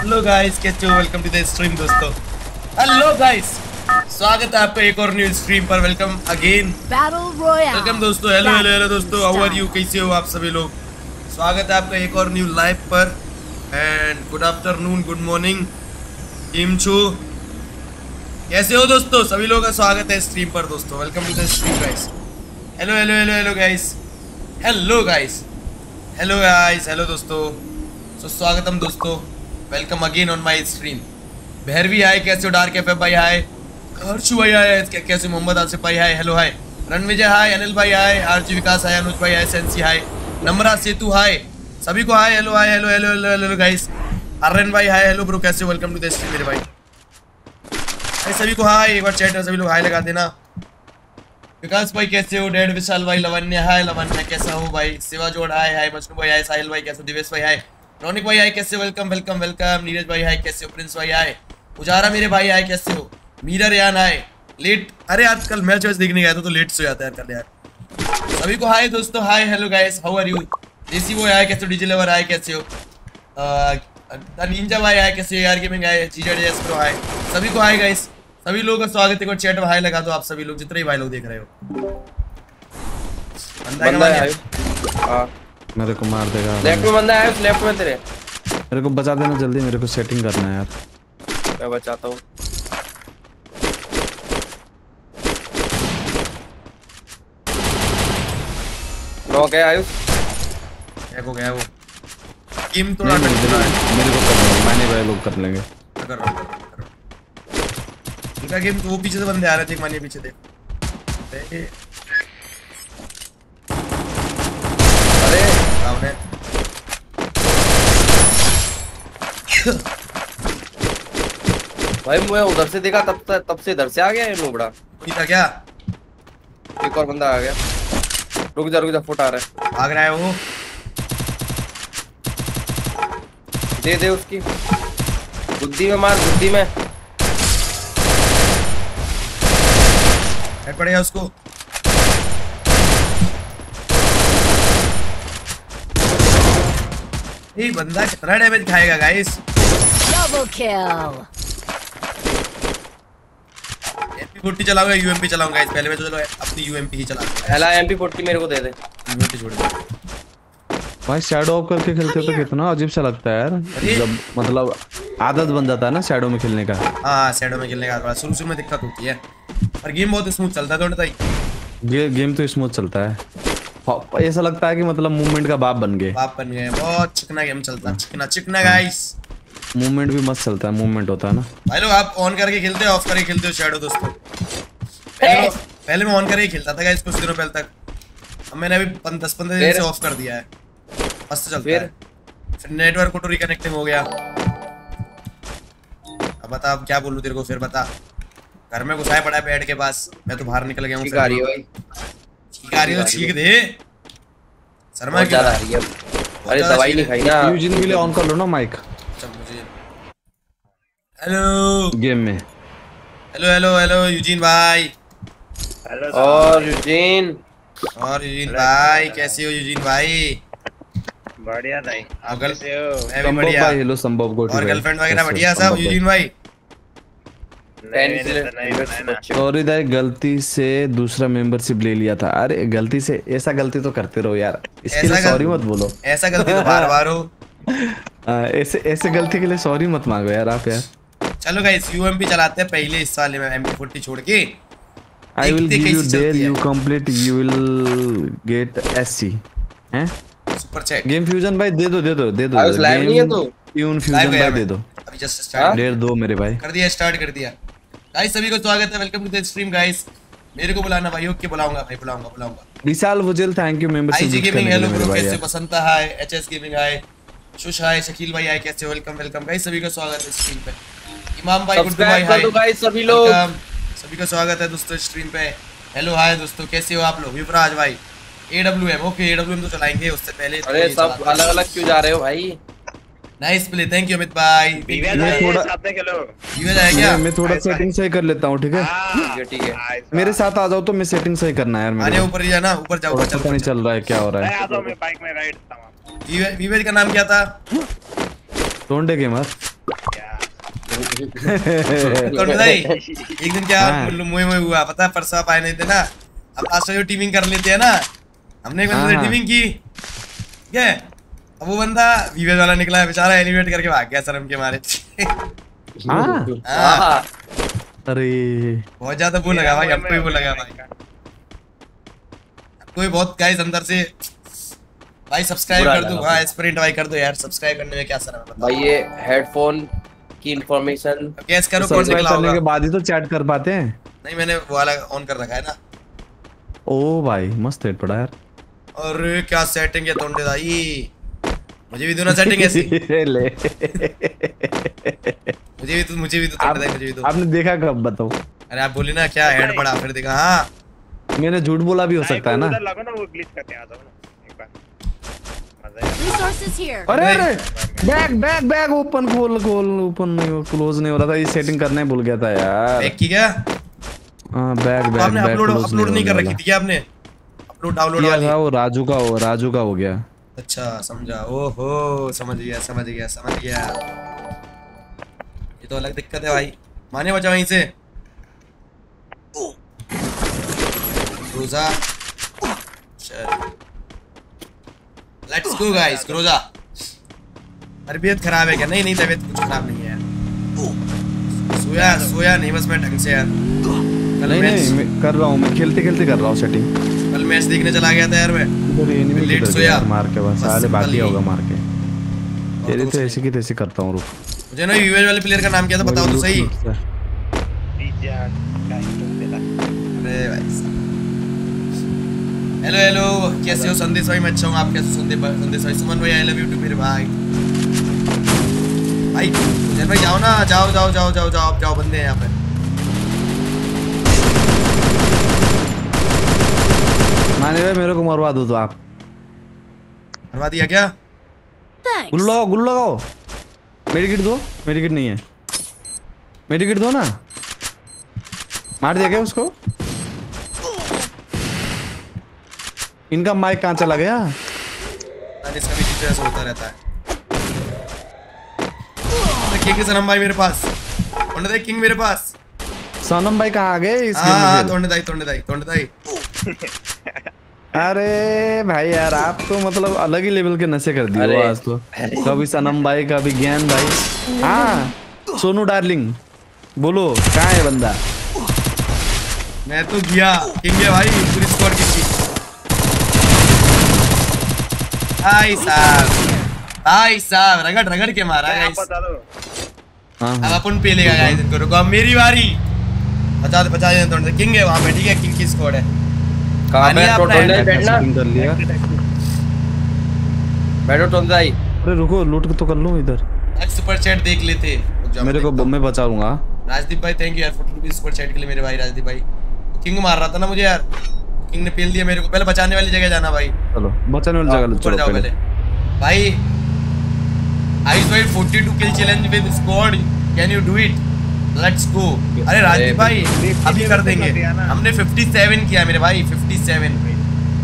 Hello guys कैसे हो welcome to the stream दोस्तों. हेलो गाइस स्वागत है आपका एक और न्यू स्ट्रीम पर. Welcome again. वेलकम दोस्तों. हेलो हेलो हेलो दोस्तों. हाउ आर यू कैसे हो आप सभी लोग? स्वागत है आपका एक और न्यू लाइव पर. And good afternoon good morning team छू कैसे हो दोस्तों? सभी लोगों का स्वागत है स्ट्रीम पर दोस्तों. Welcome to the stream guys hello hello hello hello guys hello guys hello guys hello दोस्तों. सो स्वागतम दोस्तों. Welcome again on my stream Bhairavi hi, कैसे हो? डार्क एफएफ भाई हाय। हर्षु भाई हाय कै- कैसे मोहम्मद आसिफ भाई hi, hello hi. Ranvijay hi, Anil भाई हाय, आरजी विकास हाय, अनुज भाई हाय, सेंसी हाय। नम्रा सेतु हाय, सभी को hi, hello hi, hello hello hello hello guys Aryan भाई हाय, हेलो ब्रो, कैसे वेलकम टू द स्ट्रीम मेरे भाई। भाई, सभी को हाय, एक बार चैट में सभी लोग हाय लगा देना। विकास भाई, कैसे हो? डेड विशाल भाई, लवन्य, हाय, लवन्य, कैसा हो भाई? शिवा जोड़, हाय हाय, मजनू भाई, हाय, साहिल भाई, कैसे दिवेश भाई, हाय। रोनिक भाई हाय कैसे वेलकम वेलकम वेलकम। नीरज भाई हाय कैसे हो? प्रिंस भाई हाय उजारा मेरे भाई हाय कैसे हो? मीरर यान हाय लेट। अरे आजकल मैच वैच देखने गया था तो लेट से हो जाता है यार कल यार। सभी को हाय दोस्तों hi hello guys how are you desi boy hi कैसे हो? डीजे लेवर हाय कैसे हो? निंजा भाई हाय कैसे हो? यार गेमिंग हाय जीजा डीएस प्रो हाय सभी को हाय गाइस सभी लोगों का स्वागत है एक चैट में हाय लगा दो आप सभी लोग जितने भाई लोग देख रहे हो। मेरे को मार देगा। लेफ़्ट में बंदा है लेफ़्ट में तेरे। मेरे को बचा देना जल्दी मेरे को सेटिंग करना है यार। मैं बचाता हूँ। नॉक है आयुष। क्या हो गया वो। टीम थोड़ा अटक रहा है। मेरे, को कर मैंने भाई लोग कर लेंगे। कर रहा हूँ। इनका गेम वो पीछे से बंदे आ रहे थे मानिए पीछे देख। डाउन है भाई मैं उधर से देखा तब तब से इधर से आ गया ये नूबड़ा कोई था क्या? एक और बंदा आ गया। रुक जा रुक जा फुट आ रहा है। भाग रहा है वो। दे दे उसकी। बुद्धि में मार बुद्धि में। हेड पड़ेगा उसको। ये बंदा कितना डैमेज खाएगा guys Double kill. MP forty चलाऊँगा यूएमपी चलाऊँगा गाइस पहले मैं तो चलो अपनी यूएमपी ही चलाऊँगा पहला एमपी फोर्टी मेरे को दे दे. यूएमपी छोड़ दे. भाई शैडो ऑफ़ करके खेलते हो तो कितना अजीब सा लगता है यार. जब मतलब आदत बन जाता है ना शैडो में खेलने का। हाँ शैडो में खेलने का थोड़ा शुरू शुरू में दिक्कत होती है। पर गेम बहुत स्मूथ चलता है थोड़ा ताई गेम तो स्मूथ चलता हाँ, ऐसा लगता है कि मतलब मूवमेंट का बाप बन गए। बाप बन गए बहुत चिकना गेम चलता है। चिकना चिकना गाइस मूवमेंट भी मस्त चलता है। मूवमेंट होता है ना। भाई लोग आप ऑन करके खेलते हो ऑफ़ करके खेलते हो शैडो दोस्तों? पहले पहले मैं ऑन करके खेलता था गाइस कुछ दिनों पहले तक। अब मैंने अभी दस पंद्रह दिन से ऑफ़ कर दिया है। मस्त चलता फिर? है। फिर नेटवर्क को तो रिकनेक्टिंग हो गया। अब बता अब क्या बोलूँ तेरे को फिर बता। घर में घुसाया पड़ा है बेड के पास। मैं तो बाहर निकल गया हूँ भाई है तो छींक दे शर्मा क्यों आ है? रही है अरे दवाई। नहीं खाई ना। यूजिन के लिए ऑन कर लो ना माइक मुझे। हेलो गेम में। हेलो हेलो हेलो यूजीन भाई। और यूजीन और यूजीन भाई कैसे हो यूजीन भाई? बढ़िया नहीं आप गल कैसे हो? मैं भी बढ़िया। भाई हेलो संभव गोटी और गर्लफ्रेंड वगैरह बढ़िया सब यूजीन भाई? सॉरी दाई गलती से दूसरा मेंबरशिप ले लिया था। अरे गलती से ऐसा गलती तो करते रहो यार। इसके लिए सॉरी मत बोलो। ऐसा गलती तो बार बार हो। हाँ, ऐसे ऐसे गलती के लिए सॉरी मत मांगो यार आप यार। चलो गाइस यूएमपी चलाते हैं पहले इस वाले में एमपी40 छोड़ के। आई विल गिव यू है। You complete you will get SC हैं? सुपर चैट गेम फ्यूजन भाई दे दो दे दो दे दो। आज live नहीं है तो? ट्यून लाइव फ्यूजन भाई दे दो। अभी जस्ट? स्टार्ट डेढ़ दो मेरे भाई। कर दिया स्टार्ट कर दिया। गाइस सभी को स्वागत है। Welcome to the stream guys मेरे को बुलाना भाई ओके बुलाऊँगा भाई बुलाऊँगा बुलाऊँगा। Vishal वुजल thank you membership IG gaming hello bro कैसे Basant hi HS gaming hi. Shush hi Shakeel भाई हाय कैसे वेलकम वेलकम गाइस सभी का स्वागत है स्ट्रीम पे। इमाम भाई गुड्डू भाई हाय। गाइस सभी लोग। सभी का स्वागत है दोस्तों स्ट्रीम पे। हेलो हाय दोस्तों कैसे हो आप लोग? युवराज भाई। एडब्ल्यूएम ओके एडब्ल्यूएम तो चलाएँगे उससे पहले अरे सब अलग अलग क्यों जा रहे हो भाई? Nice play thank you Amit भाई मैं थोड़ा- साथ में खेलो है क्या मैं- मैं थोड़ा सेटिंग सही कर लेता हूँ ठीक है? हाँ, ठीक है ठीक है। हाँ, मेरे साथ आ जाओ तो मैं सेटिंग सही करना है यार अरे मेरे ऊपर ही जाना ऊपर जाओ पता नहीं चल। रहा है क्या हो रहा मैं है आ जाओ मैं बाइक में राइड करता हूँ। विवेक का नाम क्या था? टोंडे गेमर तो भाई एक दिन क्या हाँ। मुए मुए हुआ पता है परसों आप आए नहीं थे ना? अब आज से टीमिंग कर लेते हैं ना? हमने एक बंदे से हाँ। टीमिंग की। ठीक है? वो बंदा वीवेज वाला निकला है बेचारा एलिवेट करके भाग गया शर्म के मारे। हाँ। हाँ। अरे। बहुत ज़्यादा वो लगा भाई हमको भी वो लगा भाई। भी बहुत गाइस अंदर से भाई सब्सक्राइब कर दो। हाँ स्प्रिंट भाई कर दो यार सब्सक्राइब करने में क्या शर्म है भाई ये हेडफोन की इंफॉर्मेशन गैस करो कौन सब्सक्राइब निकला होगा। के बाद ही तो चैट कर पाते हैं। नहीं मैंने वो वाला ऑन कर रखा है ना। ओ भाई मस्त हेड पड़ा यार। और क्या सेटिंग है तोंडे दाई। मुझे भी दो ना सेटिंग ऐसी। ले मुझे भी तो मुझे भी तो आप, दाई मुझे भी तो। आपने देखा कब बताओ अरे आप बोली ना क्या हेड पड़ा फिर देखा हाँ। मैंने झूठ बोला भी हो सकता है ना। उधर लगो ना वो ग्लिच करके आ जाओ ना। एक बार. अरे अरे बैग बैग बैग ओपन खोल खोल ओपन नहीं क्लोज नहीं हो रहा था। ये सेटिंग करना भूल गया था यार। बैक की क्या? हाँ बैग बैग आपने अपलोड अपलोड नहीं कर रखी थी। क्या आपने? अपलोड डाउनलोड वाली। वो राजू का हो राजू का हो गया। अच्छा समझा। ओहो, समझ गया समझ गया समझ गया। ये तो अलग दिक्कत है भाई। माने बचा वहीं से रोजा चल। लेट्स गो गाइस रोजा तबीयत खराब है क्या? नहीं नहीं, तबीयत कुछ खराब नहीं है। सोया सोया नहीं, बस मैं ढंग से यार। नहीं नहीं कर रहा हूँ, मैं खेलते खेलते कर रहा हूँ सेटिंग। कल मैच देखने चला गया था यार मैं। इधर नहीं लेट सोया। यार मार के बस साले बाकी होगा मार के। तेरी तो ऐसे की तैसे करता हूँ रुक। मुझे ना यूएस वाले प्लेयर का नाम क्या था बताओ तो सही। अरे भाई हेलो हेलो कैसे हो? संदेश भाई मैं अच्छा हूँ। आप कैसे संदेश भाई संदेश भाई सुमन भाई आई लव यू टू मेरे भाई। भाई जैन भाई जाओ ना। जाओ जाओ जाओ जाओ जाओ जाओ बंदे हैं यहाँ पे। माने भाई मेरे को मरवा दो तो आप। मरवा दिया क्या. गुल्लू लगाओ गुल्लू लगाओ। मेरी किट दो मेरी किट नहीं है। मेरी किट दो ना। मार दिया क्या उसको? इनका माइक कहाँ चला गया? इसका भी चीज़ ऐसा होता रहता है। अरे किंग सनम भाई मेरे पास। तोंडे किंग मेरे पास। सोनम भाई कहाँ आ गए इस हाँ गेम हाँ तोंडे दाई तोंडे दाई तोंडे दाई अरे भाई यार आप तो मतलब अलग ही लेवल के नशे कर दिए आज तो। कभी सनम भाई कभी ज्ञान भाई। हाँ सोनू डार्लिंग। बोलो कहाँ है बंदा? मैं तो गया। किंग है भाई पूरी स्क्वाड की। भाई साहब भाई साहब रगड़ रगड़ के मारा आप बता दो। हाँ अब हाँ अपन पे लेगा गाइस इनको रुको अब मेरी बारी। बचा दे बचा दे थोड़ा किंग है वहाँ पे ठीक है? किंग की स्क्वाड है। कहाँ पे टोटल hand बैठना। कर लिया। बैठो टोंदाई अरे रुको लूट तो कर लूँ इधर। आज सुपर चैट देख लेते मेरे को देखता हूँ। मैं बचा लूँगा राजदीप भाई थैंक यू यार फोर्टी रुपीज़ सुपर चैट के लिए मेरे भाई राजदीप भाई। किंग मार रहा था ना मुझे यार। किंग ने पेल दिया मेरे को। पहले बचाने वाली जगह जाना भाई। चलो बचाने वाली जगह लो, चलो जाओ पहले। भाई ice white 42 kill challenge with squad can you do it let's go अरे राजदीप भाई अभी कर देंगे। हमने 57 किया मेरे भाई 57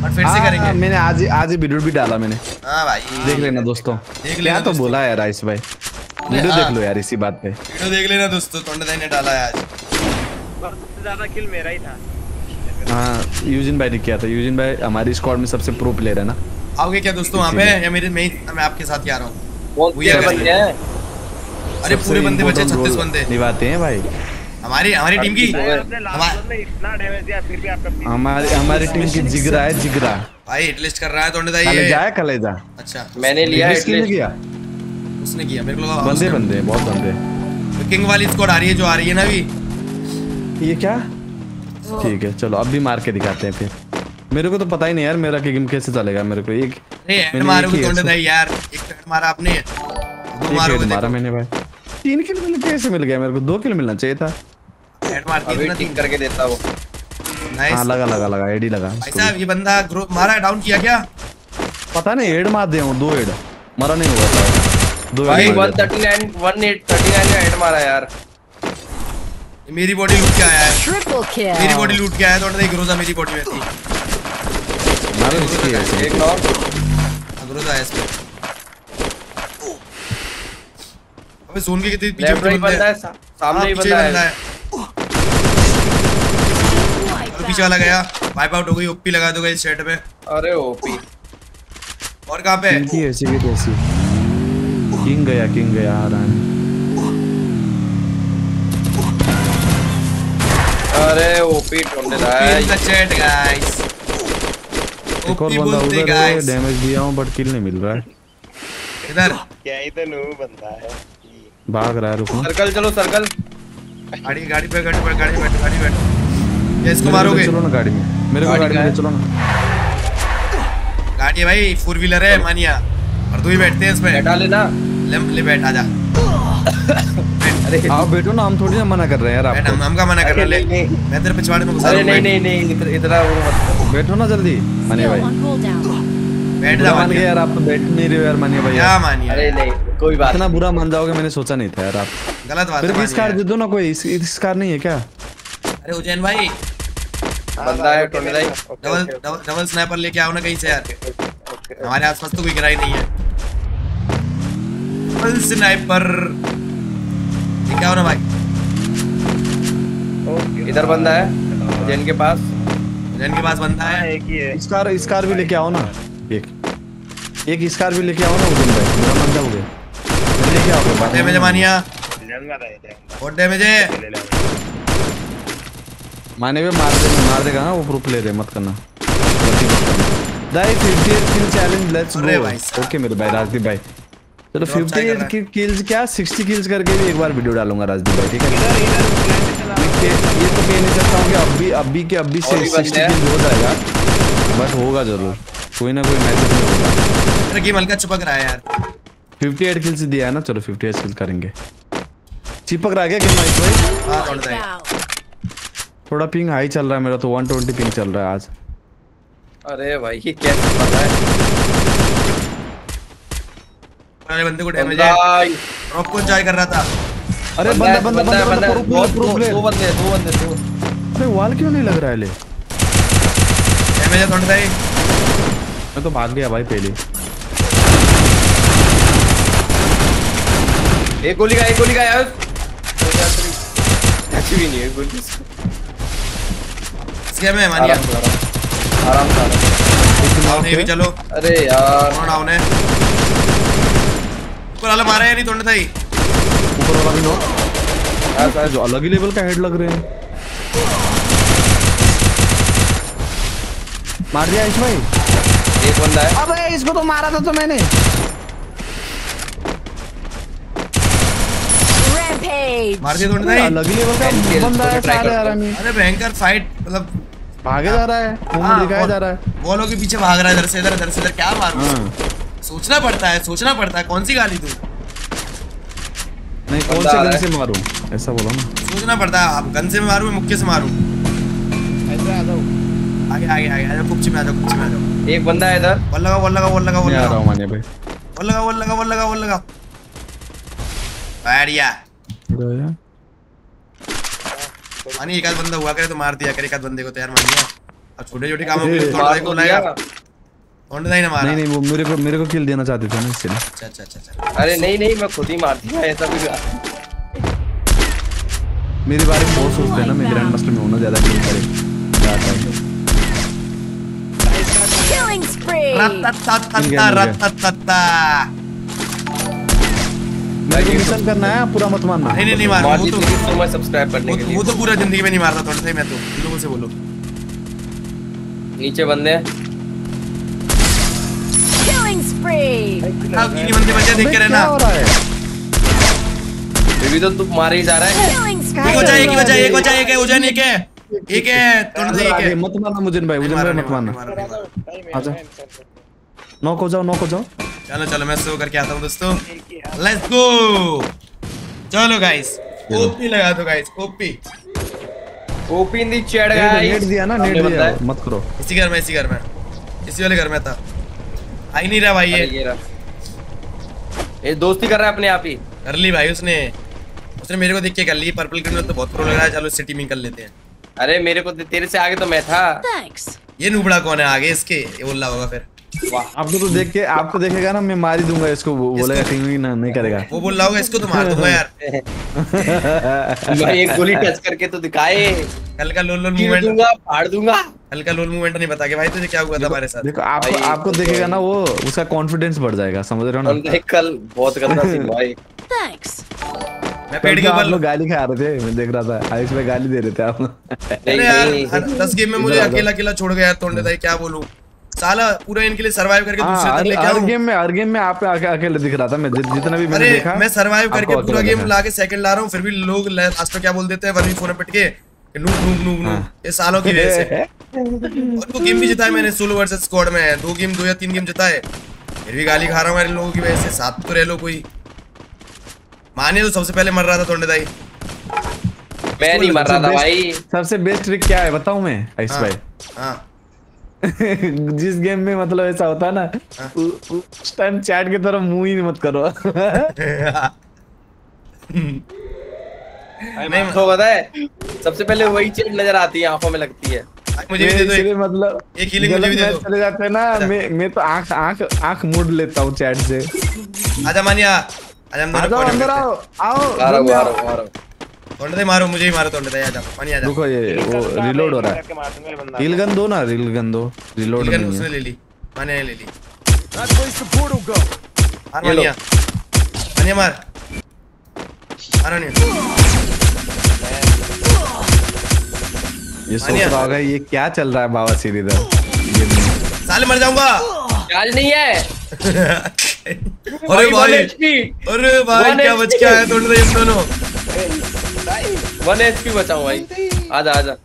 और फिर से हाँ, करेंगे। मैंने आज ही आज ही वीडियो भी डाला मैंने। हाँ भाई। देख लेना दोस्तों। देख लेना तो बोला यार आइस भाई। वीडियो हाँ। देख लो यार इसी बात पे। वीडियो देख लेना दोस्तों तोंडदाई ने डाला है आज। सबसे ज़्यादा किल मेरा ही था। हाँ यूजिन भाई ने किया था। यूजिन भाई हमारी स्क्वाड में सबसे प्रो प्लेयर है ना। आओगे क्या दोस्तों वहाँ पे? या मेरे मैं मैं आपके साथ ही आ रहा हूँ। कौन हैं? अरे पूरे बंदे बचे छत्तीस बंदे। निभाते हैं भाई। हमारी हमारी टीम की भाई, हमारी हमारी टीम की जिगरा है जिगरा। भाई हिट लिस्ट कर रहा है तोंडदाई कले ये जाए कले जा अच्छा। मैंने लिया किसने किया? उसने किया मेरे को बंदे बंदे बहुत बंदे। किंग वाली स्क्वाड आ रही है जो आ रही है ना अभी। ये क्या? ठीक है चलो अब भी मार के दिखाते हैं फिर। मेरे को तो पता ही नहीं यार मेरा गेम कैसे चलेगा मेरे को। एक अरे हेड मारोगे एक ही यार एक हेड मारा आपने। दो एक मारोगे मारा मैंने भाई। तीन किल मिल कैसे मिल गया मेरे को दो किल मिलना चाहिए था। हेड मार अभी दिया ठीक करके देता वो। नाइस हाँ लगा लगा लगा एडी लगा। भाई साहब ये बंदा ग्रो मारा डाउन किया क्या? पता नहीं हेड मार दे दो हेड मरा नहीं हुआ था। दो भाई हेड मार दिया था। 139 139 का हेड मारा यार। मेरी बॉडी लूट के आया है। Triple kill. मेरी बॉडी लूट के आया थोड़ा तोंडदाई ग्रोजा मेरी बॉडी में थी। मारो इसकी एक नॉक ग्रोजा है इसमें। अबे जोन के कितने पीछे पीछे बंदा है। हैं हाँ, सामने ही बंदा है। और पीछे वाला गया वाइप आउट हो गई ओपी लगा दो इस सेट में। अरे ओपी और कहाँ पे? किंग की ऐसी की तैसी किंग गया किंग गया आ रहा है। अरे ओपी ढूंढ रहा है इन द चैट गाइस एक और बंदा उधर है डैमेज दिया हूँ बट किल नहीं मिल रहा है। इधर। क्या ही तो नू बंदा है? भाग रहा है रुको। सर्कल चलो सर्कल। गाड़ी गाड़ी पे गाड़ी पे गाड़ी पे गाड़ी पे। ये इसको मारोगे? चलो ना गाड़ी में। मेरे को गाड़ी में है? चलो ना। गाड़ी है भाई फोर व्हीलर है मानिया। और तू ही बैठते हैं इसमें। बैठा लेना। ले ले बैठ आजा। अरे आप बैठो ना हम थोड़ी ना मना कर रहे हैं यार बैठ हम हम का मना कर रहे नहीं। मैं तेरे पिछवाड़े में घुसा रहा हूँ, नहीं नहीं नहीं इतना इतना वो मत। बैठो ना जल्दी। मानिया भाई. बैठ जा मान गया यार आप तो बैठ नहीं रहे हो यार मानिए भाई। क्या। मानिया? अरे नहीं कोई बात इतना बुरा मान जाओगे मैंने सोचा नहीं था यार आप। गलत बात है इस कार दे दो ना कोई इस, इस कार नहीं है क्या? अरे उजैन भाई। बंदा है रहा है। डबल डबल स्नाइपर लेके आओ ना कहीं से यार। हमारे आसपास तो कोई गिराई नहीं है। डबल स्नाइपर लेके आओ ना भाई। इधर बंदा है जैन के पास। उजैन के पास बनता हाँ। है एक ही है। इस कार इस कार भी लेके आओ ना। एक। एक भी लेके आओ ना उदयन भाई बुरा मान जाओगे लेके आओगे बहुत डैमेज है मानिया लंगा था ये लंगा बहुत डैमेज है माने भी मार दे मार देगा ना वो प्रूफ ले रहे मत करना। दाई 58 kill challenge let's go okay मेरे भाई राजदीप भाई। चलो Drop try कर रहा 58 की किल्स क्या? 60 किल्स करके भी एक बार वीडियो डालूँगा राजदीप भाई ठीक है? इधर इधर ये तो कह नहीं सकता हूँ कि अभी अभी के अभी से और भी 60 किल्स हो। जाएगा। बट होगा ज़रूर। कोई ना कोई मैच में होगा मेरा गेम हल्का चिपक रहा है यार। 58 किल्स दिया है ना चलो 58 किल्स करेंगे। चिपक रहा है क्या गेम माइक भाई? हाँ दौड़ता है थोड़ा पिंग हाई चल रहा है मेरा तो 120 पिंग चल रहा है आज। अरे भाई ये कैसे पता है? वाले बंदे को डैमेज है। ड्रॉप को एंजॉय कर रहा था। अरे बंदा बंदा बंदा बंदा दो बंदे दो बंदे दो अरे वाल क्यों नहीं लग रहा है ले? डैमेज है दौड़ता है। मैं तो भाग गया भाई पहले। एक गोली का एक गोली का यार अच्छी भी नहीं है गोली। स्कैम है मानिया आराम से आराम से चलो। अरे यार। कौन डाउन है? ऊपर वाला मारा है नहीं तोड़ता ही? ऊपर वाला भी नो हाँ, सर। जो अलग ही लेवल का हेड लग रहे हैं। मार दिया इस भाई। एक बंदा है। अबे इसको तो मारा था तो मैंने। मार दिया तोड़ता अरे ही। अलग लेवल का बंदा है सारे करता यार हूँ। मैं अरे भयंकर फाइट मतलब भागे जा रहा है। हाँ, दिखाया और जा रहा है। वॉलों के पीछे भाग रहा है इधर से इधर इधर से इधर क्या मारूं? हाँ। सोचना पड़ता है सोचना पड़ता है कौन सी गाली तू नहीं कौन से गन से मारूं? ऐसा बोला ना। सोचना पड़ता है आप गन से मारूं या मुक्के से मारूं? आगे आगे आगे आगे कुप्ची में आ जाओ कुप्ची में आ जाओ। एक बंदा है इधर। वॉल लगा वॉल लगा वॉल लगा वॉल मैं आ रहा लगा हूँ भाई। वॉल लगा वॉल लगा वॉल लगा वॉल लगा बढ़िया। गया मानी एक आध बंदा हुआ करे तो मार दिया करे एक आध बंदे को तो यार मानिया अब छोटे छोटे कामों के तोड़ मार दे तो को दिया लाएगा नहीं मारा। नहीं नहीं वो मेरे को मेरे को किल देना चाहते थे ना इसलिए अच्छा अच्छा अच्छा अच्छा। अरे नहीं नहीं मैं खुद ही मार दिया ऐसा भी मेरी बारे में बहुत सोचते हैं ना मैं ग्रैंड मास्टर में होना ज़्यादा किल करे। Spree. रत्तत्तत्तत्ता, रत्तत्तत्ता। मेरे को मिशन करना है पूरा मत मारना नहीं नहीं नहीं मार मार वो तो सो मच सब्सक्राइब करने के लिए वो तो पूरा ज़िंदगी में नहीं मारता थोड़ा सा मैं तो लोगों से बोलो नीचे बंदे हैं Killing spree. हाँ, बंदे बचे देख के अबे, रहना रहा भी तो तू मारे ही जा रहा है एक हो जाए एक ही बचा एक हो जाए एक है हो जाए एक है एक है तोड़ दे एक मत मारना मुझे भाई मुझे भाई मत मारना। आजा। नॉक हो जाओ नॉक हो जाओ। चलो चलो मैं शो करके आता हूँ दोस्तों। लेट्स गो चलो गाइस ओपी लगा दो guys OP. OP in the chat guys net दिया ना नेट दिया। मत करो। इसी घर में इसी घर में। इसी वाले घर में था। आ ही नहीं रहा भाई ये। ये ये दोस्ती कर रहा है अपने आप ही। कर ली भाई उसने। उसने मेरे को देख के कर ली। पर्पल ग्रीन में तो बहुत प्रो लग रहा है। चलो सिटी में कर लेते हैं। अरे मेरे को तेरे से आगे तो मैं था। Thanks. ये नुबड़ा कौन है आगे? इसके ये बोल होगा फिर। आपको तो देख के आपको देखेगा ना मैं मार ही दूँगा इसको। वो बोलेगा कहीं ना नहीं करेगा। वो बोल रहा होगा इसको तो मार दूँगा यार। भाई एक गोली टच करके तो दिखाए। हल्का लोल लोल मूवमेंट दूँगा फाड़ दूँगा। हल्का लोल मूवमेंट नहीं बता के भाई तुझे क्या हुआ था हमारे साथ? देखो आपको आपको तो देखेगा ना वो उसका कॉन्फिडेंस बढ़ जाएगा समझ रहे हो ना? कल बहुत गंदा सीन भाई। Thanks. पेड़ के ऊपर गाली खा रहे थे मैं देख रहा था। आयुष में गाली दे रहे थे आप। अरे यार दस गेम में मुझे। अकेला अकेला छोड़ गया तोड़ने था क्या बोलूँ? साला पूरा इनके लिए सरवाइव करके हाँ, दूसरे तक लेके हर आऊँ गेम में हर गेम में आप अकेले दिख रहा था मैं जितना भी मैंने देखा मैं सरवाइव करके पूरा गेम देखा। ला के सेकंड ला रहा हूँ फिर भी लोग लास्ट में क्या बोल देते हैं वन फ़ोन पिट के कि नूब नूब नूब नूब हाँ। ये सालों की वजह से और दो गेम भी जिताए मैंने सोलो वर्सेस स्क्वाड में दो गेम दो या तीन गेम जिताए फिर भी गाली खा रहा हूँ मेरे लोगों की वजह से साथ तो रह लो कोई। मानिए तो सबसे पहले मर रहा था तोंडे दाई। मैं नहीं मर रहा था भाई। सबसे बेस्ट ट्रिक क्या है बताऊँ मैं? आयुष हाँ, भाई। हाँ। जिस गेम में मतलब ऐसा होता है। ना हाँ। उस टाइम चैट की तरफ़ मुँह ही मत करो। नहीं तो पता है सबसे पहले वही चीज़ नज़र आती है आँखों में लगती है। मुझे भी दे दो एक। मतलब एक healing मुझे भी दे दो। चले जाते हैं ना मैं मैं तो आँख आँख आँख मूड लेता हूँ चैट से। आजा मानिया। अंदर आओ आओ आ रहा हूँ जल्दी आ रहा हूँ आ रहा हूँ तोंडे दाई मारो मुझे ही मारो तोंडे दाई आजा मानिया आजा रुको ये वो रिलोड हो रहा है रील गन दो ना रील गन दो रिलोड उसने ले ली मानिया ने ले ली लो। मानिया मानिया मार मारो नहीं ये सोच रहा होगा ये क्या चल रहा है बाबा सीर इधर साले मर जाऊँगा चार्ज नहीं है अरे भाई अरे भाई क्या बच के आया तोड़ रहे हम दोनों? वन एचपी बचाऊं भाई। आजा आजा।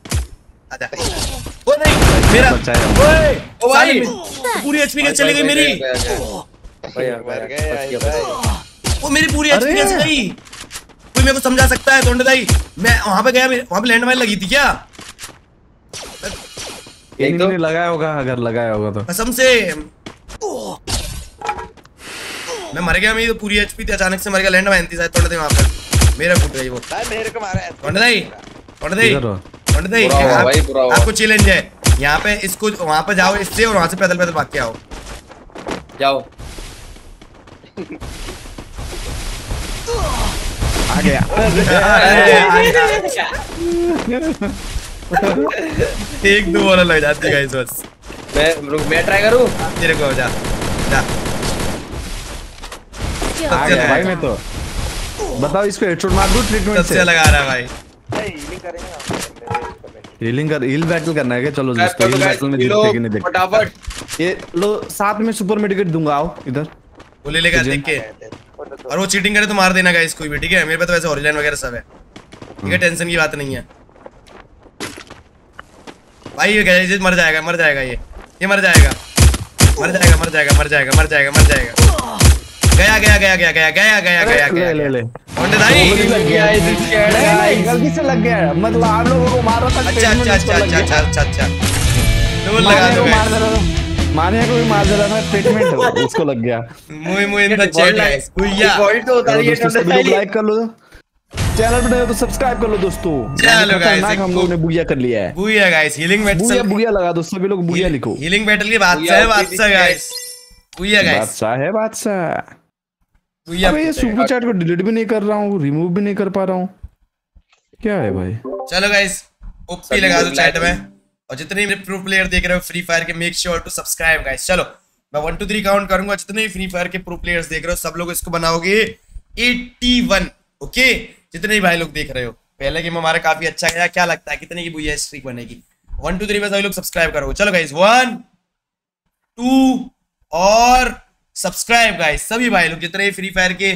आजा। ओ नहीं मेरा ओए ओ भाई। पूरी एचपी कैसे चली गई मेरी? भाई वो मेरी पूरी एचपी कैसे गई? कोई मेरे को समझा सकता है तोंडे दाई? मैं वहाँ पे गया वहाँ पे लैंड माइन लगी थी क्या? एक तो लगाया होगा अगर लगाया होगा तो। कसम से। मैं मर गया मेरी तो पूरी एचपी थी अचानक से मर गया लैंड माइन थी शायद तोंडे दाई वहाँ पर मेरा फूट गई वो भाई मेरे को मारा है हो। बुरा हुआ आप- भाई, बुरा हुआ। आपको चैलेंज है यहाँ पे इसको वहाँ पे जाओ इससे और वहाँ से पैदल पैदल भाग के आओ जाओ आ गया एक दो वाला लग जाती है guys, बस मैं रुक मैं ट्राई करूँ तेरे को जा जा आ गया भाई मैं तो। बताओ इसको हेडशॉट मार दूँ ट्रीटमेंट से? लगा रहा है भाई। हीलिंग करेंगे हीलिंग कर हील बैटल करना है क्या? चलो दोस्तों हील बैटल में जीतते कि नहीं देखते? फटाफट। ये लो साथ में सुपर मेडिकेट दूँगा आओ इधर। वो ले लेगा देख के। और वो चीटिंग करे तो मार देना गाइस कोई भी ठीक है? मेरे पे तो वैसे ओरिजिनल वगैरह सब है। ठीक है टेंशन की बात नहीं है। भाई ये गैजेट मर जाएगा मर जाएगा ये। ये मर जाएगा। मर जाएगा मर जाएगा मर जाएगा मर जाएगा मर जाएगा। गया गया गया गया गया गया गया गया ले ले गया ले। होंडे भाई। लग गया है नहीं, नहीं, गलती से लग गया है। मतलब आप लोगों को मार रहा था अच्छा अच्छा अच्छा अच्छा अच्छा अच्छा अच्छा। तो वो लगा दो को मार दे मानिया को भी मार दे रहा था ट्रीटमेंट उसको लग गया। मुई मुई इन द चैट गाइस भैया। Default तो होता है ये लोग चाहिए। लाइक कर लो। चैनल पे नए तो सब्सक्राइब कर लो दोस्तों। चलो खतरनाक हम लोगों ने बुगिया कर लिया है। बुया गाइस हीलिंग बुगिया मेडिसिन बुगिया लगा दो सभी लोग बुगिया लिखो। हीलिंग बैटल की बात है बात से। गाइस बुया गाइस बादशाह है बादशाह। बुया अबे ये सुपर चैट को डिलीट भी नहीं कर रहा हूँ रिमूव भी नहीं कर पा रहा हूँ। क्या है भाई? चलो गाइस ओपी लगा दो चैट में। और जितने भी प्रो प्लेयर देख रहे हो फ्री फायर के make sure to subscribe guys चलो मैं वन टू थ्री काउंट करूँगा। जितने भी फ्री फायर के प्रो प्लेयर्स देख रहे हो सब लोग इसको बनाओगे। 81 ओके जितने भी भाई लोग देख रहे हो। पहले गेम हमारा काफ़ी अच्छा गया। क्या लगता है कितने की बुया स्ट्रीक बनेगी वन टू थ्री पे सभी लोग सब्सक्राइब करो। चलो गाइस वन टू और सब्सक्राइब गाइस सभी भाई लोग जितने फ्री फायर के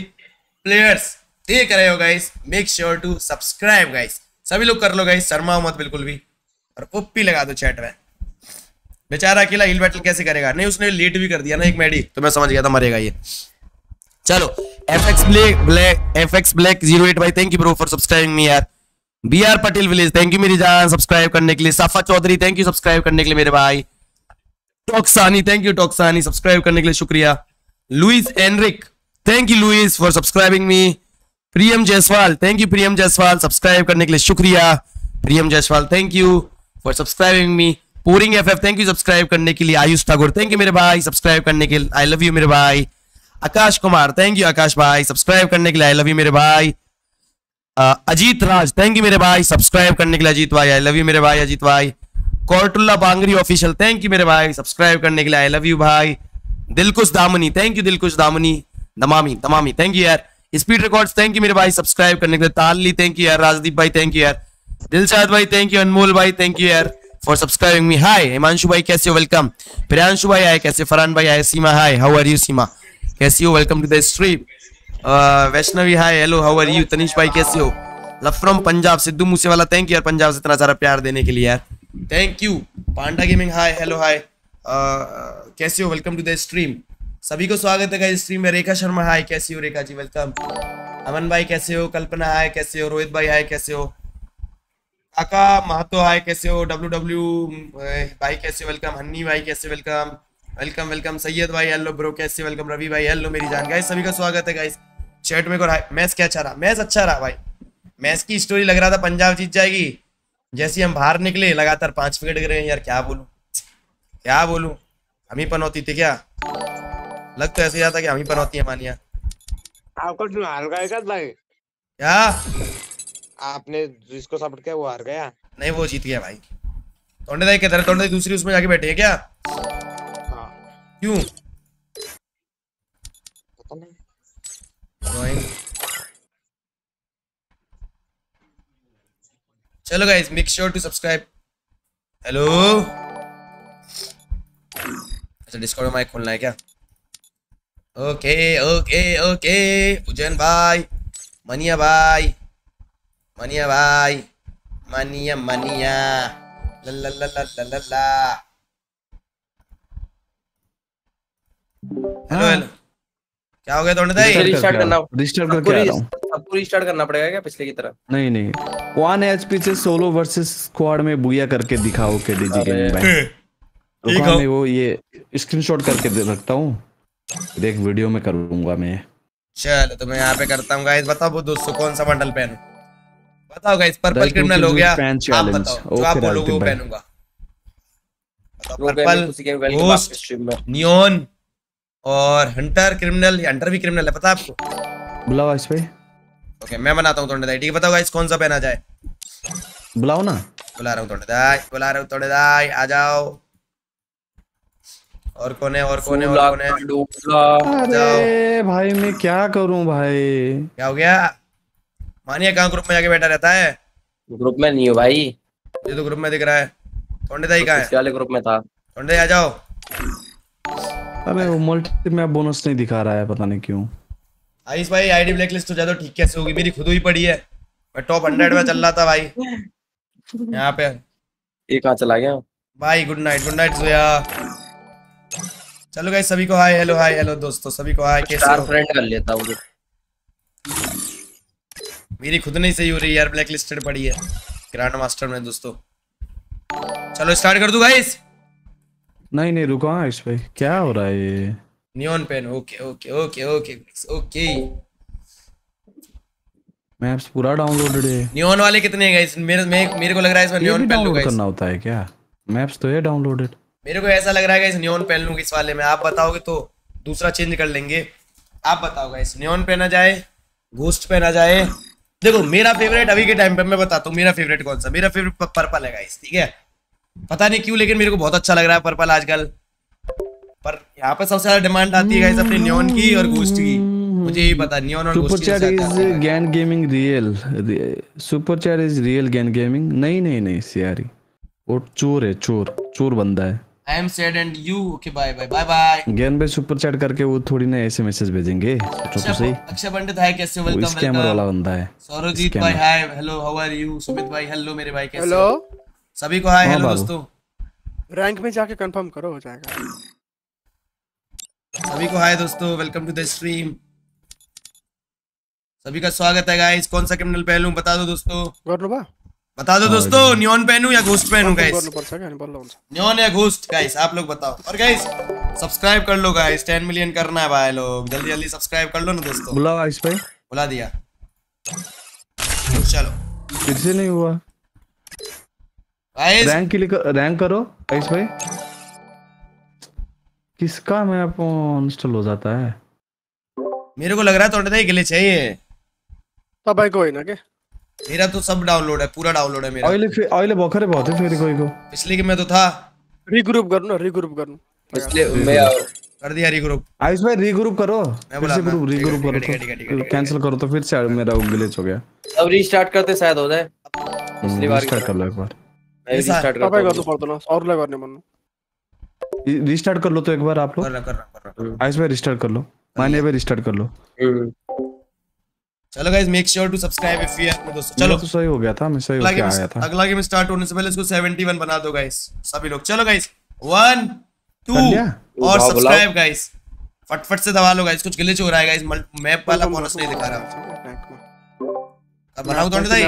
प्लेयर्स देख रहे हो guys make sure to subscribe guys सभी लोग कर लो गाइस शर्मा मत बिल्कुल भी। और ओपी लगा दो चैट में। बेचारा अकेला हिल बैटल कैसे करेगा? नहीं, उसने लेट भी कर दिया ना एक मैडी तो मैं समझ गया था, मरेगा ये। चलो F X black black F X black zero eight भाई thank you bro for subscribing me यार। B R Patel village thank you मेरी जान सब्सक्राइब करने के लिए। सफ़ा चौधरी थैंक यू सब्सक्राइब करने के लिए मेरे भाई। टॉक्सानी थैंक यू टॉक्सानी। सब्सक्राइब करने के लिए शुक्रिया। Luis Enrique thank you Luis for subscribing me Priyam Jaiswal thank you Priyam Jaiswal. Subscribe करने के लिए शुक्रिया। Priyam Jaiswal thank you for subscribing me पूरिंग F F thank you subscribe करने के लिए आयुष ठाकुर। थैंक यू मेरे भाई। सब्सक्राइब करने के लिए आई लव यू मेरे भाई। आकाश कुमार थैंक यू आकाश भाई। सब्सक्राइब करने के लिए आई लव यू मेरे भाई। अजीत राज थैंक यू मेरे भाई। सब्सक्राइब करने के लिए, अजीत भाई। आई लव यू मेरे भाई, अजीत भाई। कोर्टुल्ला बांगरी ऑफिशियल थैंक यू मेरे भाई सब्सक्राइब करने के लिए आई लव यू भाई। Dilkush Damani thank you Dilkush Damani. Damami Damami thank you यार। स्पीड रिकॉर्ड्स थैंक यू मेरे भाई सब्सक्राइब करने के लिए ताली थैंक यू यार। राजदीप भाई थैंक यू यार। दिलशाद भाई थैंक यू अनमोल भाई थैंक यू यार for subscribing me hi Himanshu भाई, कैसे हो? वेलकम प्रियांशु भाई आए, कैसे? फरहान भाई आए, Seema hi how are you Seema? कैसी हो? Welcome to the stream Vaishnavi hi hello how are you Tanish भाई, कैसे हो? Love from Punjab, Sidhu Moosewala thank you यार, पंजाब से इतना सारा प्यार देने के लिए यार। Thank you panda gaming hi hello hi कैसे हो? वेलकम टू द स्ट्रीम सभी को स्वागत है गाइस स्ट्रीम में रेखा शर्मा हाय कैसी हो रेखा जी? वेलकम अमन भाई, कैसे हो? कल्पना हाय कैसे हो? रोहित भाई हाय कैसे हो? काका महतो हाय कैसे हो? डब्ल्यू डब्ल्यू भाई, कैसे वेलकम हन्नी भाई, कैसे वेलकम वेलकम वेलकम सैयद भाई हेलो ब्रो कैसे वेलकम रवि भाई हेलो मेरी जान. गाइस सभी का स्वागत है गाइस चैट में को मैच क्या अच्छा रहा? मैच अच्छा रहा भाई. मैच की स्टोरी लग रहा था, पंजाब जीत जाएगी. जैसे हम बाहर निकले लगातार पाँच विकेट गिरे यार क्या बोलूँ? क्या बोलूँ? हम ही पनौती थे क्या? लग तो ऐसे जाता कि हम ही पनौती है मानिया। आपका हार गया क्या भाई? क्या? आपने जिसको सपोर्ट किया वो हार गया? नहीं वो जीत गया भाई। तोंडे दाई किधर दाई दूसरी उसमें जाके बैठे हैं क्या? हाँ। क्यों? पता नहीं। चलो guys make sure to subscribe hello अच्छा डिस्कॉर्ड माइक खोलना है क्या? ओके ओके ओके उजैन भाई मनिया भाई मनिया भाई मनिया मनिया. ला ला ला ला ला ला ला. हेलो हेलो क्या हो गया तोड़ने दाई Restart रिस्टार्ट करना- रिस्टार्ट करके आ रहा हूँ। सबको रिस्टार्ट करना पड़ेगा क्या पिछले की तरह? नहीं नहीं। वन एचपी से सोलो वर्सेस स्क्वाड में बुया करके दिखाओ के डीजी। गेमिंग भाई। ठीक रुको हो। मैं वो ये स्क्रीनशॉट करके दे रखता हूँ। देख वीडियो में करूँगा मैं। चलो तो मैं यहाँ पे करता हूँ गाइस बताओ वो दोस्तों कौन सा बंडल पहनूं? बताओ गाइस पर्पल क्रिमिनल हो गया आप? बताओ जो आप बोलोगे वो पहनूँगा। पर्पल गेम उसी गेम वेलकम स्ट्रीम में। नियोन और हंटर क्रिमिनल हंटर भी क्रिमिनल है पता आपको? बुलाओ इस पे। ओके मैं बनाता हूँ तोड़ने दाई ठीक है? बताओ गाइस कौन सा पहना जाए? बुलाओ ना। बुला रहा हूँ तोड़ने दाई बुला रहा हूँ तोड़ने दाई आ जाओ। और कौन है और कौन है और कौन है? अरे भाई मैं क्या करूँ भाई? क्या हो गया? मानिए कहाँ ग्रुप में जाके बैठा रहता है? ग्रुप में नहीं हो भाई। ये तो ग्रुप में दिख रहा है। तोड़ने दाई कहाँ है? पिछले वाले ग्रुप में था। तोड़ने आ जाओ। अरे वो मल्टी मैप बोनस नहीं दिखा रहा है पता नहीं क्यों। आइस भाई आईडी ब्लैक लिस्ट हो जाए तो ठीक कैसे होगी? मेरी खुद हुई पड़ी है। मैं टॉप हंड्रेड में चल रहा था भाई। यहाँ पे। ये कहाँ चला गया। भाई good night good night Zoya चलो गाइस सभी को हाय हेलो हाय हेलो दोस्तों सभी को हाय कैसे स्टार हो? फ्रेंड कर लेता हूँ। मेरी खुद नहीं सही हो रही यार ब्लैक लिस्टेड पड़ी है। ग्रैंड मास्टर में दोस्तों। चलो स्टार्ट कर दूँ गाइस नहीं नहीं रुको हाँ इस पे। क्या हो रहा है ये? Neon pen okay okay okay okay okay maps पूरा डाउनलोडेड है। नियॉन वाले कितने हैं गाइस मेरे मे- मेरे को लग रहा है इसमें नियॉन पेन लूँ करना होता है क्या? मैप्स तो है डाउनलोडेड मेरे को ऐसा लग रहा है गाइस नियॉन पेन लूँ इस वाले में। आप बताओगे तो दूसरा चेंज कर लेंगे। आप बताओ गाइस नियॉन पहना जाए घोस्ट पहना जाए। देखो मेरा फेवरेट अभी के टाइम पे मैं बताता हूँ मेरा फेवरेट कौन सा? मेरा फेवरेट पर्पल है गाइस ठीक है? पता नहीं क्यों लेकिन मेरे को बहुत अच्छा लग रहा है पर्पल आजकल। पर यहाँ पे सबसे ज़्यादा डिमांड आती है गाइस अपनी नियॉन की और घोस्ट की। मुझे यही पता नियॉन और super chat is. Gain gaming real super chat is real gain gaming नहीं नहीं नहीं सियारी। वो चोर है चोर चोर बंदा है। I am sad and you okay bye bye bye bye Gyan भाई सुपर चैट करके वो थोड़ी ना ऐसे मैसेज भेजेंगे। सोचो तो सही। अक्षय पंडित हाय कैसे वेलकम स्कैमर वाला बंदा है। सौरजीत। भाई hi hello how are you Sumit भाई हेलो मेरे भाई कैसे हेलो सभी को हाय हाँ, हेलो दोस्तों। रैंक में जाके कंफर्म करो हो जाएगा। सभी को हाय दोस्तों वेलकम टू द स्ट्रीम सभी का स्वागत है गाइस कौन सा क्रिमिनल पहलू बता दो दोस्तों। बता दो दोस्तों नियॉन पहनूं या घोस्ट पहनूं गाइस नियॉन या घोस्ट गाइस आप लोग बताओ। और गाइस सब्सक्राइब कर लो गाइस 10 मिलियन करना है भाई लोग। जल्दी जल्दी सब्सक्राइब कर लो ना दोस्तों। बुलाओ आइस भाई बुला दिया। चलो। फिर से नहीं हुआ। गाइस रैंक क्लिक रैंक करो गाइस भाई। किसका मैप इंस्टॉल हो जाता है? मेरे को लग रहा है थोड़ा सा ग्लिच है ये तपाईँको होइन के मेरा तो सब डाउनलोड है पूरा डाउनलोड है मेरा। अहिले फे- अहिले भर्खरै भएको थियो फेरि कोहीको पिछले गेम में तो था। रिग्रुप गर्नु न रिग्रुप गर्नु इसलिए मैं कर दिया रिग्रुप आयुष भाई रीग्रुप करो। फिर बोला से ग्रुप रीग्रुप करो ठीक है, ठीक है, ठीक है, तो है। कैंसिल करो तो फिर से मेरा ग्लिच हो गया। अब रीस्टार्ट करते शायद हो जाए। पिछली बार की। कर लो एक बार। मैं रीस्टार्ट हूँ। कर लो तो एक बार आप लोग। कर रहा कर रहा कर रहा। आयुष भाई रिस्टार्ट कर लो। मानिए भाई रिस्टार्ट कर लो। चलो guys make sure to subscribe if you अपने दोस्तों। चलो। तो सही हो गया था मैं सही होके गेम आया था। अगला गेम स्टार्ट होने से पहले इसको 71 बना दो गाइस सभी लोग। चलो गाइस वन टू कर लिया? और सब्सक्राइब गाइस फटफट से दबा लो गाइस कुछ ग्लिच हो रहा है गाइस मैप वाला बोनस नहीं दिखा रहा अब बनाओ तो नहीं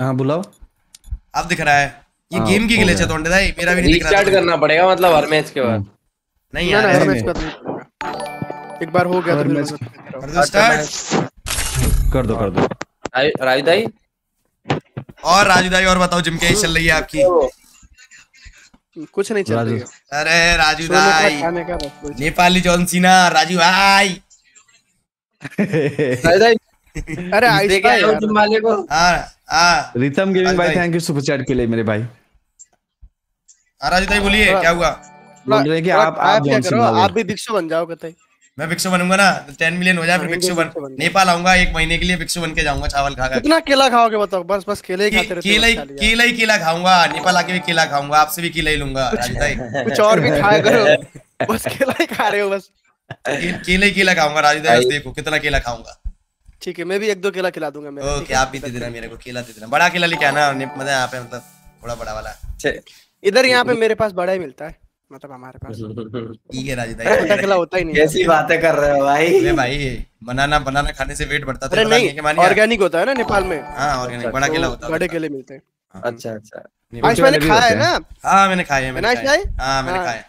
हाँ बुलाओ। अब दिख रहा है। ये हाँ, गेम की ग्लिच है तोंडे दाई मेरा भी नहीं दिख रहा रीस्टार्ट करना पड़ेगा मतलब हर मैच के बाद। नहीं यार ऐसे मैच पड़ेगा। एक बार हो गया तो मैच करो। दो स्टार्ट कर दो कर दो। राजू राजू दाई? और राजू दाई और बताओ जिम कैसी चल रही है आपकी? कुछ नहीं चल राजू। रही है। अरे राजू का का वही। नेपाली जॉन सीना राजू भाई। राजू दाई अरे आइस भाई हो यार। तुम वाले को? हाँ हाँ। रितम गेमिंग भाई भाई। थैंक यू सुपर चैट के लिए मेरे भाई। हाँ, राजू दाई बोलिए क्या हुआ? बोल रहे कि आप आप क्या करो आप भी भिक्षु बन जाओ कतई मैं भिक्षु बनूँगा ना टेन मिलियन हो जाए फिर हाँ, भिक्षु बन नेपाल आऊँगा एक महीने के लिए भिक्षु बन के जाऊँगा चावल खा कितना केला खाओगे बताओ बस बस केले ही खाते केला ही। केला ही केला खाऊँगा नेपाल आके भी केला खाऊँगा आपसे भी केला ही लूँगा कुछ और भी खाया करो। बस केला ही खा रहे हो बस। केला ही केला खाऊँगा राजू देखो कितना केला खाऊँगा। ठीक है मैं भी एक दो केला खिला दूँगा मेरा। ठीक ओके आप भी दे देना मेरे को केला दे देना। बड़ा केला लेके आना मतलब यहाँ पे मतलब थोड़ा बड़ा वाला। इधर यहाँ पे मेरे पास बड़ा ही मिलता है मतलब हमारे पास। ठीक है राजू दाई केला होता ही नहीं कैसी बातें कर रहे हो भाई? अरे भाई बनाना बनाना खाने से वेट बढ़ता था नहीं मानिए ऑर्गेनिक होता है ना नेपाल में। हाँ ऑर्गेनिक बड़ा केला होता है। बड़े केले मिलते हैं। अच्छा अच्छा। आज मैंने खाया है ना? हाँ मैंने खाया है मैंने खाया है। भाई? हाँ मैंने हाँ। खाया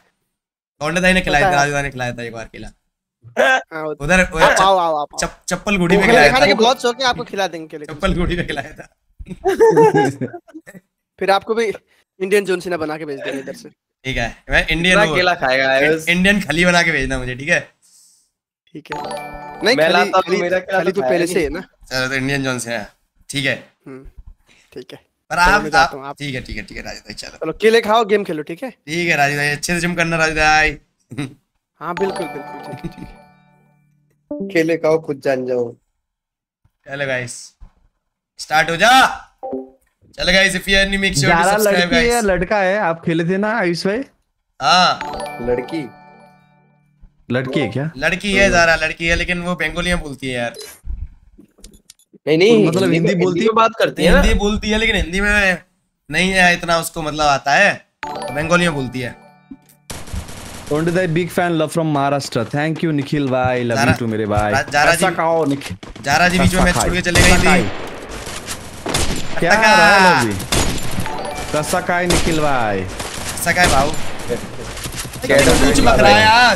कौंडे दाई ने खिलाया था राजू ने खिलाया था एक बार केला। हाँ, उधर उधर। चप- चप्पल गुड़ी में खिलाया था। बहुत शौक है आपको खिला देंगे चप्पल गुड़ी में खिलाया था। फिर आपको भी इंडियन जोनसिना बना के भेज देंगे इधर से। ठीक है मैं इंडियन केला खाएगा इंडियन खली बना के भेजना मुझे ठीक है? ठीक है। नहीं मैं खाली लाता हूँ, मेरा केला खाली तो तो पहले से है ना। चलो तो इंडियन जोन से है। ठीक है। हम्म, ठीक है। पर आप, जाता हूँ, आप आप- ठीक है ठीक है ठीक है राजू भाई चलो। चलो केले खाओ गेम खेलो ठीक है? ठीक है राजू भाई अच्छे से जिम करना राजू भाई। हाँ बिल्कुल बिल्कुल ठीक है ठीक है। केले खुद जान जाओ। चलो गाइस स्टार्ट हो जा। चलो guys if you are new make sure to subscribe लड़की है लड़का है आप खेले थे ना आयुष भाई? हाँ। लड़की। लड़की है क्या? लड़की है जारा लड़की है लेकिन वो बंगालियाँ बोलती है यार। नहीं नहीं मतलब हिंदी बोलती- में बात करती है हिंदी बोलती है लेकिन हिंदी में नहीं है इतना उसको मतलब आता है। बंगालियाँ बोलती है। Only the big fan love from Maharashtra. Thank you Nikhil भाई you जारा- too मेरे भाई जारा जी- कहो निखिल जारा जी बीच में मैच छोड़ के चले गई थी क्या टका। रहा है अभी कैसा काय निखिल भाई है भाव Shadow कुछ लग रहा है यार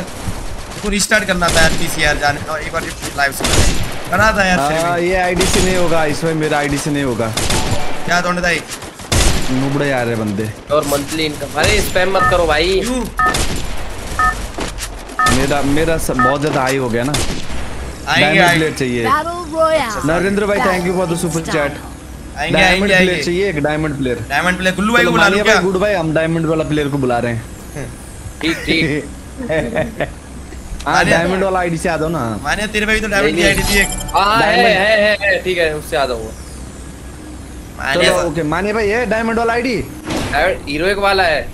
तो रिस्टार्ट करना था यार पीसीआर जाने और एक बार लाइव से करा था यार फिर हाँ, ये आईडी से नहीं होगा इसमें मेरा आईडी से नहीं होगा। क्या तोंड दाई नुबड़े आ रहे बंदे। और मंथली इनकम अरे स्पैम मत करो भाई। क्यों मेरा मेरा सब बहुत ज़्यादा हाई हो गया ना। आएँगे डायमंड आएँगे। प्लेट चाहिए। नरेंद्र भाई thank you for the super chat आएँगे डायमंड आएँगे प्लेयर आएँगे। चाहिए एक diamond player diamond play Gullu भाई को बुला लूँ क्या? गुड भाई हम डायमंड वाला प्लेयर को बुला रहे हैं। ठीक ठीक। हाँ डायमंड वाला आईडी से आ जाओ ना। माने तेरे भाई तो डायमंड की आईडी थी एक हाँ है है है, है ठीक है उससे आ जाऊँगा माने ओके मानिए भाई ये डायमंड वाला आईडी हीरोइक वाला है।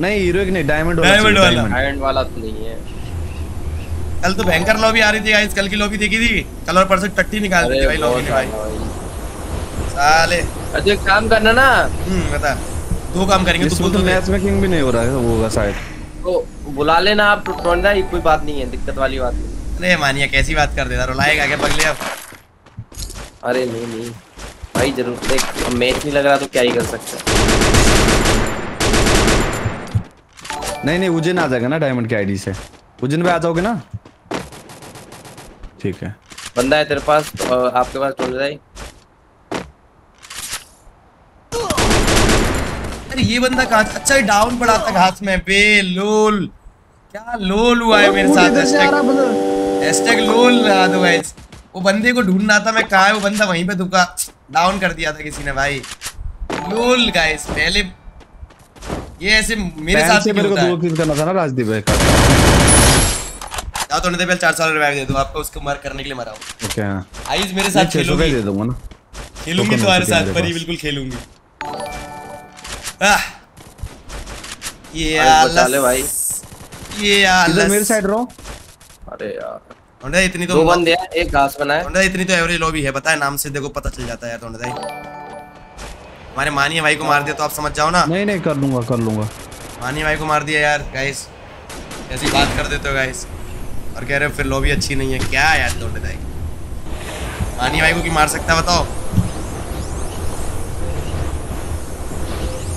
नहीं हीरो की नहीं डायमंड वाला चाहिए, वाला। आयरन वाला तो नहीं है। कल तो भयंकर लॉबी आ रही थी गाइस कल की लॉबी देखी थी। कल और परसों टट्टी निकाल दी भाई लॉबी ने भाई। साले। अच्छा एक काम करना ना। हम्म बता। दो काम करेंगे तू बोल तो तो। मैच मेकिंग भी नहीं हो रहा है वो होगा शायद तो बुला लेना आप टोंडा ही कोई बात नहीं है दिक्कत वाली बात नहीं अरे मानिया कैसी बात कर देता रुलाएगा क्या पगले अब? अरे नहीं नहीं। भाई ज़रूर देख अब मैच नहीं लग रहा तो क्या ही कर सकते हैं। नहीं नहीं उजन आ जाएगा ना डायमंड के आईडी से। उजन पे आ जाओगे ना? ठीक है। बंदा है तेरे पास अ, आपके पास टोंडा ही। अरे ये बंदा कहाँ अच्छा ये डाउन पड़ा था घास में। बे लोल। क्या लोल हुआ है मेरे साथ? हैशटैग हैशटैग लोल लगा दो गाइस वो बंदे को ढूंढना रहा था मैं कहा है? वो बंदा वहीं पे दुका डाउन कर दिया था किसी ने भाई। लोल गाइस पहले ये ऐसे मेरे साथ से मेरे को दो किल करना था ना राजदीप भाई का। जाओ तो नहीं पहले चार साल रिवाइव दे दो आपको उसको मार करने के लिए मरा हूँ। ओके। हाँ आइज़ मेरे साथ 600 का खेलूँगी। दे दूँगा ना। खेलूँगी तुम्हारे हो चुके हैं साथ परी बिल्कुल खेलूँगी। ये भाई, ले आलस। भाई। ये इधर मेरे साइड रहो? अरे यार। होंडा इतनी तो दो बंदे हैं एक घास बना है। होंडा इतनी तो एवरेज लॉबी है पता है नाम से देखो पता चल जाता है यार होंडा हमारे मानिए भाई को मार दिया तो आप समझ जाओ ना। नहीं नहीं कर लूँगा कर लूँगा। मानिए भाई को मार दिया यार गाइस ऐसी बात कर देते हो गाइस और कह रहे हो फिर लॉबी अच्छी नहीं है। क्या यार होंडा भाई मानिए भाई को की मार सकता है बताओ।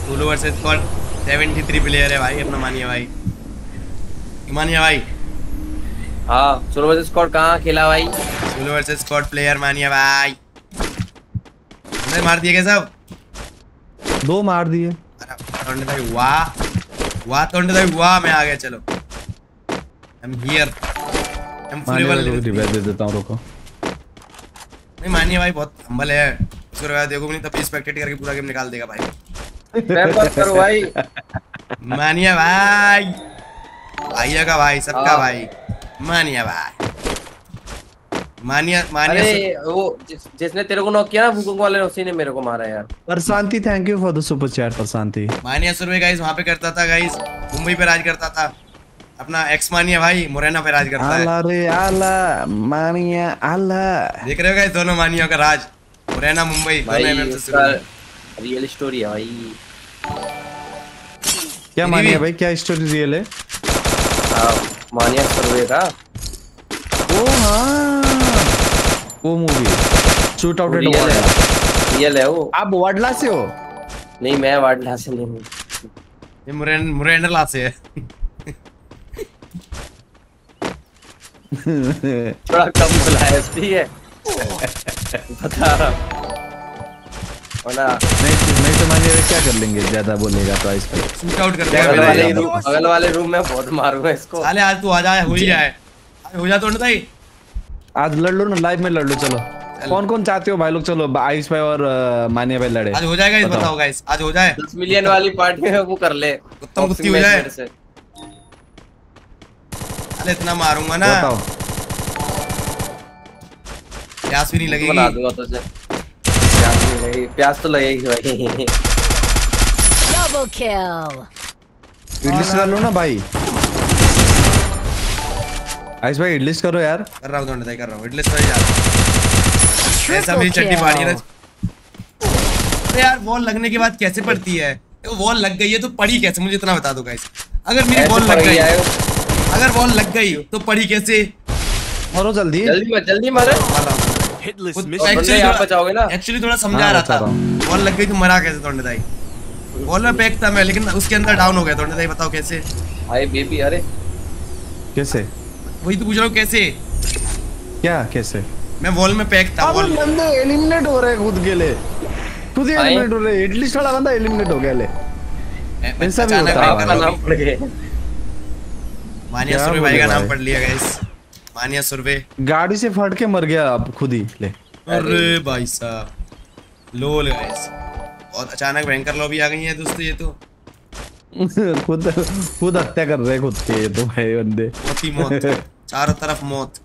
टूलो वर्सेस स्क्वाड 73 प्लेयर है भाई अपना मानिए भाई। मानिए भाई। हाँ सुरभज स्क्वाड कहाँ खेला भाई? टूलो वर्सेस स्क्वाड प्लेयर मानिए भाई। हमने मार दिया क्या सब? दो मार दिए। अरे तोंडे भाई वाह। वाह तोंडे भाई वाह मैं आ गया चलो। I am here I am fully मानिए भाई को रिवाइव दे देता हूँ रुको। नहीं मानिए भाई बहुत हम्बल है। उसको रिवाइव देखो नहीं तब स्पेक्टेट करके पूरा गेम निकाल देगा भाई। करो भाई? मानिए भाई। भाइया का भाई सबका हाँ। भाई। मानिए भाई। मानिए मानिए अरे वो जिस, जिसने तेरे को नॉक किया ना भूकंप वाले उसी ने मेरे को मारा यार। Prashanti thank you for the super chat Prashanti. Maniya Surve guys वहाँ पे करता था गाइस मुंबई पे राज करता था। अपना एक्स मानिया भाई मुरैना पे राज करता है। आला रे आला मानिया आला। देख रहे हो गाइस दोनों मानियों का राज। मुरैना मुंबई दोनों MM से शुरू रियल स्टोरी है भाई। क्या मानिया भाई क्या स्टोरी रियल है? हाँ मानिया सर्वे का। ओ हाँ। वो movie shoot out at real है। वाडला रियल है वो। आप वाडला से हो? नहीं मैं वाडला से नहीं हूँ। ये मुरैन मुरैना से है। थोड़ा कम बुलाया ठीक है। बता। रहा हूँ। वरना नहीं नहीं तो मानिए क्या कर लेंगे? ज़्यादा बोलेगा तो इस पर शूट आउट कर दिया वाले रूम बगल वाले रूम में बहुत मारूँगा इसको। साले आज तू आ जाए हो ही जाए। आज हो जा तो भाई आज लड़ लो ना लाइव में लड़ लो चलो। कौन कौन चाहते हो भाई लोग? चलो आयुष भाई और मानिया भाई लड़े। आज हो जाएगा इस बताओ। गाइस आज हो जाए। दस मिलियन वाली पार्टी में वो कर ले। कुत्ता कुत्ती हो जाए। मेरे इतना मारूँगा ना। बताओ। प्यास भी नहीं बना लगेगी। दूँगा तुझे। प्यास नहीं लगेगी। प्यास तो लगेगी भाई। Double kill. इडलिस्ट कर लो ना भाई। आयुष भाई इडलिस्ट करो यार। कर रहा हूँ दोनों कर रहा हूँ। इडली सही जा ऐसा मेरी चट्टी है ना। अरे यार वॉल लगने के बाद कैसे पड़ती है? वॉल लग गई है तो पड़ी कैसे? मुझे इतना बता दो गाइस अगर मेरी वॉल लग गई। है। अगर वॉल लग गई तो पड़ी कैसे? मरो जल्दी। जल्दी मत जल्दी मर। बचाओगे ना? एक्चुअली थोड़ा समझा हाँ, रहा था। वॉल लग गई तो मरा कैसे तोड़ने दाई? वॉल में पैक था मैं लेकिन उसके अंदर डाउन हो गया तोड़ने दाई बताओ कैसे? भाई बेबी अरे। कैसे? वही तो पूछ रहा हूँ कैसे? क्या कैसे? मैं वॉल में पैक था अब वॉल बंदे एलिमिनेट हो रहे हैं खुद के लिए। खुद ही एलिमिनेट हो रहे हैं। इडलिस्ट वाला बंदा एलिमिनेट हो गया ले। ऐसा भी होता है भाई आपका का नाम पड़ गया मानिया सुरवे भाई का नाम पढ़ लिया गाइस मानिया सुरवे गाड़ी से फट के मर गया अब खुद ही ले। अरे भाई साहब लोल गाइस बहुत अचानक भयंकर लॉबी आ गई है दोस्तों ये तो। खुद खुद हत्या कर रहे खुद के ये तो भाई बंदे। मौत ही मौत चारों तरफ़ मौत।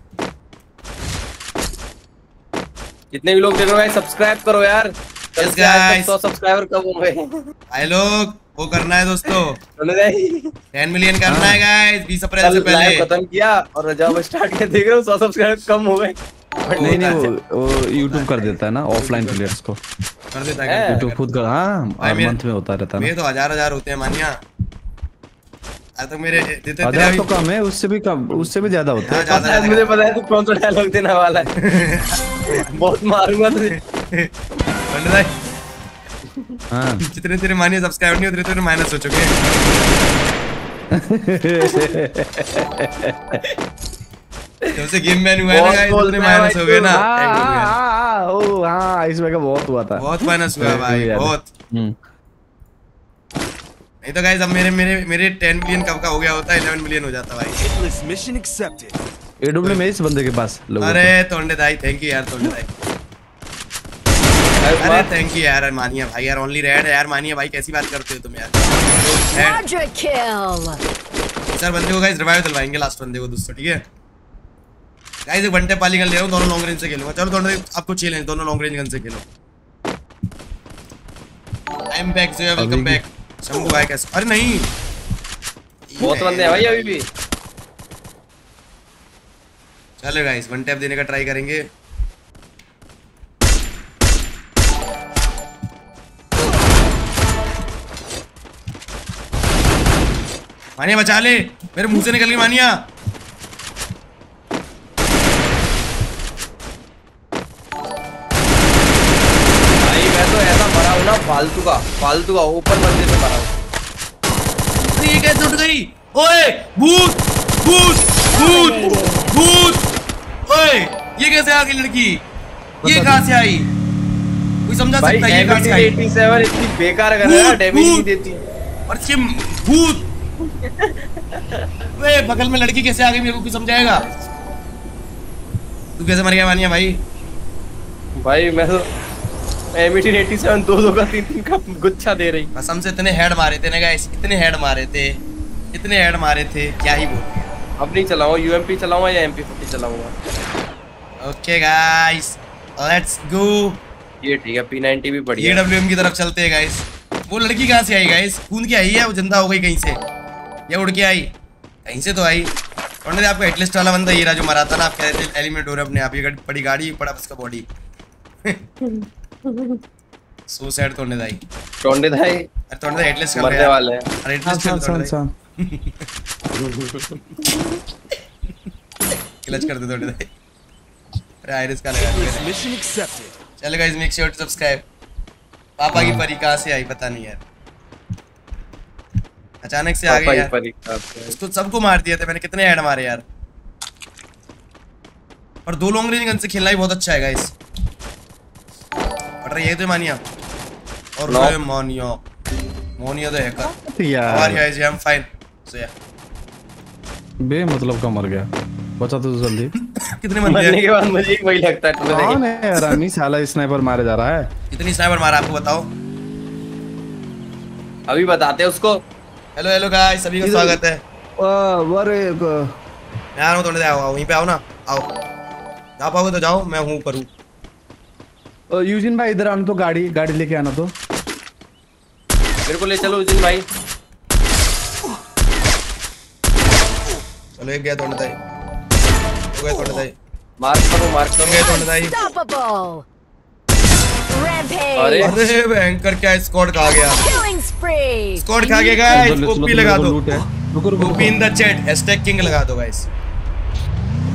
जितने भी लोग देख रहे हो सब्सक्राइब करो यार। Yes, guys. सौ सब्सक्राइबर कब होंगे भाई लोग वो करना है दोस्तों। रहे 10 मिलियन करना है गाइस 20 अप्रैल से पहले। खत्म किया और जब स्टार्ट किया देख रहे हो सौ सब्सक्राइबर कम हो गए। नहीं नहीं वो वो यूट्यूब कर देता है ना ऑफलाइन प्लेयर्स को। कर देता है। है। यूट्यूब खुद कर हाँ हर मंथ में होता रहता है मेरे ना तो हज़ार हज़ार होते हैं मानिया। तक मेरे देते हज़ार तो कम है उससे भी कम उससे भी ज़्यादा होता हाँ, है ज़्यादा मुझे पता है तू कौन सा डायलॉग देने वाला है। बहुत मारूँगा तुझे। पंडित भाई हाँ। जितने तेरे मानिए सब्सक्राइबर नहीं उतने तेरे माइनस हो चुके हैं। जब से गेम बैन हुआ है ना गाइस उतने माइनस हो गए ना। हाँ, हो। हाँ, ओ हाँ इसमें का बहुत हुआ था। बहुत माइनस हुआ भाई बहुत। हम्म। नहीं तो गाइस अब मेरे मेरे मेरे 10 मिलियन कब का हो गया होता 11 मिलियन हो जाता भाई। Mission accepted. एडब्ल्यू में इस बंदे के पास अरे तोंडे भाई थैंक यू यार तोंडे भाई Guys, अरे थैंक यू यार मानिया भाई यार ओनली रेड यार। मानिया भाई कैसी बात करते हो तुम यार. सर बंदे को गाइस रिवाइव दिलवाएँगे लास्ट बंदे को दोस्तों ठीक है? गाइस एक वन टैप वाली गन ले रहा हूँ दोनों लॉन्ग रेंज से खेलूँगा। चलो दोनों आपको चैलेंज दोनों लॉन्ग रेंज गन से खेलो। I am back Zoya welcome back Shambhu भाई कैसे अरे नहीं। बहुत बंदे हैं भाई अभी भी। चलो गाइस वन टैप देने का ट्राई करेंगे। मानिया बचा ले। मेरे मुँह से निकल गई मानिया। भाई मैं तो हूँ ना फालतू का फालतू का ऊपर बंदे से मरा हूँ। अरे ये कैसे उठ गई। ओए भूत भूत भूत भूत। ओए ये कैसे आ गई लड़की? ये कहाँ से आई? कोई समझा सकता है ये कहाँ से आई? M87 इतनी बेकार गन है डैमेज नहीं देती। और इसके भूत वे बगल में लड़की कैसे आ गई? मेरे को कोई समझाएगा? तू कैसे मर गया मानिया भाई? भाई मैं तो M87 दो दो का तीन तीन का गुच्छा दे रही। कसम से इतने हेड मारे थे ना गाइस इतने हेड मारे थे। इतने हेड मारे थे क्या ही बोल। अब नहीं चलाऊँगा यूएमपी चलाऊँगा या MP50 चलाऊँगा? ओके गाइस लेट्स गो ये ठीक है P90 भी बढ़िया। एडब्ल्यूएम की तरफ़ चलते हैं गाइस वो लड़की कहाँ से आई गाइस कूद के आई है वो ज़िंदा हो गई कहीं से? या उड़ के आई। कहीं से तो आई। और आपका हिटलिस्ट वाला बंदा ये रहा जो मरा था ना आप कह रहे थे एलिमेंट हो रहा अपने आप ये बड़ी गाड़ी पड़ा उसका बॉडी सुसाइड तोड़ने दाई। टोंडे भाई अरे तोड़ने हेडलेस कर मरने रहे वाले हैं। अरे हाँ हेडलेस कर सान तोड़ने सान क्लच कर दे तोड़ने दाई। अरे आइरिस का लगा दिया। Mission accepted. चलो guys make sure to subscribe पापा की परी कहाँ से आई पता नहीं यार। अचानक से आ यार। पे। उसको सबको मार दिया था मैंने कितने हेड मारे यार। और दो लॉन्ग रेंज गन से खेलना भी बहुत अच्छा है गाइस पट रही है तो मानिया? और. रे मानिया। मोनिया तो हैकर यार? You guys I am fine so या बे मतलब का मर गया। बचा तो जल्दी। कितने बंदे मरने के बाद मुझे वही लगता है टोंडे कौन भाई। है रानी साला स्नाइपर मारे जा रहा है। कितनी स्नाइपर मारा आपको बताओ। अभी बताते हैं उसको। हेलो हेलो गाइस सभी का स्वागत है। अरे मैं आ रहा हूँ थोड़ी देर आओ वहीं पे आओ ना। आओ। जा पाओगे तो जाओ मैं हूँ ऊपर हूँ। यूजिन भाई इधर आना तो गाड़ी गाड़ी लेके आना तो। मेरे को ले चलो उजिन भाई। चलो एक गया तोड़ने दाई हो गया तोड़ने दाई मार्क करो मार्क करो। गए तोड़ने दाई Unstoppable. Rampage. अरे। अरे भयंकर क्या स्क्वाड खा गया. स्क्वाड खा गया गाइस ओपी तो लगा दो। है। OP in the chat hashtag king लगा दो गाइस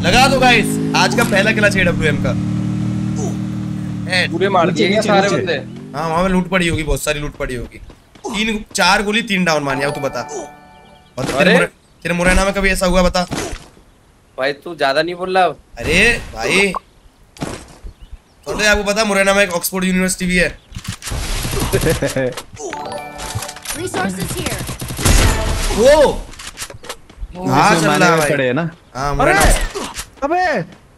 लगा दो गाइस आज का पहला किला चाहिए डब्ल्यूएम का। पूरे मार दिए सारे बंदे। हाँ वहाँ में लूट पड़ी होगी बहुत सारी लूट पड़ी होगी। तीन चार गोली तीन डाउन मानिया तू बता। बता अरे। तेरे मुरैना में कभी ऐसा हुआ बता। भाई तू ज़्यादा नहीं बोल रहा? अरे भाई। तो आपको पता मुरैना में एक ऑक्सफोर्ड यूनिवर्सिटी भी है. वो! हाँ चल रहा है खड़े है ना। हाँ मुरैना। अबे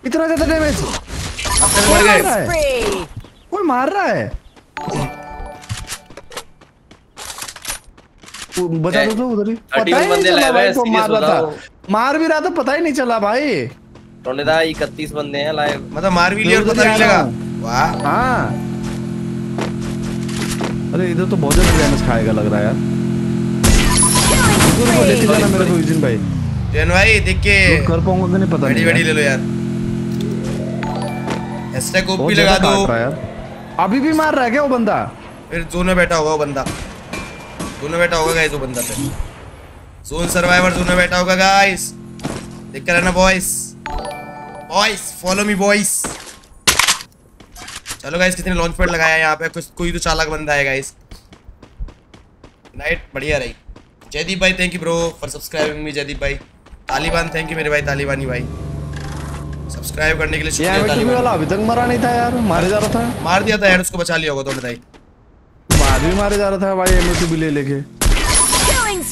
इतना ज़्यादा डैमेज मर गए? कोई मार रहा है? बचा दो तो उधर ही। पता ही नहीं चला भाई हुए, को serious मार रहा था। मार भी रहा था पता ही नहीं चला भाई। टोंडे दा इकतीस बंदे हैं लाए मतलब मार भी लिया पता नहीं लगा। वाह। हाँ। अरे इधर तो बहुत ज़्यादा डैमेज खाएगा लग रहा है यार। लेके जाना मेरे को यूजिन भाई। जैन भाई देख के कर पाऊँगा कि नहीं पता बड़ी नहीं बड़ी। ले लो यार। हैशटैग ओपी लगा दो। अभी भी मार रहा है क्या वो बंदा? फिर जोन में बैठा होगा वो बंदा। जोन में बैठा होगा गाइस वो बंदा फिर। जोन सर्वाइवर जोन में बैठा होगा गाइस देख कर रहना boys boys follow me boys चलो गाइस कितने लॉन्च पैड लगाया यहाँ पे? कुछ कोई तो चालाक बंदा है गाइस नाइट बढ़िया रही. जयदीप भाई thank you bro for subscribing me Jaydeep भाई. तालिबान थैंक यू मेरे भाई तालिबानी भाई. सब्सक्राइब करने के लिए शुक्रिया तालिबान. वाला अभी तक मरा नहीं था यार? मारे जा रहा था। मार दिया था यार उसको बचा लिया होगा तो बताइए बाद भी मारे जा रहा था भाई भी ले लेके।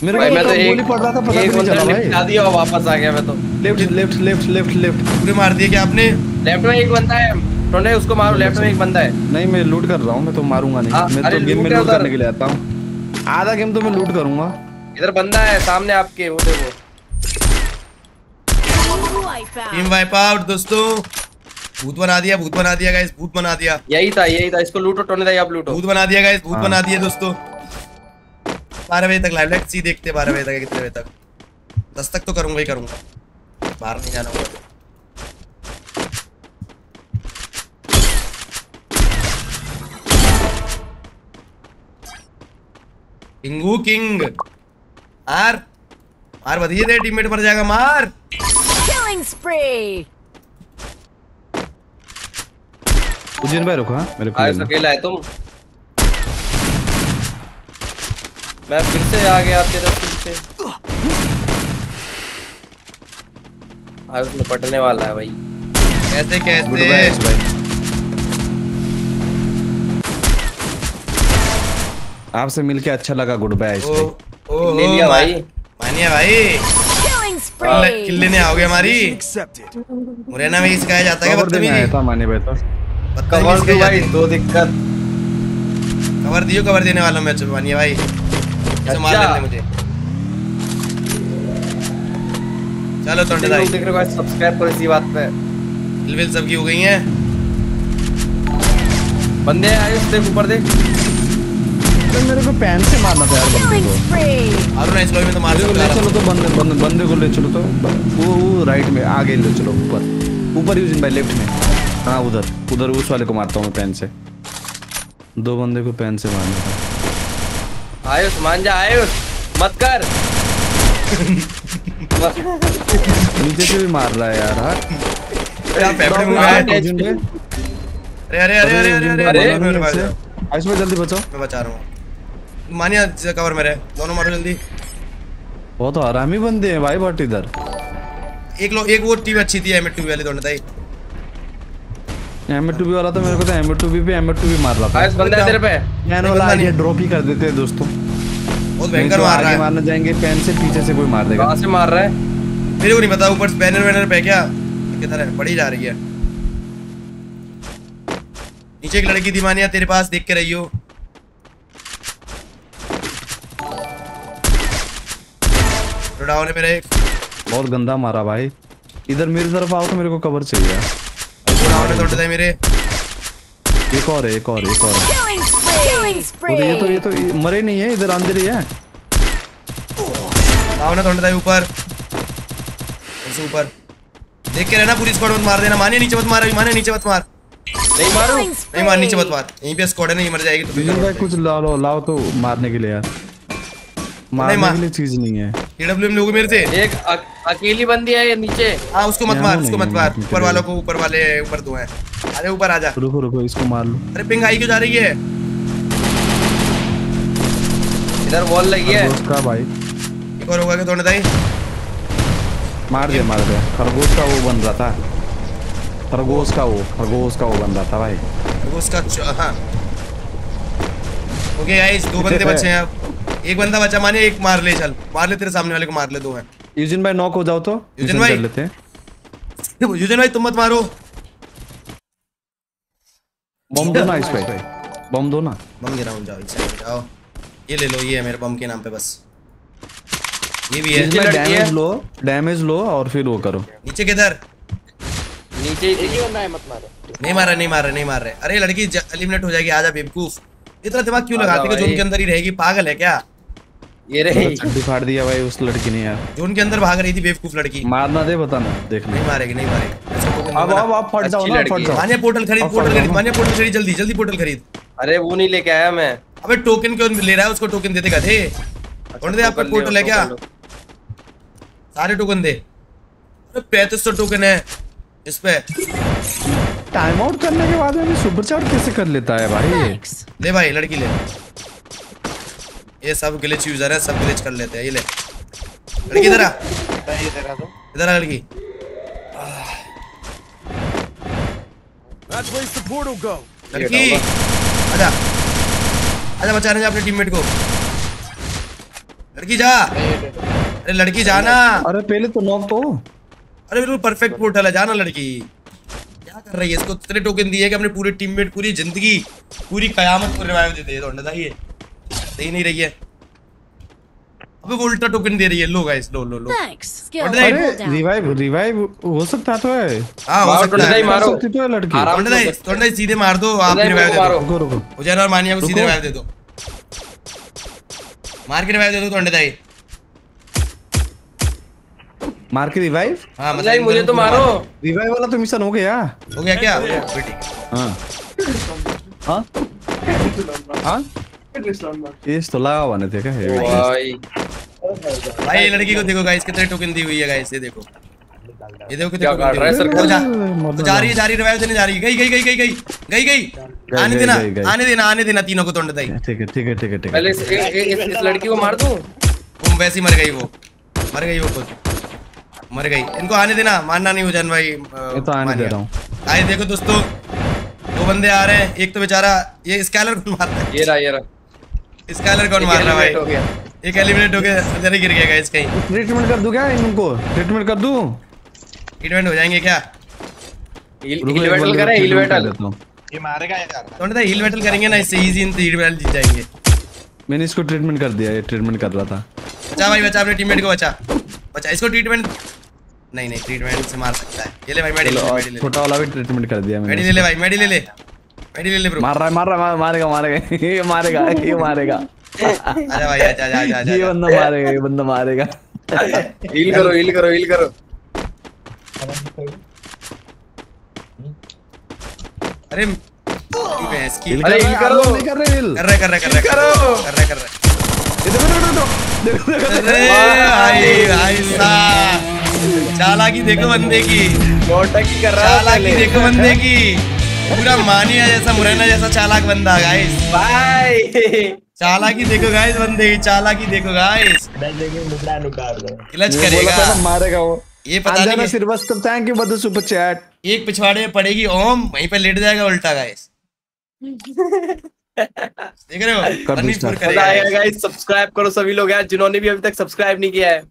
मेरे भाई को मैं तो एक गोली पड़ रहा था पता नहीं बंदा चला निपटा भाई। दिया वापस आ गया मैं तो। Left left left left left. पूरे मार दिए क्या आपने? लेफ़्ट में एक बंदा है। टोने उसको मारो लेफ़्ट में एक बंदा है। नहीं मैं लूट कर रहा हूँ मैं तो मारूँगा नहीं। हाँ, मैं तो गेम में लूट। करने के लिए आता हूँ। आधा गेम तो मैं लूट करूँगा। इधर बंदा है सामने आपके वो देखो. टीम वाइप आउट दोस्तों। भूत बना दिया भूत बना दिया गाइस भूत बना दिया। यही था यही था इसको लूटो टोने दाई आप लूटो। भूत बना दिया गाइस भूत हाँ। बना दिया दोस्तों। बारह बजे तक लाइव लेट्स सी देखते हैं बारह बजे तक कितने बजे तक। दस तक तो करूँगा ही करूँगा। बाहर नहीं जाना होगा। किंगू किंग मार। मार बधिए दे टीममेट मर जाएगा मार। Killing spree. उज्जैन भाई रुको हाँ मेरे को। अकेला है तुम? मैं फिर से आ गया तेरे पीछे आज उसमें पटने वाला है भाई। कैसे गुड कैसे भाई। आपसे मिलके अच्छा लगा गुड बाय ले लिया भाई। मा- मानिया भाई। किल्ले ने आओगे हमारी? मुरैना में सिखाया जाता है कवर बदतमीजी? माने भाई तो। कवर दो भाई दो दिक्कत। कवर दियो कवर देने वाला मैं मानिया भाई। मार अच्छा। लेते मुझे। चलो तो लोग भाई देख रहे हो सब्सक्राइब करो इसी बात पे। विल सबकी हो गई हैं। बंदे आए उस देख ऊपर देख। तो मेरे को पैन से मारना था यार बंदे को। ना इस लॉबी में तो मार को चलो तो बंदे बंदे बंदे को ले चलो तो। वो वो राइट में आगे ले चलो ऊपर। ऊपर यूजिन भाई लेफ़्ट में। हाँ उधर। उधर उस वाले को मारता हूँ मैं पेन से। दो बंदे को पेन से मारना था। आयुष मान जा आयुष मत कर। नीचे से भी मार रहा है यार हाँ। अरे अरे अरे अरे अरे अरे आयुष जल्दी बचाओ। मैं बचा रहा हूँ। मानिया कवर में रहे दोनों मारो जल्दी। वो तो आरामी बंदे हैं भाई बट इधर। एक लोग एक वो टीम अच्छी थी एम टू वाली दोनों एम टू बी वाला तो मेरे को तो एम टू बी पे एम टू बी मार रहा था। बंदा तेरे पे। मैन वाला आइडिया ड्रॉप ही कर देते हैं दोस्तों। बहुत भयंकर तो मार रहा है। मारने जाएँगे पेन से पीछे से कोई मार देगा। कहाँ से मार रहा है? मेरे को नहीं पता ऊपर बैनर वैनर पे क्या? किधर है? बड़ी जा रही है। नीचे एक लड़की दीवानिया तेरे पास देख के डाउन है। मेरा। बहुत गंदा मारा भाई। इधर मेरी तरफ़ आओ तो मेरे को कवर चाहिए। तो डाउन है मेरे। एक और एक और एक और और ये तो ये तो मरे नहीं है इधर अंदर ही है। डाउन है थोड़े ऊपर। ऐसे ऊपर। देख के रहना पूरी स्क्वाड मत मार देना। मानिए नीचे मत मार अभी मानिए नीचे मत मार। नहीं मारू? नहीं मार नीचे मत मार। यहीं पे स्क्वाड है नहीं मर जाएगी तो भाई कुछ लाओ लाओ लाओ तो मारने के लिए यार। मारने के लिए चीज़ नहीं है। टीडब्ल्यूएम लोगे मेरे से? एक अकेली बंदी है ये नीचे। हाँ उसको मत मार उसको मत मार। ऊपर वालों को ऊपर वाले ऊपर दो हैं। अरे ऊपर आ जा रुको रुको इसको मार लो। अरे पिंग आई क्यों जा रही है? इधर वॉल लगी है। खरगोश का भाई। एक और होगा कि दोनों दाई? मार दिया मार दिया खरगोश का वो बन रहा था। खरगोश का वो खरगोश का वो बन रहा था भाई। उसका च- हाँ। ओके गाइस दो बंदे बचे हैं अब। एक बंदा बचा माने एक मार ले चल। मार ले तेरे सामने वाले को मार ले दो हैं। यूजिन भाई नॉक हो जाओ तो। यूजिन भाई। लेते हैं। युजन भाई तुम मत मारो। बम दो ना इस पे। बम दो ना। बम गिराऊं जाओ इस साइड जाओ। ये ले लो ये है मेरे बम के नाम पे बस। ये भी है। है। डैमेज लो डैमेज लो और फिर वो करो। नीचे किधर? नीचे ही थी। नहीं मार रहे नहीं मार रहे नहीं मार रहे। अरे लड़की एलिमिनेट हो जाएगी आजा बेवकूफ़। इतना दिमाग क्यों लगाते कि जोन के अंदर ही रहेगी? पागल है क्या? ये रही। चड्डी फाड़ दिया भाई उस लड़की ने यार। जोन के अंदर भाग रही थी बेवकूफ़ लड़की। मारना दे बता ना देख नहीं मारेगी नहीं मारेगी। अब अब ना। अब फट जाओ ना फट जाओ। मानिया पोर्टल खरीद पोर्टल खरीद। मानिया पोर्टल खरीद जल्दी जल्दी पोर्टल खरीद। अरे वो नहीं लेके आया मैं। अबे टोकन क्यों ले रहा है उसको टोकन देते गधे कौन दे आपका टोकन पोर्टल है क्या? सारे टोकन दे। अरे पैंतीस सौ टोकन है इस पे। टाइम आउट करने के बाद में सुपर चार्ट कैसे कर लेता है भाई? ले भाई लड़की ले। ये सब ग्लिच यूज़र है सब ग्लिच कर लेते हैं ये ले। लड़की इधर आ। इधर आ लड़की. लड़की आजा। आजा बचाने जा अपने टीममेट को। लड़की जा। अरे लड़की जाना अरे पहले तो नॉक तो। अरे बिल्कुल परफेक्ट पोर्टल है जाना लड़की। क्या कर रही है? इसको इतने टोकन दिए कि अपने पूरे टीममेट पूरी ज़िंदगी पूरी कयामत को रिवाइव दे दे तो अंडा सही नहीं रही है। अबे वो उल्टा टोकन दे रही है। लो गाइस लो लो लो। Down. रिवाइव रिवाइव हो सकता तो है। हाँ हो सकता है। मारो। सकती तो है लड़की। आराम तोंडे दाई सीधे मार दो आप रिवाइव दे दो रुको रुको। उजैन और मानिया को सीधे रिवाइव दे दो। मार के रिवाइव दे दो तोंडे दाई। मार के रिवाइव हाँ मतलब नहीं मुझे तो मारो। रिवाइव वाला तो मिशन हो गया। हो गया क्या? है। हाँ? हाँ? हाँ तो लगा बने थे क्या ये? भाई। भाई। ये लड़की को देखो गाइस कितने टोकन दी हुई है गाइस ये देखो। ये देखो कितने टोकन है दी हुई सरकार? तो जा। तो जा रही है जा रही है रिवाइव देने जा रही है। गई गई गई गई गई गई गई। आने देना। आने देना आने देना तीनों को तोंड दाई ठीक है ठीक है ठीक है ठीक है। इ, इस, इस लड़की को मार दूँ? वो वैसे ही मर गई वो। मर गई वो खुद। मर गई। इनको आने देना मानना नहीं उजैन भाई ये तो आने दे रहा हूँ। आए देखो दोस्तों दो बंदे आ रहे हैं एक तो बेचारा ये स्कैलर कौन मार रहा ये रहा ये रहा। स्कैलर कौन मार रहा है हो भाई? गया एक एलिमिनेट हो गया अंदर ही गिर गया गाइस कहीं। ट्रीटमेंट कर दूँ क्या इनको? ट्रीटमेंट कर दूँ? इवेंट हो जाएँगे क्या? हिल हिल बार करे हिल बैटल ये मारेगा यार। तो तो हिल बैटल करेंगे ना इससे इजी इन तीन बैटल जीत जाएँगे। मैंने इसको ट्रीटमेंट कर दिया ये ट्रीटमेंट कर रहा था। बचा भाई बचा अपने टीममेट को बचा। बचा इसको ट्रीटमेंट नहीं नहीं ट्रीटमेंट से मार सकता है। ये ले भाई मेडी मेडी छोटा वाला भी ट्रीटमेंट कर दिया मेडी मैंने ले ले भाई मेडी ले ले। मेडी ले ले ब्रो मार रहा है मार रहा है मारेगा मारेगा ये मारेगा ये मारेगा आजा भाई आजा आजा आजा ये बंदा मारेगा ये बंदा मारेगा हिल करो हिल करो हिल करो अरे अरे, हिल करो। नहीं कर रहे हिल कर रहा है कर रहा कर रहा है करो। कर रहा है कर रहा है देखो देखो देखो देखो देखो अरे भाई भाई साहब चालाकी देखो बंदे की नौटंकी कर रहा है चालाकी देखो बंदे की पूरा मानिया जैसा मुरैना जैसा चालाक बंदा गाइस भाई चालाकी देखो गाइस बंदे की चालाकी देखो गाइस क्लच करेगा। मारेगा वो। ये पता नहीं श्रीवास्तव थैंक यू बदल सुपर चैट। एक पिछवाड़े में पड़ेगी ओम वहीं पे लेट जाएगा उल्टा गाइस देख रहे हो। गाइस सब्सक्राइब करो सभी लोग यार जिन्होंने भी अभी तक सब्सक्राइब नहीं किया है।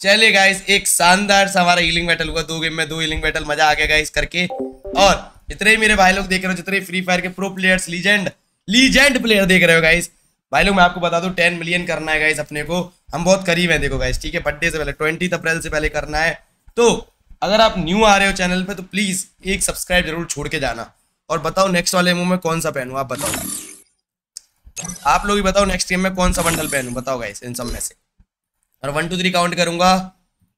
चलिए गाइस एक शानदार सा हमारा हीलिंग बैटल हुआ। दो गेम में दो हीलिंग बैटल मज़ा आ गया गाइस करके। और जितने ही मेरे भाई लोग देख रहे हो, जितने फ्री फायर के pro players legend legend player देख रहे हो गाइस भाई लोग, मैं आपको बता दूँ 10 मिलियन करना है गाइस अपने को। हम बहुत करीब हैं, देखो गाइस ठीक है? बर्थडे से पहले ट्वेंटी अप्रैल से पहले करना है। तो अगर आप न्यू आ रहे हो चैनल पे तो प्लीज़ एक सब्सक्राइब ज़रूर छोड़ के जाना। और बताओ नेक्स्ट वाले मुँह में कौन सा पहनूं आप बताओ। आप लोग ही बताओ नेक्स्ट गेम में कौन सा बंडल पहनूं बताओ गाइस इन सब में से। और वन टू थ्री काउंट करूँगा।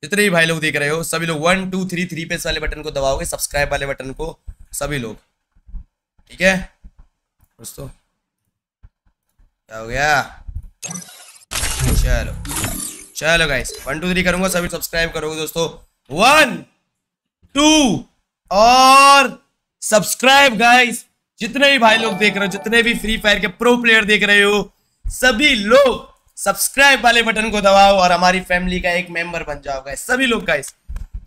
जितने भी भाई लोग देख रहे हो, सभी लोग वन टू थ्री थ्री पे वाले बटन को दबाओगे सब्सक्राइब वाले बटन को। सभी लोग। ठीक है? दोस्तों, क्या हो गया? चलो चलो गाइस वन टू थ्री करूँगा, सभी सब्सक्राइब करोगे दोस्तों। वन टू और सब्सक्राइब गाइस जितने भी भाई लोग देख रहे हो, जितने भी फ्री फायर के प्रो प्लेयर देख रहे हो, सभी लोग सब्सक्राइब वाले बटन को दबाओ और हमारी फैमिली का एक मेंबर बन जाओ गाइस सभी लोग गाइस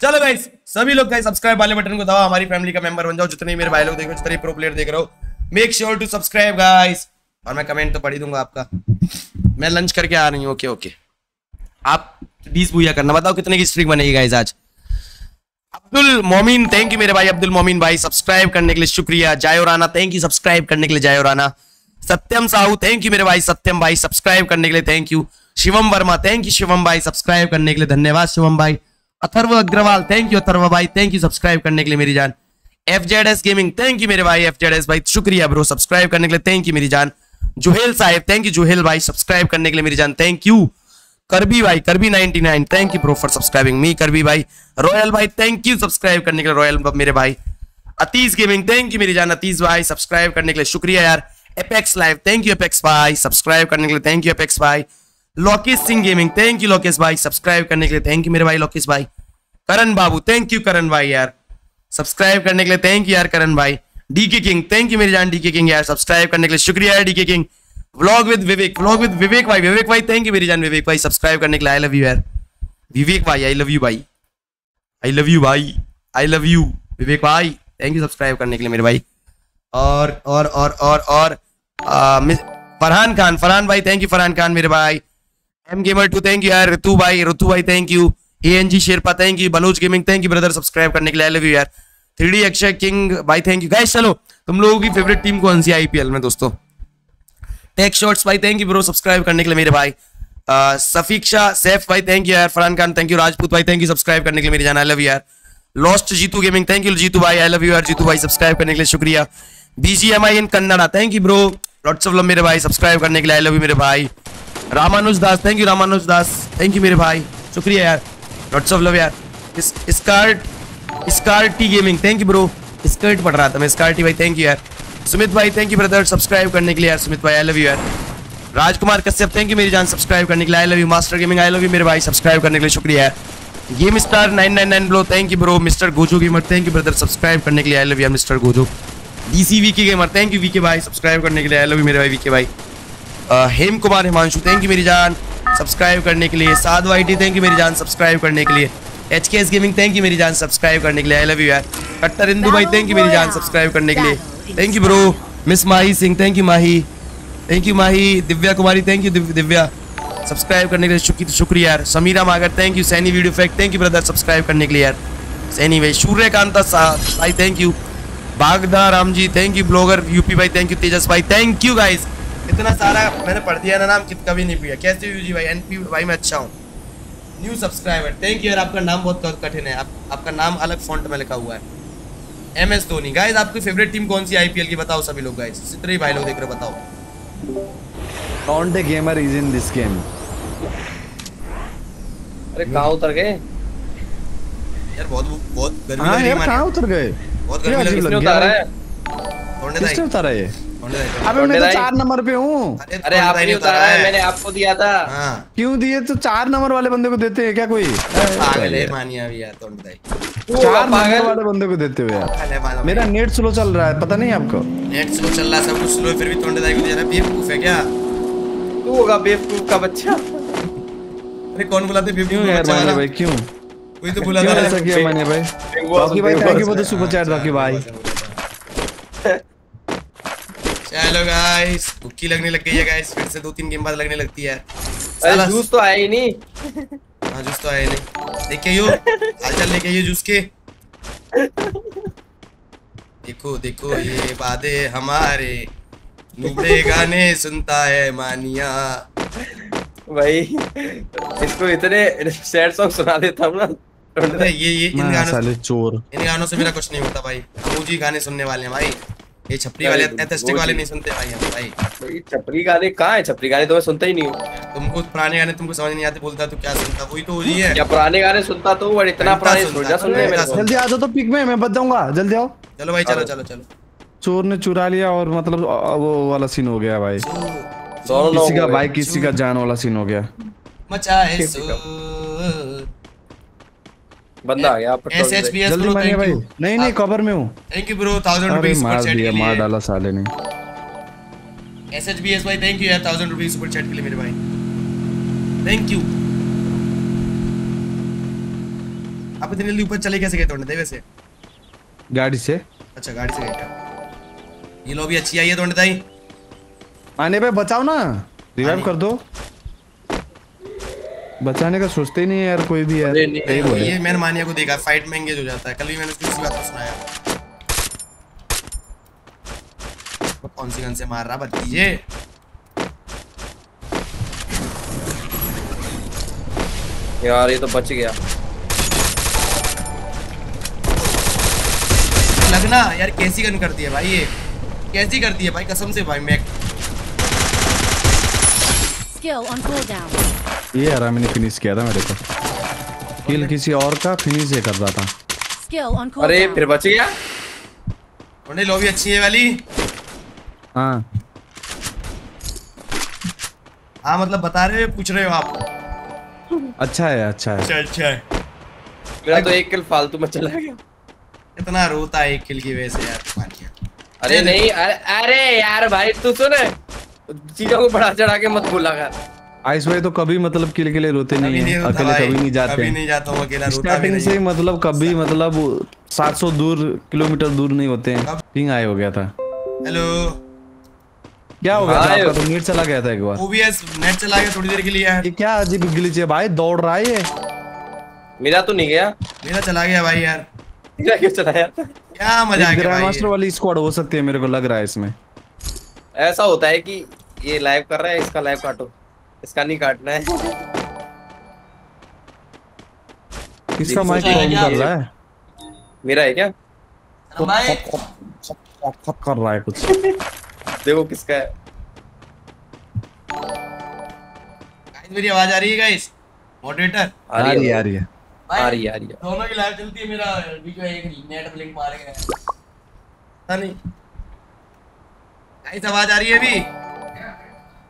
चलो गाइस सभी लोग गाइस सब्सक्राइब वाले बटन को दबाओ, हमारी फैमिली का मेंबर बन जाओ, जितने मेरे भाई लोग देख, जितने प्रो प्लेयर देख रहे हो make sure to subscribe guys और मैं कमेंट तो पढ़ दूँगा आपका। मैं लंच करके आ रही हूँ ओके ओके आप बीस भूया करना, बताओ कितने की स्ट्रिक बनेगी गाइस आज। अब्दुल मोमिन थैंक यू मेरे भाई, अब्दुल मोमिन भाई सब्सक्राइब करने के लिए शुक्रिया। जायो राना थैंक यू सब्सक्राइब करने के लिए, जायो राना सत्यम साहू थैंक यू मेरे भाई, सत्यम भाई सब्सक्राइब करने के लिए thank you Shivam Verma thank you Shivam भाई सब्सक्राइब करने के लिए, धन्यवाद शिवम भाई। अथर्व अग्रवाल थैंक यू अथर्व भाई थैंक यू सब्सक्राइब करने के लिए मेरी जान F Z S gaming thank you मेरे भाई एफ़ जेड एस भाई शुक्रिया ब्रो सब्सक्राइब करने के लिए थैंक यू मेरी जान जुहेल साहिब थैंक यू जुहेल भाई सब्सक्राइब करने के लिए मेरी जान थैंक यू करबी भाई Karbi 99 thank you bro for subscribing me Karbi भाई रॉयल भाई थैंक यू सब्सक्राइब करने के लिए रॉयल मेरे भाई अतीस गेमिंग थैंक यू मेरी जान अतीस भाई सब्सक्राइब करने के लिए शुक्रिया यार Apex live thank you Apex भाई सब्सक्राइब करने के लिए थैंक यू एपेक्स भाई Lokesh Singh gaming thank you Lokesh भाई सब्सक्राइब करने के लिए थैंक यू मेरे भाई लोकेश भाई करण बाबू थैंक यू करण भाई यार। सब्सक्राइब करने के लिए थैंक यू यार करण भाई डीके किंग थैंक यू मेरी जान डीके किंग यार सब्सक्राइब करने के लिए शुक्रिया यार DK king vlog with Vivek vlog with Vivek भाई विवेक भाई थैंक यू मेरी जान विवेक भाई सब्सक्राइब करने के लिए आई लव यू यार। विवेक भाई आई लव यू भाई आई लव यू भाई आई लव यू विवेक भाई थैंक यू सब्सक्राइब करने के लिए मेरे भाई। और और और और और फरहान खान, फरहान भाई थैंक यू फरहान खान मेरे भाई। M gamer two thank you यार। ऋतु भाई ऋतु भाई thank you A N G Sherpa thank you Baloch gaming thank you brother subscribe करने के लिए आई लव यू यार। थ्री डी अक्षय किंग भाई थैंक यू गाइस चलो तुम लोगों की फेवरेट टीम कौन सी आईपीएल में दोस्तों? टेक शॉट्स भाई थैंक यू ब्रो सब्सक्राइब करने के लिए मेरे भाई। अह, सफीक सैफ भाई थैंक यू यार। फरहान खान थैंक यू राजपूत भाई थैंक यू सब्सक्राइब करने के लिए मेरी जान आई लव यार। Lost Jeetu gaming thank you Jeetu भाई आई लव यू यार। जीतू भाई सब्सक्राइब करने के लिए शुक्रिया। BGMI in Kannada thank you bro lots of love मेरे भाई। सब्सक्राइब करने के लिए आई लव यू मेरे भाई। Ramanuj Das thank you Ramanuj Das thank you मेरे भाई शुक्रिया यार लॉट्स ऑफ़ लव यार। Skirt skirt gaming thank you bro skirt पढ़ रहा था मैं स्कार्टी भाई थैंक यू यार। सुमित भाई थैंक यू ब्रदर सब्सक्राइब करने के लिए यार सुमित भाई आई लव यू यार। राजकुमार कश्यप थैंक यू मेरी जान सब्सक्राइब करने के लिए I love you master gaming I love you मेरे भाई सब्सक्राइब करने के लिए शुक्रिया यार। Game star 999 bro thank you bro mister Gojo gamer thank you brother subscribe करने के लिए I love you mister Gojo DC VK gamer thank you VK भाई सब्सक्राइब करने के लिए आई लव यू मेरे भाई वीके भाई। अह, हेम कुमार हिमांशु थैंक यू मेरी जान। सब्सक्राइब करने के लिए। साध वाई थैंक यू मेरी जान। सब्सक्राइब करने के लिए। एच के एस गेमिंग थैंक यू मेरी जान। सब्सक्राइब करने के लिए। आई लव यू यार। कट्टर इंदू भाई थैंक यू मेरी जान। सब्सक्राइब करने के लिए। Thank you bro miss Mahi Singh thank you Mahi. Thank you Mahi. Divya Kumari thank you Divya subscribe करने के लिए शुक्रिया यार। Samira Magar thank you Saini video fact thank you brother subscribe करने के लिए यार। सैनी भाई, सूर्यकांता भाई thank you Bagda Ram ji thank you blogger UP भाई थैंक यू तेजस भाई थैंक यू गाइस इतना सारा मैंने पढ़ दिया ना नाम कित कभी नहीं पिया कैसे हो जी भाई एनपी भाई मैं अच्छा हूँ। न्यू सब्सक्राइबर थैंक यू यार आपका नाम बहुत कठिन है। आप, आपका नाम अलग फॉन्ट में लिखा हुआ है। M S Dhoni. गाइस आपकी फेवरेट टीम कौन सी आईपीएल की बताओ सभी लोग गाइस जितने ही भाई लोग देख रहे बताओ। Not a gamer is in this game. अरे कहाँ उतर गए? यार बहुत बहुत गर्मी लग हाँ रही है। कहाँ उतर गए? बहुत गर्मी लग रही किसने लग गया उतारा है है? तोड़ने किसने उतारा ये? दाई अबे मैं तो चार नंबर पे हूँ। अरे आपने नहीं उतारा है मैंने आपको दिया था। हाँ। क्यों दिए? तो चार नंबर वाले बंदे को देते हैं क्या कोई? पागल है मानिया भी यार तोड़ने दाई चार नंबर वाले बंदे को देते हो यार। मेरा नेट स्लो चल रहा है पता नहीं आपको? नेट स्लो चल रहा है सब कुछ स्लो फिर भी तोड़ने दाई को दे रहा है बेवकूफ़ है क्या? तू होगा बेवकूफ़ का बच्चा। अरे कौन बुलाते बेवकूफ़ यार बच्चा मानिए भाई क्यों? कोई तो बुला रहा ऐसा है किया मानिए भाई? बाकी भाई thank you for the super chat बाकी भाई। चलो गाइस भुक्की लगने लग गई है गाइस फिर से दो तीन गेम बाद लगने लगती है। अरे जूस तो आया ही नहीं। हाँ जूस तो आए नहीं। देखे यो हालचाल लेके ये जूस के। देखो देखो ये वादे हमारे। नुबड़े गाने सुनता है मानिया। भाई इसको इतने सैड सॉन्ग सुना देता हूँ ना। ये ये इन गानों साले चोर। इन गानों से मेरा कुछ नहीं होता भाई। हम जी गाने सुनने वाले हैं भाई। ये छपरी वाले अरे, एथेस्टिक वाले नहीं सुनते भाई हम भाई। भाई छपरी गाने कहाँ है? छपरी गाने तो मैं सुनता ही नहीं हूँ। तुमको पुराने गाने तुमको समझ नहीं आते बोलता तो क्या सुनता? वही तो ओजी है। क्या पुराने गाने सुनता तो बट इतना पुराने सुनता, सुनने मेरे जल्दी आ जाओ तो पिक में मैं बच जाऊँगा जल्दी आओ। चलो भाई चलो चलो चलो। चोर ने चुरा लिया और मतलब वो वाला सीन हो गया भाई। किसी का भाई किसी का जान वाला सीन हो गया। मचा है शोर बंदा आ गया पेट्रोल एस एच पे। बी एस जल्दी ब्रो थैंक यू नहीं नहीं कवर में हूँ। थैंक यू ब्रो थाउज़ेंड अरे रुपीज़ मार सुपर चैट दिया के मार डाला साले ने। एस एच बी एस भाई थैंक यू यार थाउज़ेंड रुपीज़ सुपर चैट के लिए मेरे भाई। थैंक यू आप इतनी जल्दी ऊपर चले कैसे गए तोड़ने? दे वैसे। गाड़ी से। अच्छा गाड़ी से गए ये लो भी अच्छी आई है तोड़ने दाई आने पे बचाओ ना। रिवाइव कर दो। बचाने का सोचते ही नहीं है यार कोई भी यार। नहीं, यही बोले। ये मैंने मानिया को देखा फाइट में एंगेज हो जाता है। कल भी मैंने उसको इसी बात को सुनाया कौन सी गन से मार रहा? भतीजे यार ये तो बच गया। लगना यार कैसी गन करती है भाई ये? कैसी करती है भाई? कसम से भाई मैं Skill on cooldown. ये आराम ने फिनिश किया था मेरे को। किल किसी और का फिनिश ये कर रहा था अरे फिर बच गया? उन्हें लॉबी अच्छी है वाली। हाँ। हाँ मतलब बता रहे हो पूछ रहे हो आप। अच्छा है अच्छा है। अच्छा अच्छा है। मेरा तो एक किल फालतू में चला गया। इतना रोता है एक किल की वजह से यार अरे नहीं अरे अरे यार भाई तू सुन। चीज़ों को बढ़ा चढ़ा के मत बोला कर। आइस भाई तो कभी मतलब किल के लिए रोते नहीं नहीं है अकेले कभी नहीं जाते कभी नहीं जाता हूँ अकेला स्टार्टिंग से ही मतलब कभी मतलब 700 दूर किलोमीटर दूर नहीं होते हैं? पिंग आए हो गया था। हेलो क्या हो गया था आपका? तो नीट चला गया था एक बार। ओबीएस नेट चला गया थोड़ी देर के लिए। यार ये क्या अजीब ग्लिच है भाई? दौड़ रहा है ये। मेरा तो नहीं गया। मेरा चला गया भाई यार। मेरा क्यों चलाया क्या मज़ा आ गया भाई मास्टर वाली स्क्वाड हो सकती है मेरे को लग रहा है इसमें। ऐसा होता है कि ये लाइव कर रहा है इसका लाइव काटो। इसका नहीं काटना है। किसका माइक ऑन कर रहा है? मेरा है क्या? फक कर रहा है कुछ। देखो किसका है। गाइस मेरी आवाज़ आ रही है गाइस मॉडरेटर आ रही है। आ रही है। आ रही है आ रही है। दोनों की लाइव चलती है मेरा बीच में एक नेट ब्लिंक मार गया पता नहीं। गाइस आवाज़ आ रही है अभी?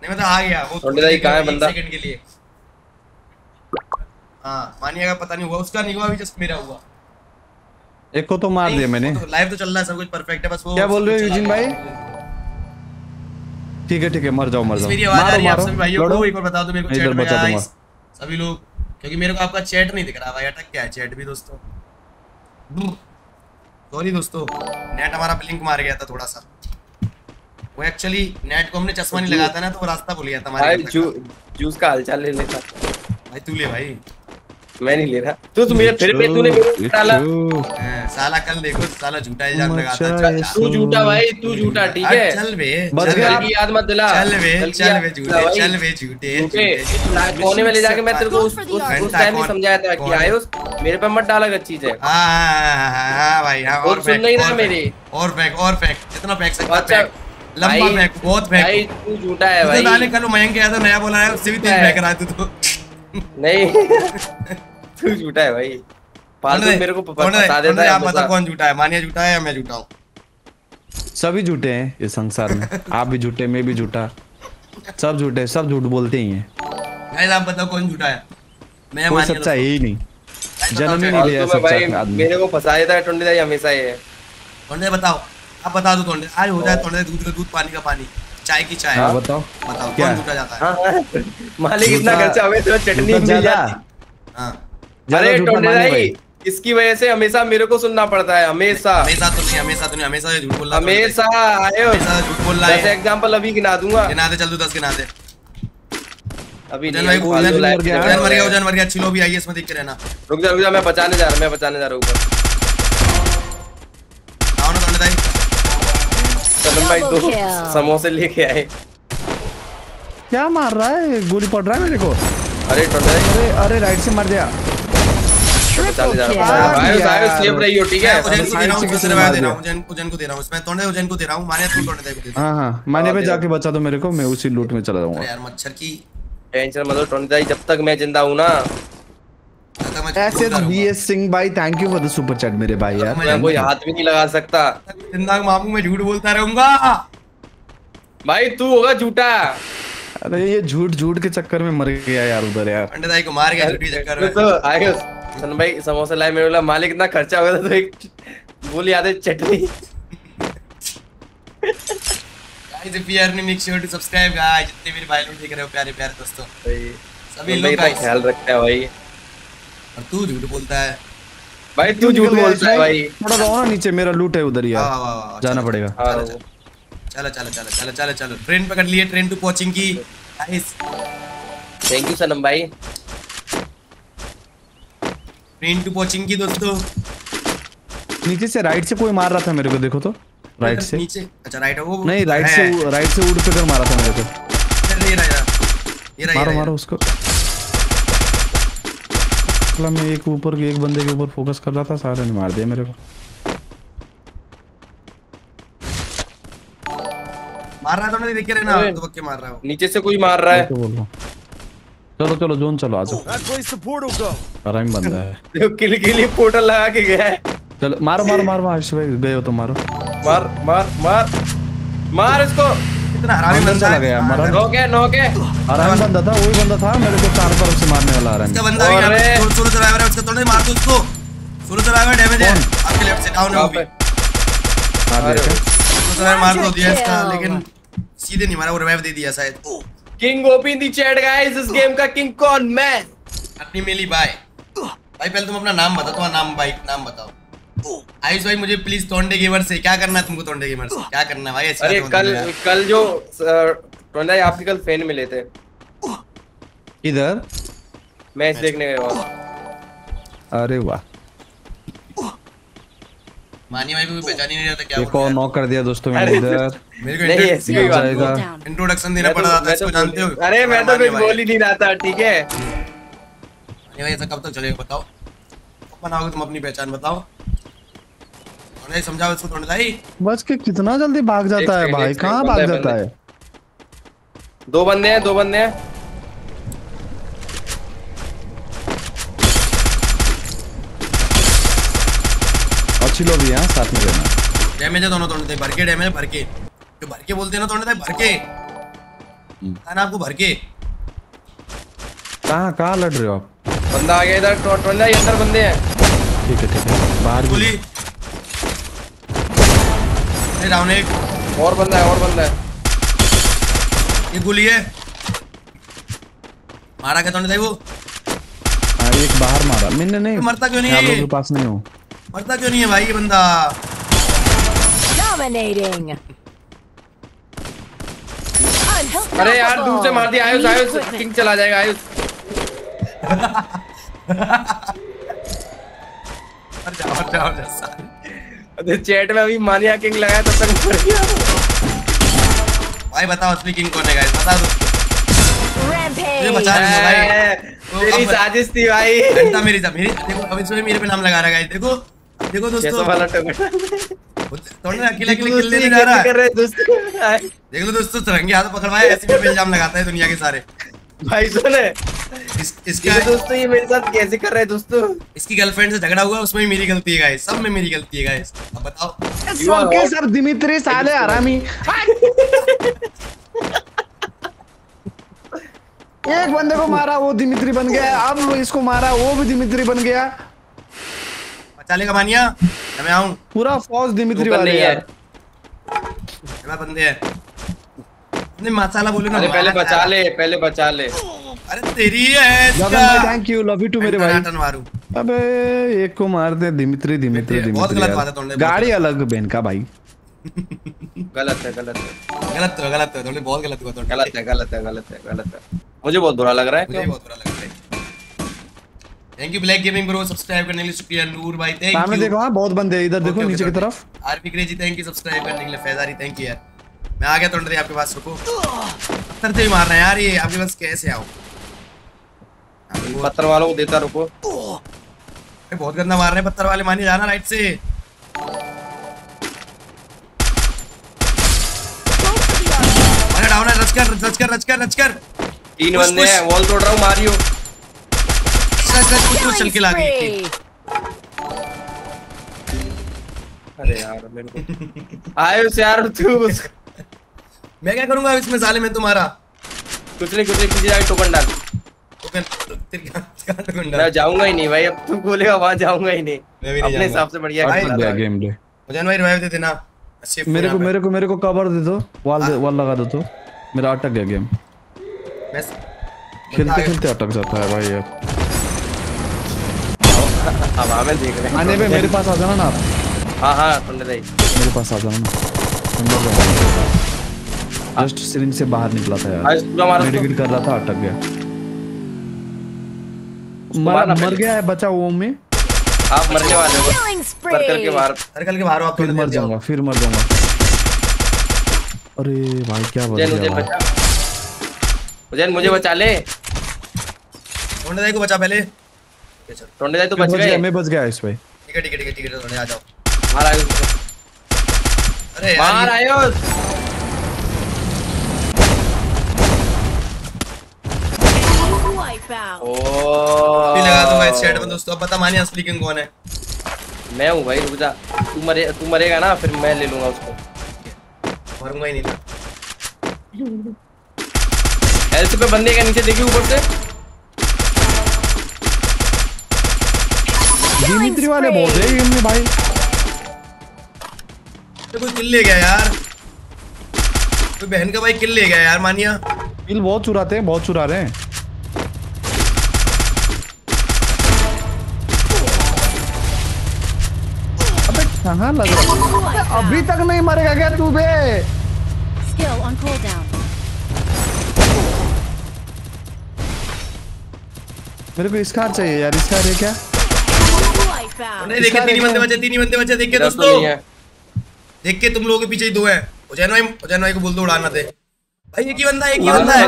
नहीं मतलब आ गया वो थोड़ी देर कहाँ है बंदा? सेकंड के लिए। हाँ मानिएगा पता नहीं हुआ उसका नहीं हुआ अभी जस्ट मेरा हुआ। एक को तो मार दिया मैंने। लाइव तो चल रहा है सब कुछ परफेक्ट है बस वो क्या बोल रहे हो यूजिन गया। ठीक है ठीक है मर जाओ मर जाओ। मेरी आवाज़ आ रही है आप सभी भाइयों को एक बार बता दो मेरे को चैट में बचा दूँगा सभी लोग क्योंकि मेरे को आपका चैट नहीं दिख रहा भाई अटक क्या है चैट भी दोस्तों। सॉरी दोस्तों नेट हमारा ब्लिंक मार गया था थोड़ा सा। वो एक्चुअली नेट को हमने चश्मा नहीं लगाता ना तो वो रास्ता भूल गया था हमारे जू जूस का हालचाल ले लेता। भाई तू ले भाई। मैं नहीं ले रहा। तू तो मेरे फिर भी तूने मेरे डाला हाँ, साला कल देखो साला झूठा इल्ज़ाम लगाता है है तू झूठा भाई तू झूठा ठीक है? चल बे चल गया की याद मत दिला। चल बे चल बे झूठे चल बे झूठे कोने में ले जाके मैं तेरे को उस उस. टाइम ही समझाया था कि? आयुष मेरे पे मत डाला गलत चीज़ है। हाँ हाँ, हाँ, हाँ, भाई हाँ और सुन फेंक, नहीं रहा और फेंक, मेरी। और फेंक और फेंक कितना फेंक सकता है अच्छा, फेंक लंबा भाई- फेंक भाई तू झूठा है भाई। नाले कल मयंक गया था नया बोला है उससे भी तेज फेंक रहा है तू तो। नहीं। तू झूठा है भाई। फालतू मेरे को बता देता है? आप बता। कौन झूठा है? मानिया झूठा है या मैं झूठा हूँ? सभी झूठे हैं इस संसार में। आप भी झूठे मैं भी झूठा। सब झूठे सब झूठ बोलते ही हैं। गाइस आप बताओ कौन झूठा है? मैं कोई सच्चा है ही नहीं। जन्म ही नहीं लिया सच्चा आदमी। मेरे को फंसा देता है हमेशा ये बताओ। आप बता दो तोंडे। आज हो जाए तोंडे दूध का दूध पानी का पानी। चाय की चाय। हाँ। बताओ। बताओ क्या? कौन जाता है? हाँ, हाँ। मालिक इतना खर्चा हमें तो चटनी मिल जाती। हाँ। अरे टोंडे भाई इसकी वजह से हमेशा मेरे को सुनना पड़ता है हमेशा। हमेशा तो नहीं हमेशा तो नहीं हमेशा झूठ बोल रहा है हमेशा दाई। आयो हमेशा झूठ बोल रहा जैसे है। एग्जांपल अभी गिना दूँगा। गिना दे चल तू दस गिना दे। अभी नहीं भाई फालतू उजन मर गया। में उजन मर गया उजन मर गया अच्छी भी आई है इसमें देख के रहना। रुक जा रुक जा मैं बचाने जा रहा हूँ मैं बचाने जा रहा हूँ ऊपर आओ ना तोंडे दाई चलन भाई दो समोसे लेके आए। क्या मार रहा है? गोली पड़ रहा है मेरे को? अरे अरे अरे राइट से मर गया। हो ठीक है? उजन को दे रहा हूँ साइड से उसको किसी ने दे मार रहा दिया। हूँ उजन उजन को दे रहा हूँ इसमें तोंडे उजन को दे रहा हूँ मानिया तू। हाँ हाँ मैंने पे जाके बचा दो मेरे को मैं उसी लूट में चला जाऊँगा। यार मच्छर की टेंशन मत लो टोंडे दाई जब तक मैं ज़िंदा हूँ ना सिंह भाई thank you for the super chat मेरे भाई यार। मैं कोई हाथ भी नहीं लगा सकता। ज़िंदा मामू मैं झूठ बोलता रहूँगा। भाई तू होगा झूठा। अरे ये झूठ झूठ के चक्कर में मर गया यार उधर यार। पंडित दाई को मार गया झूठी चक्कर में। तो आयो सन भाई समोसा लाए मेरे बोला मालिक इतना खर्चा हो गया तो एक बोली याद है चटनी। Guys if you are new make sure to subscribe guys जितने मेरे भाई लोग देख रहे हो प्यारे प्यारे दोस्तों। सभी लोग ख्याल रखता है भाई। और तू झूठ बोलता है। भाई तू झूठ बोलता है भाई। थोड़ा रहो ना नीचे मेरा लूट है उधर यार। वाह वाह वाह जाना पड़ेगा। हाँ चलो चलो चलो चलो चलो चलो ट्रेन पकड़ लिए ट्रेन टू कोचिंग की। गाइस थैंक यू सनम भाई। ट्रेन टू कोचिंग की दोस्तों। नीचे से राइट से कोई मार रहा था मेरे को देखो तो। राइट से। नीचे। अच्छा राइट है वो नहीं राइट से राइट से उड़ पे कर मारा था मेरे को। ये रहा, ये रहा, ये रहा, ये मारो मारो उसको। साला मैं एक ऊपर एक बंदे के ऊपर फोकस कर रहा था सारे ने मार दिया मेरे को। मार रहा था ना देख के रहना अरे। तो पक्के मार रहा है? नीचे से कोई मार रहा है। तो बोल रहा चलो चलो जोन चलो आ जाओ। Place the portal आराम बंदा है। देखो किल के लिए पोर्टल लगा के गया है। चलो मारो मारो मारो मारो आशीष भाई गए हो तो मारो। मार मार मार मार इसको। कितना हरामी बंदा है। गया मरा नो के नो के आराम बंदा था वही बंदा था मेरे को चार तरफ़ से मारने वाला आराम। इसका बंदा भी यहाँ सोलो सर्वाइवर है उसका तोड़ने मार दो उसको। सोलो सर्वाइवर डैमेज है। आपके लेफ़्ट से डाउन है वो भी। मार दिया सोलो सर्वाइवर मार दो दिया इसका लेकिन सीधे नहीं मारा वो रिवाइव दे दिया शायद। King OP in the chat guys इस गेम का किंग कौन? मैं। अपनी मेली बाय। भाई पहले तुम अपना नाम बताओ तुम्हारा नाम भाई नाम बताओ। आयुष भाई मुझे प्लीज़ तोंडे गेमर से क्या करना है तुमको तोंडे गेमर से क्या करना है भाई? ऐसी अरे कल कल जो टोंडा भाई आपके कल फ़ैन मिले थे। इधर मैच देखने गए वहाँ। अरे वाह। मानी भाई को भी पहचान ही नहीं रहा था क्या और नॉक कर दिया दोस्तों मैंने इधर। मेरे को नहीं ऐसी कोई बात जाएगा। cooldown. इंट्रोडक्शन देना पड़ तो- रहा था इसको तो जानते हो? अरे मैं तो कुछ बोल ही नहीं रहा था ठीक है? मानी भाई ऐसा कब तक चलेगा बताओ। बनाओगे तुम अपनी पहचान बताओ? तोंडे समझाओ इसको तोंडे भाई बच के कितना जल्दी भाग जाता है भाई? कहाँ भाग जाता है? दो बंदे हैं दो बंदे हैं। अच्छी लोग भी हैं साथ में रहना। डैमेज है दोनों तोड़ने भर के डैमेज भर के। जो भर के बोलते हैं ना तोड़ने भर के। ना आपको भर के? कहाँ कहाँ लड़ रहे हो आप? बंदा आ गया इधर टो- टोंडा भाई अंदर बंदे हैं। ठीक है ठीक है। बाहर भी गोली अरे डाउन एक। और बंदा है और बंदा है। ये गोली है। मारा क्या तोड़ने वो? हाँ एक बाहर मारा। मैंने नहीं मरता क्यों नहीं है ये? के पास नहीं हूँ। मरता क्यों नहीं है भाई ये बंदा? Dominating. अरे यार दूर से मार दिया। आयुष आयुष किंग चला जाएगा आयुष। मर जाओ मर जाओ मर। अरे चैट में अभी मानिया किंग लगाया तब तक मर गया भाई बताओ असली किंग कौन है गाइस बता दो। मुझे बचा रहे हो भाई। तो तेरी साजिश थी भाई। घंटा मेरी था मेरी देखो अब इसमें मेरे पे नाम लगा रहा है गाइस देखो देखो कैसा दोस्तों वाला टमाटर तोड़ने अकेले अकेले किल दोस्ती लेने जा रहा। है देख लो दोस्तों तिरंगे हाथ पकड़वाए ऐसे भी इल्ज़ाम लगाता है दुनिया के सारे। भाई सुने। इस, इसका ये दोस्तों ये मेरे साथ कैसे कर रहे हैं दोस्तों? इसकी गर्लफ्रेंड से झगड़ा हुआ उसमें मेरी गलती है गाइस सब में मेरी गलती है गाइस अब बताओ। सबके hot. सर दिमित्री साले हरामी। एक बंदे को मारा वो दिमित्री बन गया। अब इसको मारा वो भी दिमित्री बन गया। बचा लेगा मानिया मैं आऊँ। पूरा फौज दिमित्री वाले यार। या मैं बंदे है। नहीं मसाला बोलो ना पहले बचा ले पहले बचा ले। अरे तेरी है इसका। Thank you love you too मेरे भाई। टनाटन मारू। अबे एक को मार दे दिमित्री दिमित्री बहुत गलत बात है तुमने, गाड़ी अलग बहन का भाई। गलत है गलत है। गलत तो गलत तो थोड़ी बहुत गलत हुआ तो गलत है गलत है गलत है गलत है। मुझे बहुत बुरा लग रहा है भी बहुत बुरा लग रहा है। Thank you black gaming bro subscribe करने के लिए शुक्रिया नूर भाई थैंक यू सामने देखो हाँ बहुत बंदे इधर देखो नीचे की तरफ़। RP crazy thank you subscribe करने के लिए फैजारी थैंक यू यार। मैं आ गया तोड़ आपके पास रुको। पत्थर से ही मार रहा है यार ये आपके पास कैसे आऊँ पत्थर वालों को देता रुको। अरे बहुत गंदा मार रहे हैं पत्थर वाले मानिए जाना राइट से। अरे डाउन है रच कर रच कर रच कर रच कर। तीन बंदे हैं वॉल तोड़ रहा हूँ मारियो। रच रच कुछ कुछ चल के लागे। Spree. अरे यार मेरे को आयुष यार तू उसको- मैं क्या करूँगा इसमें साले में तुम्हारा? कुछ नहीं कुछ नहीं पीछे टोकन डाल। टोकन टोकन डाल? मैं जाऊँगा ही नहीं भाई अब तू बोलेगा वहाँ जाऊँगा ही नहीं। मैं भी नहीं अपने हिसाब से बढ़िया भाई। गेम डे मुझे भाई रिवाइव दे देना। मेरे को मेरे को मेरे को कवर दे दो। वॉल वॉल लगा दो तो। मेरा अटक गया गेम खेलते खेलते अटक जाता है भाई यार। अब हमें देख रहे हैं। आने पे मेरे पास आ जाना ना आप। हाँ हाँ पंडित भाई मेरे पास आ जाना ना। जस्ट सिरिंज से बाहर निकला था यार। मेडिकेट कर रहा था अटक गया। मर, मर गया है बचा वो में। आप मरने वाले हो। सर्कल के बाहर। सर्कल के बाहर आप फिर मर जाऊँगा फिर मर जाऊँगा। अरे भाई क्या बच मुझे बचा। जैन मुझे बचा ले। टोंडे दाई को बचा पहले। टोंडे जाए तो बच गए। मैं बच गया इस भाई ठीक है ठीक है ठीक है ठीक है टोंडे आ जाओ। मार आयुष को। अरे यार मार ये- भी लगा दूँगा इस चैट में दोस्तों अब बता मानिए असली किंग कौन है। मैं हूँ भाई रुक जा। तू मरे तू मरेगा ना फिर मैं ले लूँगा उसको। मरूँगा ही नहीं हेल्थ पे बंदे का नीचे देखिए ऊपर से? दिमित्री वाले बहुत है गेम में भाई। तो कोई किल ले गया यार। कोई बहन का भाई किल ले गया यार मानिया। किल बहुत चुराते हैं बहुत चुरा रहे हैं। कहाँ लग? रहा है? अभी तक नहीं मरेगा क्या तू बे Skill on cooldown. मेरे को इसका चाहिए यार इसका है क्या? नहीं देखे तीन बंदे बचे तीन ही बंदे बचे देख तो दोस्तों है। देख के तुम लोगों के पीछे ही दो है। उजैन भाई उजैन भाई को बोल दो उड़ाना दे। भाई एक ही बंदा है एक ही बंदा है,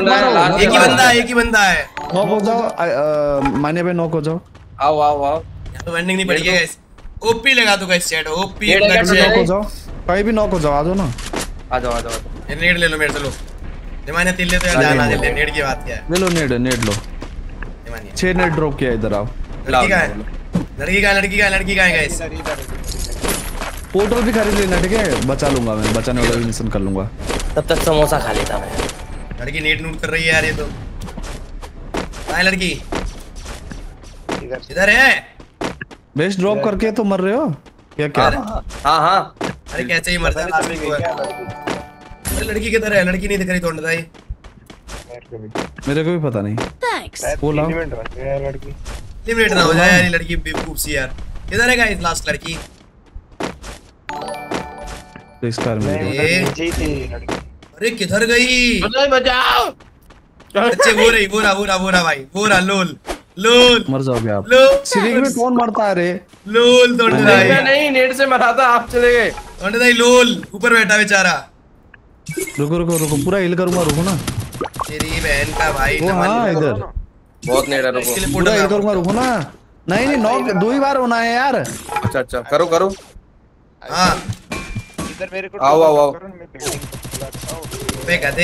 एक ही बंदा है एक ही बंदा है। नॉक हो जाओ मान्य भाई नॉक हो जाओ। आओ आओ आओ। यहाँ तो वेंडिंग नहीं पड़ी गाइस ओपी लगा दो गाइस चैट ओपी नॉक हो जाओ। कहीं भी नॉक हो जाओ आ जाओ ना। आ जाओ आ जाओ ये नेड ले लो मेरे से लो। दिमाने तिल ले तो यार जान आ नेड की बात क्या है? ले लो नेड नेड लो। छह नेड ड्रॉप किया इधर आओ। लड़की का है। लड़की का लड़की का है लड़की का है गाइस इधर इधर पोर्टल भी खरीद लेना ठीक है? बचा लूँगा मैं बचाने वाला भी मिशन कर लूँगा। तब तक समोसा खा लेता मैं। लड़की नेट नूट कर रही है यार ये तो। कहाँ लड़की। इधर। इधर है। बेस्ट ड्रॉप करके तो मर रहे हो? या क्या? हाँ हाँ अरे कैसे ही मरता है है? अरे लड़की किधर है? लड़की नहीं दिख रही तोंड भाई मेरे को भी मेरे को भी पता नहीं. शायद वो लाओ। है लड़की। लिमिट ना हो जाए यार ये लड़की बेवकूफ़ सी यार। इधर है गाइस लास्ट लड़की? बेस्ट कार में ही अरे किधर गई? बचाओ बचाओ अच्छे वो रही वो रहा वो रहा वो रहा भाई। वो रहा लोल। लोल। मर जाओगे आप। लोल। सिरिंज में कौन मरता है रे? लोल तोंड मैं भाई नहीं नेट से मरा था आप चले गए। तोंड भाई लोल। ऊपर बैठा बेचारा। रुको रुको रुको पूरा हिल करूँगा रुको ना। तेरी बहन का भाई वो हाँ इधर। बहुत नेट है रुको। पूरा हिल करूँगा रुको ना। नहीं नहीं नॉक दो ही बार होना है यार। अच्छा अच्छा करो करो। हाँ। इधर मेरे को आओ, आओ, आओ। मैं कहते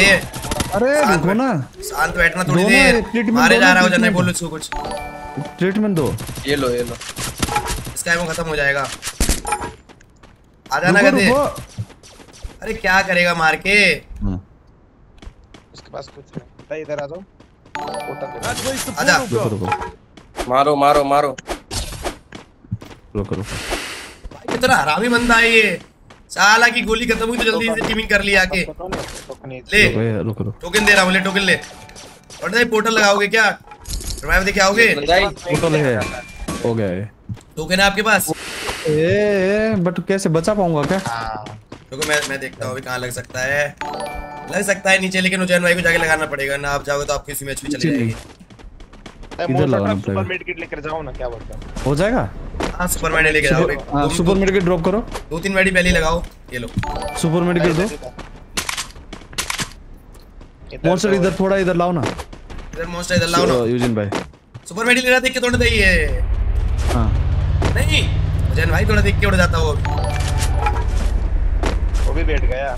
अरे रुको ना। शांत बैठना थोड़ी देर। मारे जा रहा हो treatment। बोलो इसको कुछ। ट्रीटमेंट दो। ये लो ये लो। इसका एमो खत्म हो जाएगा। आ जाना कहते अरे क्या करेगा मार के? हाँ, उसके पास कुछ नहीं। बेटा, इधर आ जाओ। आजा रुको रुको। मारो मारो मारो। रुको रुको। भाई कितना हरामी बंदा है ये। साला की गोली खत्म हुई तो जल्दी से टीमिंग कर लिया आके। टोकन ले। टोकन दे रहा हूँ ले टोकन ले। और नहीं पोर्टल लगाओगे क्या? रिवाइव देके आओगे? टोटल है हो गया ये। टोकन है आपके पास? ए, बट कैसे बचा पाऊँगा क्या? हाँ। देखो मैं मैं देखता हूँ अभी कहाँ लग सकता है। लग सकता है नीचे लेकिन उजैन भाई को जाके लगाना पड़ेगा ना। आप जाओगे तो आपकी इसी मैच भी चली जाएगी। इधर लगाना सुपर पड़ेगा। मेड किट लेकर जाओ ना क्या बोलते हो? हो जाएगा? हाँ सुपर मेडी लेके जाओ। सुपर हाँ, सुपर मेडिकेट ड्रॉप करो। दो तीन मेडी पहले लगाओ ये लो। सुपर मेडिकेट दो। मोस्टर तो- इधर थोड़ा इधर लाओ ना। इधर मोस्ट इधर लाओ ना। यूजिन भाई। सुपर मेडी ले रहा देख के थोड़ा दही है हाँ। नहीं उजैन भाई थोड़ा देख के उड़ जाता वो वो भी बैठ गया।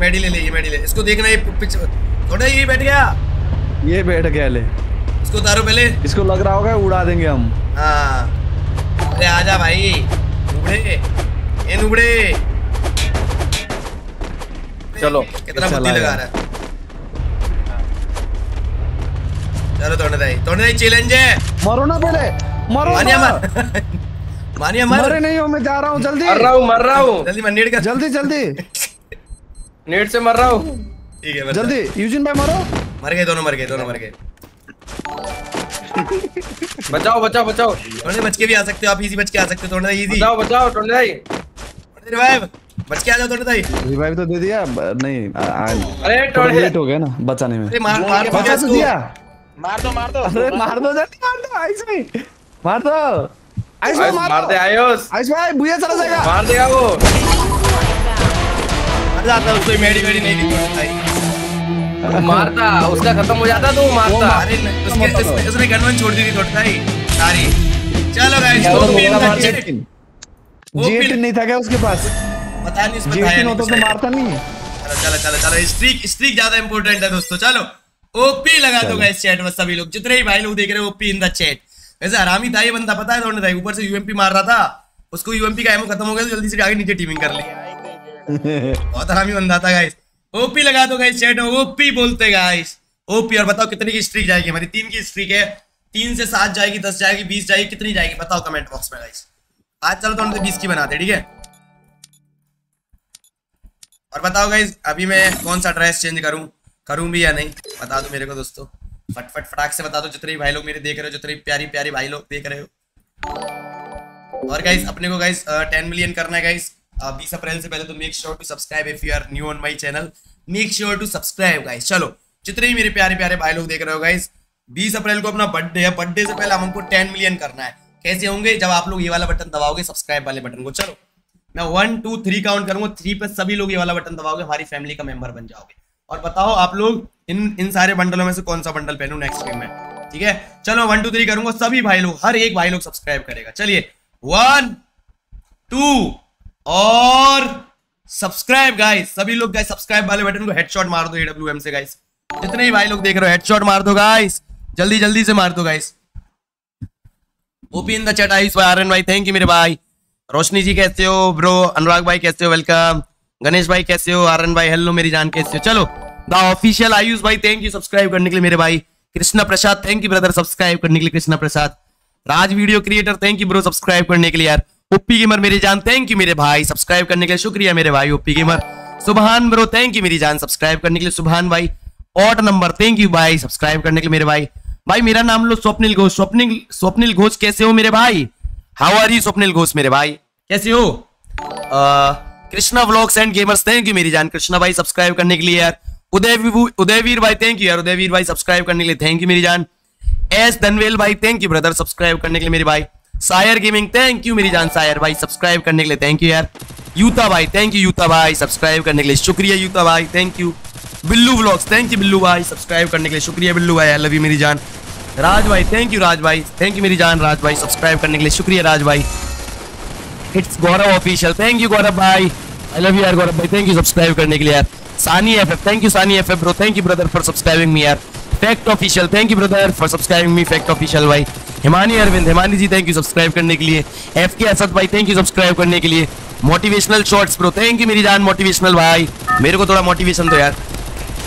मेडी ले ले ये मेडी ले। इसको देखना ये पीछे थोड़ा ये बैठ गया। ये बैठ गया ले। इसको उतारो पहले। इसको लग रहा होगा उड़ा देंगे हम। हाँ। अरे आजा भाई नुबड़े ये नुबड़े चलो, कितना बुद्धि लगा रहा है। चलो तोड़ने दाई तोड़ने दाई चैलेंज है। मरो ना पहले मरो मानिया मर। मानिया मर। मरे नहीं हो मैं जा रहा हूँ जल्दी। मर रहा हूँ मर रहा हूँ। जल्दी मर नीड कर जल्दी जल्दी। नेट से मर रहा हूँ। ठीक है मर जल्दी यूजिन भाई मरो। मर गए दोनों मर गए दोनों मर गए। बचाओ बचाओ बचाओ। तोड़ने बच के भी आ सकते हो आप इजी बच के आ सकते हो तोड़ने दाई इजी बचाओ बचाओ टोले भाई रिवाइव बच के आ जाओ तोड़ने दाई रिवाइव तो दे दिया नहीं अरे थोड़ा लेट हो गया ना बचाने में। अरे मार मार बचा तो? दिया। मार दो मार दो। अरे मार दो जल्दी मार दो आइस भाई। मार दो। आइस भाई मार दे। आयुष। आइस भाई भूया चला जाएगा। मार देगा वो। मर जाता है उसको मेडी मेडी नहीं दी वो मारता उसका खत्म हो जाता तो मारता। उसके उसने उसने गनवन छोड़ दी थी थोड़ी सारी चलो गाइस तो पिन नहीं था क्या उसके पास? पता नहीं उसमें था नहीं होता तो मारता नहीं चलो चलो चलो चलो स्ट्रीक स्ट्रीक ज़्यादा इंपॉर्टेंट है दोस्तों चलो। ओपी लगा दो गाइस चैट में सभी लोग। जितने ही भाई लोग देख रहे हो ओपी इन द चैट वैसे हरामी था ये बंदा पता है थोड़ा था ऊपर से यूएमपी मार रहा था। उसको यूएमपी का एमओ खत्म हो गया तो जल्दी से आगे नीचे टीमिंग कर ली बहुत हरामी बंदा था गाइस ओपी लगा दो गाइस चैट में। ओपी बोलते गाइस ओपी, और बताओ कितनी की स्ट्रीक जाएगी? हमारी तीन की स्ट्रीक है। तीन से सात जाएगी, दस जाएगी, बीस जाएगी, कितनी जाएगी? बताओ कमेंट बॉक्स में गाइस आज चलो तो हम बीस की बनाते ठीक है? और बताओ गाइस अभी मैं कौन सा ड्रेस चेंज करूँ? करूँ भी या नहीं? बता दो मेरे को दोस्तों। फटफट फट फटाक से बता दो, जितने भाई लोग मेरे देख रहे हो, जितने प्यारी प्यारी भाई लोग देख रहे हो। और गाइस अपने को गाइस टेन मिलियन करना है गाइस बीस अप्रैल से पहले तो make sure to subscribe if you are new on my channel make sure to subscribe guys चलो, जितने भी मेरे प्यारे प्यारे भाई लोग देख रहे हो गाइस बीस अप्रैल को अपना बर्थडे है। बर्थडे से पहले हमको टेन मिलियन करना है। कैसे होंगे? जब आप लोग ये वाला बटन दबाओगे सब्सक्राइब वाले बटन को। चलो, मैं वन टू थ्री काउंट करूँगा। थ्री पे सभी लोग ये वाला बटन दबाओगे, हमारी फैमिली का मेंबर बन जाओगे। और बताओ आप लोग, इन इन सारे बंडलों में से कौन सा बंडल पहनू नेक्स्ट गेम में? ठीक है? चलो वन टू थ्री करूँगा। सभी भाई लोग, हर एक भाई लोग सब्सक्राइब करेगा। चलिए वन टू और सब्सक्राइब गाइस सभी लोग गाइस सब्सक्राइब वाले बटन को हेडशॉट मार दो एडब्ल्यूएम से गाइस जितने भी भाई लोग देख रहे हो हेडशॉट मार दो गाइस जल्दी जल्दी से मार दो guys OP in the chat ice भाई आरएन भाई थैंक यू मेरे भाई. रोशनी जी कैसे हो ब्रो अनुराग भाई कैसे हो वेलकम गणेश भाई कैसे हो आरएन भाई हेलो मेरी जान कैसे हो? चलो द ऑफिशियल आयुष भाई थैंक यू सब्सक्राइब करने के लिए, मेरे भाई. Krishna Prasad thank you brother subscribe करने के लिए, Krishna Prasad. Raj video creator thank you bro subscribe करने के लिए, यार. ओपी गेमर मेरी जान थैंक यू मेरे भाई। सब्सक्राइब करने के लिए शुक्रिया मेरे भाई, OP gamer. Subhan bro thank you मेरी जान। सब्सक्राइब करने के लिए सुबहान भाई। ऑट नंबर थैंक यू भाई। सब्सक्राइब करने के लिए मेरे भाई। भाई, मेरा नाम लो स्वप्निल घोष। स्वप्निल स्वप्निल घोष कैसे हो मेरे भाई? How are you Swapnil Ghosh मेरे भाई? कैसे हो? Krishna vlogs and gamers thank you मेरी जान। कृष्णा भाई सब्सक्राइब करने के लिए यार। उदय उदयवीर भाई थैंक यू यार। उदयवीर भाई सब्सक्राइब करने के लिए थैंक यू मेरी जान। एस धनवेल भाई थैंक यू ब्रदर सब्सक्राइब करने के लिए मेरे भाई। सायर गेमिंग थैंक यू मेरी जान सायर भाई सब्सक्राइब करने के लिए थैंक यू यार। यूता भाई थैंक यू यूता भाई सब्सक्राइब करने के लिए शुक्रिया यूता भाई thank you Billu vlogs thank you Billu भाई सब्सक्राइब करने के लिए शुक्रिया बिल्लू भाई लव यू मेरी जान। राज भाई थैंक यू राज भाई थैंक यू मेरी जान राज भाई सब्सक्राइब करने के लिए शुक्रिया राज भाई। It's Gaurav official thank you Gaurav भाई। आई लव यू यार गौरव भाई थैंक यू सब्सक्राइब करने के लिए यार। Sani F thank you Sani F bro thank you brother for subscribing me यार। Fact official thank you brother for subscribing me fact official भाई। Himani Arvind Himani ji thank you subscribe करने के लिए। F के असद भाई thank you subscribe करने के लिए। Motivational shorts bro thank you मेरी जान मोटिवेशनल भाई। मेरे को थोड़ा मोटिवेशन दो यार।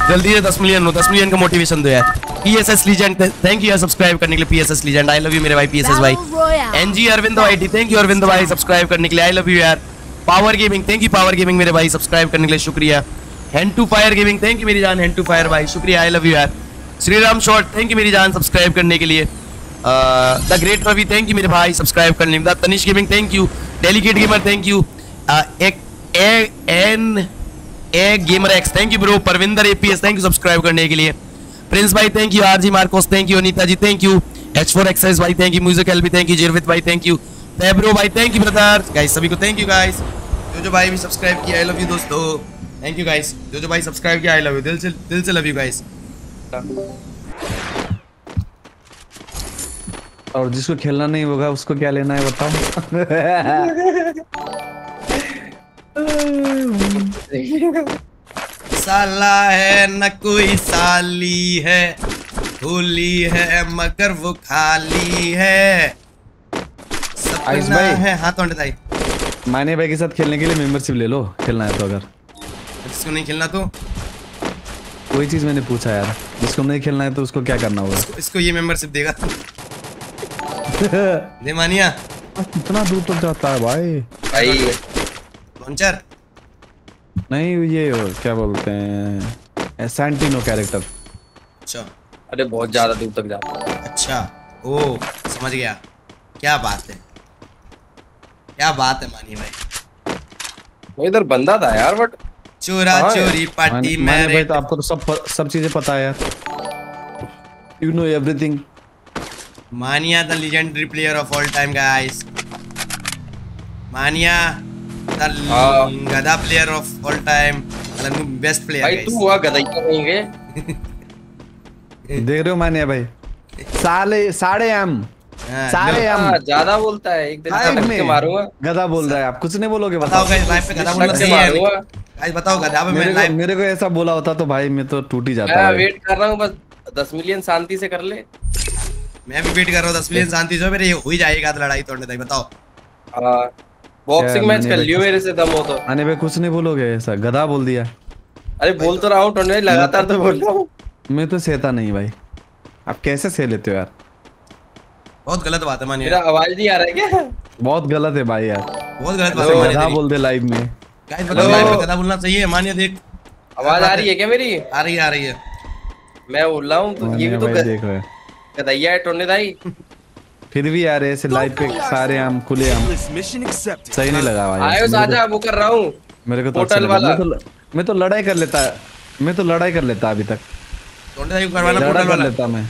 जल्दी से 10 मिलियन हो 10 मिलियन का मोटिवेशन दो यार। पीएसएस लीजेंड थैंक यू यार सब्सक्राइब करने के लिए PSS legend I love you मेरे भाई पीएसएस भाई। Battle Royale. एनजी अरविंद भाई थैंक यू अरविंद भाई सब्सक्राइब करने के लिए। आई लव यू यार। Power gaming thank you power gaming मेरे भाई सब्सक्राइब करने के लिए शुक्रिया। Hand to fire gaming thank you मेरी जान हैंड टू फायर भाई। शुक्रिया आई लव यू यार। श्रीराम शॉर्ट थैंक यू मेरी जान सब्सक्राइब करने के लिए। The great Ravi thank you मेरे भाई सब्सक्राइब करने के Tanish gaming thank you delicate gamer thank you एक N, A gamer X thank you bro Parvinder APS thank you subscribe करने के लिए। प्रिंस भाई thank you RG Marcos thank you Anita ji thank you H four excise भाई thank you music L thank you जिरवित भाई thank you फेब्रो भाई thank you brother guys सभी को thank you guys जो जो भाई भी सब्सक्राइब किया आई लव यू दोस्तों। थैंक यू गाइस जो जो भाई सब्सक्राइब किया आई लव यू दिल से दिल से लव यू गाइस और जिसको खेलना नहीं होगा उसको क्या लेना है बताओ। साला है न कोई साली है। होली है मगर वो खाली है। आयुष सपना भाई। है हाँ तो ताई माने भाई के साथ खेलने के लिए मेंबरशिप ले लो खेलना है तो अगर। जिसको नहीं खेलना तो? कोई चीज़ मैंने पूछा यार। जिसको नहीं खेलना है तो उसको क्या करना होगा? इसको, इसको ये मेंबरशिप देगा। दे मानिया। कितना दूर तक जाता है भाई। भाई। लॉन्चर नहीं ये क्या बोलते हैं? सैंटिनो कैरेक्टर अच्छा। अरे बहुत ज़्यादा दूर तक जाता है। अच्छा। ओ समझ गया। क्या बात है। क्या बात है मानिए भाई। इधर बंदा था यार बट चोरा हाँ, चोरी पार्टी में भाई तो आपको तो सब प- सब चीज़ें पता है यार। You know everything mania the legendary player of all time guys mania the हाँ। गधा player of all time मतलब बेस्ट player भाई तू हुआ गधैया नहीं गए देख रहे हो मानिया भाई। साले साढ़े एम सारे लो, एम हाँ, ज़्यादा बोलता है एक दिन लाइव के में मारूँगा। गधा बोल रहा है आप कुछ नहीं बोलोगे बताओ guys लाइव पे गधा बोलना सही है मारूँगा। गाइस बताओ गधा पे मैं लाइव मेरे को ऐसा बोला होता तो भाई मैं तो टूट ही जाता मैं वेट कर रहा हूँ बस दस मिलियन शांति से कर ले। मैं भी वेट कर रहा हूँ दस मिलियन शांति से मेरे ये हो ही जाएगा तो लड़ाई तोड़ने तक बताओ। बॉक्सिंग मैच कर लियो मेरे से दम हो तो। माने भाई कुछ नहीं बोलोगे ऐसा गधा बोल दिया। अरे बोल तो रहा हूँ टोने लगातार तो बोल रहा हूँ। मैं तो सहता नहीं भाई। आप कैसे सह लेते हो यार? बहुत गलत बात है मेरा आवाज़ नहीं आ रहा है क्या? बहुत गलत है भाई यार। बहुत गलत बात है मानिए बोल दे लाइव में। गाइस बताओ लाइव पे गधा बोलना चाहिए मानिए देख। आवाज़ आ रही है क्या मेरी? आ रही है आ रही है। मैं बोल रहा हूँ तो ये भी तो देख रहे हैं। गधैया है टोने दाई। फिर भी यार ऐसे लाइव पे सारे आम खुले आम. सही नहीं लगा भाई। आयो साजा वो कर रहा हूँ। मेरे को तो अच्छा होटल वाला। मैं तो तो लड़ाई कर लेता मैं तो लड़ाई कर लेता अभी तक। तोंडे दाई को करवाना पोर्टल वाला। लेता मैं।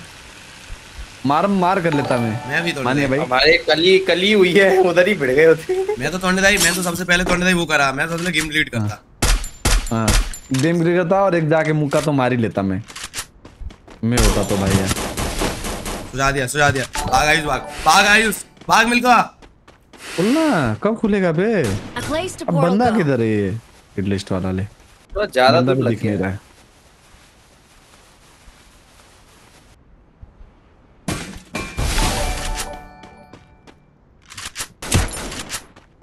मार मार कर लेता मैं। मैं भी तोंडे मानिए भाई। हमारे कली कली हुई है उधर ही भिड़ गए होते। मैं तो तोंडे दाई मैं तो सबसे पहले तोंडे दाई वो करा मैं तो सबसे गेम डिलीट करता। हाँ। गेम क्रिकेट था और एक जाके मुक्का तो मार ही लेता मैं। मैं होता तो भाई यार। सुझा दिया सुझा दिया। भाग आयुष भाग। भाग आयुष भाग मिलका खुलना कब खुलेगा बे? अब बंदा किधर है ये? हिट लिस्ट वाला ले। तो ज़्यादा भी लग दिख नहीं रहा है।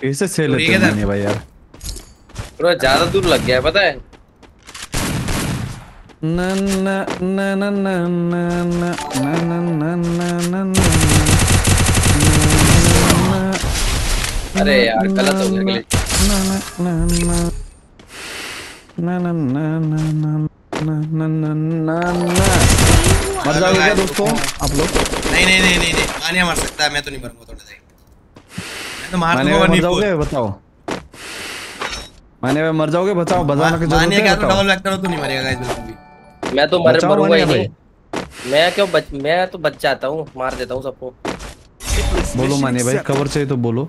कैसे से तो लेते हैं। भाई यार थोड़ा ज़्यादा दूर लग गया है पता है ना ना ना ना ना ना ना ना ना ना ना ना ना अरे यार गलत हो गया। ना ना ना ना ना ना ना ना ना ना ना ना ना मर जाओगे क्या दोस्तों आप लोग नहीं नहीं नहीं नहीं नहीं मानिया मर सकता है मैं तो नहीं मरूँगा मैं तो मार माने दूँगा मर नहीं जाओगे बताओ। माने मर जाओगे बताओ बचाने की ज़रूरत क्या तो डबल वेक्टर हो तू नहीं मरेगा गाइस बिल्कुल भी। मैं तो मर मरूँगा ही नहीं मैं क्यों बच मैं तो बच जाता हूँ मार देता हूँ सबको। बोलो माने भाई कवर चाहिए तो बोलो।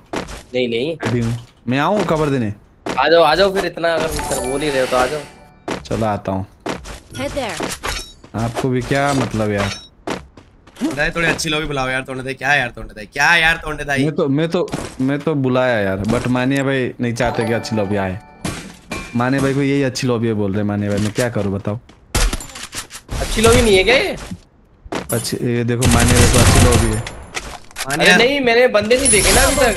नहीं नहीं। मैं आऊँ कवर देने? आ जाओ आ जाओ फिर इतना अगर इतना बोल ही रहे हो तो आ जाओ। चलो आता हूँ. आपको भी क्या मतलब यार? दाई थोड़ी अच्छी लॉबी बुलाओ यार तोंडे दाई क्या यार तोंडे दाई क्या यार तोंडे दाई मैं तो मैं तो मैं तो बुलाया यार बट मानिया भाई नहीं चाहते कि अच्छी लॉबी आए। माने भाई को यही अच्छी लॉबी है बोल रहे मानिया भाई मैं क्या करूँ बताओ? अच्छी लोग ही नहीं है क्या ये? अच्छी ये देखो मानिया भाई को अच्छी लॉबी है। अरे मानिया नहीं मैंने बंदे नहीं देखे ना अभी तक।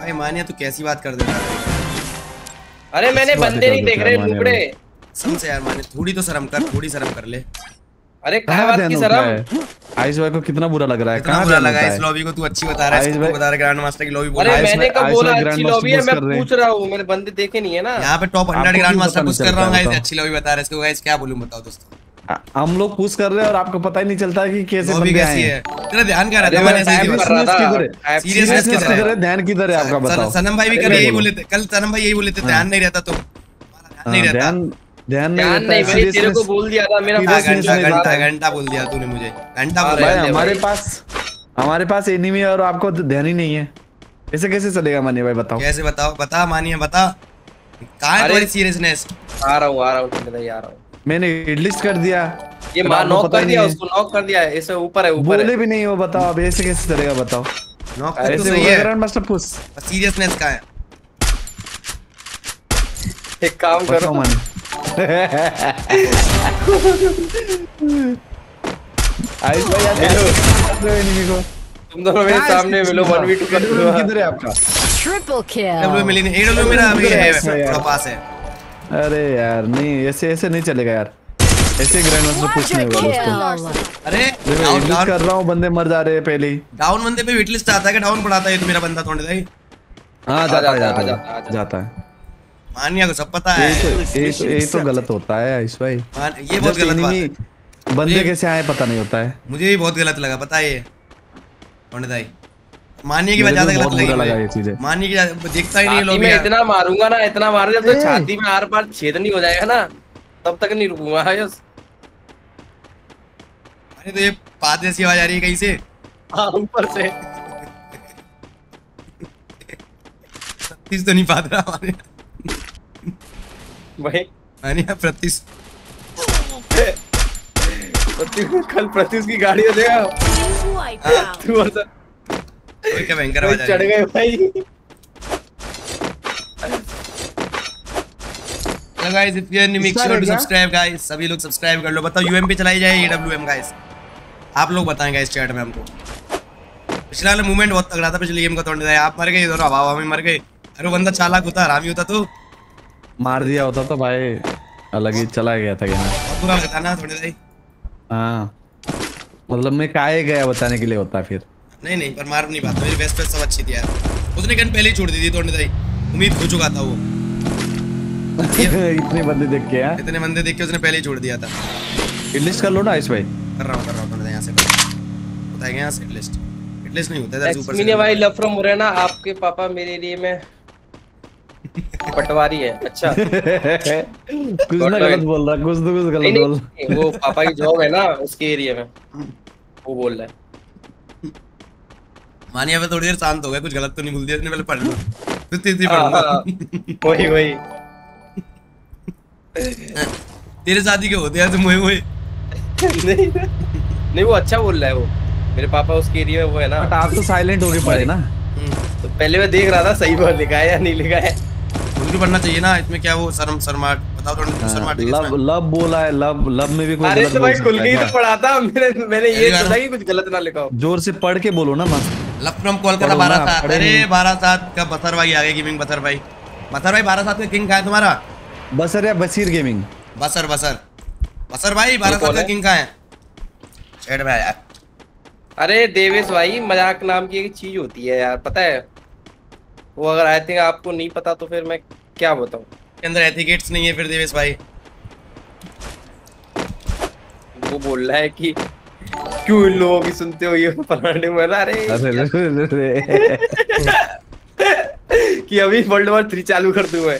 भाई मानिया तू कैसी बात कर देता है? अरे मैंने बंदे नहीं देख रहे है मानिया लुकड़े कसम से यार मानिया थोड़ी तो शर्म कर थोड़ी शर्म कर ले। अरे क्या कहाँ बात की शर्म है? आयुष भाई को कितना बुरा लग रहा है? कहाँ बुरा लगा इस लॉबी को तू अच्छी बता रहा है इसको भाई- बता रहा है ग्रैंड मास्टर की लॉबी बोल अरे रहा है। मैंने कब बोला अच्छी लॉबी है मैं कर रहे हैं। पूछ रहा हूँ मैंने बंदे देखे नहीं है ना। यहाँ पे टॉप 100 ग्रैंड मास्टर पुश कर रहा हूँ है, गाइस अच्छी लॉबी बता रहा है इसको गाइस क्या बोलूँ बताओ दोस्तों। हम लोग पुश कर रहे हैं और आपको पता ही नहीं चलता कि कैसे बंदे आए है? तेरा ध्यान क्या रहता अरे है? मैं मैंने सही कर रहा था। है? Seriousness किधर है? है ध्यान किधर है आपका बताओ। सनम भाई भी कल यही बोले थे कल सनम भाई यही बोले थे ध्यान नहीं रहता हाँ, नहीं रहता। ध्यान नहीं नहीं भाई तेरे को बोल दिया था मेरा घंटा घंटा घंटा बोल दिया तूने मुझे। घंटा बोल भाई दिया हमारे पास हमारे पास एनिमी है और आपको ध्यान ही नहीं है। ऐसे कैसे चलेगा मानिए भाई बताओ। कैसे बताओ? बता मानिए बता। कहाँ है तुम्हारी सीरियसनेस आ रहा हूँ आ रहा हूँ भाई आ रहा हूँ। मैंने हिटलिस्ट कर दिया। ये आपको नॉक कर दिया उसको नॉक कर दिया इसे ऊपर है ऊपर बोले भी नहीं हो बताओ अब ऐसे कैसे चलेगा बताओ। नॉक कर तो सही है। ग्रैंड मास्टर पुश सीरियसनेस का है? एक काम करो। मानिए। भाई तुम दोनों मेरे सामने मिलो वन वी टू कर AW किधर है आपका डब्ल्यू kill. मिली नहीं एडब्ल्यू मेरा अभी है थोड़ा पास है अरे यार नहीं ऐसे ऐसे नहीं चलेगा यार ऐसे ग्रैंड मास्टर पुश नहीं होगा दोस्तों अरे देखो डाउन डाउन कर रहा हूँ बंदे मर जा रहे हैं पहले ही डाउन बंदे पे हिटलिस्ट आता है कि डाउन पड़ाता है ये तो मेरा बंदा तोड़ दे हाँ जाता है, है जाता है, है जाता है मानिया को सब पता तो है यही तो तो गलत होता है आयुष भाई। ये बहुत गलत बात है। बंदे कैसे आए पता नहीं होता है। मुझे भी बहुत गलत लगा पता है ये। पंडित भाई मानिए की मेरे ज़्यादा गलत लगी बुरा। ये। मानिए की ज्यादा- दिखता ही नहीं लोग में इतना मारूँगा ना इतना मारूँगा जब ए। छाती में आर पार छेद नहीं हो जाएगा ना तब तक नहीं रुकूँगा आयुष अरे तो ये बात जैसी आवाज़ आ रही है कहीं से? हाँ ऊपर से। तो नहीं पात रहा हमारे। भाई। मानिए प्रतीश कल प्रत्युष की गाड़ी. तू और क्या भयंकर आवाज़ चढ़ गए भाई। Hello guys if you are make sure to subscribe guys सभी लोग सब्सक्राइब कर लो। बताओ यूएम पे चलाई जाए ईडब्ल्यूएम गाइस आप लोग बताएँ गाइस चैट में हमको। पिछला वाला मूवमेंट बहुत तगड़ा था पिछले गेम का तोड़ने आप मर गए इधर हवा हवा में मर गए। अरे बंदा चालाक होता हरामी होता तो। मार दिया होता तो भाई। अलग ही चला गया था थोड़े भाई। हाँ। मतलब मैं काहे गया बताने के लिए होता फिर। नहीं नहीं पर मार नहीं पाता। मेरी बेस्ट फ्रेंड सब अच्छी थी यार। उसने गन पहले ही छोड़ दी थी तोड़ने भाई उम्मीद हो चुका था वो। इतने बंदे देख के यार इतने बंदे देख के उसने पहले ही छोड़ दिया था। लिस्ट कर लो ना आयुष भाई। कर रहा हूँ कर रहा हूँ थोड़ा यहाँ से। बताएँगे यहाँ से लिस्ट एटलीस्ट नहीं होता इधर ऊपर से भाई लव फ्रॉम मुरैना आपके पापा मेरे एरिया में पटवारी है अच्छा। कुछ ना गलत बोल रहा कुछ तो कुछ नहीं गलत बोल नहीं वो पापा की जॉब है ना उसके एरिया में। वो बोल रहा है। मानिया पे थोड़ी देर शांत हो गया कुछ गलत तो नहीं बोल दिया इसने पहले पढ़ लो। फिर तीसरी हाँ, पढ़ हाँ, लो वही वही। तेरे शादी के होते हैं ऐसे मोए मोए नहीं नहीं वो अच्छा बोल रहा है वो। मेरे पापा उसके एरिया में वो है ना। आप तो साइलेंट होके पढ़े ना। तो पहले मैं देख रहा था सही बात लिखा है या नहीं लिखा है। उनको पढ़ना चाहिए ना इसमें क्या वो शर्म शर्माट बताओ शर्माट है लव लव बोला है लव लव में भी कोई अरे गलत तो भाई खुल के ही तो क्या? पढ़ा था मैंने मैंने ये यार। सोचा कि कुछ गलत ना लिखा हो। ज़ोर से पढ़ के बोलो ना मस्त। लव फ्रॉम कोलकाता बारह सात अरे। बारह सात का बसर भाई आ गए गेमिंग बसर भाई। बसर भाई बारह सात का किंग कहाँ है तुम्हारा? बसर या बसीर गेमिंग। बसर बसर। बसर भाई बारह कौन सात का किंग कहाँ है? चैट में आया अरे देवेश भाई मज़ाक नाम की एक चीज़ होती है यार पता है? वो अगर आई थिंक आपको नहीं पता तो फिर मैं क्या बताऊँ? के अंदर एथिकेट्स नहीं है फिर देवेश भाई। वो बोल रहा है कि क्यों इन लोगों की सुनते हो ये फलाने वाला? अरे। कि अभी वर्ल्ड वॉर थ्री चालू कर दूँ मैं।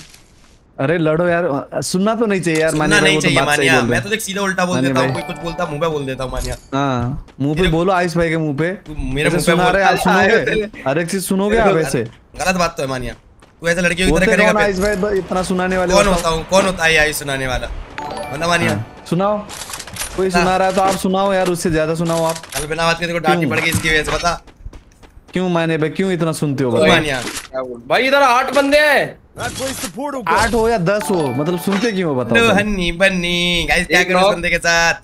अरे लड़ो यार सुनना तो नहीं चाहिए यार मानिया नहीं तो चाहिए सही मानिया। मैं तो देख सीधा उल्टा बोल देता हूँ कोई कुछ बोलता मुँह पे बोल देता हूँ मानिया। हाँ मुँह पे बोलो आयुष भाई के मुँह पे। मेरे मुँह पे बोल। रहे सुनोगे? हर एक चीज़ सुनोगे आप ऐसे? गलत बात तो है मानिया। तू ऐसे लड़कियों की तरह करेगा? आयुष भाई? इतना सुनाने वाले कौन होता हूँ? कौन होता है आयुष सुनाने वाला? बंदा मानिया? सुनाओ। कोई सुना रहा है तो आप सुनाओ यार उससे ज़्यादा सुनाओ आप। कल बिना बात के देखो डांटी पड़ गई इसकी वजह से बता। क्यों माने भाई? क्यों इतना सुनते हो बताओ मानिया क्या बोल? भाई इधर आठ बंदे हैं। आठ हो या दस हो? मतलब सुनते क्यों हो बताओ भाई? हन्नी बन्नी। गाइस क्या करूँ इस बंदे के साथ?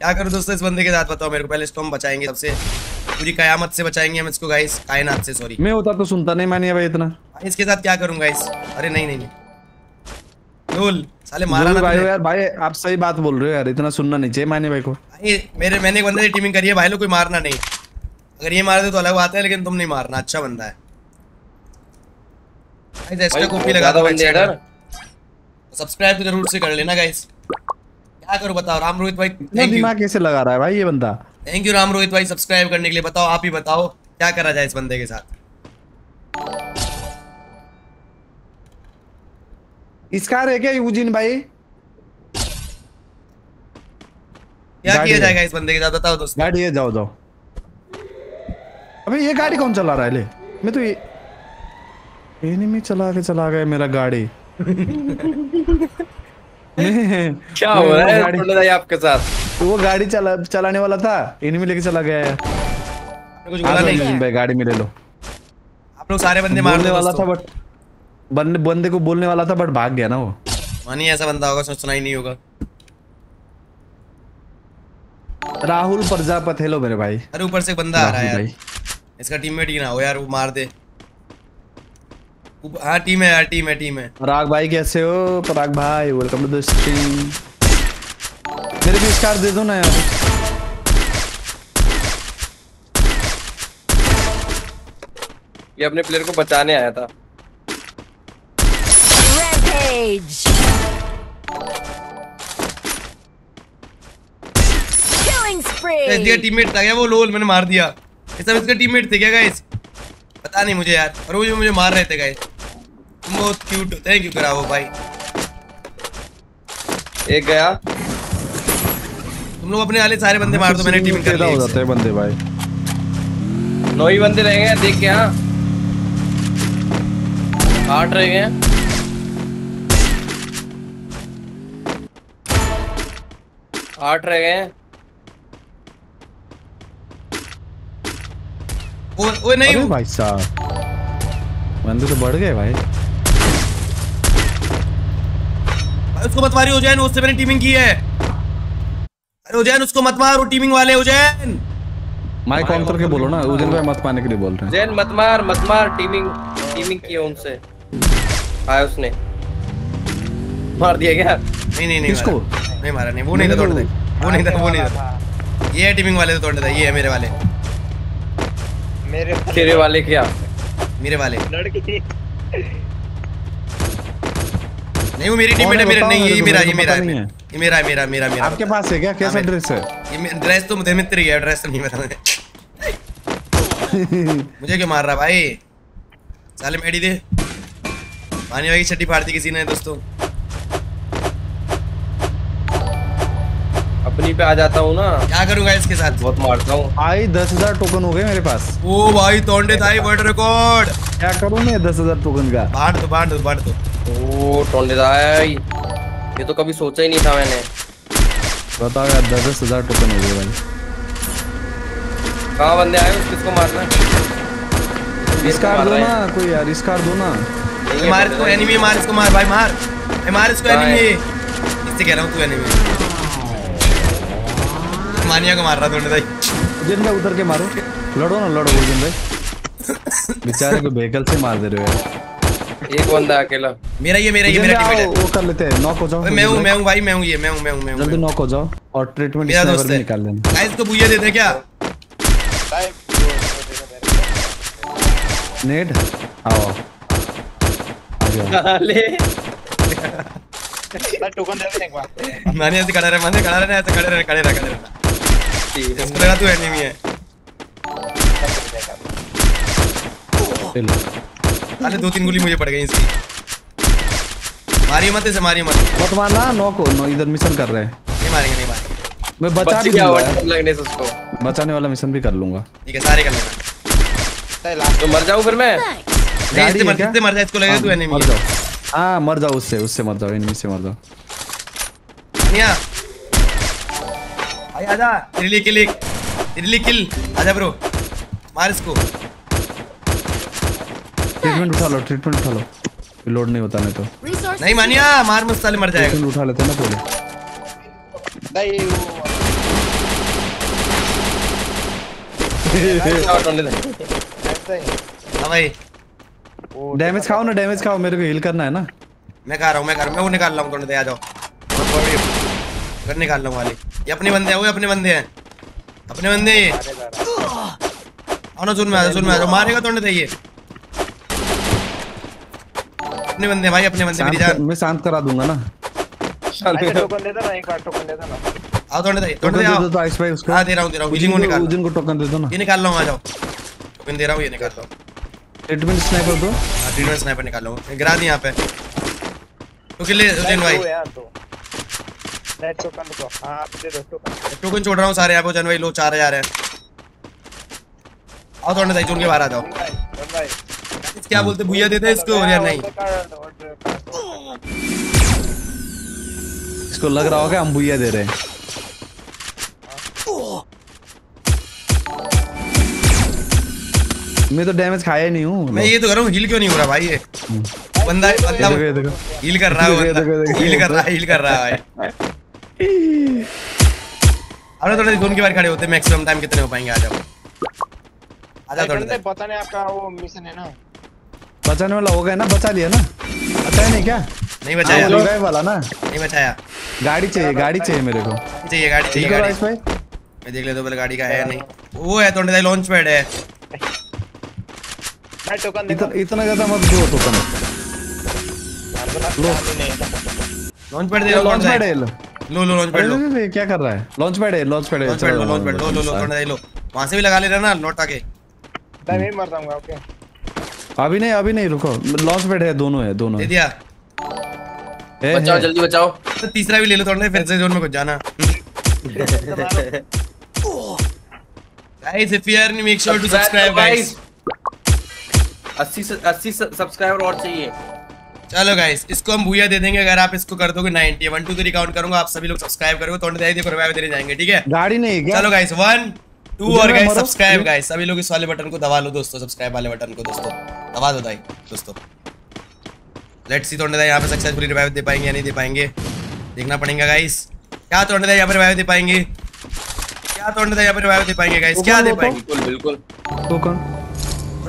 क्या करूँ दोस्तों इस बंदे के साथ? बताओ मेरे को पहले स्टॉम बचाएँगे सबसे। पूरी कयामत से बचाएँगे हम इसको गाइस कायनात से सॉरी मैं होता तो सुनता नहीं मानिया भाई इतना। इसके साथ क्या करूँ गाइस अरे नहीं नहीं नहीं। लोल साले मारा ना भाई यार भाई आप सही बात बोल रहे हो यार इतना सुनना नहीं चाहिए मानिया भाई को। भाई मेरे मैंने एक बंदे से टीमिंग करी है भाई लोग कोई मारना नहीं। अगर ये मार दे तो अलग बात है लेकिन तुम नहीं मारना अच्छा बंदा है। गाइस एक्स्ट्रा कॉपी लगा दो बंदे हैं सब्सक्राइब तो ज़रूर से कर लेना गाइस क्या करूँ बताओ राम रोहित भाई थैंक यू दिमाग कैसे लगा रहा है भाई ये बंदा? थैंक यू राम रोहित भाई सब्सक्राइब करने के लिए। बताओ आप ही बताओ क्या करा जाए इस बंदे के साथ? इसका है क्या यूजिन भाई। क्या किया जाएगा इस बंदे के साथ? बताओ दोस्तों। गाड़ी है जाओ जाओ। अबे ये गाड़ी कौन चला रहा है? ले मैं तो ये एनिमी चला के चला गया मेरा गाड़ी। क्या हो रहा है? गाड़ी- बोल रहा है आपके साथ। वो गाड़ी चला चलाने वाला था एनिमी लेके चला गया है। कुछ बोला नहीं। भाई गाड़ी में ले लो। आप लोग सारे बंदे मार बोलने दो वाला था बट बंदे बंदे को बोलने वाला था बट भाग गया ना वो। मानिए ऐसा बंदा होगा सोचना ही नहीं होगा। राहुल प्रजापत हेलो मेरे भाई। अरे ऊपर से बंदा आ रहा है यार। इसका टीममेट ही ना हो यार वो मार दे। हाँ टीम है यार टीम है टीम है। पराग भाई कैसे हो? पराग भाई वेलकम टू द स्ट्रीम मेरे भी स्टार दे दो ना यार। ये अपने प्लेयर को बचाने आया था। Rampage! Killing एसडी का टीममेट था क्या? वो लोल मैंने मार दिया। ये सब इसका टीममेट थे क्या गाइस पता नहीं मुझे यार। और वो जो मुझे मार रहे थे गाइस तुम बहुत क्यूट हो। थैंक यू कराओ भाई। एक गया। तुम लोग अपने वाले सारे बंदे मार दो मैंने टीमिंग कर ली हो जाते हैं बंदे भाई। नौ ही बंदे रह गए हैं, देख के हाँ। आठ रह गए। हैं। आठ रह गए। हैं। ओ नहीं अरे भाई साहब। बंदे तो बढ़ गए भाई। उसको मत मारी उजैन उससे मैंने टीमिंग की है। अरे उजैन उसको मत मार वो टीमिंग वाले उजैन माइक ऑन करके बोलो ना उजन भाई मत पाने के लिए बोल रहे हैं। जैन मत मार मत मार टीमिंग टीमिंग की है उनसे। आया उसने। मार दिया क्या? नहीं नहीं नहीं किसको? नहीं मारा नहीं वो नहीं था तोड़ दे तो- वो नहीं था वो नहीं था। ये टीमिंग वाले तो तोड़ दे ये है मेरे वाले। मेरे तेरे वाले क्या? मेरे वाले। लड़की। नहीं वो मेरी टीम है? मेरा नहीं मेरे ये मेरा ये मेरा है है। ये मेरा है मेरा मेरा मेरा। आपके पास है क्या? कैसा हाँ, ड्रेस है? ये ड्रेस तो मुझे मित्र ही है ड्रेस नहीं पता मुझे क्यों मार रहा भाई? साले मेडी दे। पानी भाई की छठी फाड़ दी किसी ने दोस्तों। अपनी पे आ जाता हूँ ना। क्या करूँगा इसके साथ? बहुत मारता हूँ। भाई दस हज़ार टोकन हो गए मेरे पास। ओ भाई तोंडे थाई वर्ल्ड रिकॉर्ड क्या करूँ मैं दस हज़ार टोकन का? बांट दो बांट दो बांट दो। ओ टोंडेदाई ये तो कभी सोचा ही नहीं था मैंने। बताओ यार दस दस हज़ार टोकन हो गए भाई। कहाँ बंदे आए हो? किसको मारना है? इसका दो ना कोई यार इसका दो ना। मार इसको एनिमी मार इसको मार भाई मार। मार इसको? एनिमी इससे कह रहा हूँ तू एनिमी मानिया को मार रहा भाई। उजन भाई उतर के मारो। लड़ो ना लड़ो उजन भाई। बेचारे को व्हीकल से मार दे रहे हो एक बंदा अकेला। मेरा ये मेरा ये मेरा टीममेट है वो कर लेते हैं। नॉक हो जाओ। मैं हूँ मैं हूँ भाई मैं हूँ ये मैं हूँ मैं हूँ मैं हूँ जल्दी नॉक हो। जाओ और ट्रीटमेंट स्नाइपर निकाल लेना गाइस को बुइया देते हैं क्या नेट आओ आ गया ले टोकन दे दे एक बार मानिया ऐसे खड़ा रहे मानिया खड़ा रहे ऐसे खड़े रहे खड़े रहे खड़े रहे। इसको लगा तू एनिमी है ले लो। साले दो तीन गोली मुझे पड़ गई इसकी मारिए मत इसे मारिए मत मत मारना नॉक हो नो इधर मिशन कर रहे हैं नहीं मारेंगे नहीं मारेंगे मैं बचा भी दूँगा लगने से उसको बचाने वाला मिशन भी कर लूँगा ठीक है सारे कर लेना तो मर जाऊँ फिर मैं नहीं इससे मर? इससे मर जाए इसको लगेगा तू हाँ, एनिमी मर जाओ हाँ मर जाओ उससे उससे मर जाओ एनिमी से मर जाओ मानिया भाई आजा। तेरे लिए किल एक। तेरे लिए किल। आजा ब्रो। मार इसको। ट्रीटमेंट उठा लो ट्रीटमेंट उठा लो। लोड नहीं होता नहीं तो। नहीं मानिया मार मत साले मर जाएगा। उठा लेते ना ही। हाँ भाई। डैमेज खाओ ना डैमेज खाओ मेरे को हील करना है ना। मैं खा रहा हूँ मैं खा रहा हूँ। मैं वो निकाल रहा हूँ थोड़े आ जाओ। घर निकाल हूँ वाली ये अपने बंदे हैं वो अपने बंदे हैं। अपने बंदे हैं ये। आओ ना सुन में आ सुन में आ मारेगा तो नहीं ये। अपने बंदे भाई अपने बंदे मेरी जान। मैं शांत करा दूँगा ना। टोकन दे दो ना एक टोकन दे दो ना। आओ थोड़े दे टोकन दे आओ। दो तो आइस भाई उसको। हाँ दे रहा हूँ दे रहा हूँ हिलिंग को- निकाल। उजिन को टोकन दे दो ना। ये निकाल हूँ आ जाओ। टोकन दे रहा हूँ ये निकाल हूँ ट्रीटमेंट स्नाइपर दो हाँ ट्रीटमेंट स्नाइपर निकाल मैं गिरा दी यहाँ पे। तो के लिए उजैन भाई। तो। टोकन दो हाँ आप दे दो टोकन टोकन छोड़ रहा हूँ सारे यहाँ पे उजैन भाई लो चार हज़ार है। आओ थोड़े दे चुन के बाहर आ जाओ। भाई भाई क्या बोलते भूया देते हैं इसको और या नहीं? इसको लग रहा होगा हम बुइया दे रहे हैं। मैं तो डैमेज खाया नहीं हूँ। मैं ये तो कर रहा हूँ हील क्यों नहीं हो रहा भाई ये? बंदा ये देखो ये बंदा हील कर रहा है। हील कर रहा है हील कर रहा है भाई। अरे थोड़े जोन के बाहर खड़े होते मैक्सिमम टाइम कितने हो पाएँगे आ जाओ आ जाओ थोड़े देर पता नहीं आपका वो मिशन है ना। बचाने वाला हो गया ना बचा लिया ना? बचाया नहीं क्या? नहीं बचाया हाँ, revive वाला ना? नहीं बचाया गाड़ी चाहिए गाड़ी चाहिए मेरे को। चाहिए गाड़ी चाहिए ठीक गाड़ी। भाई। मैं देख लेता हूँ पहले गाड़ी का है या नहीं। वो है थोड़े लॉन्च पैड है। मैं टोकन दे इतना ज़्यादा मत दो तो कम लॉन्च पैड दे लो लॉन्च पैड है है लो। लो लो लॉन्च पैड लो। क्या कर रहा है? लॉन्च पैड है लॉन्च पैड है लॉन्च पैड लो लॉन्च पैड लो लो लो हाँ। थोड़ा लो। वहाँ से भी लगा ले रहा ना लौट आके। मैं भी मर जाऊँगा ओके अभी नहीं अभी नहीं रुको। लॉन्च पैड है दोनों है दोनों दे दिया। बचाओ जल्दी बचाओ। तो तीसरा भी ले लो थोड़ा फिर से जोन में कुछ जाना। If you are new make sure to subscribe guys 80 से 80 सब्सक्राइबर और चाहिए। चलो गाइस इसको हम भूया दे देंगे अगर आप इसको कर दोगे 90 वन टू थ्री काउंट करूँगा आप सभी लोग सब्सक्राइब करोगे तो दे देखो रिवाइव देने जाएँगे ठीक है? गाड़ी नहीं है क्या? चलो गाइस वन टू और गाइस सब्सक्राइब गाइस सभी लोग इस वाले बटन को दबा लो दोस्तों सब्सक्राइब वाले बटन को दोस्तों। दबा दो भाई दोस्तों। लेट्स सी तोड़ने यहाँ पे सक्सेसफुली रिवाइव दे पाएँगे या नहीं दे पाएँगे। देखना पड़ेगा गाइस क्या तोड़ने यहाँ पे रिवाइव दे पाएँगे? क्या तोड़ने यहाँ पे रिवाइव दे पाएँगे गाइस क्या दे। पाएँगे? बिल्कुल बिल्कुल।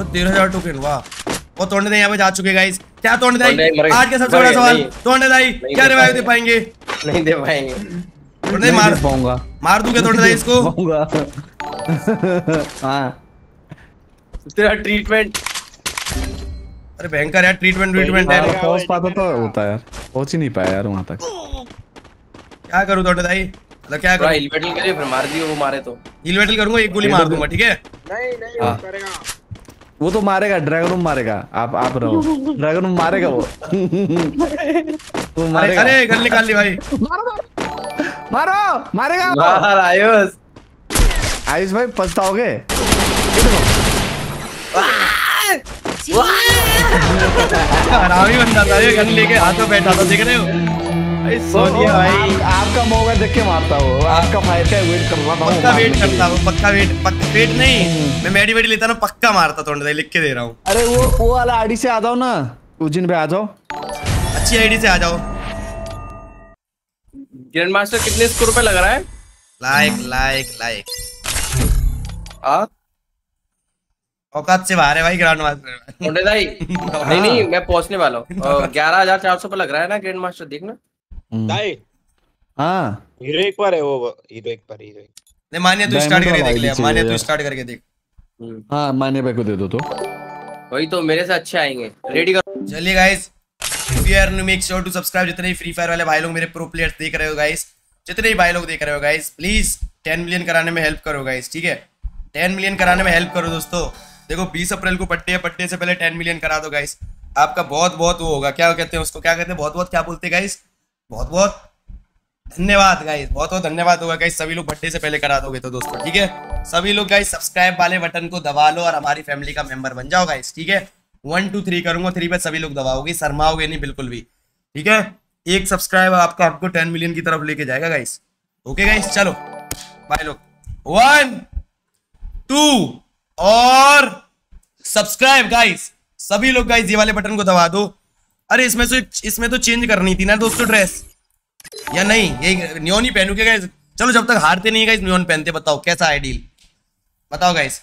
तेरह हज़ार टोकन वाह। वो तोड़ने दे यहाँ पे जा चुके गाइस क्या तोड़ने दाई आज का सबसे बड़ा सवाल नहीं। तोड़ने दाई क्या रिवाइव दे पाएँगे। नहीं दे पाएँगे। तोड़ने नहीं मार पाऊँगा। मार दूँगा तोड़ने दाई इसको? हाँ। तेरा ट्रीटमेंट अरे भयंकर यार ट्रीटमेंट ट्रीटमेंट है पहुँच पाता तो होता यार। पहुँच ही नहीं पाया यार वहाँ तक। क्या करूँ तोड़ने दाई मतलब क्या करूँ? हिल बैटल करिए फिर मार दियो वो मारे तो। हील बैटल करूँगा एक गोली मार दूँगा ठीक है? नहीं नहीं हाँ। करेगा। वो तो मारेगा ड्रैगन रूम मारेगा। आप आप रहो। ड्रैगन रूम मारेगा वो। वो मारेगा। अरे गन निकाल ली भाई। मारो। मारेगा वो। बाहर आयुष। आयुष भाई पछताओगे? हरामी बंदा था ये गन लेके हाथों बैठा था देख रहे हो? सोनिया भाई। आप, आपका मौका देख के मारता हो। आपका फायर का वेट कर रहा था पक्का वेट करता लिए। पक्का वेट पक्का वेट नहीं मैं मेडी वेडी लेता ना पक्का मारता तो लिख के दे रहा हूँ। अरे वो वो वाला आईडी से आ जाओ ना पे आ जाओ। अच्छी आईडी से आ जाओ। ग्रैंड मास्टर कितने स्कोर पे लग रहा है? लाइक लाइक लाइक हाँ औकात से बाहर है भाई ग्रांड मास्टर भाई नहीं नहीं मैं पहुँचने वाला हूँ। ग्यारह हज़ार चार सौ पे लग रहा है ना ग्रैंड मास्टर देखना। दाई। हाँ। हीरो एक पर है वो हीरो एक पर हीरो एक नहीं मानिए तू स्टार्ट करके देख ले चाहिए तू स्टार्ट करके देख। हम्म, हाँ मान्य भाई को दे दो तो। वही तो मेरे से अच्छे आएँगे। रेडी करो। चलिए guys if you are new make sure to subscribe जितने फ्री फायर वाले भाई लोग मेरे प्रो प्लेयर्स देख रहे हो गाइस जितने भी भाई लोग देख रहे हो गाइस प्लीज़ 10 मिलियन कराने में हेल्प करो गाइस ठीक है? 10 मिलियन कराने में हेल्प करो दोस्तों। देखो 20 अप्रैल को पट्टे है पट्टे से पहले 10 मिलियन करा दो गाइस आपका बहुत बहुत वो होगा। क्या कहते हैं उसको? क्या कहते हैं? बहुत बहुत क्या बोलते हैं गाइस बहुत बहुत धन्यवाद गाइस बहुत बहुत धन्यवाद होगा गाइस सभी लोग बर्थडे से पहले करा दोगे तो दोस्तों, ठीक है? सभी लोग गाइस सब्सक्राइब वाले बटन को दबा लो और हमारी फैमिली का मेंबर बन जाओ गाइस ठीक है? वन टू थ्री करूँगा थ्री पे सभी लोग दबाओगे, शर्माओगे नहीं बिल्कुल भी, ठीक है? एक सब्सक्राइब आपका, आपको टेन मिलियन की तरफ़ लेके जाएगा गाइस ओके गाइस चलो. बाय लोग. वन टू और सब्सक्राइब गाइस सभी लोग गाइस ये वाले बटन को दबा दो। अरे, इसमें से, इसमें तो चेंज करनी थी ना दोस्तों ड्रेस या नहीं, ये नियोन ही पहनू के गाइस चलो, जब तक हारते नहीं गाइस नियोन पहनते, बताओ, कैसा है डील बताओ गाइस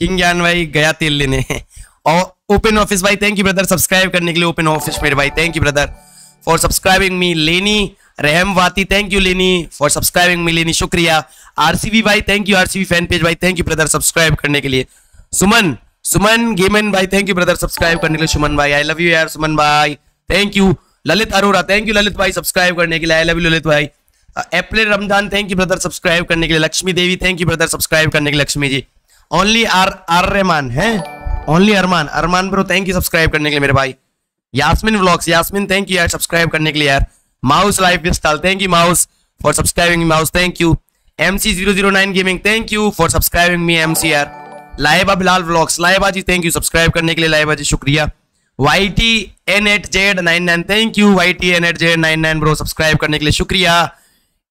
किंग ज्ञान भाई, गया तेल लेने। और ओपन ऑफ़िस भाई थैंक यू ब्रदर सब्सक्राइब करने के लिए ओपन ऑफ़िस मेरे भाई। Thank you brother for subscribing me Lenny. रहम वाती thank you Lenny for subscribing me Lenny. शुक्रिया। आरसीबी भाई thank you RCB fan page भाई थैंक यू ब्रदर सब्सक्राइब करने के लिए। सुमन सुमन गेमन भाई थैंक यू ब्रदर सब्सक्राइब करने के लिए सुमन भाई. आई लव यू यार, सुमन भाई. Thank you Lalit Arora thank you Lalit भाई सब्सक्राइब करने के लिए. आई लव यू ललित भाई. April Ramzan thank you brother subscribe करने के लिए. Lakshmi Devi thank you brother subscribe करने के लिए. Lakshmi ji. Only R R Rahman है? Only Armaan. Armaan bro thank you subscribe करने के लिए मेरे भाई. Yasmin vlogs Yasmin thank you यार सब्सक्राइब करने के लिए यार. Mouse lifestyle thank you mouse for subscribing mouse thank you MC zero zero nine gaming thank you for subscribing me MC यार Laiba Bilal vlogs Laiba ji thank you subscribe करने के लिए लाइबा जी शुक्रिया। YT N8Z99 thank you YT N8Z99 bro subscribe करने के लिए शुक्रिया।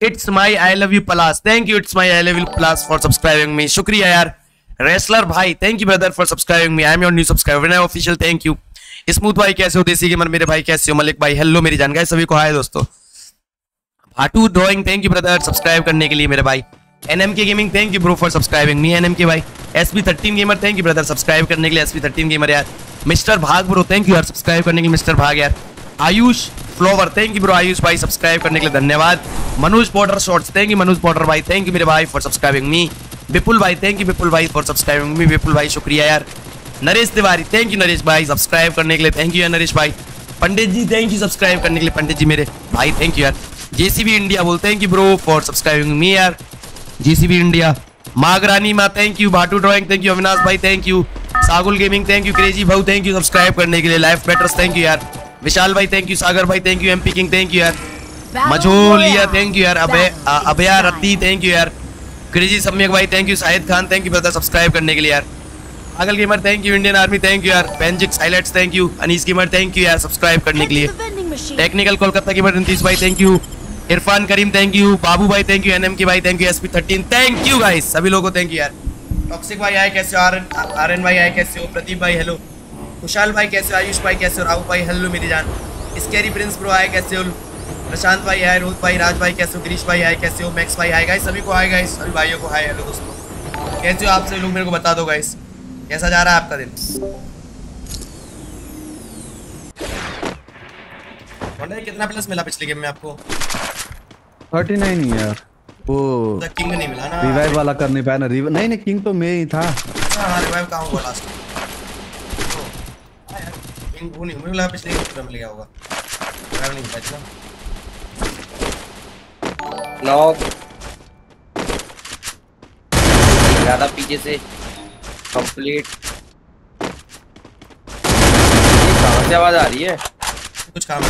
It's my I love you plus thank you it's my I love you plus for subscribing me शुक्रिया यार। रेसलर भाई thank you brother for subscribing me I am your new subscriber official thank you smooth भाई कैसे हो देसी gamer? मेरे भाई कैसे हो? मलिक भाई हेलो मेरी जानकारी सभी को हाय दोस्तों। Bhatu drawing thank you brother subscribe करने के लिए मेरे भाई। NM K gaming thank you bro for subscribing me NM K भाई SP thirteen gamer thank you brother subscribe करने के लिए थर्टीन गेमर यार mister Bhag bro thank you यार सब्सक्राइब करने के लिए मिस्टर भाग यार Ayush flower thank you bro Ayush भाई सब्सक्राइब करने के लिए धन्यवाद Manoj potter shorts thank you Manoj potter भाई थैंक यू मेरे भाई फॉर सब्सक्राइबिंग मी विपुल भाई थैंक यू विपुल भाई फॉर सब्सक्राइबिंग मी विपुल भाई शुक्रिया यार नरेश तिवारी थैंक यू नरेश भाई सब्सक्राइब करने के लिए थैंक यू यार नरेश भाई Pandit ji thank you subscribe करने के लिए पंडित जी मेरे भाई थैंक यू यार जेसीबी इंडिया बोलते हैं कि ब्रो फॉर सब्सक्राइबिंग मी यार जीसीबी इंडिया मागरानी माँ thank you Bhatu drawing thank you Avinash भाई thank you Sagul gaming thank you crazy Bhau thank you subscribe करने के लिए लाइफ बेटर्स थैंक यू यार विशाल भाई थैंक यू सागर भाई thank you MP king thank you यार मजोलिया थैंक यू यार अभय अभया रत्ती थैंक यू यार क्रेजी सम्यक भाई thank you Shahid Khan thank you brother subscribe करने के लिए यार पागल gamer thank you Indian army thank you यार पेंजिक साइलेट्स thank you Anees gamer thank you यार सब्सक्राइब करने के लिए टेक्निकल कोलकाता की नीतीश भाई thank you Irfan Karim thank you बाबू भाई थैंक यू एनएम के भाई thank you SP thirteen thank you guys सभी लोगों को थैंक यू यार. टॉक्सिक भाई आए, कैसे हो? आर आर एन भाई आए, कैसे हो? प्रदीप भाई हेलो खुशहाल भाई, कैसे हो? आयुष भाई, कैसे हो? राहुल भाई हेलो मेरी जान. स्केरी प्रिंस ब्रो आए, कैसे हो? प्रशांत भाई आए, रोहित भाई, राज भाई, कैसे हो? गिरीश भाई आए, कैसे हो? मैक्स भाई आए गाइस सभी को आए गाइस सभी भाइयों को हाय हेलो दोस्तों. कैसे हो आप सभी लोग? मेरे को बता दो गाइस कैसा जा रहा है आपका दिन? कितना प्लस मिला पिछले गेम में आपको? थर्टी नाइन यार। वो किंग नहीं मिला ना। रिवाइव वाला कर नहीं पाया ना रिव नहीं नहीं किंग तो मैं ही था। हाँ रिवाइव कहाँ हुआ लास्ट में हाँ किंग वो नहीं मुझे लगा पिछले गेम पूरा मिल गया होगा। रिवाइव नहीं मिला इतना। नौ ज़्यादा पीछे से कंप्लीट कहाँ से आवाज़ आ रही है? कुछ काम है।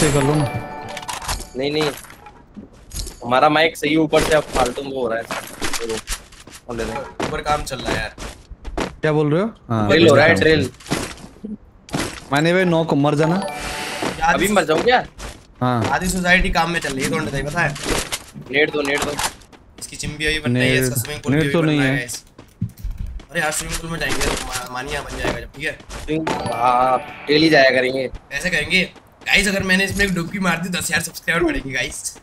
से कर लो। ना नहीं नहीं। हमारा माइक सही ऊपर से अब फालतू में हो रहा है। तो दे। ऊपर काम चल रहा है यार। क्या बोल रहे हो? हाँ ड्रिल हो रहा है ड्रिल माने भाई नौ को मर जाना। अभी मर जाऊँ क्या? हाँ। आधी सोसाइटी काम में चल रही है तो नहीं पता है? नेट दो नेट दो। इसकी चिंबी अभी बन रही है इसका स्विमिंग पूल नेट भी तो नहीं है। अरे यार स्विमिंग पूल में जाएँगे मानिया बन जाएगा जब ठीक है? हाँ डेली जाया करेंगे। ऐसे करेंगे? गाइस अगर मैंने इसमें एक डुबकी मार दी दस हज़ार सब्सक्राइबर बढ़ेंगे गाइस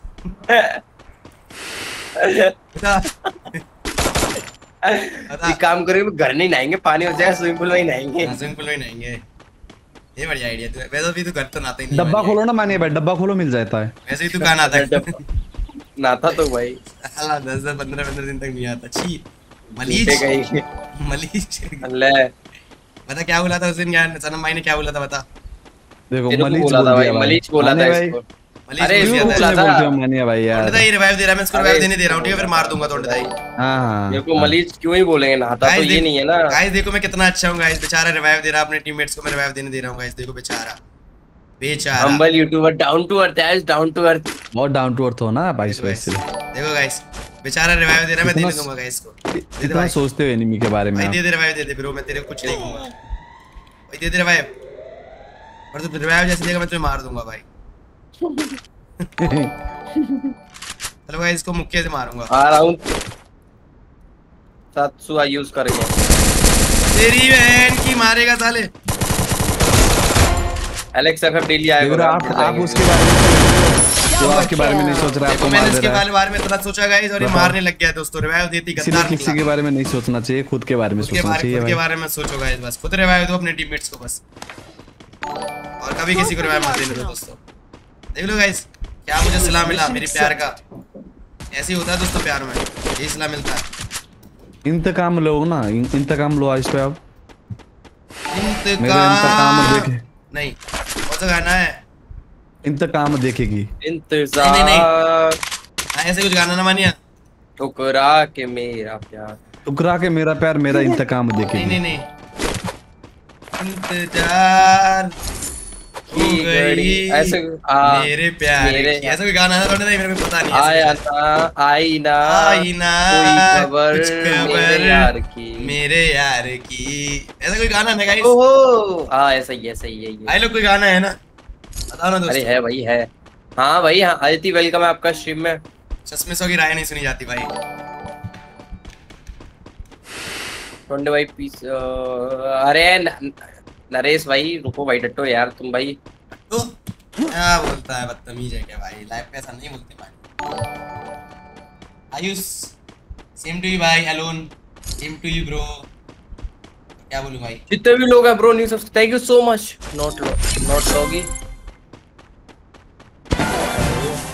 काम करेंगे घर नहीं नहाएँगे पानी हो जाएगा स्विमिंग पूल में ही नहाएँगे। स्विमिंग पूल में ही नहाएँगे। ये बढ़िया आइडिया तू वैसे भी तू घर तो नहाता ही नहीं डब्बा खोलो ना मानिए भाई डब्बा खोलो मिल जाता है। वैसे ही तू कहाँ नहाता है? नहाता तो भाई। साला दस दस पंद्रह पंद्रह दिन तक नहीं आता। छी नीचे मलीज मलीज। अल्लाह। बता क्या बोला था उस दिन यार? सनम भाई ने क्या बोला था बता? देखो मलीच बोला था भाई भाई। मलीच बोला था इसको। अरे इसको बोला था। हो मानिए भाई यार। तोंडदा ही रिवाइव दे रहा है मैं इसको रिवाइव देने दे रहा हूँ ठीक है? फिर मार दूँगा तोंडदा ही हाँ हाँ मेरे को मलीज क्यों ही बोलेंगे? नहाता तो ये नहीं है ना। गाइस देखो मैं कितना अच्छा हूँ गाइस बेचारा रिवाइव दे रहा अपने टीममेट्स को मैं रिवाइव देने दे रहा हूँ गाइस देखो बेचारा। बेचारा। Humble YouTuber down to earth as down to earth बहुत डाउन टू अर्थ हो ना भाई देखो इसलिए देखो गाइस बेचारा रिवाइव दे रहा मैं देने दूँगा गाइस को। दे दे इतना सोचते हो एनिमी के बारे में भाई दे दे रिवाइव दे दे ब्रो मैं तेरे को कुछ नहीं दूँगा भाई दे दे रिवाइव और तू रिवाइव जैसे देगा मैं तुझे मार दूँगा भाई। चलो गाइस इसको मुक्के से मारूँगा। आ रहा हूँ। सातसुआ यूज़ करेंगे। तेरी बहन की मारेगा साले। एलेक्स एफएफ डेली आएगा आप आप उसके बारे में जो आपके बारे में नहीं सोच रहा आपको मैंने मार दे इसके रहा है। बारे बारे में इतना सोचा गाइस और ये मारने लग गया दोस्तों रिवाइव देती गद्दार किसी के बारे में नहीं सोचना चाहिए खुद के बारे में सोचना चाहिए खुद के बारे में सोचो गाइस बस। खुद रिवाइव दो अपने टीममेट्स को बस। और कभी किसी को रिवाइव मत देने दो दोस्तों। देख लो गाइस क्या मुझे सिला मिला मेरी प्यार का? ऐसे ही होता है दोस्तों प्यार में। यही सिला मिलता है। इंतकाम लो ना इंतकाम लो इस पे आप। इंतकाम इंतकाम। देखे। नहीं कौन सा गाना है। इंतकाम देखेगी। इंतज़ार। नहीं, हाँ, ऐसे कुछ गाना ना मानिया ठुकरा के मेरा प्यार। टुकरा के मेरा प्यार मेरा इंतकाम नहीं देखेगी। नहीं नहीं। इंतज़ार ऐसे मेरे प्यार ऐसा कोई गाना है नहीं मेरे को पता नहीं आया आई ना आई ना खबर खबर मेरे यार की। मेरे यार की। ऐसा कोई गाना है गाइस ओहो! हाँ ऐसा ही ऐसा ही है। आई लोग कोई गाना है ना? बताओ ना अरे है भाई है। हाँ भाई हाँ आदित्य वेलकम है आपका स्ट्रीम में। चश्मे की राय नहीं सुनी जाती भाई। टोंडे भाई पीस अरे नरेश भाई रुको भाई डटो यार तुम भाई तो क्या बोलता है बदतमीज है क्या भाई लाइफ पे ऐसा नहीं बोलते भाई आयुष सेम टू यू भाई alone same to you bro क्या बोलूँ भाई जितने भी लोग हैं bro new subscribe thank you so much not not लोगी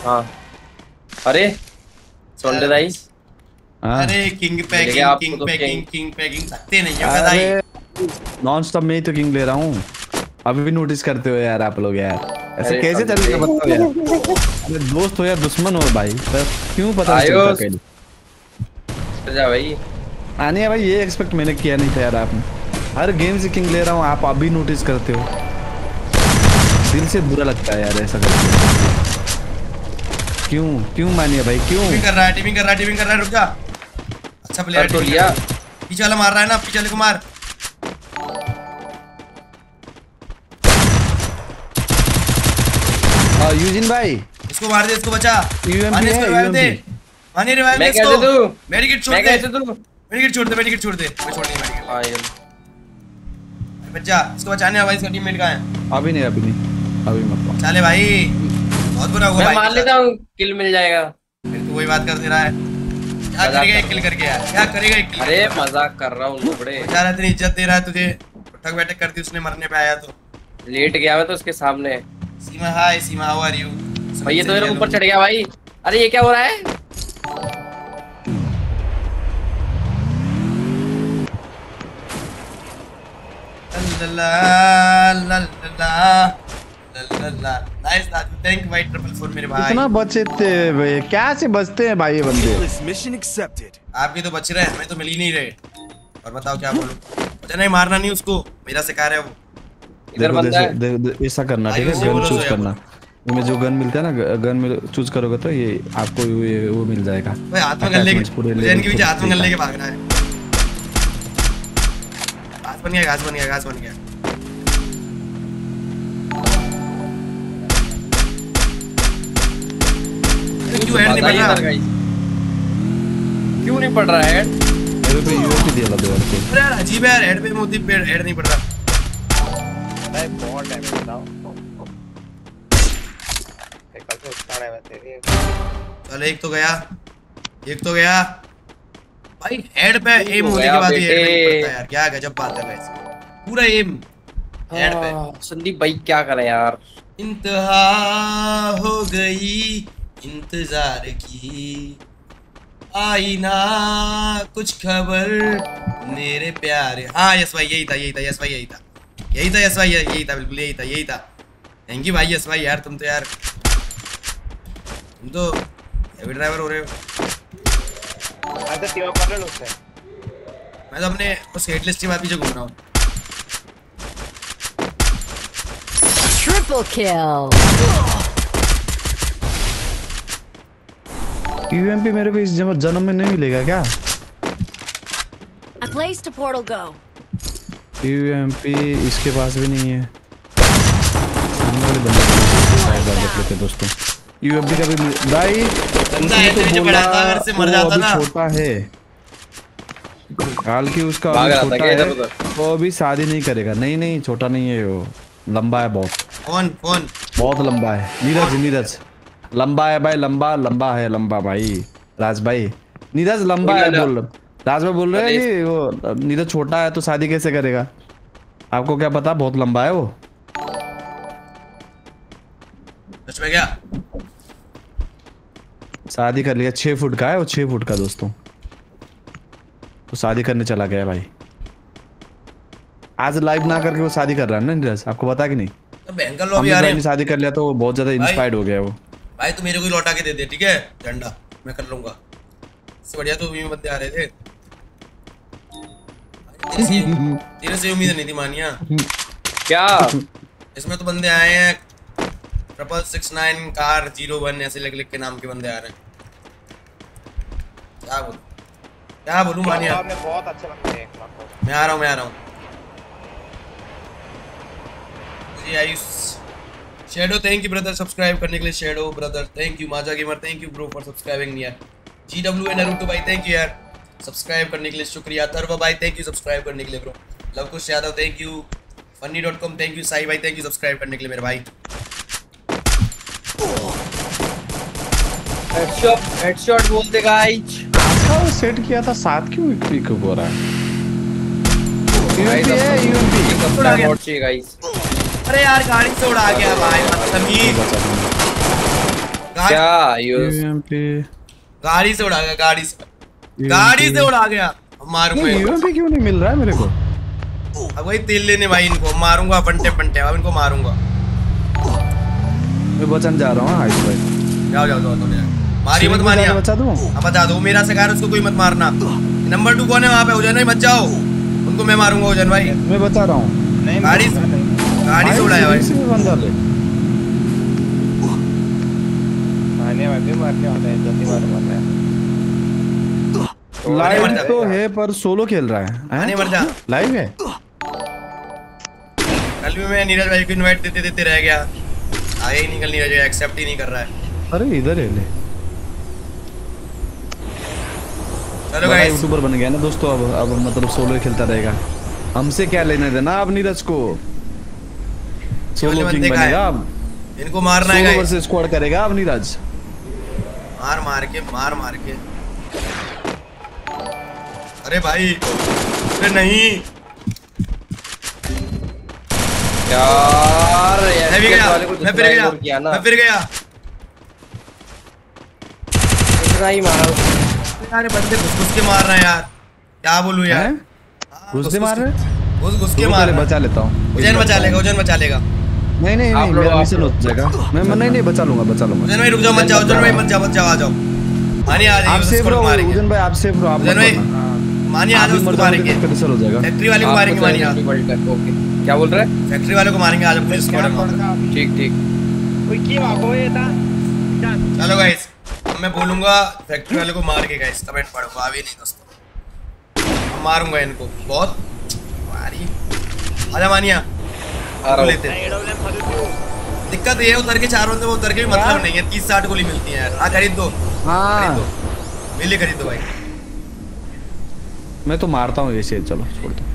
हाँ अरे टोंडे भाई अरे किंग गया आपको किंग तो पैकिंग किंग पैकिंग सकते नहीं है भाई नॉन स्टॉप में ही तो किंग ले रहा हूँ। अभी भी नोटिस करते हो यार आप लोग यार। ऐसे कैसे। चलेगा बताओ यार। अरे दोस्त हो या दुश्मन हो भाई। पर क्यों पता नहीं। चलता जा भाई। आने भाई ये एक्सपेक्ट मैंने किया नहीं था यार आपने। हर गेम से किंग ले रहा हूँ आप अभी नोटिस करते हो। दिल से बुरा लगता है यार ऐसा करके। क्यों? क्यों मानिए भाई क्यों? टीमिंग कर रहा है टीमिंग कर रहा है टीमिंग कर रहा है रुक जा। अच्छा प्लेयर तो लिया पीछे वाला मार रहा है ना पीछे वाले को मार यूजिन भाई इसको मार दे इसको बचा मानिए इसको रिवाइव दे मानिए रिवाइव दे इसको दूँ? मेडिकेट छोड़ दे तू मेडिकेट छोड़ दे मेडिकेट छोड़ दे मैं छोड़ नहीं मेडिकेट हाँ ये बच्चा इसको बचाने आ भाई इसका टीममेट कहाँ है अभी नहीं अभी नहीं अभी मत चले भाई बहुत बुरा हुआ मैं भाई मान लेता हूँ किल मिल जाएगा फिर तू वही बात कर दे रहा है क्या करेगा एक किल करके यार। क्या करेगा एक किल अरे मज़ाक कर रहा हूँ लोबड़े बेचारा इतनी इज़्ज़त दे रहा है तुझे। उठक बैठक करती उसने मरने पे आया तो। लेट गया तो उसके सामने। Seema hi Seema how are you भाई ये तो मेरे ऊपर चढ़ गया भाई। अरे ये क्या हो रहा है? ला ला ला ला। नाइस थैंक भाई ट्रिपल फोर मेरे भाई। इतना बचे थे भाई। क्या से बचते हैं भाई ये बंदे? Accepted. आपके तो बच रहे हैं हमें तो मिल ही नहीं रहे। और बताओ क्या बोलूँ? मुझे नहीं मारना नहीं उसको। मेरा सिखा रहा है वो। इधर बंदा है। ऐसा करना ठीक है? गन चूज़ तो करना। इनमें जो गन मिलता है ना गन मिल चूज़ करोगे तो ये आपको ये वो मिल जाएगा। भाई हाथ में गन लेके इनके लेके पीछे हाथ में गन देता लेके भागना है। घास बन गया घास बन गया घास बन गया। क्यों हेड नहीं इधर guys। क्यों नहीं पड़ रहा है? मेरे पे यूएसपी दिया ला दो यार अरे यार अजीब है यार हेड पे मोती पे हेड नहीं पड़ रहा। भाई बहुत डैमेज बताओ एक कल से उठा रहा है तेरे चल एक तो गया। एक तो गया। भाई हेड पे एम तो होने के बाद ही हेड नहीं बेटे। पड़ता यार क्या गजब बात है वैसे पूरा एम हेड पे। हाँ, संदीप भाई क्या करें यार। इंतहा हो गई। इंतज़ार की। आई ना कुछ खबर। मेरे प्यारे। हाँ यस भाई यही था यही था यस भाई यही था। यही था यस भाई यही था बिल्कुल यही था यही था। थैंक यू भाई यस भाई यार तुम तो यार। तुम तो हैवी ड्राइवर हो रहे हो। मैं तो अपने उस हेटलेस के बाद पीछे घूम रहा हूँ। Triple kill. यूएमपी मेरे को इस जन्म जन्म में नहीं मिलेगा क्या? I placed a portal go. UMP इसके पास भी नहीं है। सामने वाले बंदे है, आप देख लेते हैं दोस्तों यूएमपी का भी भाई बंदा उसने ऐसे तो नीचे बोला था, अगर से मर जाता ना। छोटा है। काल की उसका छोटा है वो अभी शादी नहीं करेगा। नहीं नहीं छोटा नहीं है वो। लंबा है बहुत। फ़ोन फ़ोन बहुत लंबा है। नीरज नीरज। लंबा है भाई लंबा लंबा है लंबा भाई। राज भाई नीरज लंबा है बोल राज भाई बोल रहे हैं कि वो नीरज छोटा है तो शादी कैसे करेगा? आपको क्या पता? बहुत लंबा है वो। सच में क्या? शादी कर लिया। छह फुट का है वो छह फुट का दोस्तों। तो शादी करने चला गया भाई। आज लाइव ना करके वो शादी कर रहा है ना नीरज? आपको पता कि नहीं? तो हैं। शादी कर लिया तो वो बहुत ज़्यादा इंस्पायर्ड हो गया वो। भाई तू मेरे को लौटा के दे दे ठीक है? झंडा मैं कर लूँगा। इससे बढ़िया तो भी बंदे आ रहे थे। तेरे से तेरे से उम्मीद नहीं थी मानिया। क्या? इसमें तो बंदे आए हैं। Triple six nine car zero one ऐसे लिख लिख के नाम के बंदे आ रहे हैं। क्या बोलूँ? क्या बोलूँ मानिया? आपने बहुत अच्छे बंदे हैं मैं आ रहा हूँ मैं आ रहा हूँ। जी Ayush shadow thank you brother subscribe करने के लिए shadow brother thank you Maja gamer thank you bro for subscribing यार. जी डब्ल्यू एन अरुटो भाई थैंक यू यार. सब्सक्राइब करने के लिए शुक्रिया. थर्व भाई थैंक यू सब्सक्राइब करने के लिए bro Lavkush Yadav thank you funny dot com thank you Sai भाई थैंक यू सब्सक्राइब करने के लिए मेरे भाई. हेडशॉट हेडशॉट बोलते गाइस अच्छा सेट किया था सात क्यों हो रहा है? गाइस UMP है, चाहिए गाइस अरे यार गाड़ी से उड़ा गया भाई गाड़ी क्या UMP गाड़ी से उड़ा गया गाड़ी से। गाड़ी से उड़ा गया। मारूँगा इनको। क्यों नहीं मिल रहा है मेरे को? अब वही तेल लेने भाई इनको मारूँगा पंटे पंटे अब इनको मारूँगा। मैं बचन जा रहा हूँ आयुष भाई। जाओ जाओ जाओ जाओ मारी मत सिविल में मानिया बचा दूँ? अब बता दो मेरा शिकार उसको कोई मत मारना। नंबर टू कौन है वहाँ पे? उजन भाई मत जाओ। उनको मैं मारूँगा उजन भाई। मैं बता रहा हूँ। नहीं गाड़ी गाड़ी से उड़ाया भाई सिविल बंदा ले आने में भी मारने वाला है जल्दी मार मार रहा लाइव तो है पर सोलो खेल रहा है आने मर जा लाइव है कल भी मैं नीरज भाई को इनवाइट देते देते रह गया आया ही नहीं कल नीरज भाई एक्सेप्ट ही नहीं कर रहा है अरे इधर है ले चलो गाइस यूट्यूबर बन गया ना दोस्तों अब अब मतलब सोलो खेलता रहेगा हमसे क्या लेना देना अब नीरज को सोलो किंग बनेगा अब इनको मारना है गाइस वर्सेस स्क्वाड करेगा अब नीरज। मार मार के मार मार के। अरे भाई अरे नहीं। यार मैं भी गया। मैं फिर गया। मैं फिर गया। इतना ही मारा। यार बंदे घुस घुस के मार रहे हैं यार। क्या बोलूँ यार? घुस दे मार रहे घुस घुस के मार बचा लेता हूँ। उजैन बचा लेगा उजैन बचा लेगा। नहीं नहीं नहीं मेरा मिशन हो जाएगा। मैं मैं- नहीं नहीं बचा लूँगा बचा लूँगा। उजैन भाई रुक जाओ मत जाओ उजैन भाई मत जाओ मत जाओ आ जाओ। मानिए आ आप सेफ़ रहो मारेंगे। उदन भाई आप सेफ़ रहो आप मत भाई मानिए आ जाओ उसको मारेंगे। तो कैंसिल हो जाएगा। फैक्ट्री वाले को मारेंगे मानिए आ वर्ल्ड कप ओके क्या बोल रहा है? फैक्ट्री वाले को मारेंगे आज पुलिस स्क्वाड में। ठीक ठीक। कोई की भागो ये था? चलो गाइस अब मैं बोलूँगा फैक्ट्री वाले को मार के गाइस कमेंट पढ़ो आ भी नहीं दोस्तों। मारूँगा इनको बहुत। मारी आजा मानिया आ रहा लेते दिक्कत ये है उतर के चार बंदे वो उतर के भी मतलब नहीं है। तीस साठ गोली मिलती है यार। हाँ खरीद। दो खरीद। हाँ दो मिली खरीद दो भाई। मैं तो मारता हूँ ये शेर चलो छोड़ दो।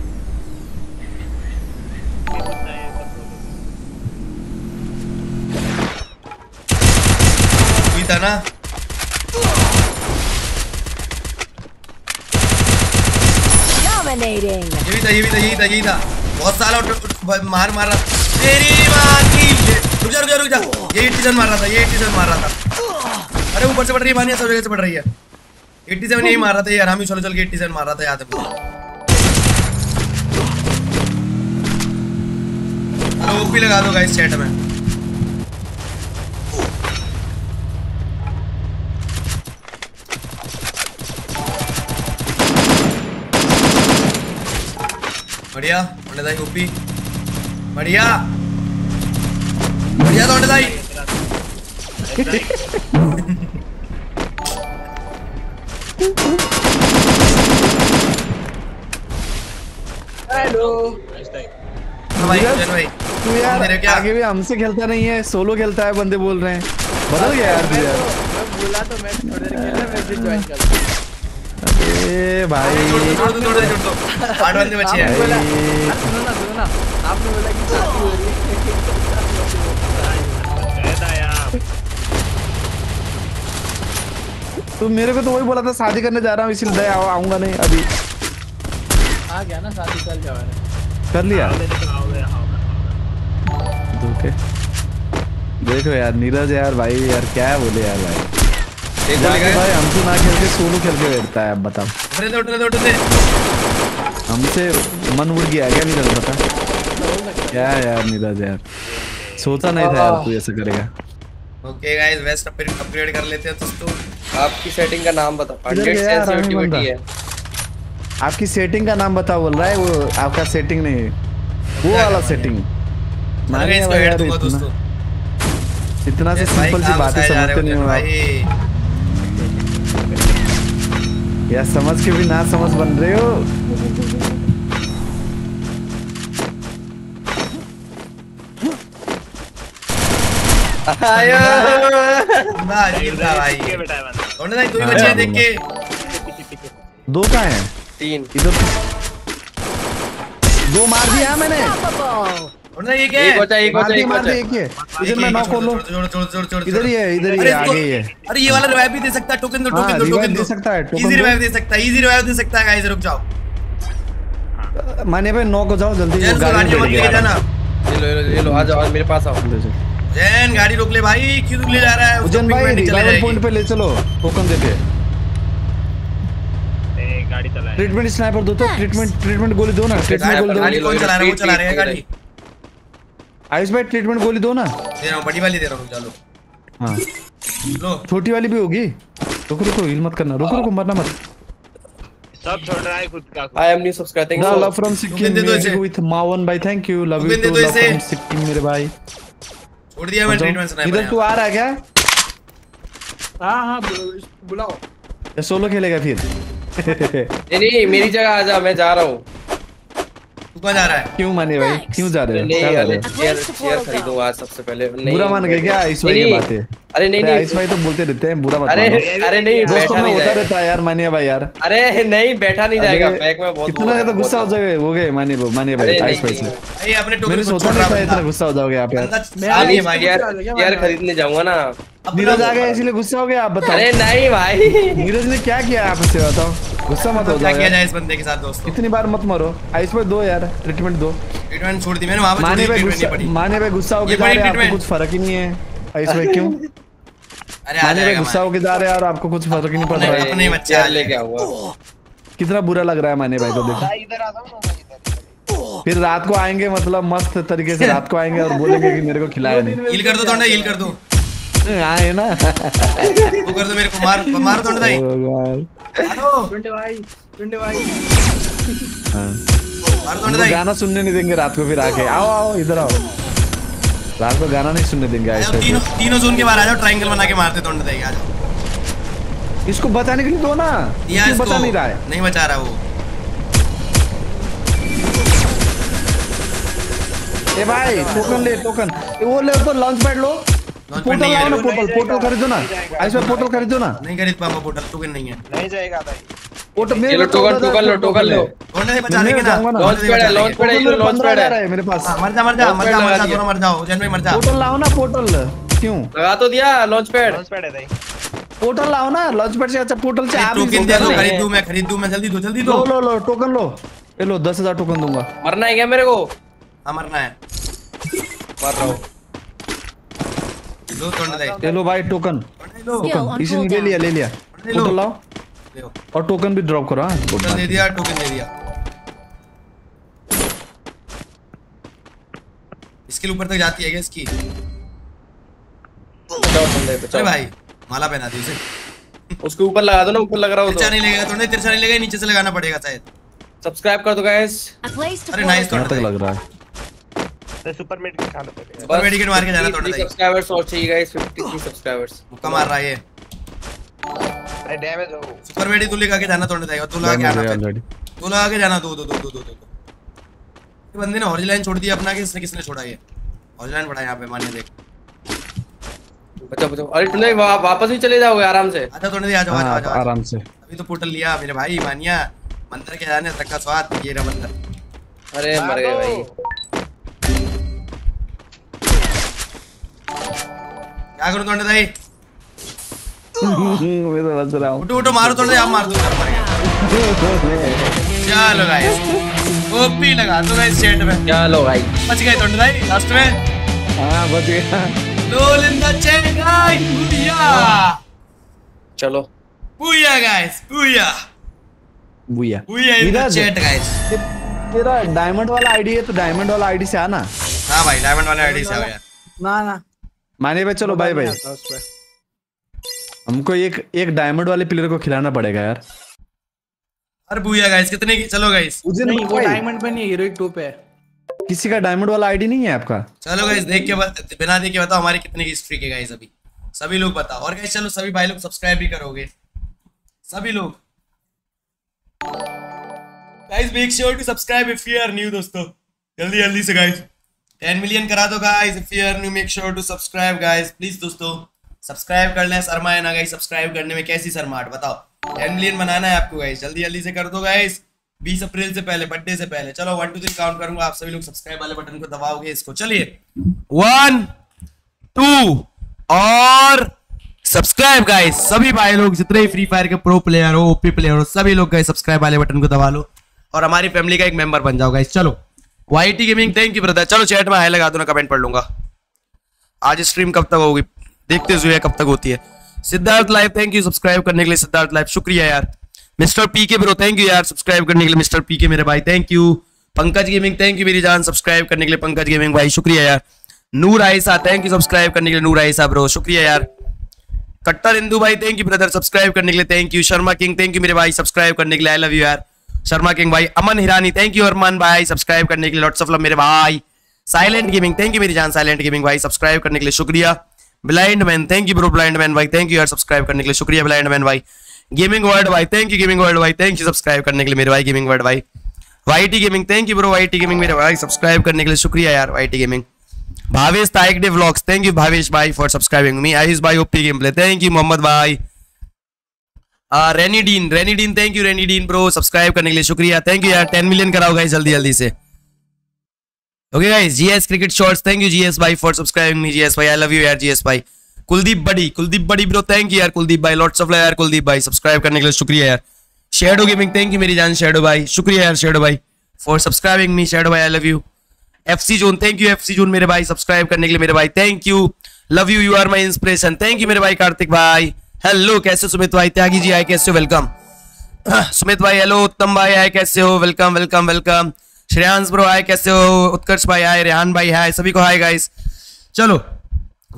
था ना। Dominating. ये भी था ये भी था यही था यही था। बहुत उठ- मार मार रहा तेरी माँ की रुक जा रुक जा रुक जा। ये एट्टी मार रहा था, ये एट्टी मार रहा था। अरे ऊपर से पड़ रही है मानिया सब जगह से पड़ रही है। एट्टी सेवन यही मार रहा था हम ही चलो, चल के एट्टी सेवन मार रहा था, याद है ओपी लगा दो गाइस चैट में। बढ़िया। तोंडदाई ओपी बढ़िया बढ़िया तोंडदाई हाँ भाई जन भाई तू यार मेरे क्या आगे भी हमसे खेलता नहीं है सोलो खेलता है बंदे बोल रहे हैं बदल गया यार तू यार बोला तो मैं थोड़ी देर मैं फिर ज्वाइन कर ए भाई। छोड़ दो छोड़ दो छोड़ दो आठ बंदे बचे हैं सुनो ना सुनो ना आपने बोला कि शादी हो रही तू मेरे को तो वही बोला था शादी करने जा रहा हूँ इसलिए दया आऊँगा नहीं अभी। आ गया ना शादी कल जाओ कर लिया? धोखे। देखो यार नीरज यार भाई यार क्या बोले यार भाई। एक जाके भाई हमसे ना खेल के सोलो खेल के बैठता है अब बताओ। उठने दे उठने दे हमसे मन उड़ गया क्या नीरज बता क्या यार नीरज यार। सोचा नहीं था यार तू ऐसा करेगा। ओके गाइस वेस्ट अपग्रेड कर लेते हैं दोस्तों। आपकी सेटिंग का नाम बताओ। 100 गया यार, रामी सेंसिटिविटी है। आपकी सेटिंग का नाम बताओ बोल रहा है वो आपका सेटिंग नहीं है। वो वाला सेटिंग मैं इसको हेड दोस्तों। इतना से सिंपल सी बातें समझते नहीं हो आप। यार समझ के भी ना समझ बन रहे हो? दे तू ही हैं के? दो कहाँ हैं? तीन। इधर दो मार दिया मैंने। Unstoppable. ये क्या एक है? बचा एक एक मार बचा एक ही है इधर मैं नॉक खोलो छोड़ छोड़ छोड़ छोड़ इधर ही है इधर ही है आगे ही है। अरे ये वाला रिवाइव भी दे सकता है टोकन दो हाँ, टोकन दो टोकन दे। सकता है, इजी रिवाइव दे। सकता है इजी रिवाइव दे सकता है गाइस रुक जाओ। माने भाई नॉक हो जाओ जल्दी। गाड़ी मत गया। जाना। ये लो ये लो आ जाओ आज मेरे पास आओ। जैन गाड़ी रोक ले भाई क्यों ले जा रहा है? उज्जैन भाई रिवाइवल पॉइंट पे ले चलो टोकन देके गाड़ी चला ट्रीटमेंट स्नाइपर दो तो ट्रीटमेंट ट्रीटमेंट गोली दो ना ट्रीटमेंट गोली दो। गाड़ी कौन चला रहा है? वो चला रहे हैं गाड़ी। आयुष भाई ट्रीटमेंट गोली दो ना। दे रहा हूँ बड़ी वाली दे रहा हूँ चलो हाँ। लो। छोटी वाली भी होगी। रुको रुको हिल मत करना। रुको रुको मरना मत। सब छोड़ रहा है खुद का। I am new subscribing the love from Sikkim दे दो इसे। विद मावन भाई thank you love you too love from Sikkim मेरे भाई। छोड़ दिया मैं ट्रीटमेंट इधर तू आ रहा है क्या? हाँ हाँ बुल- बुलाओ। या सोलो खेलेगा फिर। नहीं नहीं मेरी जगह आ जा मैं जा रहा हूँ। तू कहाँ जा रहा है। क्यों माने भाई? क्यों जा रहे हो? क्या जा अरे रहे हो? चेयर चेयर खरीदूँगा आज सबसे पहले। नहीं। बुरा मान गए क्या? आयुष भाई नहीं, की बातें अरे नहीं अरे आयुष नहीं भाई तो बोलते रहते हैं बुरा मत अरे अरे नहीं दोस्तों बैठा में नहीं होता रहता है यार मानिए भाई यार। अरे नहीं बैठा नहीं जाएगा अरे, बैग में बहुत इतना ज़्यादा गुस्सा हो जाओगे हो गए मानिए मानिए भाई अरे आयुष भाई नहीं, से भाई अपने टोकन मैंने को सोचा छोड़ नहीं रहा था। इतना गुस्सा हो जाओगे आप यार। मैं नहीं है भाई मैं- खरीदने जाऊँगा ना। नीरज आ गया इसलिए गुस्सा हो गया आप बताओ। अरे नहीं भाई। नीरज ने क्या किया आपसे बताओ? गुस्सा मत हो क्या किया जाए इस बंदे के साथ दोस्तों? इतनी बार मत मरो। आयुष भाई दो यार ट्रीटमेंट दो। ट्रीटमेंट छोड़ दी मैंने वहाँ पे माने भाई गुस्सा माने भाई गुस्सा हैं आपको कुछ फ़र्क ही नहीं है। आयुष भाई क्यों? अरे आ माने भाई जाएगा गुस्सा होके जा रहे हैं और आपको कुछ फ़र्क ही नहीं पड़ रहा है। अपने बच्चे चेयर आ लेके जाएँगे। आऊँगा कितना बुरा लग रहा है माने भाई को देखो। इधर आ जाओ ना फिर रात को आएँगे मतलब मस्त तरीके से रात को आएँगे और बोलेंगे कि मेरे को खिलाया नहीं हील कर दो तोंडा हील कर दो। आए ना वो कर दो मेरे को मार मार तोंडा भाई भगवान। टुंडे भाई टुंडे भाई हाँ। मार वो भाई गाना सुनने नहीं देंगे रात को फिर आके आओ आओ इधर आओ रात को गाना नहीं सुनने देंगे ऐसे तीनों तीनों जोन के बाहर आ जाओ ट्रायंगल बना के मारते तोंडा भाई आ जाओ इसको बचाने के लिए दो ना इसको बचा नहीं रहा है नहीं बचा रहा वो ए भाई टोकन ले टोकन वो ले तो लॉन्च पैड लो पोर्टल नहीं लाओ ना पोर्टल पोर्टल खरीदो ना। आइस में पोर्टल खरीदो ना। नहीं खरीद पाऊँगा पोर्टल टोकन नहीं है। नहीं जाएगा भाई। पोर्टल मेरे टोकन टोकन लो टोकन लो। तोंडा से बचा लेंगे ना लॉन्च पैड है लॉन्च पैड है लॉन्च पैड। है मेरे पास। हाँ, मर जा मर जा मर जा मर जा दोनों मर जाओ जन भाई मर जा पोर्टल लाओ ना पोर्टल क्यों? लगा तो दिया लॉन्च पैड लॉन्च पैड है भाई। पोर्टल लाओ ना लॉन्च पैड से अच्छा पोर्टल से आप टोकन दे दो खरीद दूँ मैं खरीद दूँ मैं जल्दी दो जल्दी दो। लो लो लो टोकन लो। ये लो दस हज़ार टोकन दूँगा। मरना है क्या मेरे को? हाँ मरना है। मर रहा हूँ। लो ये लो भाई टोकन Skill इसी ले लिया ले लिया। ले। लाओ। और टोकन भी ड्रॉप करो हाँ। टोकन दे दिया टोकन दे दिया। इसके ऊपर तक जाती है क्या इसकी? बचाओ बंदे, अरे बचाओ। भाई माला पहना दी उसे। उसके ऊपर लगा दो ना ऊपर लग रहा हो तिरछा तो नहीं लगेगा थोड़ा तिरछा नहीं लगेगा नीचे से लगाना पड़ेगा शायद। सब्सक्राइब कर दो गाइस अरे nice gun. तक लग रहा है। तो सुपर मिड खाना पड़ेगा सुपर मेडिकेट मार के जाना थोड़ा सा सब्सक्राइबर्स और चाहिए गाइस 53 सब्सक्राइबर्स मुक्का मार रहा है ये। अरे डैमेज हो। सुपर मेडी तू लेकर के जाना थोड़ा सा तू लगा के आना फिर। ऑलरेडी तू लगा के जाना दो दो दो दो दो दो ये बंदे ने हॉरिजन लाइन छोड़ दिया अपना कि इसने किसने छोड़ा ये? हॉरिजन लाइन पड़ा यहाँ पे मानिए देख। बचाओ बचाओ। अरे तुमने वा, वापस भी चले जाओगे आराम से। आजा थोड़े जाओ, आ जाओ आ जाओ आराम से। अभी तो पोर्टल लिया मेरे भाई मानिया। मंदिर के जाने तक का स्वाद ये रहा मंदिर। अरे मर गए भाई। क्या करूँ तोंडे भाई मैं तो बच रहा हूँ उठो उठो मारो तोंडे आप मार दो चलो गाइस ओपी लगा दो गाइस चैट में चलो भाई बच गए तोंडे भाई लास्ट में हाँ बच गया lol in the chat guys booyah चलो booyah guys booyah booyah booyah in the chat guys तेरा डायमंड वाला आईडी है तो डायमंड वाला आईडी से आना हाँ भाई डायमंड वाले आईडी से आ गया ना ना माने भाई चलो बाय बाय हमको एक एक डायमंड वाले प्लेयर को खिलाना पड़ेगा यार। अरे बुया गाइस कितने की चलो गाइस नहीं वो डायमंड पे नहीं हीरोइक 2 पे है। किसी का डायमंड वाला आईडी नहीं है आपका? चलो गाइस देख के बत, बिना देख के बताओ हमारी कितने की स्ट्रीक है गाइस अभी। सभी लोग बताओ। और गाइस चलो सभी भाई लोग सब्सक्राइब भी करोगे। सभी लोग। Guys make sure to subscribe if you are new दोस्तों। जल्दी जल्दी से गाइस 10 मिलियन करा दो guys if you are new make sure to subscribe guys please दोस्तों सब्सक्राइब कर लें. शर्मा है ना गाइस सब्सक्राइब करने में कैसी शर्माहट बताओ. 10 मिलियन बनाना है आपको गाइस जल्दी जल्दी से कर दो गाइस 20 अप्रैल से पहले बर्थडे से पहले. चलो वन टू थ्री काउंट करूँगा. आप सभी लोग सब्सक्राइब वाले बटन को दबाओगे इसको. चलिए. वन टू और सब्सक्राइब गाइस सभी भाई लोग, जितने फ्री फायर के प्रो प्लेयर हो ओपी प्लेयर हो, सभी लोग गाइस सब्सक्राइब वाले बटन को दबा लो और हमारी फैमिली का एक मेंबर बन जाओ गाइस चलो. YT gaming thank you brother चलो चैट में हाय लगा दो ना कमेंट पढ़ लूँगा। आज स्ट्रीम कब तक होगी? देखते हुए कब तक होती है। Siddharth live thank you subscribe करने के लिए सिद्धार्थ लाइव शुक्रिया यार। Mister P K bro thank you यार सब्सक्राइब करने के लिए मिस्टर पी के मेरे भाई। Thank you Pankaj gaming thank you मेरी जान सब्सक्राइब करने के लिए पंकज गेमिंग भाई। शुक्रिया यार। Noor Aysa thank you subscribe करने के लिए नूर आयसा ब्रो शुक्रिया यार। कट्टर हिंदू भाई थैंक यू ब्रदर सब्सक्राइब करने के लिए thank you Sharma king thank you मेरे भाई सब्सक्राइब करने के लिए आई लव यू यार। शर्मा किंग भाई, अमन हिरानी थैंक यू अरमान भाई सब्सक्राइब करने के लिए लॉट्स ऑफ़ लव मेरे भाई। साइलेंट गेमिंग थैंक यू मेरी जान साइलेंट गेमिंग भाई सब्सक्राइब करने के लिए शुक्रिया। Blind man thank you bro blind man भाई थैंक यू यार सब्सक्राइब करने के लिए शुक्रिया ब्लाइंड मैन भाई। गेमिंग वर्ल्ड भाई थैंक यू गेमिंग वर्ल्ड भाई थैंक यू सब्सक्राइब करने के लिए मेरे भाई गेमिंग वर्ल्ड भाई। YT gaming thank you bro YT gaming मेरे भाई सब्सक्राइब करने के लिए शुक्रिया यार वाईटी गेमिंग भावेश ताइक day vlogs thank you Bhavesh भाई फॉर सब्सक्राइबिंग मी आयुष भाई OP game play thank you Mohammad भाई। Renee Dean Renee Dean thank you Renee Dean bro subscribe करने के लिए शुक्रिया। थैंक यू यार टेन मिलियन कराओ गाइस जल्दी जल्दी से। Okay guys GS cricket shots thank you GS भाई फॉर सब्सक्राइबिंग मी जीएस भाई आई लव यू यार जीएस भाई कुलदीप बड़ी कुलदीप बड़ी ब्रो थैंक यू यार कुलदीप भाई लॉट्स ऑफ़ लव यार कुलदीप भाई सब्सक्राइब करने के लिए शुक्रिया यार। शेडो गेमिंग थैंक यू मेरी जान शेडो भाई शुक्रिया यार शेडो भाई फॉर सब्सक्राइबिंग मी शेडो भाई I love you FC zone thank you FC zone मेरे भाई सब्सक्राइब करने के लिए मेरे भाई thank you love you you are my inspiration thank you मेरे भाई कार्तिक भाई हेलो कैसे सुमित भाई? त्यागी जी, आए कैसे हो? वेलकम सुमित भाई हेलो उत्तम भाई, आए कैसे हो? Welcome welcome welcome Shreyansh bro hi कैसे हो? उत्कर्ष भाई हाय रेहान भाई हाय सभी को हाय गाइस चलो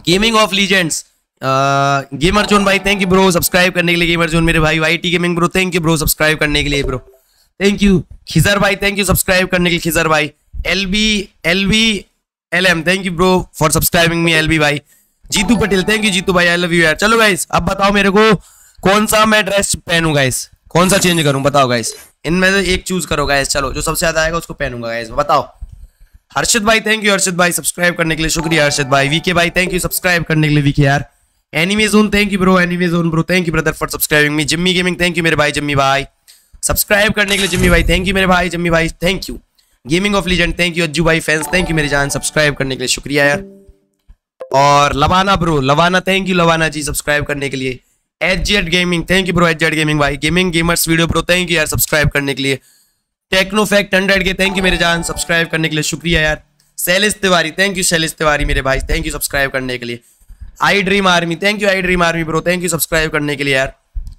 gaming of legends gamer zone भाई थैंक यू ब्रो सब्सक्राइब करने के लिए गेमर जोन मेरे भाई YT gaming bro thank you bro subscribe करने के लिए ब्रो थैंक यू खिजर भाई थैंक यू सब्सक्राइब करने के लिए खिजर भाई. L B L B L M thank you bro for subscribing me L B भाई. जीतू पटेल थैंक यू जीतू भाई आई लव यू यार। चलो गाइस अब बताओ मेरे को कौन सा मैं ड्रेस पहनूं गाइस कौन सा चेंज करूँ? बताओ गाइस इनमें से एक चूज़ करो गाइस चलो, जो सबसे ज़्यादा आएगा उसको पहनूँगा गाइस बताओ। हर्षित भाई थैंक यू हर्षित भाई। सब्सक्राइब करने के लिए शुक्रिया हर्षित भाई। वीके भाई थैंक यू सब्सक्राइब करने के लिए वीके यार। Anime zone thank you bro anime zone bro thank you brother for subscribing me Jimmy gaming thank you मेरे भाई जिम्मी भाई। सब्सक्राइब करने के लिए जिम्मी भाई थैंक यू मेरे भाई जिम्मी भाई। Thank you gaming of legend thank you Ajju भाई फैंस थैंक यू मेरे जान। सब्सक्राइब करने के लिए शुक्रिया यार। और Lavana bro Lavana thank you Lavana ji subscribe करने के लिए H Z gaming thank you bro H Z gaming भाई gaming gamers video bro thank you यार सब्सक्राइब करने के लिए techno fact hundred K thank you मेरे जान सब्सक्राइब करने के लिए शुक्रिया यार शैलेश तिवारी थैंक यू शैलेश तिवारी मेरे भाई थैंक यू सब्सक्राइब करने के लिए I dream army thank you I dream army bro thank you subscribe करने के लिए यार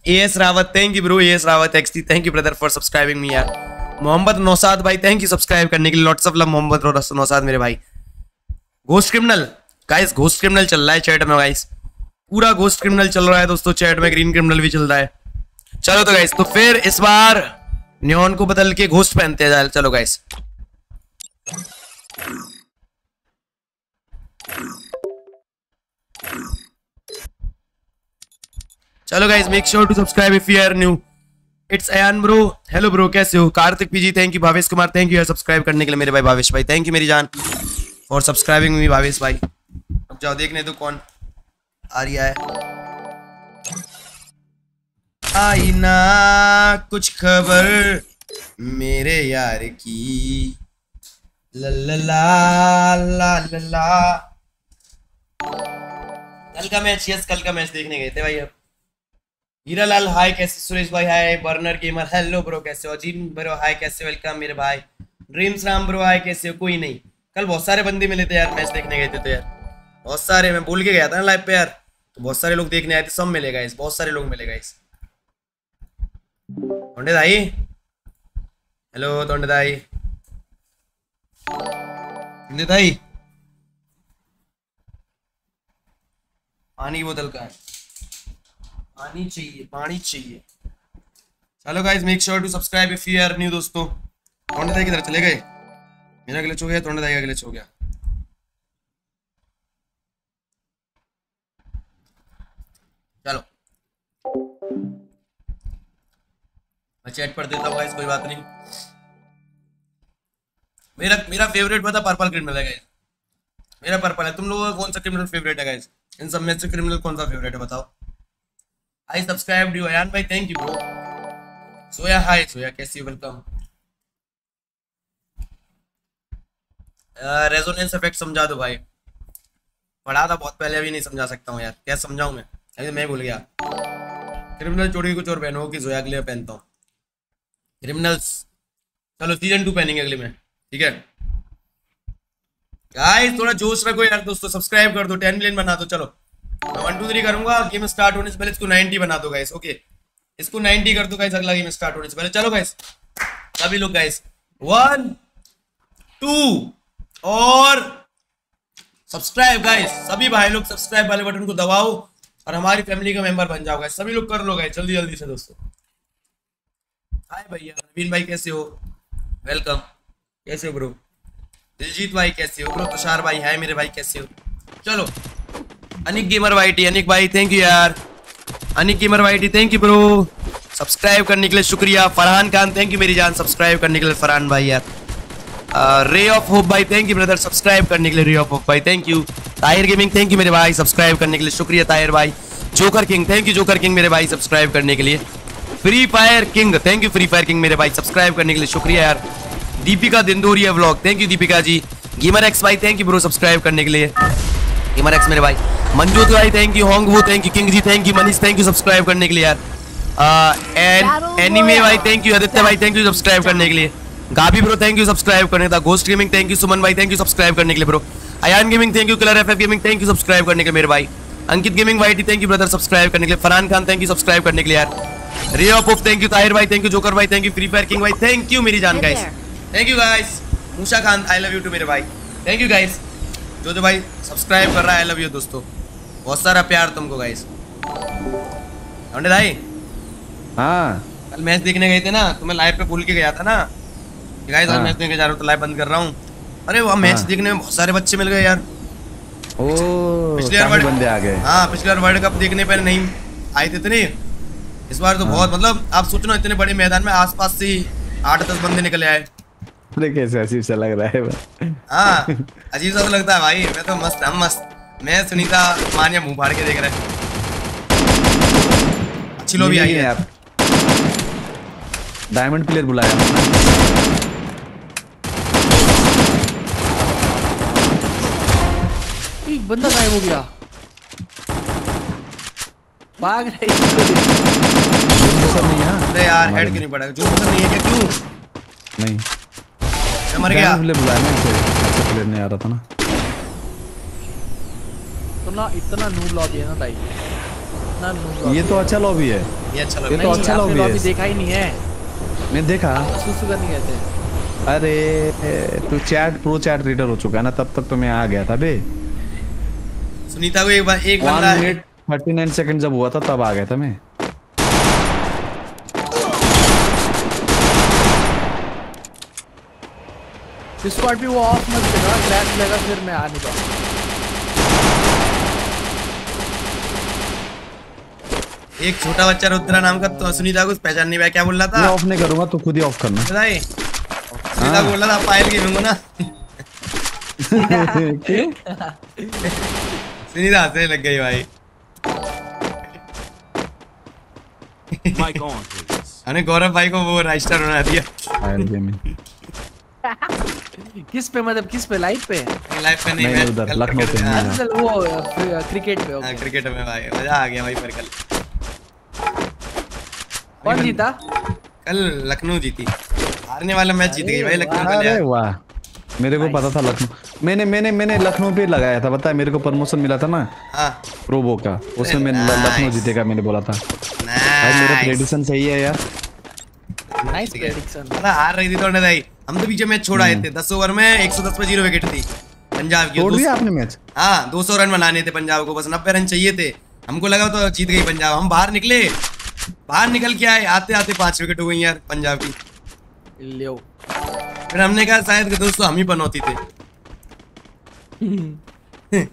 A S Rawat thank you bro A S Rawat X thank you brother for subscribing me यार मोहम्मद नौसाद भाई thank you subscribe करने के लिए lots of love Mohammad Naushad मेरे भाई ghost criminal guys ghost criminal चल रहा है चैट में गाइस पूरा घोस्ट क्रिमिनल चल रहा है दोस्तों चैट में ग्रीन क्रिमिनल भी चल रहा है. चलो तो गाइस तो फिर इस बार न्योन को बदल के घोस्ट पहनते हैं, चलो गाइस चलो guys make sure to subscribe if you are new it's Ayaan bro hello bro कैसे हो? Kartik PG thank you Bhavesh Kumar thank you subscribe करने के लिए मेरे भाई भावेश भाई. थैंक यू मेरी जान. फॉर सब्सक्राइबिंग मी भावेश भाई. अब जाओ देखने तो कौन आ रही है। आई ना कुछ खबर मेरे यार की। कल का मैच यस कल का मैच देखने गए थे भाई अब हीरा लाल हाय कैसे सुरेश भाई hi burner gamer hello bro कैसे हो? अजीम ब्रो हाय कैसे वेलकम मेरे भाई? ड्रीम्स राम ब्रो हाय कैसे हो? कोई नहीं। कल बहुत सारे बंदे मिले थे यार मैच देखने गए थे तो यार। बहुत सारे, मैं भूल के गया था ना लाइव पे यार। तो बहुत सारे लोग देखने आए थे, सब मिलेगा इस बहुत सारे लोग मिलेगा इस तोंडे दाई? हेलो तोंडे दाई। तोंडे दाई? पानी बोतल का है। पानी चाहिए पानी चाहिए। चलो guys make sure to subscribe if you are new दोस्तों। तोंडे दाई किधर चले गए। मेरा ग्लिच हो गया तोंडे दाई का ग्लिच हो गया मैं चैट पढ़ देता हूँ कोई बात नहीं। मेरा मेरा फेवरेट पता पर्पल क्रिमिनल है गाइस मेरा पर्पल है। तुम लोगों का कौन सा क्रिमिनल फेवरेट है गाइस इन सब में से क्रिमिनल कौन सा फेवरेट है बताओ। आई सब्सक्राइब यू अयान भाई thank you bro Soya hi Soya, कैसी वेलकम रेजोनेंस इफ़ेक्ट समझा दो भाई। पढ़ा था बहुत पहले, अभी नहीं समझा सकता हूँ यार। क्या समझाऊं मैं? अभी मैं भूल गया। क्रिमिनल चोरी कुछ और पहनो, कि जोया के लिए पहनता हूँ। क्रिमिनल्स चलो सीज़न टू पहनेंगे अगले में। ठीक है? गाइस थोड़ा जोश रखो यार दोस्तों सब्सक्राइब कर दो टेन मिलियन बना दो, चलो। वन टू थ्री करूँगा गेम स्टार्ट होने से पहले इसको नाइनटी बना दो गाइस ओके इसको नाइनटी कर दो गाइस अगला गेम स्टार्ट होने से पहले। चलो गाइस सभी लोग गाइस वन टू और सब्सक्राइब गाइस सभी भाई लोग सब्सक्राइब वाले बटन को दबाओ और हमारी फैमिली का मेंबर बन जाओ गाइस सभी लोग कर लो गाइस जल्दी जल्दी से दोस्तों। हाय भैया नवीन भाई कैसे हो? वेलकम कैसे हो ब्रो? दिलजीत भाई कैसे हो? ब्रो तुषार भाई हाय मेरे भाई कैसे हो? चलो Anik gamer Y T Anik भाई थैंक यू यार. Anik gamer Y T thank you bro subscribe करने के लिए शुक्रिया. फरहान खान थैंक यू मेरी जान. सब्सक्राइब करने के लिए फरहान भाई यार. रे ऑफ़ होप भाई थैंक यू ब्रदर सब्सक्राइब करने के लिए रे ऑफ़ होप भाई thank you Tahir gaming thank you मेरे भाई. सब्सक्राइब करने के लिए शुक्रिया ताहिर भाई. Joker king thank you joker king मेरे भाई. सब्सक्राइब करने के लिए. Free fire king thank you free fire king मेरे भाई सब्सक्राइब करने के लिए शुक्रिया यार Deepika Dindoria vlog thank you Deepika ji gamer X भाई थैंक यू ब्रो सब्सक्राइब करने के लिए गेमर एक्स मेरे भाई मंजूत भाई थैंक यू होंग वो thank you king ji thank you Manish thank you subscribe करने के लिए यार एंड एनीमे भाई थैंक यू आदित्य भाई थैंक यू सब्सक्राइब करने के लिए गाबी ब्रो थैंक यू सब्सक्राइब करने का ghost gaming thank you Suman भाई थैंक यू सब्सक्राइब करने के लिए bro Ayan gaming thank you colour F gaming thank you subscribe करने के लिए मेरे भाई Ankit gaming Y thank you brother subscribe करने के लिए Farhan Khan thank you subscribe करने के लिए यार ray of of thank you Tahir भाई थैंक यू जोकर भाई thank you free fire king भाई थैंक यू मेरी जान guys thank you guys Musa Khan I love you too मेरे भाई. थैंक यू गाइस जो जो भाई सब्सक्राइब कर रहा है आई लव यू दोस्तों. बहुत सारा प्यार तुमको गाइस लौंडे भाई? हाँ। कल मैच देखने गए थे ना तो मैं लाइव पे भूल के गया था ना। गाइस आज हाँ। मैच देखने जा रहा हूँ तो लाइव बंद कर रहा हूँ। अरे वहाँ मैच हाँ। देखने में बहुत सारे बच्चे मिल गए यार। ओ पिछली बार वर्ल्ड- बंदे आ गए। हाँ पिछली बार वर्ल्ड कप देखने पर नहीं आए थे इतने। इस बार तो हाँ। बहुत मतलब आप सोचो ना इतने बड़े मैदान में आसपास से आठ दस बंदे निकले आए अरे कैसे अजीब सा लग रहा है। हाँ अजीब सा तो लगता है भाई मैं तो मस्त हम मस्त मैं सुनीता मानिया मुँह फाड़ के देख रहे हैं अच्छी लो भी आई है यार डायमंड प्लेयर बुलाया। एक बंदा गायब हो गया भाग रहे देख। सब नहीं है। अरे यार हेड क्यों नहीं पड़ा? जो पसंद नहीं है क्या क्यों? नहीं। मैं मर गया? डायमंड बुलाया ना इसे। अच्छा प्लेयर नहीं आ रहा था ना। तो ना इतना नूब लॉबी है ना भाई। इतना नूब ये तो अच्छा लॉबी है। ये अच्छा लग ये तो है। अच्छा lobby है। देखा ही नहीं है। मैं देखा? सुसु करने गए थे। अरे तू चैट प्रो चैट रीडर हो चुका है ना तब तक तो मैं आ गया था बे। सुनीता को एक बार एक बंदा मिनट थर्टी नाइन सेकेंड जब हुआ था तब आ गया था मैं। स्क्वाड भी वो ऑफ़ मत देना क्रैश लगा फिर मैं आ नहीं पाऊँगा। एक छोटा बच्चा रुद्रा नाम का तो सुनीता को पहचान नहीं पाया क्या बोल रहा था? ऑफ़ नहीं करूँगा तो खुद ही ऑफ़ करना। बताइए सुनीता बोल रहा था पायल गेमिंग को ना? क्यों सुनीता हंसने लग गई भाई। On, please. हमने गौरव भाई को वो रजिस्टर बना दिया। फायर गेमिंग किस पे मतलब किस पे? लाइव पे? लाइव पे नहीं मैं उधर, लखनऊ पे, हाँ, चल वो क्रिकेट पे हाँ okay। क्रिकेट में भाई मज़ा आ गया भाई पर कल। कौन जीता? कल लखनऊ जीती। हारने वाला मैच जीत गई भाई लखनऊ कल अरे वाह। मेरे को पता था लखनऊ। मैंने मैंने मैंने लखनऊ पे लगाया था पता है? मेरे को प्रमोशन मिला था ना हाँ। प्रोबो का। उसमें मैं लखनऊ जीतेगा मैंने बोला था। भाई मेरा प्रेडिक्शन सही है यार। नाइस प्रेडिक्शन हार रही थी तो भाई हम तो पीछे मैच छोड़ आए थे। 10 ओवर में 110 पे ज़ीरो विकेट थी। पंजाब की तोड़ दिया आपने मैच? हाँ 200 रन बनाने थे पंजाब को। बस 90 रन चाहिए थे। हमको लगा तो जीत गई पंजाब। हम बाहर निकले। बाहर निकल के आए। आते आते पाँच विकेट हो गई यार पंजाब की। लियो। फिर हमने कहा शायद कि दोस्तों हम ही पनौती थे।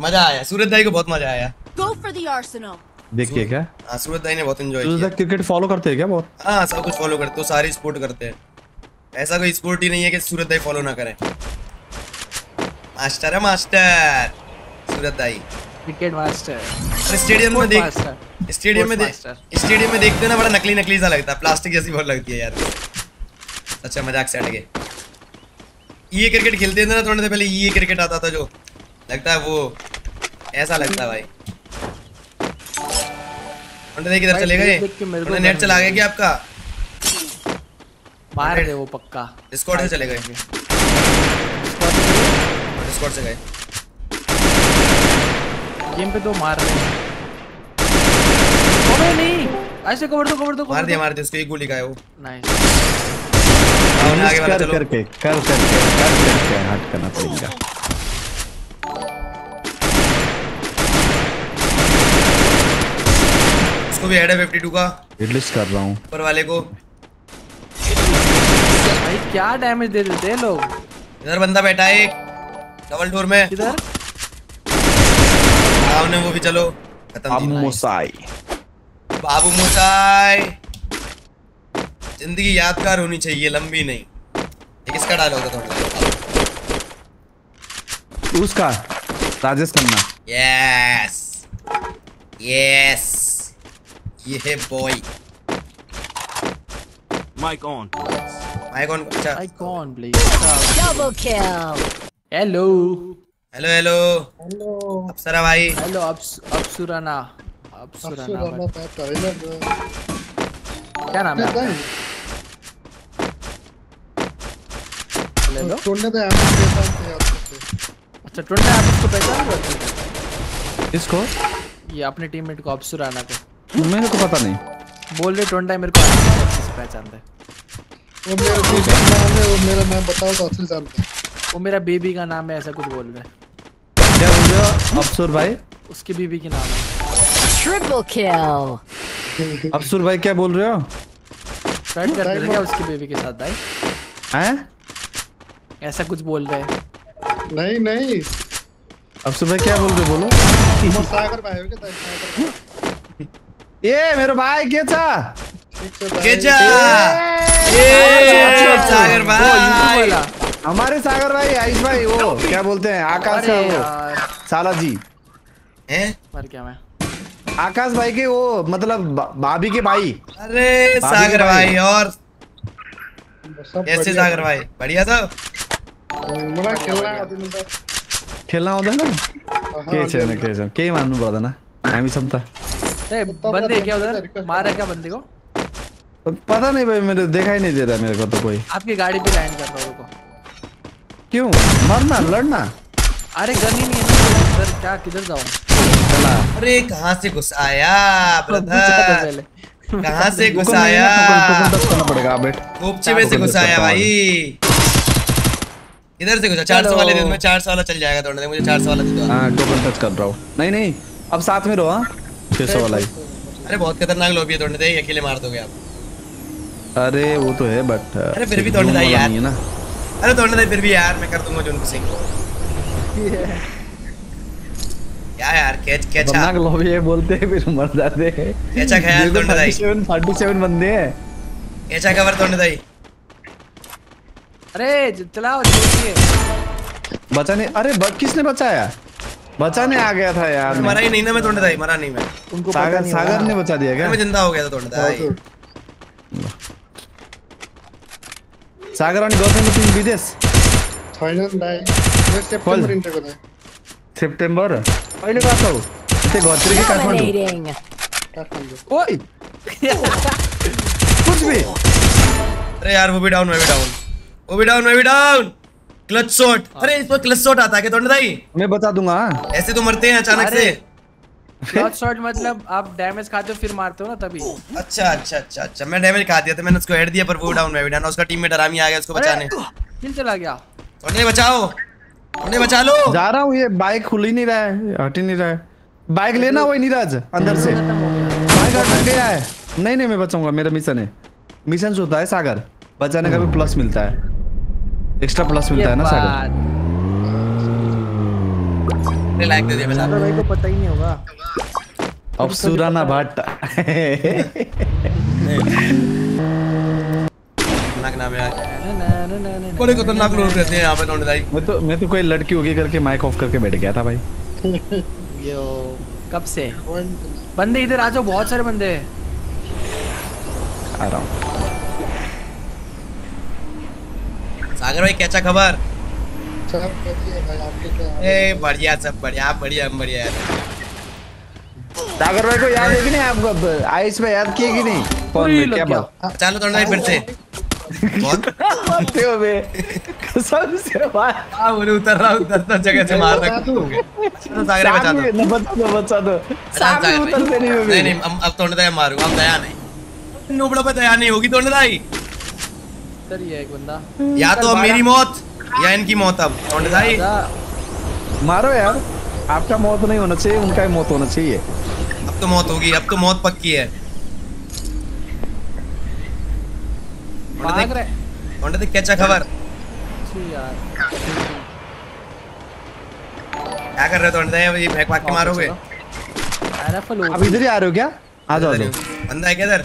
मज़ा आया। सूरज भाई को बहुत मज़ा आया। Go for the arsenal. देखिए क्या? हाँ सूरज भाई ने बहुत एंजॉय तू किया। क्रिकेट फॉलो करते हैं क्या बहुत? हाँ सब कुछ फॉलो करते हो सारे स्पोर्ट करते हैं। ऐसा कोई स्पोर्ट ही नहीं है कि सूरज भाई फॉलो ना करें। मास्टर है मास्टर। सूरज भाई। क्रिकेट मास्टर अरे स्टेडियम में देख स्टेडियम में देख स्टेडियम में देखते ना बड़ा नकली नकली सा लगता है। प्लास्टिक जैसी बहुत लगती है यार। अच्छा मज़ाक से हट गए। ये क्रिकेट खेलते थे ना थोड़ी देर पहले ये क्रिकेट आता था जो। लगता है वो ऐसा लगता है भाई। थोड़ी किधर चले गए। थोड़ा नेट चला गया क्या आपका? मार दे वो पक्का। डिस्कॉर्ड से चले गए। डिस्कॉर्ड से गए। गेम पे तो मार रहे हैं। अबे नहीं। ऐसे कवर दो कवर दो मार दिया मार दिया उसको एक गोली का है। वो नाइस आगे वाला कर चलो। करके कर करके कर करके हट करना पड़ेगा। उसको भी हेड है 52 का। एटलीस्ट कर रहा हूँ। ऊपर वाले को। भाई क्या डैमेज दे देते हैं लोग? इधर बंदा बैठा है एक। डबल डोर में। किधर सामने वो भी चलो। खत्म जी मोसाई। बाबू मोसाई। ज़िंदगी यादगार होनी चाहिए लंबी नहीं। ये किसका डायलॉग है थोड़ा। उसका। राजेश खन्ना। यस यस ये है boy Mic on, please. Mic on अच्छा। आई कौन please Double kill. Hello hello hello Apsara भाई। हेलो अप्सुराना। अप्सुराना क्या नाम है आपका? ले लो। अच्छा टोंडा आप इसको पहचान रहे हो इसको ये अपने टीममेट को अप्सुराना को। मेरे को पता नहीं। बोल रहे टोंडा मेरे को पहचानता है वो मेरा बेबी का नाम है वो मेरा नाम बताओ तो असली जानता है। वो मेरा बेबी का नाम है ऐसा कुछ बोल रहे। हैं क्या बोल रहे हो? अफसुर भाई? उसकी बीबी की नाम है। Triple kill. अफसुर भाई क्या बोल रहे हो? फ्लर्ट करते थे क्या उसकी बेबी के साथ भाई? हैं? ऐसा कुछ बोल रहे। हैं नहीं नहीं। अफसुर भाई क्या बोल रहे हो बोलो। सागर भाई हो क्या ये मेरे भाई क्या था ठीक से ये सागर भाई हमारे सागर भाई आयुष भाई वो क्या बोलते हैं? आकाश का वो साला जी हैं? मर गया मैं? आकाश भाई के वो मतलब भाभी के भाई। अरे सागर भाई। और? सब कैसे बढ़िया। सागर भाई? बढ़िया था? मला खेलना था खेल्न आउँदैन हाँ, केही छैन केही छैन केही मान्नु पर्दैन। हामी छौँ त ए, बंदे क्या उधर मारा क्या बंदे को पता नहीं भाई मेरे दिखाई नहीं दे रहा मेरे को तो कोई आपकी गाड़ी पे लैंड कर रहा है रुको क्यों मरना लड़ना अरे गन ही नहीं है उधर क्या किधर जाऊँ चला अरे कहाँ से घुस आया ब्रदर कहाँ से घुस है आया टच करना पड़ेगा आप बैठ कोपचे में से घुस आया भाई इधर से घुसा चार सौ वाले दे दो मैं चार सौ वाला चल जाएगा थोड़ा मुझे चार सौ वाला दे दो हाँ टोकन टच कर रहा हूँ नहीं नहीं अब साथ में रहो हाँ छह सौ वाला ही अरे बहुत खतरनाक लॉबी है तोड़ने दे अकेले मार दोगे आप। अरे वो तो है बट अरे फिर भी तोड़ने दे यार। है ना। अरे तोड़ने दे फिर भी यार मैं कर दूँगा जो उनको सिंह क्या यार कैच कैचा। खतरनाक लॉबी है बोलते हैं फिर मर जाते हैं। कैचा ख्याल तोड़ने दे 47 47 बंदे हैं। कैचा कवर तोड़ने दे अरे चलाओ देखिए बचाने अरे किसने बचाया? बचाने आ गया था यार मरा ही नहीं ना मैं तोड़ने दे मरा नहीं मैं। उनको सागर नहीं सागर ने बचा दिया क्या? मैं ज़िंदा हो गया था तोड़ने दे सागर अनि गर्दैन तिमी विदेश। छैन दाइ यो सेप्टेम्बर इन्टरको दाइ सेप्टेम्बर कहिले गएको छौ त्यही घरतिर कि काठमाडौँ। ओइ कुछ भी। अरे यार वो भी डाउन मैं भी डाउन वो भी डाउन मैं भी डाउन क्लच शॉट अरे इस पर क्लच शॉट आता है क्या तोड़ने दाई मैं बता दूँगा। हाँ। ऐसे तो मरते हैं अचानक से। क्लॉथ शॉट मतलब आप डैमेज खाते हो फिर मारते हो ना तभी। अच्छा अच्छा अच्छा अच्छा। मैं डैमेज खा दिया था मैंने उसको हेड दिया पर वो डाउन मैं भी डाउन उसका टीममेट आरामी आ गया उसको बचाने। किल चला गया। तोड़ने बचाओ तोड़ने बचा लो। जा रहा हूँ ये बाइक खुल ही नहीं रहा है हट ही नहीं रहा है। बाइक लेना वही नीरज अंदर से। हो बाइक अटक गया है। नहीं नहीं मैं बचाऊँगा मेरा मिशन है। मिशन होता है सागर बचाने का भी प्लस मिलता है। एक्स्ट्रा प्लस मिलता है ना सागर? लाइक दे दिया सागर भाई को पता ही नहीं होगा। अब सुराना भट्ट बड़े खतरनाक लोग रहते हैं यहाँ पे मैं तो मैं तो कोई लड़की होगी करके माइक ऑफ़ करके बैठ गया था भाई। यो। कब से? बंदे इधर आ जाओ बहुत सारे बंदे। आ रहा हूँ। सागर भाई कैसा खबर? सब कैसी है भाई आपके क्या ए बढ़िया सब बढ़िया आप बढ़िया हम बढ़िया यार। सागर भाई को याद है कि नहीं आपको आयुष में याद किए कि नहीं? फ़ोन में क्या बात? बचा लो तोड़ने फिर से। बहुत हो बे कसम से भाई हाँ बोले उतर रहा हूँ दस दस जगह से मार रहा हूँ तो। सागर बचा दो। न बचा दो बचा दो। सामने सागर भाई। उतरते नहीं नहीं अब तोड़ने मारूँगा अब दया नहीं। नोबड़ा पे दया नहीं होगी तोड़ने दाई ही है एक बंदा। या तो मेरी मौत या इनकी मौत अब। आजा। मारो यार। आपका मौत नहीं होना चाहिए उनका ही मौत होना चाहिए। अब तो मौत होगी अब तो मौत पक्की है। रहे। तोड़ने खबर? यार। क्या कर रहे हो अब ये फेंक फाक के मारोगे? आप इधर ही आ रहे हो क्या? आ जाओ आ जाओ। बंदा है क्या इधर?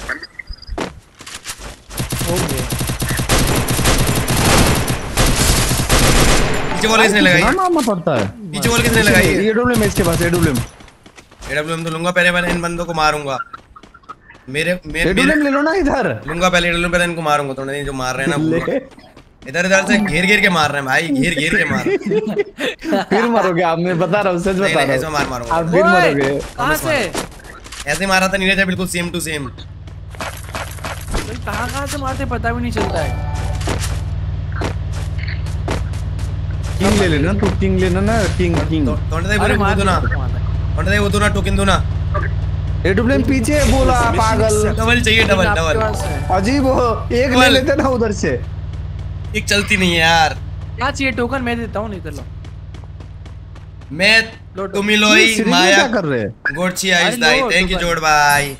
पीछे बॉल किसने लगाई? इतना मारना पड़ता है। पीछे बॉल किसने लगाई? है एडब्ल्यूएम इसके पास एडब्ल्यूएम एडब्ल्यूएम तो लूँगा पहले मैं इन बंदों को मारूँगा। मेरे मेरे एडब्ल्यूएम ले लो ना इधर। लूँगा पहले एडब्ल्यूएम पहले इनको मारूँगा थोड़ा नहीं जो मार रहे हैं ना इधर इधर से घेर घेर के मार रहे हैं भाई घेर घेर के मार फिर मरोगे आप मैं बता रहा हूँ सच बता नहीं ऐसे मार हूँ मारूँगा। आप फिर मरोगे। कहाँ से? ऐसे मारा था नीरज बिल्कुल सेम टू सेम कहाँ कहाँ से मारते पता भी नहीं चलता है। किंग ले लेना तू किंग लेना ना किंग किंग तोंडे दे बोले मार वो ना। तोंडे दे वो ना टोकन दो ना ए डब्ल्यू पीछे बोला पागल डबल चाहिए डबल डबल अजीब हो एक ले लेते ना उधर से एक चलती नहीं है यार क्या चाहिए टोकन मैं देता हूँ नहीं तो लो मैं तुम ये लोई माया क्या कर रहे हैं गोडची आयुष दाई थैंक यू जोड़ भाई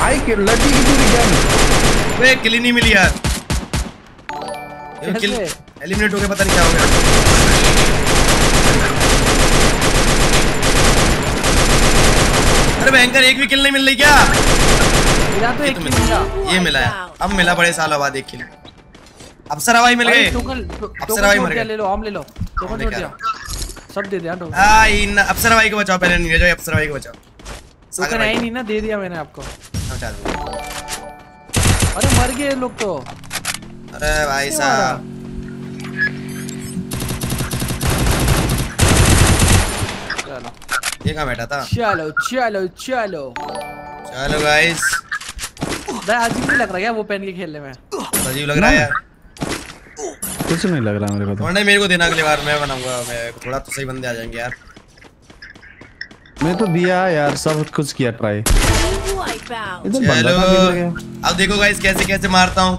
भाई के लड़की की पूरी गैंग वे किल ही नहीं मिली यार। ये किल एलिमिनेट हो गया पता नहीं क्या हो गया। अरे भयंकर एक भी किल नहीं मिल रही क्या? मिला तो ये एक तो ही मिला मिला। ये मिला है। अब मिला बड़े सालों बाद एक किल। अप्सरा भाई मिल गए। अप्सरा भाई मर गए। ले लो आम ले लो। टोकन ले छोड़ दिया। सब दे दिया टोकन आ इन अप्सरा भाई को बचाओ पहले नीरज भाई अप्सरा भाई को बचाओ। सागर टोकन ही नहीं ना दे दिया मैंने आपको। अरे मर गए ये लोग तो। अरे भाई साहब। चलो। ये कहाँ बैठा था। चलो चलो चलो। चलो गाइस भाई आज नहीं लग रहा क्या वो पहन के खेलने में? अजीब लग रहा है यार। कुछ नहीं लग रहा मेरे को तो। मेरे को देना अगली बार मैं बनाऊँगा। मैं थोड़ा तो सही बंदे आ जाएँगे यार। मैं तो दिया यार सब कुछ किया ट्राई इधर बंदा चलो गिर गया? अब देखो गाइस कैसे कैसे मारता हूँ।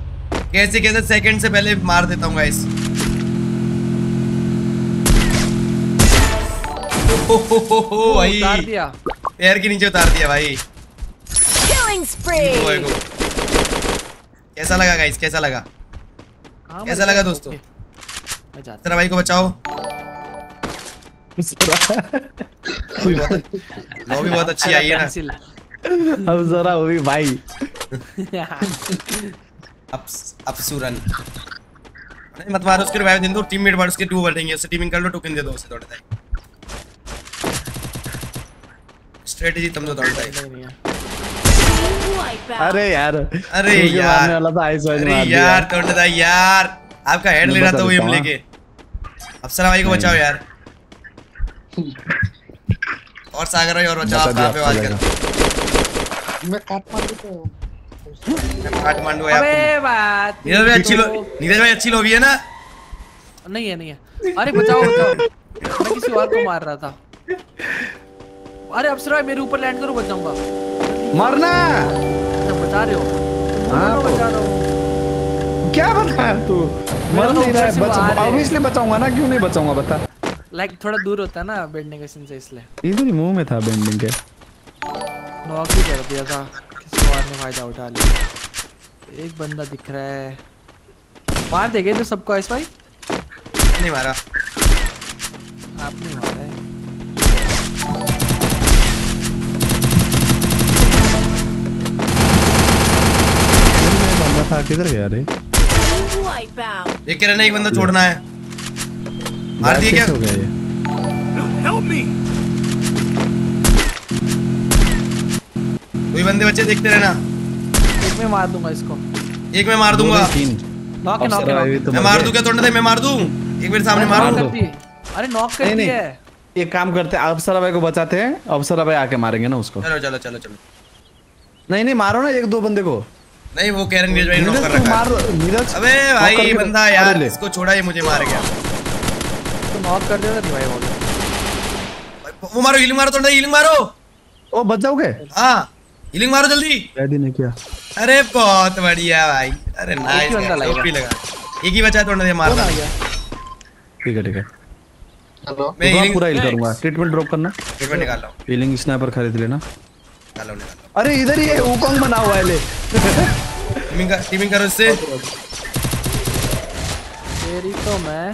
कैसे कैसे सेकंड से पहले मार देता हूँ गाइस भाई। उतार दिया। पैर के नीचे उतार दिया भाई। कैसा लगा गाइस कैसा लगा? कैसा लगा दोस्तों? भाई को बचाओ। लॉबी बहुत अच्छी आई है ना। अब जरा वो भी भाई। अप्स अपसुरन। नहीं मत मारो उसके रिवाइव दे दो टीममेट बार उसके टू बढ़ेंगे उससे टीमिंग कर लो टोकन दे दो उसे थोड़ा टाइम स्ट्रेटजी तुम दो थोड़ा टाइम है. अरे यार अरे यार। वाला था आइस वाइस अरे मार यार थोड़ा दा यार। आपका हेड मैं लेना था वो एम लेके। अप्सरा भाई को बचाओ यार। और सागर भाई और बचाओ आप कहाँ पे आपको कर मैं काठमांडू पे काठमांडू है अबे बात नीरज भाई अच्छी लो तो- नीरज भाई अच्छी लॉबी है ना? नहीं है नहीं है। अरे बचाओ बचाओ। मैं किसी और को मार रहा था। अरे अप्सरा भाई, मेरे ऊपर लैंड करो बचाऊँगा। मरना। अच्छा, बचा रहे हो। हाँ, तो- बचा रहा हूँ। क्या बता तू? मर तो नहीं रहा है बच ऑब्वियसली बचाऊँगा ना क्यों नहीं बचाऊँगा बता। लाइक थोड़ा दूर होता है ना के सीन से इसलिए। इधर ही मुँह में था बेंडिंग के। नॉक ही कर दिया था। किसी और ने फ़ायदा उठा लिया। एक बंदा दिख रहा है। मार देंगे तो सबको इस भाई? नहीं मारा। आपने मारा है। बंदा था किधर गया रे. ये कह रहे एक बंदा छोड़ना है। मार दिए क्या हो गया ये? Help me! कोई बंदे बच्चे देखते रहना। एक में मार दूँगा इसको। एक मैं मार दूँगा। तीन। नॉक नॉक तो मैं मार दूँ क्या तोड़ने दे? मैं मार दूँ? एक मेरे सामने। मारो? दो। अरे नॉक कर। दिया है। एक काम करते हैं अफसरा भाई को बचाते हैं। अफसरा भाई आके मारेंगे ना उसको। चलो चलो चलो चलो। नहीं नहीं मारो ना एक दो बंदे को। नहीं वो कह रहे भाई नॉक कर रखा है। नीरज अबे भाई बंदा यार इसको छोड़ा ही मुझे मार गया। तो नॉक कर दिया था रिवाइव हो गया वो मारो हीलिंग मारो थोड़ा हीलिंग मारो। ओ बच जाओगे? हाँ हीलिंग मारो जल्दी। डैडी ने किया। अरे बहुत बढ़िया भाई। अरे नाइस टोपी लगा। एक ही बचा थोड़ा दे मारना ठीक है ठीक है। हेलो मैं हीलिंग पूरा हील करूँगा। ट्रीटमेंट ड्रॉप करना। ट्रीटमेंट निकाल हूँ। हीलिंग स्नाइपर खरीद लेना। निकाल निकाल। अरे इधर ही है वुकोंग बना हुआ है ले। टीमिंग कर टीमिंग करो इससे। तेरी तो मैं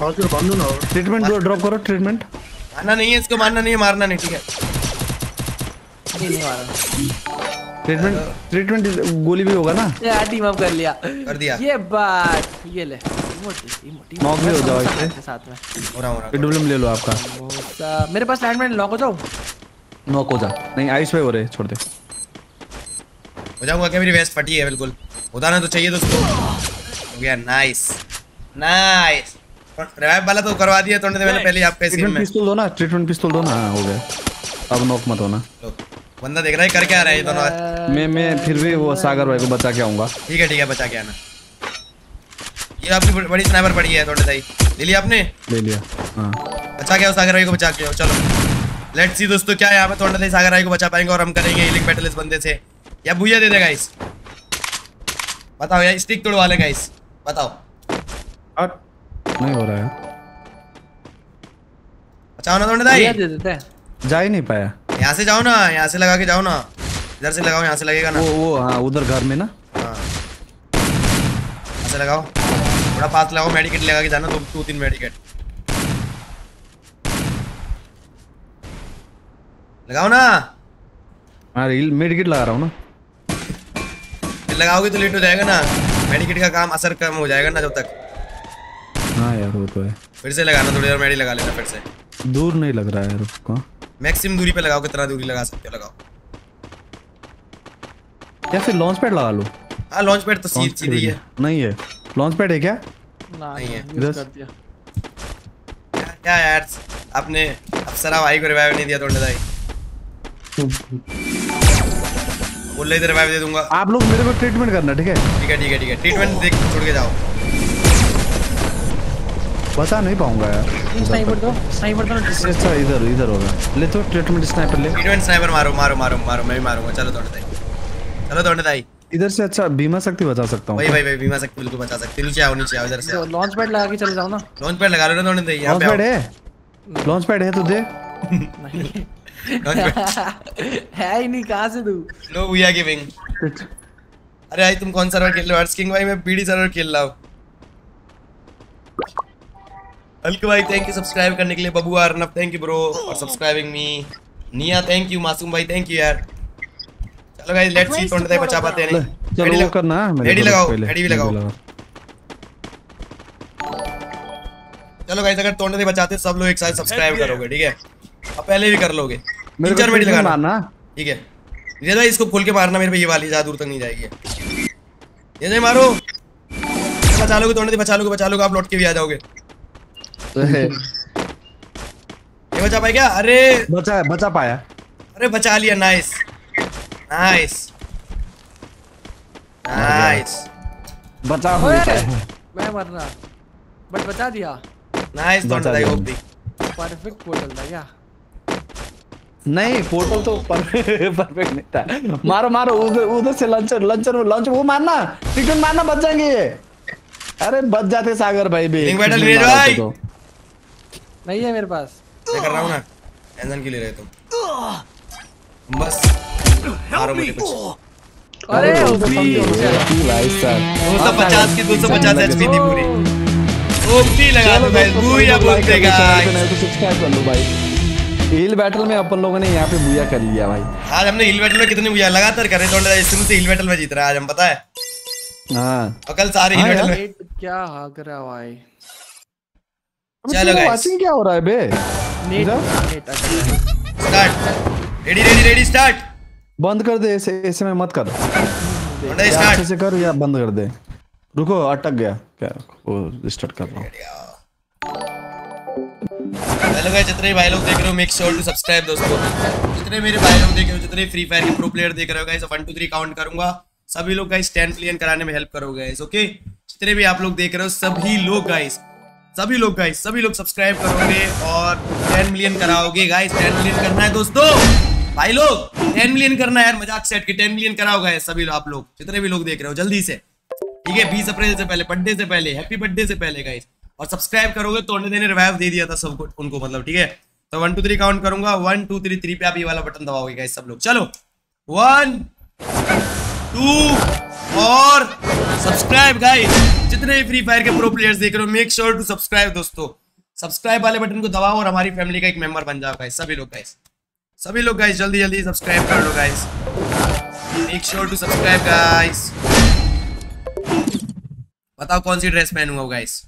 ट्रीटमेंट ड्रॉप करो ट्रीटमेंट मारना नहीं है इसको मारना नहीं है मारना नहीं ठीक है। नहीं नहीं मारा। ट्रीटमेंट ट्रीटमेंट गोली भी होगा ना? यार टीम अप कर लिया। कर दिया। ये बात ये ले। Emote emote. Knock भी हो जाओ इससे। साथ में। हो रहा हो रहा। डब्ल्यूएम ले लो आपका। मेरे पास लैंडमैन लॉक हो जाओ। नॉक हो जा। नहीं आइस पे हो रहे छोड़ दे। हो जाऊँगा क्या? मेरी वेस्ट फटी है बिल्कुल। उदाहरण तो चाहिए दोस्तों हो गया नाइस नाइस रिवाइव वाला तो करवा दिया तो मैंने पहले ही आपका ट्रीटमेंट में। पिस्तौल दो ना ट्रीटमेंट पिस्तौल दो ना हाँ, हो गया। अब नॉक मत होना। बंदा देख रहा है कर क्या रहा है ये दोनों? मैं मैं फिर भी वो सागर भाई को बचा के आऊँगा। ठीक है ठीक है बचा के आना। ये आपकी बड़ी- स्नाइपर पड़ी है थोड़े दाई ले लिया आपने? ले लिया हाँ। बचा के आओ सागर भाई को बचा के आओ, चलो। लेट्स सी दोस्तों क्या यहाँ पे? थोड़ा दाई सागर भाई को बचा पाएँगे और हम करेंगे हीलिंग बैटल इस बंदे से। या भूया दे दे गाइस बताओ यार स्टिक तोड़वा ले गाइस बताओ। और नहीं हो रहा है। बचाओ ना भैया दाई। दे देते हैं। जा ही नहीं पाया। यहाँ से जाओ ना यहाँ से लगा के जाओ ना। इधर से लगाओ यहाँ से लगेगा ना। वो वो हाँ उधर घर में ना। हाँ। यहाँ से लगाओ। थोड़ा पास लगाओ मेडिकेट लगा के जाना दो दो तीन मेडिकेट। लगाओ ना। हाँ रील मेडिकेट लगा रहा हूँ ना। लगाओगे तो लेट हो जाएगा ना। मेडिकेट का काम असर कम हो जाएगा ना जब तक। हाँ यार वो तो है। फिर से लगाना थोड़ी देर मेडी लगा लेना फिर से। दूर नहीं लग रहा है रुको मैक्सिमम दूरी पे लगाओ कितना दूरी लगा सकते हो लगाओ। या फिर लॉन्च पैड लगा लो। हाँ लॉन्च पैड तो सीध सीधी है। नहीं है। लॉन्च पैड है क्या? नहीं है। कर दिया। क्या क्या यार आपने अप्सरा भाई को रिवाइव नहीं दिया थोड़े दाई बोल रहे थे रिवाइव दे दूँगा। आप लोग मेरे को ट्रीटमेंट करना ठीक है? ठीक है ठीक है ठीक है। ट्रीटमेंट देख छोड़ के जाओ। बता नहीं पाऊँगा यार। स्नाइपर दो स्नाइपर दो इससे अच्छा इधर इधर होगा। ले तो ट्रीटमेंट स्नाइपर ले। ट्रीटमेंट स्नाइपर मारो मारो मारो मारो मैं भी मारूँगा। चलो थोड़े दाई चलो थोड़े दाई इधर से अच्छा बीमा शक्ति बचा सकता हूँ। वही वही वही बीमा सकते बिल्कुल बचा सकते नीचे आओ नीचे आओ इधर से लॉन्च पैड लगा के चले जाओ ना। लॉन्च पैड लगा लो ना थोड़े दाई यहाँ लॉन्च पे पैड आओ। है? लॉन्च पैड है तो दे। नहीं। है ही नहीं कहाँ से तू नो वी आर गिविंग अरे भाई तुम कौन सर्वर खेल रहे हो? अर्स किंग भाई मैं बीडी सर्वर खेल रहा हूँ। हल्क भाई थैंक यू सब्सक्राइब करने के लिए Babu Arnab thank you bro और सब्सक्राइबिंग मी निया थैंक यू मासूम भाई थैंक यू यार। चलो गाइस लेट्स सी कौन बचा पाते हैं। नहीं चलो रेडी वो करना है मेरे रेडी लगाओ पहले, रेडी भी लगाओ। चलो गाइस अगर तोड़ने से बचाते सब लोग एक साथ सब्सक्राइब करोगे ठीक है? अब पहले भी कर लोगे। मेरे तीन चार मिनट लगाना। मारना। ठीक है। ये भाई इसको खोल के मारना मेरे पे ये वाली ज़्यादा दूर तक नहीं जाएगी। ये नहीं मारो। बचा लोगे तोड़ने से बचा लोगे बचा लोगे आप लौट के भी आ जाओगे। ये बचा पाए क्या? अरे! बचा बचा पाया। अरे बचा लिया नाइस नाइस नाइस बचा हुआ मैं मर रहा। बट बचा दिया। नाइस बचा तोड़ने दिया। होप दी परफेक्ट पोर्टल था क्या? नहीं पोर्टल तो परफेक्ट नहीं था। मारो मारो उधर उधर से लंचर लंचर लंच वो मारना। टिकट मारना बच जाएँगे ये। अरे बच जाते सागर भाई भी। Battle कितने भाई। तो। नहीं है मेरे पास। मैं कर रहा हूँ ना। टेंशन क्यों ले रहे तुम बस। मारो मुझे कुछ। अरे तो ओपी भाई साहब। 250 की 250 एचपी थी पूरी। ओपी लगा दो गाइस दोस्तों, बूया बोलते गाइस को तो सब्सक्राइब कर लो भाई। हील बैटल में अपन लोगों ने यहाँ पे बुया कर लिया भाई। आज हमने हिल बैटल में कितने बुया? लगातार कर रहे शुरू से हिल बैटल में जीत रहा है आज हम पता है? हाँ। और कल सारे हिल हाँ बैटल में क्या हाक रहा है भाई। चलो। वाचिंग क्या हो रहा है बे? Net net start ready ready ready start बंद कर दे ऐसे ऐसे में मत कर। अच्छे से कर या बंद कर दे। रुको अटक गया। क्या वो स्टार्ट कर रहा हूँ। हेलो गाइस जितने भाई लोग देख रहे हो मेक श्योर टू सब्सक्राइब दोस्तों। जितने मेरे भाई लोग देख रहे हो जितने फ्री फायर के प्रो प्लेयर देख रहे हो गाइस 1 2 3 काउंट करूँगा। सभी लोग गाइस 10 मिलियन कराने में हेल्प करोगे गाइस ओके जितने भी आप लोग देख रहे हो सभी लोग गाइस सभी लोग गाइस सभी लोग सब्सक्राइब करोगे और 10 मिलियन कराओगे गाइस 10 मिलियन करना है दोस्तों। भाई लोग 10 मिलियन करना है यार, मज़ाक सेट के 10 मिलियन कराओ गाइस सभी आप लोग, जितने भी लोग देख रहे हो, जल्दी से। ठीक है, बीस अप्रैल से पहले बर्थडे से पहले हैप्पी बर्थडे से पहले गाइस और सब्सक्राइब करोगे तो उन्होंने देने रिवाइव दे दिया था सबको उनको मतलब ठीक है? तो वन टू थ्री काउंट करूँगा। वन टू थ्री थ्री पे आप ये वाला बटन दबाओगे गाइस सब लोग। चलो। वन टू और सब्सक्राइब गाइस जितने भी फ्री फायर के प्रो प्लेयर्स देख रहे हो मेक श्योर टू सब्सक्राइब दोस्तों। सब्सक्राइब वाले बटन को दबाओ और हमारी फैमिली का एक मेंबर बन जाओ गाइस सभी लोग गाइस सभी लोग गाइस जल्दी जल्दी सब्सक्राइब कर लो guys make sure to subscribe guys बताओ कौन सी ड्रेस पहनूँगा गाइस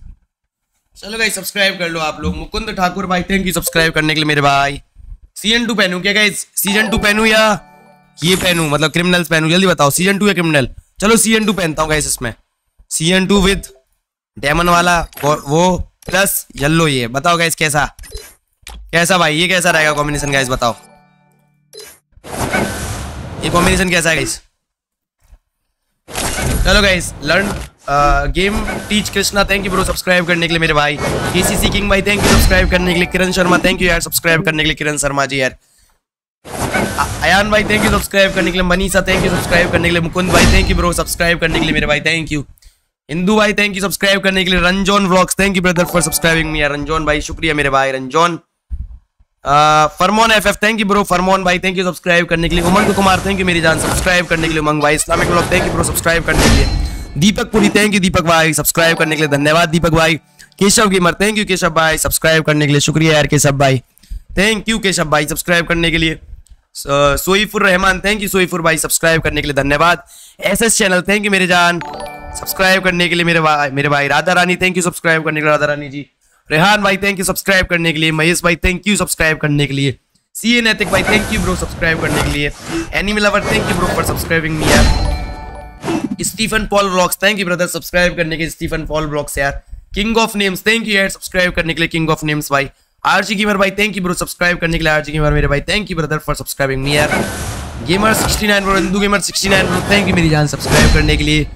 चलो गाइस सब्सक्राइब कर लो आप लोग। मुकुंद ठाकुर भाई थैंक यू सब्सक्राइब करने के लिए मेरे भाई। सीज़न टू पहनूं क्या गाइस सीज़न टू पहनूं या ये पहनूं? मतलब क्रिमिनल्स पहनूं? जल्दी बताओ सीज़न टू या क्रिमिनल चलो सीज़न टू पहनता हूँ गाइस इसमें। सीज़न टू विथ डेमन वाला वो प्लस येलो ये। बताओ गाइस कैसा? कैसा भाई? ये कैसा रहेगा कॉम्बिनेशन गाइस बताओ। ये कॉम्बिनेशन कैसा है गाइस चलो guys learn game teach Krishna thank you bro subscribe करने के लिए मेरे भाई। केसीसी किंग भाई थैंक यू सब्सक्राइब करने के लिए। किरण शर्मा थैंक यू यार सब्सक्राइब करने के लिए। किरण शर्मा जी यार। अयान भाई थैंक यू सब्सक्राइब करने के लिए। मनीषा थैंक यू सब्सक्राइब करने के लिए। मुकुंद भाई थैंक यू ब्रो सब्सक्राइब करने के लिए मेरे भाई। थैंक यू हिंदू भाई थैंक यू सब्सक्राइब करने के लिए। Ranjon vlogs thank you brother for subscribing me Ranjon भाई, शुक्रिया मेरे भाई, Ranjon. Farmon F F thank you bro Farmon भाई थैंक यू सब्सक्राइब करने के लिए। उमंग कुमार थैंक यू मेरी जान। सब्सक्राइब करने के लिए उमंग भाई। Islamic blog thank you bro subscribe करने के लिए। दीपक पुरी थैंक यू दीपक भाई सब्सक्राइब करने के लिए। धन्यवाद दीपक भाई। Keshav gamer thank you Keshav भाई सब्सक्राइब करने के लिए। शुक्रिया यार केशव भाई। थैंक यू केशव भाई सब्सक्राइब करने के लिए। सोईफुर रहमान थैंक यू सोईफुर भाई सब्सक्राइब करने के लिए धन्यवाद। S S channel thank you मेरे जान। सब्सक्राइब करने के लिए मेरे भाई मेरे भाई Radha Rani thank you subscribe करने के लिए राधा रानी जी। रेहान भाई थैंक यू सब्सक्राइब करने के लिए। महेश भाई थैंक यू सब्सक्राइब करने के लिए। सी ए नैतिक भाई थैंक यू ब्रो सब्सक्राइब करने के लिए। Anime lover thank you bro for subscribing me यार। Stephen Paul blogs thank you brother subscribe करने के स्टीफन पॉल ब्लॉग्स यार। King of names thank you यार सब्सक्राइब करने के लिए किंग ऑफ़ नेम्स भाई। आरजी गेमर भाई थैंक यू ब्रो सब्सक्राइब करने के लिए आरजी गेमर मेरे भाई thank you brother for subscribing me यार gamer 69 bro Hindu gamer 69 bro thank you मेरी जान सब्सक्राइब करने के लिए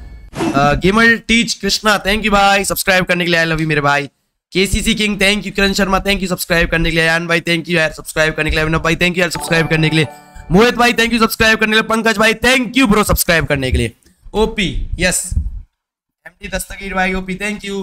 gamer teach Krishna thank you भाई सब्सक्राइब करने के लिए आई लव यू मेरे भाई KCC king thank you Kiran Sharma thank you subscribe करने के लिए अयान भाई थैंक यू यार सब्सक्राइब करने के लिए अभिनव भाई थैंक यू यार सब्सक्राइब करने के लिए मोहित भाई थैंक यू सब्सक्राइब करने के लिए पंकज भाई थैंक यू ब्रो सब्सक्राइब करने के लिए ओपी यस एमटी दस्तगीर भाई ओपी थैंक यू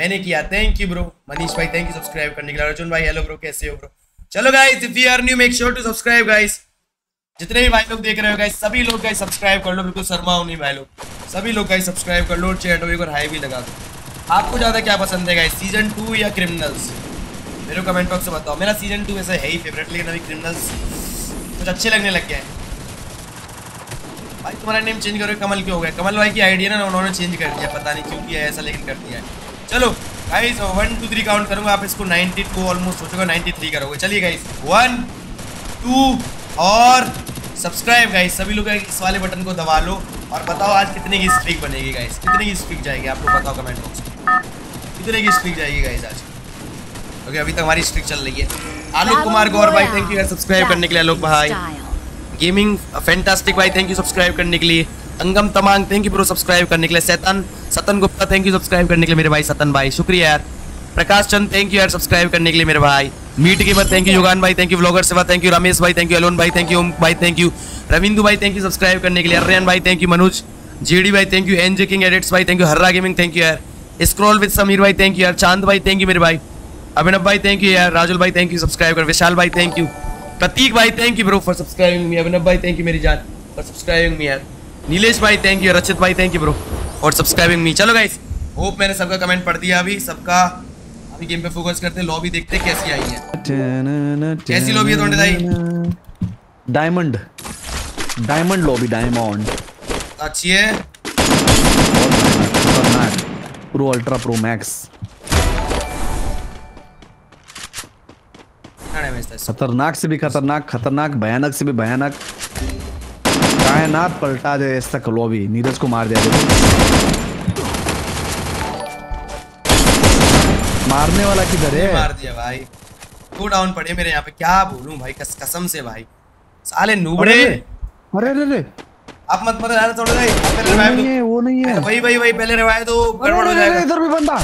मैंने किया। थैंक यू ब्रो मनीष भाई थैंक यू सब्सक्राइब करने के लिए। अर्जुन भाई हेलो ब्रो कैसे हो ब्रो चलो guys if you are new make sure to subscribe guys जितने भी भाई लोग देख रहे हो गाइस सभी लोग गाइस सब्सक्राइब कर लो। बिल्कुल शर्माओ नहीं भाई लोग। सभी लोग गाइस सब्सक्राइब कर लो चैट और हाई भी लगा दो। आपको ज़्यादा क्या पसंद है गाइस सीज़न टू या क्रिमिनल्स मेरे कमेंट बॉक्स में बताओ। मेरा सीज़न टू वैसे है ही फेवरेट लेकिन अभी क्रिमिनल्स कुछ अच्छे लगने लग गए हैं। भाई, तुम्हारा नेम चेंज करो। कमल क्यों हो गया? कमल भाई की आइडिया ना उन्होंने चेंज कर दिया। पता नहीं क्यों किया ऐसा, लेकिन कर दिया है। चलो guys one two three count करूँगा आप इसको 92 ऑलमोस्ट हो चुका 93 करोगे। चलिए गाइस वन टू और सब्सक्राइब गाइस सभी लोग इस वाले बटन को दबा लो और बताओ आज कितने की स्ट्रीक बनेगी गाइस कितने की स्ट्रीक जाएगी आप लोग बताओ कमेंट बॉक्स में। कितने की स्ट्रीक जाएगी गाइस आज? क्योंकि अभी तक हमारी स्ट्रीक चल रही है। आलोक कुमार गौर भाई थैंक यू सब्सक्राइब करने के लिए आलोक भाई। गेमिंग फैंटास्टिक भाई थैंक यू सब्सक्राइब करने के लिए। Angam Tamang thank you bro subscribe करने के लिए सैतन सतन गुप्ता थैंक यू सब्सक्राइब करने के लिए मेरे भाई सतन भाई शुक्रिया यार प्रकाश चंद थैंक यू यार सब्सक्राइब करने के लिए मेरे भाई meet gamer thank you Yugan भाई थैंक यू व्लॉगर सेवा थैंक यू रमेश भाई थैंक यू अलोन भाई थैंक यू ओम भाई थैंक यू रविंदु भाई थैंक यू सब्सक्राइब करने के लिए अर्रयन भाई थैंक यू मनोज जेडी भाई thank you N J king edits भाई थैंक यू हर्रा गेमिंग थैंक यू यार स्क्रॉल विद समीर भाई थैंक यू यार चाँद भाई थैंक यू मेरे भाई अभिनव भाई थैंक यू यार राजुल भाई थैंक यू सब्सक्राइब कर विशाल भाई थैंक यू प्रतीक भाई thank you bro for subscribing me Abhinav भाई थैंक यू मेरी जान फॉर सब्सक्राइबिंग मी यार नीलेश भाई थैंक यू रचित भाई thank you bro for subscribing me चलो गाइस होप मैंने सबका कमेंट पढ़ दिया अभी सबका अभी गेम पे फोकस करते हैं लॉबी देखते हैं कैसी आई है। कैसी lobby है तोंडे दाई? डायमंड डायमंड लॉबी डायमंड अच्छी है। प्रो अल्ट्रा प्रो मैक्स खतरनाक से भी खतरनाक खतरनाक भयानक से भी भयानक। कायनात पलटा दे इस तक लॉबी नीरज को मार दिया मारने वाला किधर है? मार दिया भाई। दो डाउन पड़े मेरे यहाँ पे। क्या बोलूँ भाई? कस, कसम से भाई। साले नूबड़े। अरे अरे अरे आप मत मत यार थोड़ा भाई पहले रिवाइव नहीं है दो वो नहीं है। भाई भाई भाई पहले रिवाइव दो गड़बड़ हो जाएगा। इधर भी बंदा।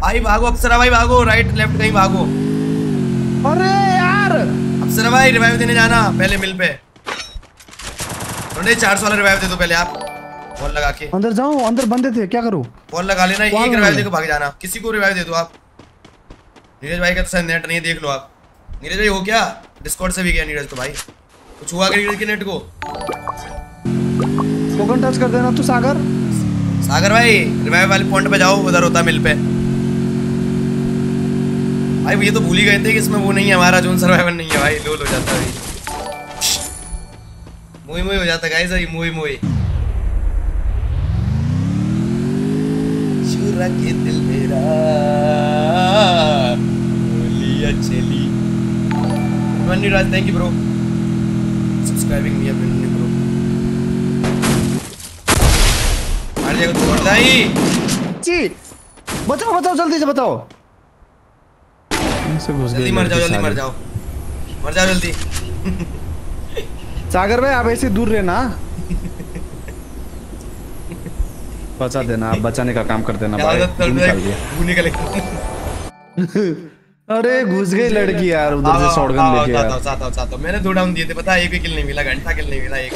भाई भागो अप्सरा भाई भागो राइट लेफ़्ट कहीं भागो। अरे यार। अप्सरा भाई रिवाइव देने जाना पहले मिल पे। चार सौ रिवाइव दे दो पहले आप। बॉल लगा के। अंदर जाओ अंदर बंदे थे क्या करूँ? बॉल लगा लेना एक रिवाइव? भाग जाना। किसी को रिवाइव दे दो आप। नीरज भाई का तो नेट नहीं देख लो आप। नीरज भाई हो क्या डिस्कॉर्ड से भी गया नीरज तो भाई। कुछ हुआ नीरज के नेट को? कोकन टच कर देना तू सागर। सागर भाई रिवाइव वाले पॉइंट पे जाओ उधर होता मिल पे। भाई ये तो भूल ही गए थे कि इसमें वो नहीं है हमारा जोन सर्वाइवर नहीं है भाई लोल हो जाता है। मुई मुई हो जाता गाइस अभी मुई मुई चुरा के दिल मेरा बोलिया चली Manni Raj thank you bro subscribing me अपने ब्रो मार जाएगा तो मर जाई जी बताओ बताओ जल्दी से बताओ जल्दी मर जाओ जल्दी मर जाओ मर जाओ जल्दी सागर भाई आप ऐसे दूर रहना। बचा देना आप बचाने का काम कर देना भाई। दिया। अरे घुस गई लड़की यार उधर से शॉटगन लेके यार हूँ चाहता हूँ चाहता हूँ। मैंने दो डाउन दिए थे पता है एक भी किल नहीं मिला घंटा किल नहीं मिला एक।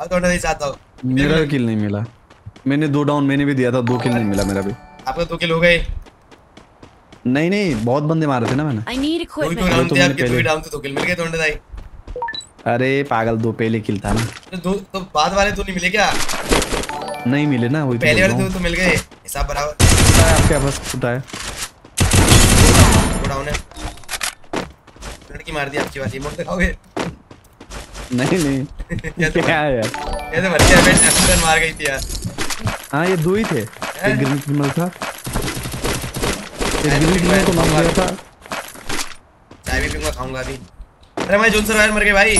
अब तो नहीं चाहता हूँ। मेरा किल नहीं मिला। मैंने दो डाउन मैंने भी दिया था दो किल नहीं मिला मेरा भी। आपका दो किल हो गए। नहीं नहीं बहुत बंदे मारे थे ना मैंने। I need दो तो डाउन तो मैंने आपके दो डाउन थे दो किल मिल गए तोंडे दाई अरे पागल दो पहले किल था ना। तो दो तो बाद वाले तो नहीं मिले क्या? नहीं मिले ना वही तो पहले वाले दो तो मिल गए। हिसाब बराबर। है आपके पास फुटा है। दो डाउन है। लड़की मार दी आपकी वाली मोड़ दिखाओगे? नहीं नहीं। क्या यार? कैसे मर गया मैं एफएन मार गई थी यार। हाँ ये दो ही थे। एक ग्रीन क्रिमिनल था। एक ग्रीन क्रिमिनल को मार दिया था। चाय भी पीऊँगा खाऊँगा अभी। अरे मैं जोन सरवायर मर गए भाई.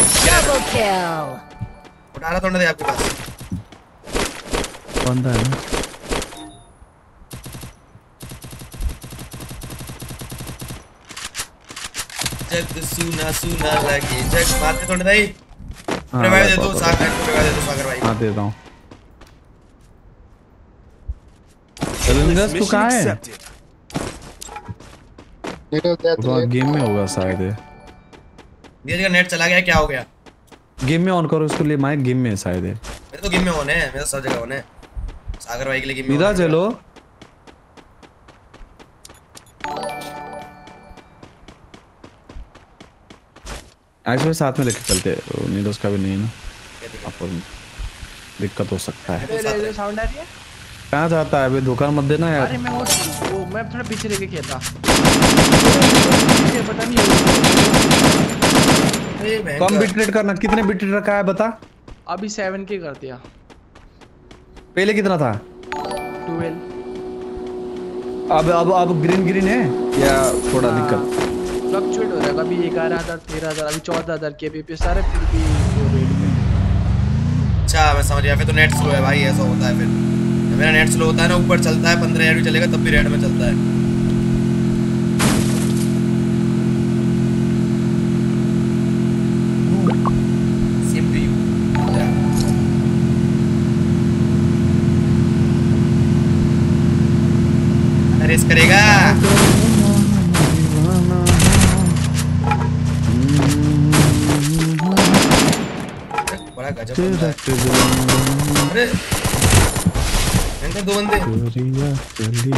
उठा रहा तोंडे दाई आपके पास। बंदा है जग सुना सुना लगे। जग मारते तोंडे दाई हाँ, रिवाइव दे दो सागर रिवाइव दे दो सागर भाई। हाँ देता हूँ। चैलेंजर्स तो कहाँ है? death गेम में होगा शायद धीरज का नेट चला गया क्या हो गया? गेम में ऑन करो उसके लिए माइक गेम में शायद ये मेरे तो गेम में ऑन है मेरा सब जगह ऑन है। सागर भाई के लिए गेम में है। चलो एक्चुअली साथ में लेके चलते हैं। नीरज का भी नहीं है ना। आपको दिक्कत हो सकता है। साउंड आ रही है? कहाँ जाता है? अभी दुकान मत देना अरे यार मैं वो वो मैं थोड़ा पीछे लेके खेलता पता नहीं। अरे कम। बिट रेट करना कितने बिट रेट रखा है बता। अभी सेवन के कर दिया। पहले कितना था? ट्वेल्व अब अब अब ग्रीन ग्रीन है? या थोड़ा हाँ। दिक्कत? फ्लक्चुएट हो रहा है कभी ग्यारह हज़ार तेरह हज़ार अभी चौदह हज़ार के बी सारे फिर भी अच्छा मैं समझ गया फिर तो नेट स्लो है भाई ऐसा होता है फिर। मेरा नेट स्लो होता है ना ऊपर चलता है पंद्रह हज़ार भी चलेगा तब भी रेड में चलता है। रेस करेगा बड़ा गजब अरे दो बंदे गोरिया चली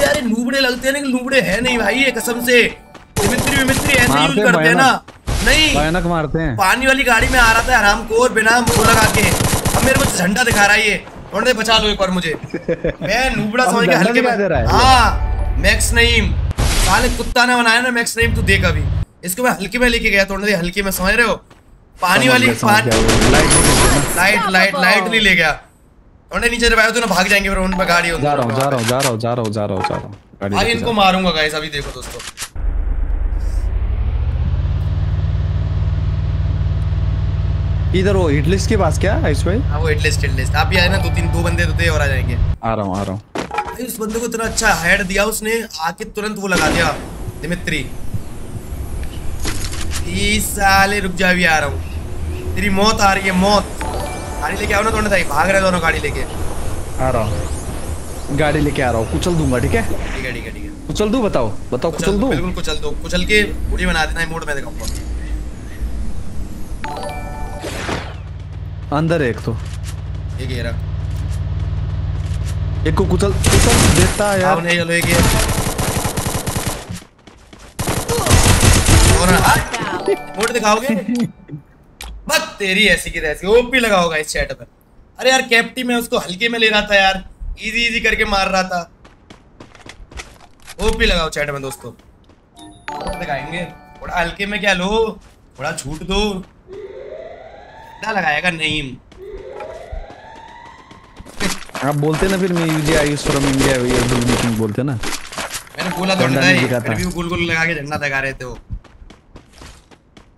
यार ये लूबड़े लगते हैं ना कि लूबड़े है नहीं भाई ये कसम से। मित्री मित्री ऐसे यूज़ करते हैं ना। नहीं। भयानक मारते हैं। पानी वाली गाड़ी में आ रहा था आराम को बिना मुँह लगा के। अब मेरे को झंडा दिखा रहा है ये। देर बचा लो एक बार मुझे। मैं नूबड़ा समझ के हल्के दे में है। हाँ मैक्स नईम। साले कुत्ता ने बनाया ना मैक्स नईम तू देख अभी। इसको मैं हल्के में लेके गया थोड़े देर हल्के में समझ रहे हो? पानी वाली पानी लाइट लाइट लाइट नहीं ले गया। थोड़े नीचे दबाया तो ना भाग जाएँगे फिर उन पर गाड़ी जा रहा हूँ जा रहा हूँ जा रहा हूँ जा रहा हूँ जा रहा हूँ। गाड़ी आगे इनको मारूँगा गाइस अभी देखो दोस्तों। इधर वो हिट लिस्ट के पास क्या है भाई? हाँ वो हिटलिस्ट हिटलिस्ट आप भी आए ना दो तीन दो बंदे तो थे और आ जाएँगे। आ रहा हूँ आ रहा हूँ। भाई उस बंदे को इतना अच्छा हेड दिया उसने आके तुरंत वो लगा दिया। दिमित्री। तीस साले रुक जा भी आ रहा हूँ। तेरी मौत आ रही है मौत। गाड़ी लेके आओ ना थोड़ा सा भाग रहे दोनों गाड़ी लेके। आ रहा हूँ। गाड़ी लेके आ रहा हूँ। कुचल दूँगा ठीक है? ठीक है ठीक है ठीक है। कुचल दूँ बताओ? बताओ कुचल कुचल दो? बिल्कुल कुचल दो। कुचल के बूढ़ी बना देना मोड में दिखाऊँगा। अंदर एक तो। एक ये रहा। एक को कुचल कुचल देता है यार। नहीं चलो एक ये। और मोड दिखाओगे? बस तेरी ऐसी की तैसी। ओपी लगा होगा इस चैट पर। अरे यार कैप्टी में उसको हल्के में ले रहा था यार। इजी इजी करके मार रहा था। ओपी लगाओ चैट में दोस्तों। लगाएँगे। थोड़ा हल्के में क्या लो? थोड़ा छूट दो। क्या लगाएगा नईम आप बोलते ना फिर मैं यूजी आई फ्रॉम इंडिया ये मीटिंग बोलते ना। मैंने बोला तो नहीं नहीं। फिर भी वो गोल गोल लगा के झंडा लगा रहे थे वो।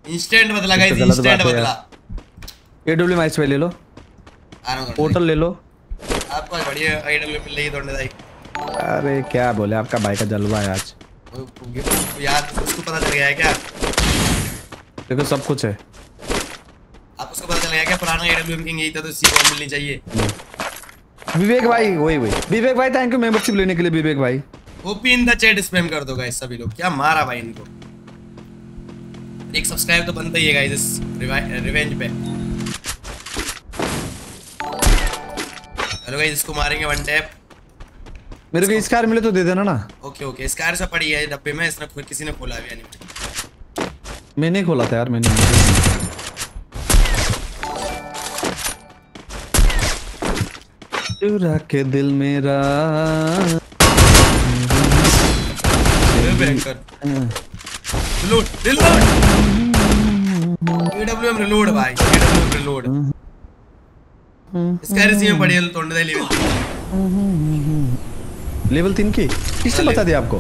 इंस्टेंट बदला गाइस इंस्टेंट बदला। एडब्ल्यू माइस पे ले लो। पोर्टल ले लो। आपको बढ़िया आईडब्ल्यू मिल रही थोड़े दाई अरे क्या बोले? आपका भाई का जलवा है आज। यार उसको पता चल गया है क्या? देखो सब कुछ है। आप उसको पता चल गया क्या? पुराना आईडब्ल्यू किंग यही था तो इसी को मिलनी चाहिए। विवेक भाई वही वही। विवेक भाई थैंक यू मेंबरशिप लेने के लिए विवेक भाई। OP in the chat spam कर दो गाइस सभी लोग। क्या मारा भाई इनको? एक सब्सक्राइब तो बनता ही है गाइस इस रिवेंज पे। हेलो गाइस इसको मारेंगे वन टैप मेरे को स्कार मिले तो दे देना ना। ओके ओके स्कार से पड़ी है डब्बे में इसने कोई- किसी ने खोला भी नहीं मैंने खोला था यार मैंने चुरा के दिल मेरा। रिलोड रिलोड एडब्ल्यूएम रिलोड भाई. एडब्ल्यूएम रिलोड इसका रिसीव में पड़ी तोड़ने दे लेवल लेवल तीन की? किसने बता दिया आपको?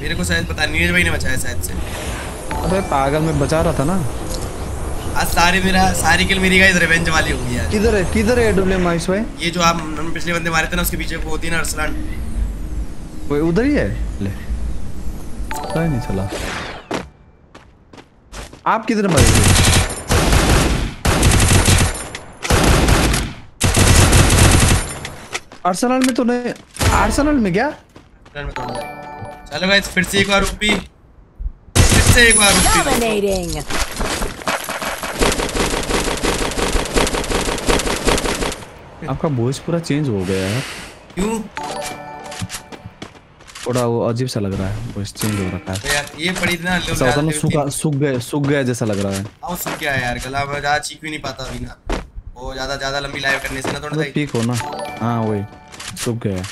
मेरे को शायद पता नीरज भाई ने बचाया शायद से. अबे पागल मैं बचा रहा था ना। आज सारी मेरा सारी किल मेरी गाइस रिवेंज वाली होगी यार किधर है किधर है एडब्ल्यू माइस भाई ये जो आप हम पिछले बंदे मारे थे ना उसके पीछे वो होती ना अरसलान. वो उधर ही है? ले। पता ही नहीं चला। आप किधर मरे थे? आर्सेनल में तो नहीं आर्सेनल में क्या? दिया। चलो गाइस फिर से एक बार रूपी फिर से एक बार रूपी दोस्तों। आपका वॉइस पूरा चेंज हो गया है। क्यों? थोड़ा वो अजीब सा लग रहा है वॉइस चेंज हो रखा है। तो यार ये पड़ी थी ना सूखा सूख गया सूख गया जैसा लग रहा है। सुन क्या है यार गला में चीख भी नहीं पाता अभी ना। वो ज़्यादा ज़्यादा लंबी लाइव करने से ना थोड़ा सा पीक हो ना हाँ वही। सूख गया।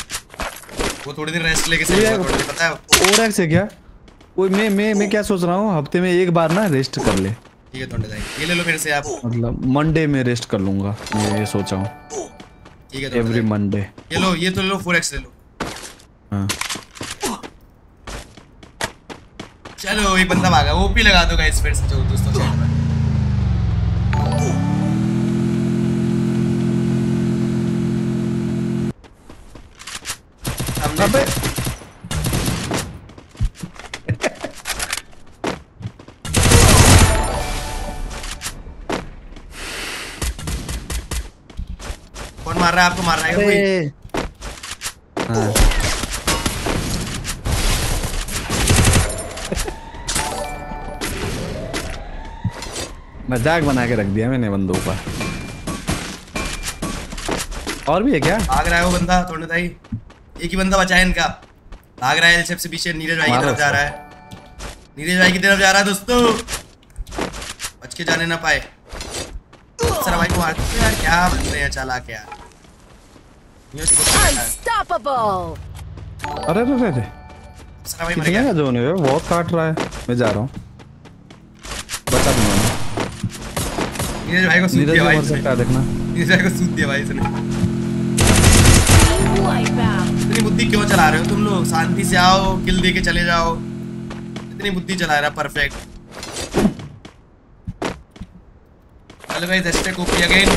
वो थोड़ी देर रेस्ट लेके ये थोड़ी पता है? और से क्या? वो मैं मैं मैं क्या सोच रहा हूँ? हफ़्ते में एक बार ना रेस्ट कर ले। ठीक है थोड़े दाई ये ले लो फिर से आप। मतलब मंडे में रेस्ट कर लूँगा मैं ये सोचा हूँ। ठीक है एवरी मंडे ये लो ये तो ले लो 4x ले लो। हाँ। चलो एक बंदा भागा। ओपी लगा दो गाइस फिर से जो दोस्तों अबे कौन मार रहा है आपको मार रहा है कोई हाँ मज़ाक बना के रख दिया मैंने बंदों का और भी है क्या? भाग रहा है वो बंदा थोड़े दाई एक ही बंदा बचा है इनका। भाग रहा है एलसेप से पीछे नीरज भाई की तरफ़ जा रहा है। नीरज भाई की तरफ़ जा रहा है दोस्तों। बच के जाने ना पाए। सर भाई को मार दो यार क्या बन रहे हैं चालाक यार। तो अच्छा है। अरे अरे अरे सर भाई मर गया। जोन है बहुत काट रहा है। मैं जा रहा हूँ। बचा दूँगा। नीरज भाई को सूद दिया भाई इसने। देखना? नीरज भाई को सूद दिया भाई इसने। बुद्धि क्यों चला रहे हो तुम लोग? शांति से आओ किल दे के चले जाओ। इतनी बुद्धि चला रहा परफेक्ट चलो गाइस हैशटैग ओपी अगेन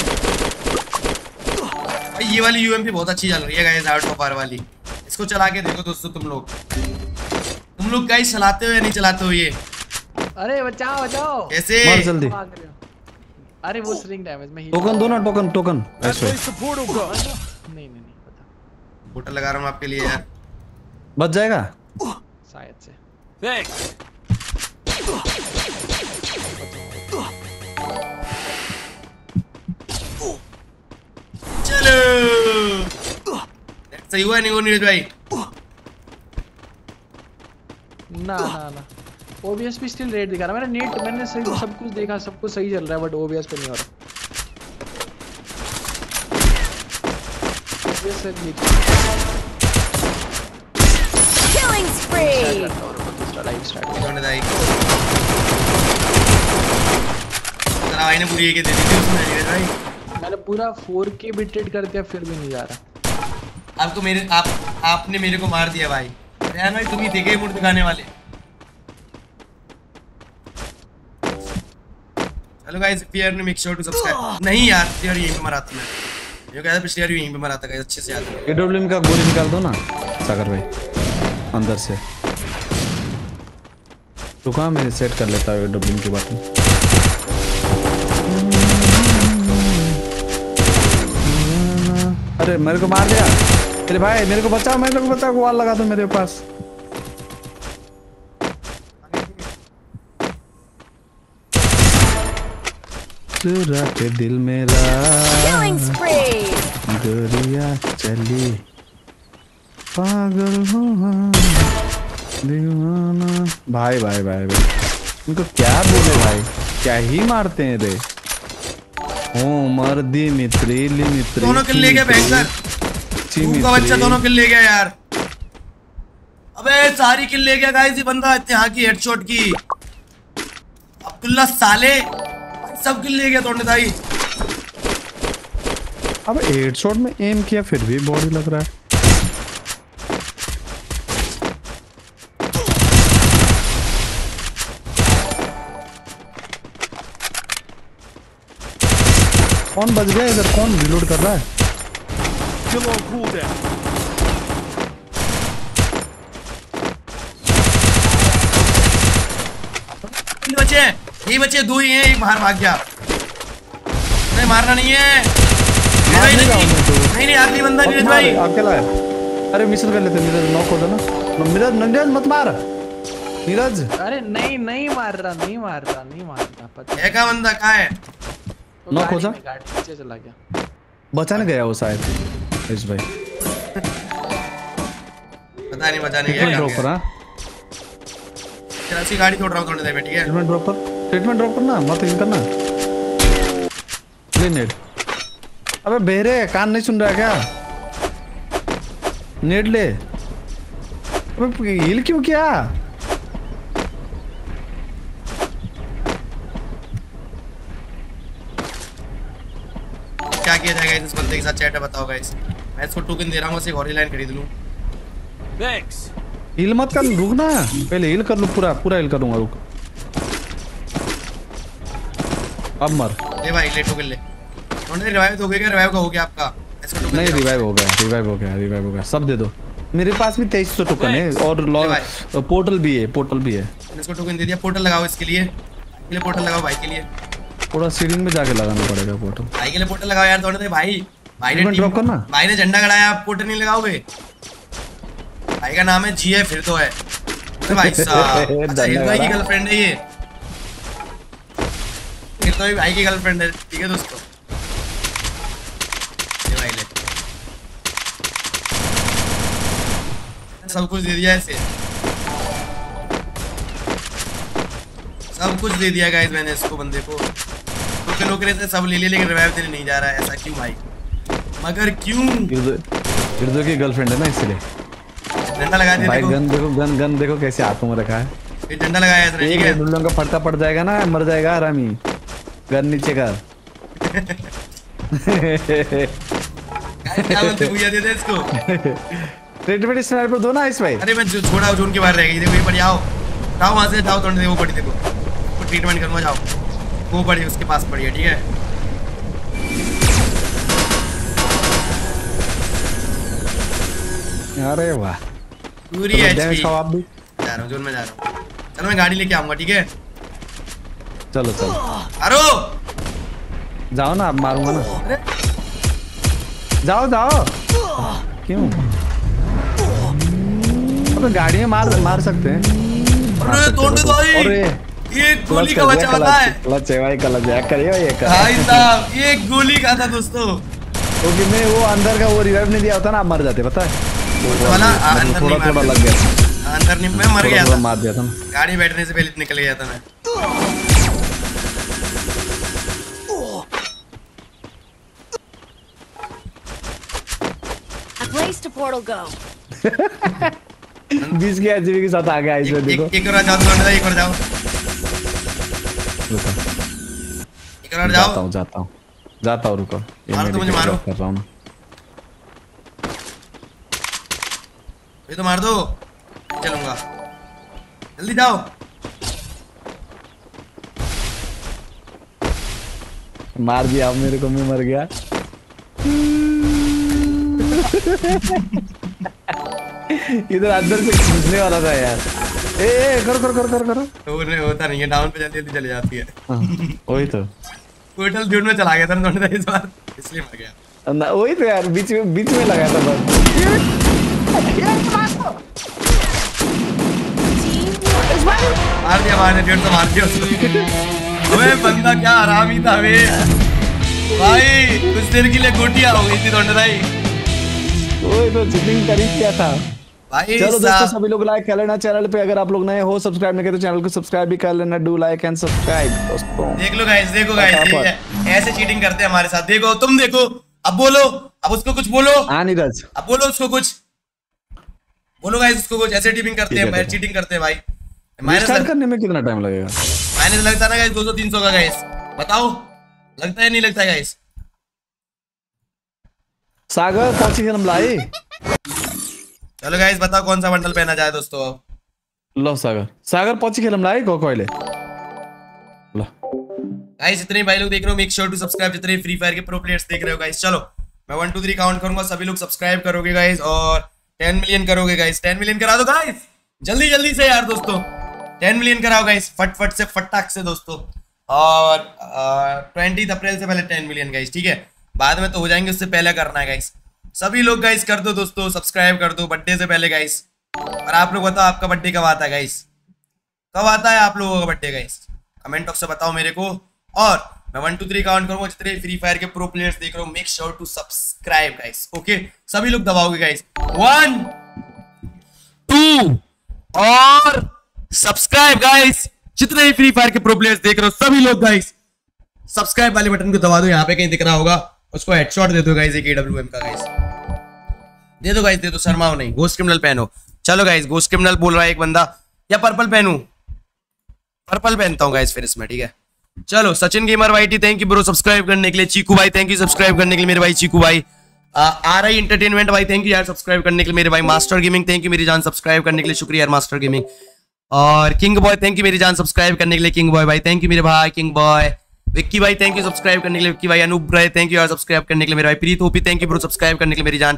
भाई ये वाली यूएमपी बहुत अच्छी चल रही है गाइस आउट ऑफ़ आर वाली। इसको चला के देखो दोस्तों तुम लोग। तुम लोग गाइस चलाते हो या नहीं चलाते हो ये? अरे बचाओ बचाओ। कैसे? मर जल्दी। अरे वो स्ट्रिंग डैमेज में ही टोकन दो ना टोकन टोकन ऐसे होटल लगा रहा हूँ आपके लिए यार। बच जाएगा? शायद से। Thanks. चलो सही हुआ नहीं वो नीरज भाई। ना ना ना। ओबीएस भी स्टिल रेट दिखा रहा है। मैंने नेट मैंने सही सब कुछ देखा सब कुछ सही चल रहा है बट ओबीएस पे नहीं हो रहा। ये सर ये Killing spree! ने मैंने पूरा 4K बिटेड कर दिया फिर भी नहीं जा रहा आपको मेरे आप आपने मेरे को मार दिया भाई रेहान भाई तुम ही देखे मुड़ दिखाने वाले hello guys if you are make sure to subscribe नहीं यार बार यहीं पे मरा था ये कहता पिछली बार यहीं पे मरा था गाइस अच्छे से याद है। एडब्ल्यूएम का गोली निकाल दो ना, सागर भाई। अंदर से। तो कहाँ मैं सेट कर लेता हूँ एडब्ल्यूएम के बटन अरे, मेरे को मार दिया। अरे भाई, मेरे को बचाओ, मेरे को बचाओ, वॉल लगा दो मेरे पास। चुरा के दिल मेरा। गोरिया चली। पागल दीवाना। भाई भाई भाई भाई। इनको क्या बोले भाई? क्या ही मारते हैं रे? ओ मर्दी मित्रीली मित्री दोनों किल ले गया भयंकर। तू का बच्चा दोनों किल ले गया यार। अबे सारी किल ले गया गाइस ये बंदा इतने यहाँ की। हेडशॉट की अब्दुल्ला साले। सब किल ले गया तोड़ने दाई अब एट शॉट में एम किया फिर भी बॉडी लग रहा है। कौन बच गया इधर? कौन रिलोड कर रहा है Still on cooldown. किल बचे हैं यही बचे दो ही हैं एक बाहर भाग गया। नहीं मारना नहीं है। नहीं नहीं तो। नहीं नहीं आखिरी बंदा नीरज भाई। अकेला है अरे मिशन कर लेते नीरज नॉक हो जाना नीरज नीरज मत मार। नीरज अरे नहीं नहीं मार रहा नहीं मार रहा नहीं मार रहा पता है का बंदा कहाँ है? वो नॉक हो जा। पीछे चला गया। बचाने गया वो शायद इस भाई। पता नहीं बचाने गया क्या कर। हाँ चल ऐसी गाड़ी छोड़ रहा हूँ थोड़ी देर में ठीक है? ड्रॉप कर। ट्रीटमेंट ड्रॉप करना मत हील करना। नेट अबे बेरे कान नहीं सुन रहा क्या? नेट ले। अबे हील क्यों किया? क्या किया जाएगा? इस बंदे के साथ चैट है बताओ गाइस मैं इसको टोकन दे रहा हूँ बस एक और लाइन खरीद लूँ। Thanks. हील मत कर रुक ना पहले हिल कर लूँ पूरा पूरा हिल करूँगा रुक। अब मर। ले भाई ले टोकन ले। उन्होंने रिवाइव तो हो गया रिवाइव का हो गया आपका? नहीं हूँ। रिवाइव हो गया रिवाइव हो गया रिवाइव हो गया। सब दे दो। मेरे पास भी तेईस सौ टोकन है और पोर्टल भी है पोर्टल भी है। इसको टोकन दे दिया। पोर्टल लगाओ इसके लिए। के लिए पोर्टल लगाओ भाई के लिए। थोड़ा सीलिंग में जाके लगाना पड़ेगा पोर्टल भाई के लिए पोर्टल लगाओ यार थोड़े भाई। भाई ने drop करना? भाई ने झंडा गड़ाया आप पोर्टल नहीं लगाओगे? भाई का नाम है जी है फिर तो है। अरे भाई साहब अच्छा भाई की गर्लफ्रेंड है ये। फिर तो भाई की गर्लफ्रेंड है ठीक है दोस्तों? ये भाई ले। सब कुछ दे दिया इसे सब कुछ दे दिया गाइस मैंने इसको बंदे को। तो लोग रहते सब ले लिए लेकिन रिवाइव देने नहीं जा रहा है ऐसा क्यों भाई? मगर क्यों? गिरदो की गर्लफ्रेंड है ना इसलिए। डंडा लगा दिया भाई देखो। गन देखो गन गन देखो कैसे हाथों में रखा है। ये डंडा लगाया इसने ठीक है? दुल्हन का फटका पड़ जाएगा ना मर जाएगा आरामी गन नीचे कर। क्या बोलते भैया दे दे इसको। ट्रीटमेंट स्नाइपर दो ना इस भाई। अरे मैं छोड़ा जोन के बाहर रह गई देखो ये पड़ी आओ। जाओ वहाँ से जाओ थोड़ी वो पड़ी देखो। वो ट्रीटमेंट करूँगा जाओ। वो पड़ी उसके पास पड़ी है ठीक है? अरे वाह। पूरी एचपी भी। जा रहा हूँ जोन में जा रहा हूँ। चलो मैं गाड़ी लेके आऊँगा ठीक है? चलो चलो। अरो! जाओ ना अब मारूँगा ना। जाओ जाओ। क्यों? अबे गाड़ी में मार मार सकते हैं। अरे तोड़ दो भाई। अरे ये गोली का बचा दिया है। क्लच है। भाई क्लच है। करियो ये कर। भाई साहब ये गोली का था दोस्तों। क्योंकि मैं वो अंदर का वो रिवाइव नहीं दिया होता ना आप मर जाते पता है? वाला अंदर थोड़ा थोड़ा लग गया। अंदर नहीं मैं मर गया था। मार दिया था गाड़ी बैठने से पहले निकल गया था मैं। Place to portal go. बीस के एचपी के साथ आ गया इसमें देखो एक और जाओ लौंडे भाई, एक और जाओ। रुको। एक और जाता जाओ। हूँ जाता हूँ। जाता हूँ रुको। मारो तो मुझे मारो। कर रहा हूँ। ये तो मार दो। चलूँगा। जल्दी जाओ। मार दिया मेरे को मैं मर गया। इधर अंदर से खींचने वाला था यार। ए, ए करो करो करो करो करो। तो उन्हें होता नहीं है डाउन पे जल्दी जल्दी चली जाती है। हाँ, वही तो। पोर्टल ड्यून में चला गया था लौंडे भाई इस बार इसलिए मर गया। ना, वही तो यार बीच में बीच में लगाया था बस। मार दिया मार दिया डेढ़ सौ मार दिया अबे बंदा क्या आराम ही था बे भाई कुछ देर के लिए गोटियाँ हो गई थी लौंडे भाई। वही तो चीटिंग कर ही किया था? भाई चलो दोस्तों सभी लोग लाइक कर लेना चैनल पे। अगर आप लोग नए हो सब्सक्राइब नहीं किए तो चैनल को सब्सक्राइब भी कर लेना। डू लाइक एंड सब्सक्राइब दोस्तों। देख लो गाइस देखो गाइस ऐसे चीटिंग करते हैं हमारे साथ। देखो तुम देखो। अब बोलो। अब उसको कुछ बोलो। हाँ नीरज। अब बोलो उसको कुछ। बोलो गाइस उसको कुछ। ऐसे टीपिंग करते हैं चीटिंग करते हैं भाई। माइनस स्टार्ट करने में कितना टाइम लगेगा? माइनस लगता है ना गाइस 200 300 का गाइस बताओ। लगता है नहीं लगता है गाइस सागर पहुँची जन्म लाए चलो गाइस बताओ कौन सा बंडल पहना जाए दोस्तों? लो सागर। सागर पहुँची खेलम लाए को कोयले लो। गाइस जितने भाई लोग देख रहे हो मेक श्योर टू सब्सक्राइब जितने फ्री फायर के प्रो प्लेयर्स देख रहे हो गाइस चलो मैं वन टू थ्री काउंट करूँगा सभी लोग सब्सक्राइब करोगे गाइस और 10 मिलियन करोगे गाइस 10 मिलियन करा दो गाइस जल्दी जल्दी से यार दोस्तों। 10 मिलियन कराओ गाइस फट फट से फटाक से दोस्तों। और ट्वेंटी अप्रैल से पहले 10 मिलियन गाइस ठीक है? बाद में तो हो जाएँगे, उससे पहले करना है गाइस सभी लोग गाइस कर दो दोस्तों सब्सक्राइब कर दो बर्थडे से पहले गाइस और आप लोग बताओ, आपका बर्थडे कब आता है गाइस कब आता है आप लोगों का बर्थडे गाइस कमेंट बॉक्स में बताओ मेरे को. और मैं वन टू थ्री काउंट करूँगा, जितने फ्री फायर के प्रो प्लेयर्स देख रहे हो make sure to subscribe guys okay सभी लोग दबाओगे गाइस वन टू और सब्सक्राइब गाइस जितने भी फ्री फायर के प्रो प्लेयर्स देख रहे हो, सभी लोग गाइस सब्सक्राइब वाले बटन को दबा दो, यहाँ पे कहीं दिख रहा होगा. उसको हेडशॉट दे दो गाइस एक एडब्ल्यूएम का गाइस दे दो गाइस दे दो, शर्माओ नहीं. गोस्ट क्रिमिनल पहनो. चलो गाइस गोस्ट क्रिमिनल बोल रहा है एक बंदा. या पर्पल पहनूं? पर्पल पहनता हूँ गाइस फिर इसमें, ठीक है? चलो, Sachin gamer Y T thank you bro subscribe करने के लिए. चीकू भाई थैंक यू सब्सक्राइब करने के लिए मेरे भाई, चीकू भाई. आर आई इंटरटेनमेंट भाई थैंक यू यार सब्सक्राइब करने के लिए मेरे भाई. मास्टर गेमिंग थैंक यू मेरी जान सब्सक्राइब करने के लिए. शुक्रिया यार मास्टर गेमिंग और किंग बॉय थैंक यू मेरी जान सब्सक्राइब करने के लिए. किंग बॉय भाई थैंक यू मेरे भाई किंग बॉय विक्की भाई थैंक यू सब्सक्राइब करने के लिए विक्की भाई अनूप थैंक यू यार सब्सक्राइब करने के लिए मेरे भाई Preet OP thank you bro subscribe करने के लिए मेरी जान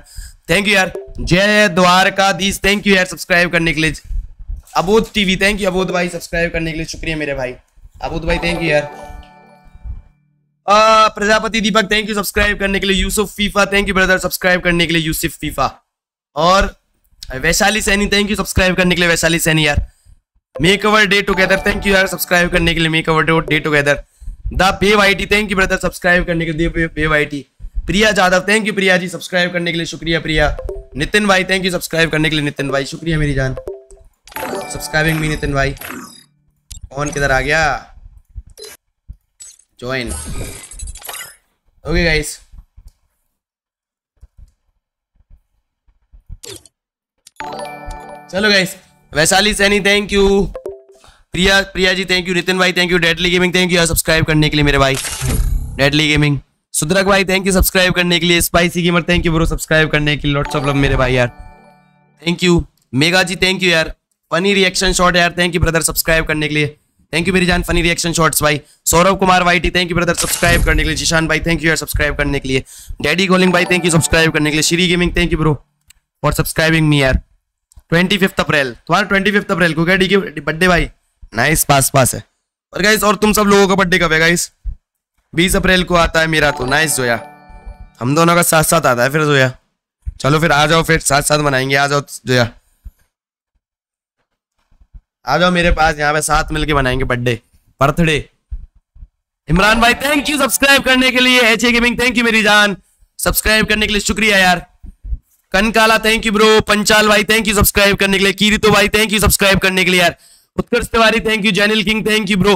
थैंक यू यार जय द्वारकाधीश थैंक यू यार सब्सक्राइब करने के लिए अबोध टीवी थैंक यू अबोध भाई सब्सक्राइब करने के लिए शुक्रिया मेरे भाई अबोध भाई थैंक यू यार Prajapati Deepak thank you subscribe करने के लिए Yusuf FIFA thank you brother subscribe करने के लिए यूसुफ फीफा और Vaishali Saini thank you subscribe करने के लिए वैशाली सैनी यार make our day together thank you यार सब्सक्राइब करने के लिए make our day together the bay YT thank you brother subscribe करने के लिए Priya Jadhav thank you Priya ji. Subscribe करने के लिए शुक्रिया, प्रिया। नितिन भाई थैंक यू सब्सक्राइब करने के लिए नितिन भाई। शुक्रिया मेरी जान। सब्सक्राइबिंग मी नितिन भाई। कौन किधर आ गया? ज्वाइन ओके गाइस चलो guys Vaishali Saini thank you Priya Priya ji thank you Nitin भाई thank you deadly gaming thank you subscribe करने के लिए मेरे भाई। डेडली गेमिंग सुद्रक भाई थैंक यू सब्सक्राइब करने के लिए spicy gamer thank you bro subscribe करने के लिए लॉट्स ऑफ़ लव मेरे भाई, यार। Thank you mega ji thank you यार. फनी रिएक्शन शॉट यार. थैंक यू ब्रदर सब्सक्राइब करने के लिए। थैंक यू मेरी जान. फनी रिएक्शन शॉट्स भाई. Saurabh Kumar YT thank you brother subscribe करने के लिए। जिशान भाई थैंक यू यार. सब्सक्राइब करने के लिए। डैडी गोलिंग भाई थैंक यू सब्सक्राइब करने के लिए। Shri gaming thank you bro for subscribing me यार. ट्वेंटी फिफ्थ अप्रैल तुम्हारा ट्वेंटी फिफ्थ अप्रैल को क्या डी के बर्थडे भाई? नाइस पास पास है। और गाइस और तुम सब लोगों का बर्थडे कब है गाइस बीस अप्रैल को आता है मेरा तो नाइस जोया। हम दोनों का साथ साथ आता है फिर जोया। चलो फिर आ जाओ, फिर साथ साथ मनाएँगे। आ जाओ जोया। आ जाओ मेरे पास, यहाँ पे साथ मिलके बनाएँगे बर्थडे बर्थडे इमरान भाई थैंक यू सब्सक्राइब करने के लिए। एच गेमिंग थैंक यू मेरी जान। सब्सक्राइब करने के लिए शुक्रिया यार। Kankala thank you bro Panchal भाई थैंक यू सब्सक्राइब करने के लिए। कीरितो भाई थैंक यू सब्सक्राइब करने के लिए यार। Utkarsh Tiwari thank you Jainil king thank you bro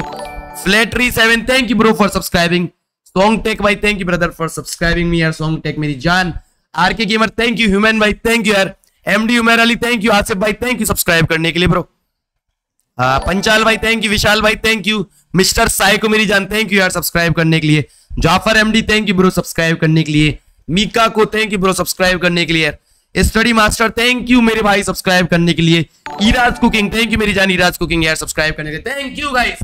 flattery seven thank you bro for subscribing song tech भाई thank you brother for subscribing me यार सॉन्ग टेक मेरी जान R K gamer thank you human भाई thank you यार MD Umer Ali thank you Asif भाई thank you subscribe करने के लिए ब्रो हाँ पंचाल भाई थैंक यू विशाल भाई थैंक यू मिस्टर साई को मेरी जान थैंक यू यार सब्सक्राइब करने के लिए Jafar MD thank you bro subscribe करने के लिए मीका को थैंक यू ब्रो सब्सक्राइब करने के लिए यार स्टडी मास्टर थैंक यू मेरे भाई सब्सक्राइब करने के लिए। ईराज कुकिंग थैंक यू मेरी जान ईराज कुकिंग यार सब्सक्राइब करने के लिए। थैंक यू गाइस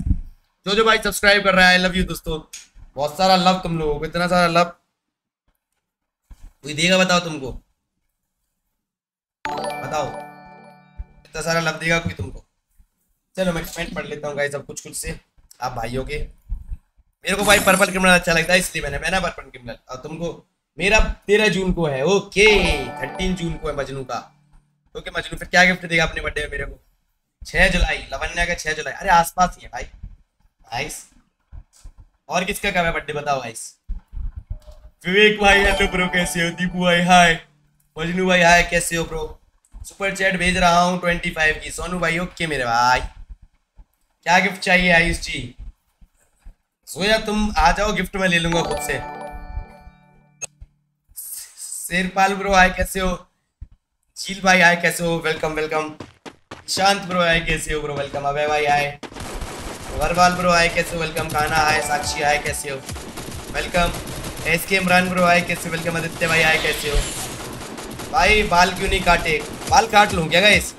जो जो भाई सब्सक्राइब कर रहा है आई लव यू दोस्तों। बहुत सारा लव तुम लोगों को, इतना सारा लव कोई देगा बताओ तुमको? बताओ। इतना सारा लव देगा कोई तुमको? चलो मैं कमेंट पढ़ लेता हूँ गाइस अब कुछ कुछ से। आप भाइयों के मेरे को भाई पर्पल क्रिमिनल अच्छा लगता है, इसलिए मैंने पहना पर्पल क्रिमिनल और तुमको मेरा तेरह जून को है, ओके। थर्टीन जून को है मजनू का। ओके, मजनू, फिर क्या गिफ्ट देगा अपने बर्थडे में मेरे को? छह जुलाई, लवन्या का छह जुलाई। अरे, आसपास ही है भाई। नाइस और किसका कब है बर्थडे बताओ गाइस विवेक भाई हेलो ब्रो कैसे हो? दीपू भाई हाय मजनू भाई हाय कैसे हो ब्रो सुपर चैट भेज रहा हूँ ट्वेंटी फाइव की। सोनू भाई ओके मेरे भाई। क्या गिफ्ट चाहिए, आयुष जी? सोया, तुम आ जाओ गिफ्ट में ले लूँगा खुद से। शेरपाल ब्रो आए कैसे हो? झील भाई आए कैसे हो? वेलकम वेलकम शांत ब्रो आए कैसे हो ब्रो? वेलकम अभय भाई आए। वरवाल ब्रो आए कैसे हो? वेलकम काना आए। साक्षी आए कैसे हो? वेलकम एस के इमरान ब्रो आए कैसे वेलकम आदित्य भाई आए कैसे हो? भाई बाल क्यों नहीं काटे? बाल काट लूँ क्या गाइस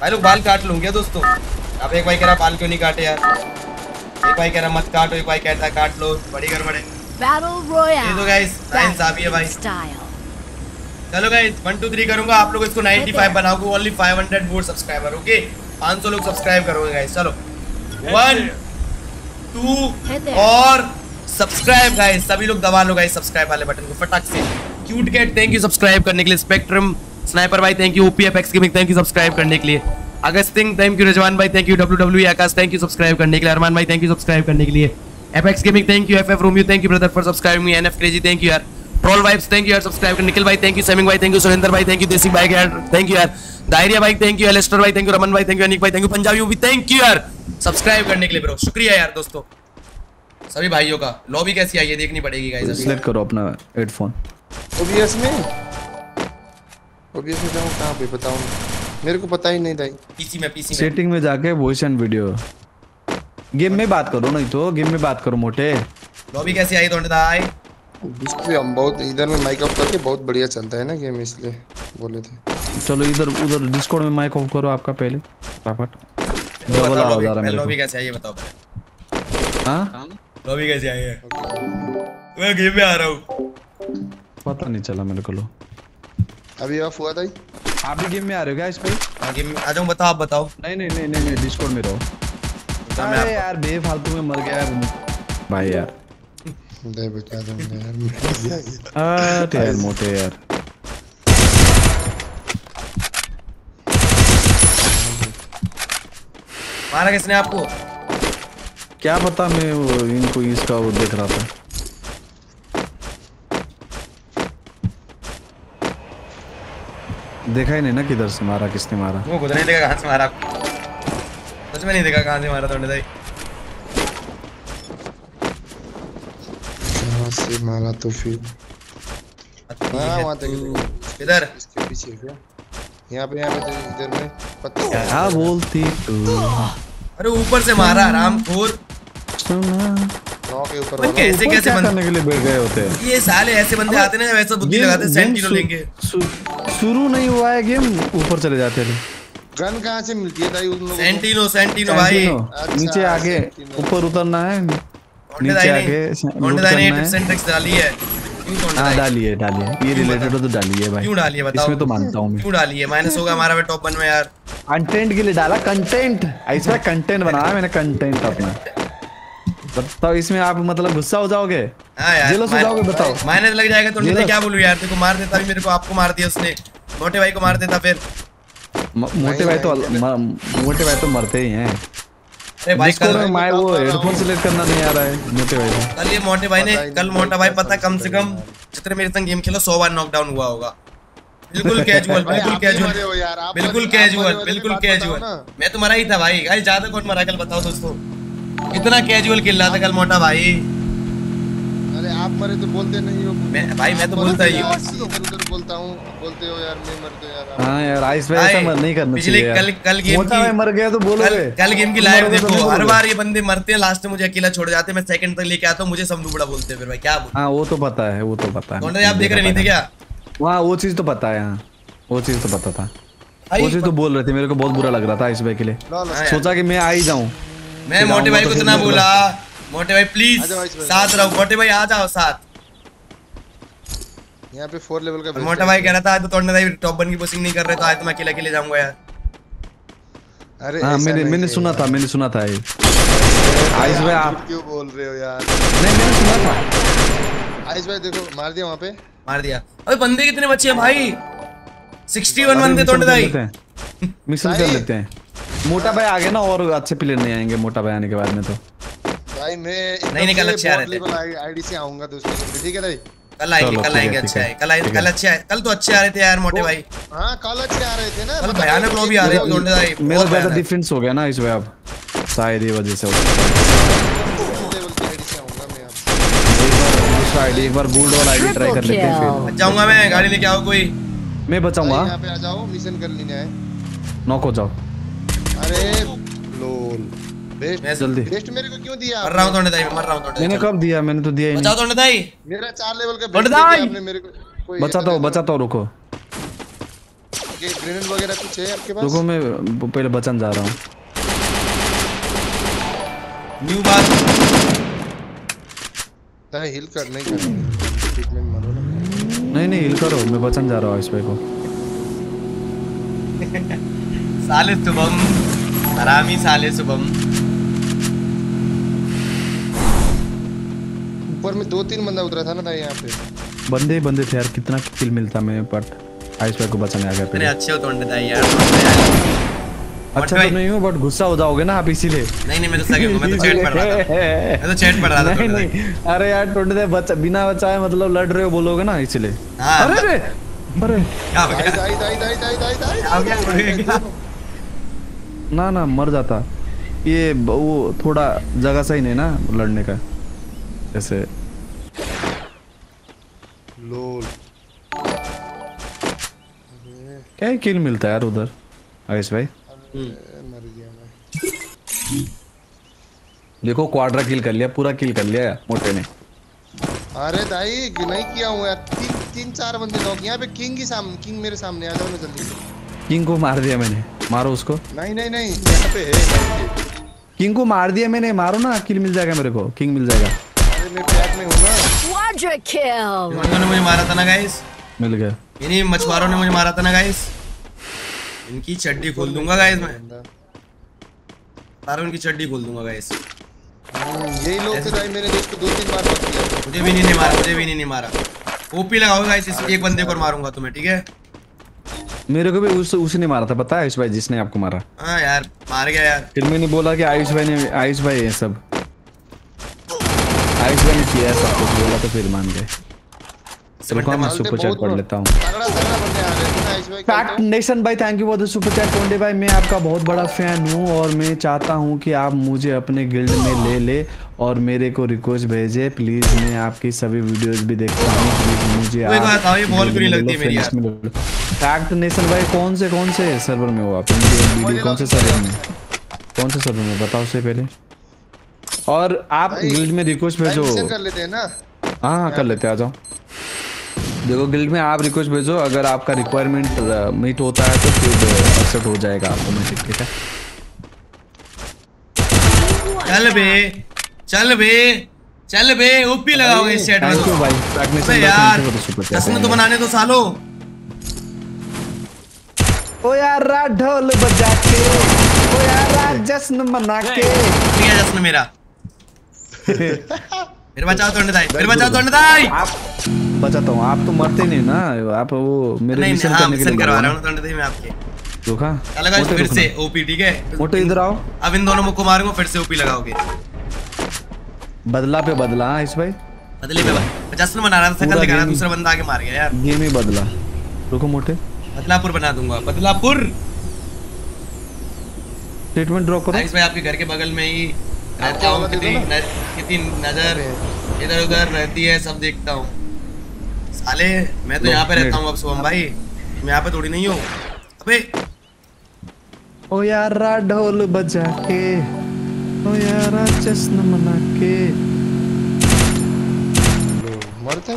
भाई लोग बाल काट लूँ क्या दोस्तों? अब एक भाई कह रहा बाल क्यों नहीं काटे यार? एक भाई कह रहा मत काटो एक भाई कहता काट लो। बड़ी गड़बड़े ये तो गाइस साहब है भाई. चलो गाइस वन टू थ्री करूँगा आप लोग इसको 95 बनाओगे ओनली 500 मोर सब्सक्राइबर ओके 500 लोग सब्सक्राइब करोगे गाइस चलो वन टू. और सब्सक्राइब गाइस सभी लोग दबा लो गाइस सब्सक्राइब वाले बटन को फटाक से cute cat thank you subscribe करने के लिए स्पेक्ट्रम स्नाइपर भाई thank you OPF X gaming thank you subscribe करने के लिए अगस्त सिंह थैंक यू रजवान भाई thank you W W Akash thank you subscribe करने के लिए अरमान भाई थैंक यू सब्सक्राइब करने के लिए apex gaming thank you F FF Romeo thank you brother for subscribing me NF crazy thank you यार ट्रोल वाइब्स थैंक यू यार subscribe कर निखिल भाई थैंक यू सेमिंग भाई थैंक यू सुरेंद्र भाई थैंक यू देसी भाई यार थैंक यू यार। दायरिया भाई थैंक यू एलेस्टर भाई थैंक यू रमन भाई थैंक यू अनिक भाई थैंक यू पंजाबी भी थैंक यू यार। सब्सक्राइब करने के लिए ब्रो शुक्रिया यार दोस्तों। सभी भाइयों का लॉबी कैसी आई है देखनी पड़ेगी गाइस सिलेक्ट करो अपना हेडफोन ओबीएस में? ओबीएस में जाऊँ कहाँ पे बताओ मेरे को पता ही नहीं था पीसी में पीसी में। सेटिंग में जाके वॉइस एंड वीडियो गेम में बात करो नहीं तो गेम में बात करो मोटे। लॉबी कैसी आई तो दाई डिस्प्ले हम बहुत इधर में माइक ऑफ़ करके बहुत बढ़िया चलता है ना गेम इसलिए बोले थे। चलो इधर उधर डिस्कॉर्ड में माइक ऑफ़ करो आपका पहले फटाफट। डबल आ रहा मेरे लॉबी कैसी आई है बताओ पहले। हाँ? लॉबी कैसी आई है? मैं गेम में आ रहा हूँ। पता नहीं चला मेरे को लो। अभी ऑफ़ हुआ था आप भी गेम में आ रहे हो क्या इस पे? हाँ गेम में आ जाऊँ बताओ आप बताओ। नहीं नहीं नहीं नहीं, नहीं डिस्कॉर्ड में रहो। अरे यार बेफालतू में मर गया यार। भाई यार दे बता दूँगा यार अरे यार मोटे यार मारा किसने आपको क्या पता मैं वो इनको इसका वो देख रहा था देखा ही नहीं ना किधर से मारा किसने मारा वो खुद नहीं देखा कहाँ से मारा आपको सच में नहीं देखा कहाँ से मारा तो दाई कहाँ से मारा तो फिर हाँ वहाँ तक इधर इसके पीछे क्या यहाँ पे यहाँ पे इधर में पत्ता क्या बोलती तू अरे ऊपर से मारा नौ के ऊपर वाला कैसे कैसे करने के लिए बैठ गए होते हैं ये साले ऐसे बंदे आते हैं ना वैसा बुद्धि लगाते सेंटिनो लेंगे शुरू नहीं हुआ है गेम ऊपर चले जाते थे गन कहाँ से मिलती है भाई उन लोगों को सेंटिनो सेंटिनो भाई नीचे आगे ऊपर उतरना है नीचे आगे लूट करना टिप्स है। एंड ट्रिक्स डाली है। क्यों कौंडे हाँ डालिए डालिए। ये रिलेटेड हो तो डालिए भाई। क्यों डाली है बताओ? इसमें तो मानता हूँ मैं। क्यों डाली है माइनस होगा हमारा भी टॉप वन में यार। कंटेंट के लिए डाला कंटेंट इसमें कंटेंट बनाया मैंने कंटेंट अपना। बताओ इसमें आप मतलब गुस्सा हो जाओगे? हाँ यार जेलस हो जाओगे बताओ। माइनस लग जाएगा तो नहीं क्या बोलूँ यार? देखो मार देता भी मेरे को आपको मार दिया उसने। मोटे भाई को मार देता फिर। मोटे भाई तो मोटे भाई तो मरते ही हैं। अरे भाई कल में वो हेडफोन सेलेक्ट करना नहीं आ रहा है। मोटे भाई कल ये मोटे भाई ने कल मोटा भाई पता कम से कम जितने मेरे संग गेम खेला सौ बार नॉकडाउन हुआ होगा। बिल्कुल कैजुअल बिल्कुल कैजुअल बिल्कुल कैजुअल बिल्कुल कैजुअल मैं तो मरा ही था भाई। गाइस ज़्यादा कौन मरा कल बताओ दोस्तों। इतना कैजुअल खेल रहा था कल मोटा भाई। अरे अरे आप मरे तो बोलते नहीं हो। मैं भाई मैं तो बोलता ही हूँ बोलता हूँ। बोलते हो यार मैं मर तो यार। हाँ यार आइस भाई भाई, ऐसा मत नहीं करना पिछले कल कल गेम की मर गया तो बोलोगे। कल गेम की लाइव तो देखो हर बार ये बंदे मरते हैं लास्ट में मुझे अकेला छोड़ जाते हैं मैं सेकंड तक लेके आता हूँ मुझे सब नुबड़ा बोलते हैं फिर भाई क्या बोलूँ हाँ वो तो पता है वो तो पता है। कौन आप देख रहे नहीं थे क्या? वहाँ वो चीज़ तो पता है हाँ। वो चीज़ तो पता था। वो चीज़ तो बोल रहे थे मेरे को बहुत बुरा लग रहा था इस भाई के लिए। हाँ। सोचा कि मैं आ ही जाऊँ। मैं मोटे भाई तो को इतना बोला मोटे भाई प्लीज़। साथ रहो मोटे भाई आ जाओ साथ। यहाँ पे फोर लेवल का और मोटा भाई कह रहा था आज तो तोड़ने भाई टॉप वन की पुशिंग नहीं कर रहे तो आज तो मैं अकेले अकेले जाऊँगा यार। अरे हाँ मैंने मैंने सुना था मैंने सुना था ये। आइस भाई आप क्यों बोल रहे हो यार? नहीं मैंने सुना था। आइस भाई देखो मार दिया वहाँ पे। मार दिया। अबे बंदे कितने बचे हैं भाई? 61 बंदे कर भाई मिशन कर लेते हैं। मोटा भाई आ गया ना और अच्छे प्लेयर नहीं आएँगे मोटा भाई आने के बाद में तो। भाई मैं नहीं, नहीं, कल अच्छे आ रहे थे। आईडी से आऊँगा दोस्तों ठीक है भाई कल आएँगे कल आएँगे अच्छे है, आए कल आए ठीक कल अच्छे आए कल तो अच्छे आ रहे थे यार मोटे भाई। हाँ कल अच्छे आ रहे थे ना कल मतलब भयानक लोग भी आ रहे थे। तोड़ने भाई मेरा ज़्यादा डिफरेंस हो गया ना इस वजह अब। शायद ये वजह से हो लेवल की आईडी से आऊँगा मैं अब एक बार दूसरा आईडी एक बार गोल्ड वाला आईडी ट्राई कर लेते हैं फिर। बच जाऊँगा मैं गाड़ी लेके आओ कोई। मैं बचाऊँगा। यहाँ पे आ जाओ मिशन कर लेना है नॉक हो जाओ। अरे लोल बेस्ट जल्दी। बेस्ट मेरे को क्यों दिया मर रहा हूँ तोड़ने भाई मर रहा हूँ तोड़ने मैंने कब दिया? मैंने तो दिया ही बचाओ नहीं। तोड़ने भाई मेरा चार लेवल का बेस्ट दिया आपने मेरे को। कोई बचाता हूँ बचाता हूँ रुको। ग्रेनेड वगैरह कुछ है आपके पास? रुको मैं पहले बचन जा रहा हूँ। न्यू बात। हिल कर नहीं कर। ट्रीटमेंट मारो ना। नहीं नहीं हिल करो मैं बचन जा रहा हूँ इस पे को। साले शुभम। हरामी साले शुभम। ऊपर में दो तीन बंदा उतरा था ना था यहाँ पे। बंदे बंदे थे यार कितना किल मिलता मैं बट आइस को बचाने आ गया अरे अच्छे हो तोड़ने भाई यार अच्छा तो नहीं हूँ बट गुस्सा हो जाओगे ना आप इसीलिए। नहीं नहीं मैं तो सगे मैं तो चैट पढ़ रहा था। मैं तो चैट पढ़ रहा था नहीं नहीं। अरे यार टोटे दे बच्चा बिना बचाए मतलब लड़ रहे हो बोलोगे ना इसलिए। हाँ, अरे अरे अरे। क्या हो गया? दाई दाई दाई दाई दाई दाई क्या हो गया? हो गया। क्या? ना ना मर जाता। ये वो थोड़ा जगह सही नहीं ना लड़ने का। जैसे लोल। क्या ही किल मिलता है यार उधर? आयुष भाई। मर गया मैं। देखो क्वाड्रा किल कर लिया पूरा किल कर लिया मोटे ने। अरे दाई नहीं किया हूँ। यार तीन तीन चार बंदे नॉक यहाँ पे किंग ही सामने किंग मेरे सामने आ जाओ ना जल्दी किंग को मार दिया मैंने। मारो उसको। नहीं नहीं नहीं यहाँ पे है। किंग को मार दिया मैंने मारो ना। किल मिल जाएगा मेरे को। किंग मिल जाएगा। मैं में हूँ ना। मुझे मारा था ना गाइस मिल गया। इन्हीं मछुआरों ने मुझे मारा था ना गाइस इनकी चड्डी खोल दूँगा गाइस मैं। बंदा। सारों चड्डी खोल दूँगा गाइस हम्म, यही लोग थे दाई मेरे दोस्त को दो तीन बार किया मुझे भी नहीं, नहीं मारा मुझे भी नहीं, नहीं मारा। ओपी लगाओ गाइस इस एक बंदे को और मारूँगा तुम्हें ठीक है? मेरे को भी उस उसी ने मारा था पता है आयुष भाई जिसने आपको मारा। हाँ यार मार गया यार। फिर मैंने बोला कि आयुष भाई ने आयुष भाई है सब। आयुष भाई ने किया है सब कुछ बोला तो फिर मान गए रुको मैं सुपर चैट पढ़ लेता हूँ फैक्ट। नेशन भाई thank you for the super chat Tonde भाई मैं आपका बहुत बड़ा फ़ैन हूँ और मैं चाहता हूँ कि आप मुझे अपने गिल्ड में ले ले और मेरे को रिक्वेस्ट भेजे। प्लीज़ मैं आपकी सभी वीडियोस भी देखता हूँ। प्लीज़ मुझे आओ, ये बॉल क्यों नहीं लगती मेरी यार? फैक्ट नेशन भाई कौन से कौन से सर्वर में हो आप? वीडियो कौन से सर्वर में? कौन से सर्वर में? बताओ उससे पहले। और आप गिल्ड में रिक्वेस्ट भेजो। कर लेते हैं ना। हाँ हाँ कर लेते हैं, आ जाओ। देखो गिल्ड में आप रिक्वेस्ट भेजो अगर आपका रिक्वायरमेंट मीट होता है तो फिर एक्सेप्ट हो जाएगा ऑटोमेटिक ठीक है? चल बे चल बे चल बे ओपी लगाओगे इस चैट में। थैंक यू तो भाई अबे यार जश्न तो बनाने तो सालो। ओ यार रात ढोल बजा के ओ यार रात जश्न मना के ठीक है जश्न मेरा। फिर बचाओ तोड़ने दाई फिर बचाओ तोड़ने दाई। आप बचाता हूँ आप तो मरते नहीं ना आप वो मेरे नहीं मिशन हाँ करने के लिए करवा रहा हूँ तोड़ने दाई मैं आपके। ना। रुका चलो फिर से ओपी ठीक है? मोटे इधर आओ। अब इन दोनों को मारूँगा फिर से ओपी लगाओगे। बदला पे बदला इस भाई। बदले बा- जश्न बना रहा था शकल दिखा रहा दूसरा बंदा आके मार गया यार। गेम ही बदला। रुको मोटे। बदलापुर बना दूँगा बदलापुर। ट्रीटमेंट ड्रॉप करो। गाइस भाई आपके घर के बगल में ही रहता हूँ कितनी कितनी नज़र इधर उधर रहती है सब देखता हूँ। साले मैं तो यहाँ पे रहता नेट। हूँ अब शुभम भाई। मैं यहाँ पे थोड़ी नहीं हूँ। अबे! ओ यारा ढोल बजा के ओ यारा जश्न मना के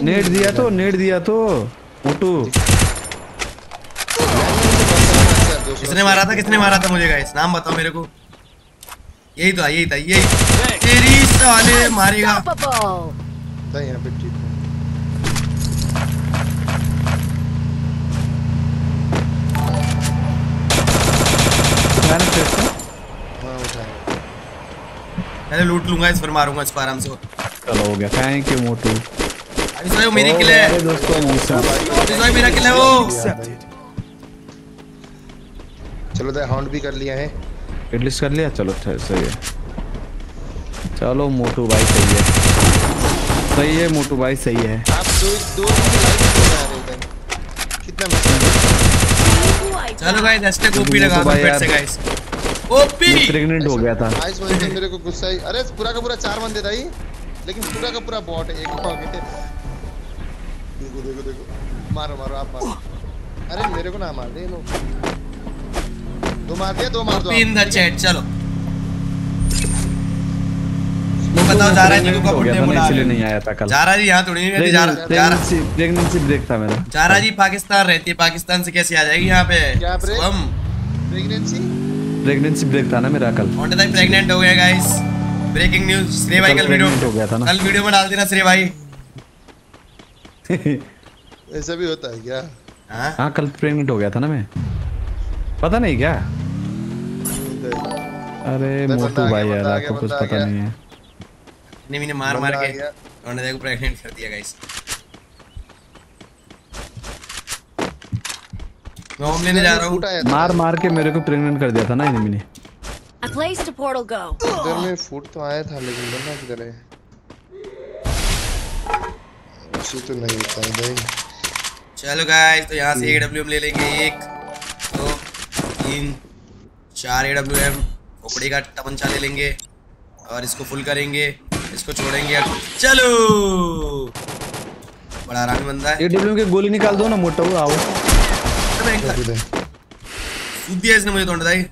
नेट दिया तो नेट दिया तो। मोटू किसने मारा था किसने मारा था मुझे गाइस नाम बताओ मेरे को। यही था यही था यही। तेरी साले मारेगा। ठीक है मैंने किया। हाँ उठाया लूट लूँगा इस पर मारूँगा इसको आराम से। चलो हो गया। थैंक यू मोटू। अभी भाई वो मेरी किल है। दोस्तों मुँह से अभी भाई मेरा किल है वो। चलो दे हाउंड भी कर लिया है। एटलीस्ट कर लिया। चलो सही है। चलो मोटू भाई सही है। सही है मोटू भाई सही है। आप दो दो कितना चलो गाइस हैशटैग ओपी लगा दो फिर से गाइस ओपी प्रेग्नेंट हो गया था। मेरे को गुस्सा ही अरे पूरा का पूरा चार बंदे था ही लेकिन पूरा का पूरा बॉट एक हो गए देखो देखो देखो। मारो मारो आप मारो। अरे मेरे को ना मार दे ये लोग। दो मार दिया दो मार दो इन द चैट चलो। वो बताओ जा रहा है हो गया कपड़े बुला इसलिए नहीं आया था कल। जा रहा जी यहाँ थोड़ी नहीं जा रहा जा रहा प्रेगनेंसी ब्रेक था मेरा। जा रहा जी पाकिस्तान रहती है पाकिस्तान से कैसे आ जाएगी यहाँ पे? क्या? हम प्रेगनेंसी? प्रेगनेंसी ब्रेक था ना मेरा कल। मोटे प्रेग्नेंट हो गया गाइस ब्रेकिंग न्यूज़ श्री भाई कल कल वीडियो हो गया था ना। कल वीडियो में डाल देना श्री भाई। ऐसा भी होता है क्या? हाँ? हाँ कल प्रेग्नेंट हो गया था ना मैं। पता नहीं क्या? अरे मोटू भाई यार आपको कुछ पता नहीं है। ने मैंने मार मार के। उन्होंने को प्रेग्नेंट कर दिया गाइस मैं होम लेने जा रहा हूँ। आया था। मार मार के मेरे को प्रेग्नेंट कर दिया था ना इन्हीं ने। I placed a portal go. इधर में फूट तो आया था लेकिन बंदा किधर है। ऐसे तो नहीं है भाई। चलो गाइस तो यहाँ से एडब्ल्यूएम ले लेंगे एक। तीन चार एडब्ल्यूएम खोपड़ी का टपंचा ले लेंगे और इसको फुल करेंगे इसको छोड़ेंगे। अब चलो! बड़ा आरामी बंदा है। ये डब्ल्यू के गोली निकाल दो ना मोटा वो आओ। सूद दिया इसने मुझे तोड़ दाई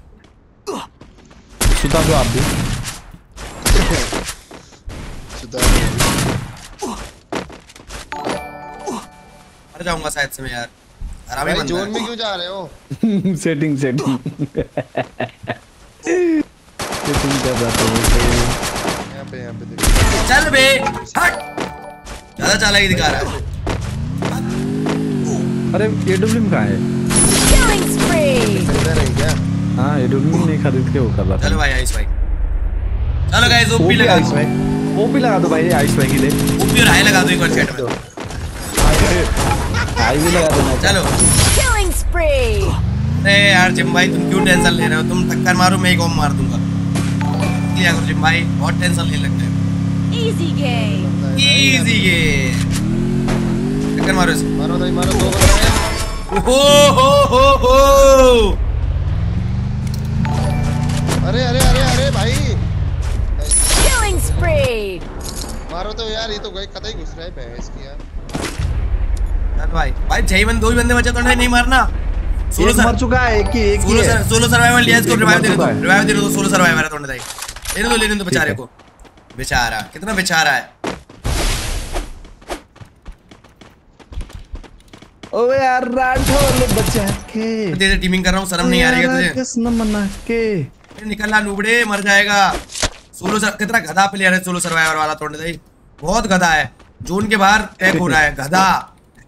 सुता दो आप भी। सुधार मर जाऊँगा शायद से मैं यार। भाई जोन में क्यों जा रहे हो? सेटिंग सेटिंग सेटिंग कर रहा था वो यहाँ पे यहाँ पे देखो। चल बे हट। ज़्यादा चालाकी दिखा रहा है। अरे ए डब्ल्यू कहाँ है? Spree! इधर है क्या? हाँ ए डब्ल्यू नहीं खरीद के वो कर रहा था। चलो भाई आइस भाई। चलो गाइस ओपी लगा आइस भाई। ओपी लगा दो भाई आइस भाई के लिए। ओपी और हाई लगा दो एक बार चैट में। आई भी लगा देना चलो। Killing spree! अरे यार जिम भाई तुम क्यों टेंशन ले रहे हो? तुम टक्कर मारो मैं एक और मार दूँगा। लिया करो जिम भाई बहुत टेंशन ले लगते हैं। Easy game! इजी ये टक्कर मारो इसे। मारो भाई मारो दो बंदे हैं हो हो हो। हो अरे अरे अरे अरे भाई। Killing spree! मारो तो यार ये तो गए कतई घुस रहा है भैंस की यार भाई भाई छह बंदे दो ही बंदे बचे तो नहीं मारना। सोलो एक मर चुका है एक ही एक सोलो सर सोलो सर्वाइवल लिया इसको रिवाइव दे दो रिवाइव दे दो सोलो सर्वाइवर है लेने दो लेने दो बेचारे को। बेचारा कितना बेचारा है। ओ यार राठौर बचा के। तेरे टीमिंग कर रहा हूँ शर्म नहीं आ रही है तुझे। मना के? निकलना नूबड़े मर जाएगा। सोलो सर कितना गधा प्लेयर है सोलो सर्वाइवर वाला तोड़ने दाई। बहुत गधा है। जोन के बाहर टैग हो। रहा है गधा।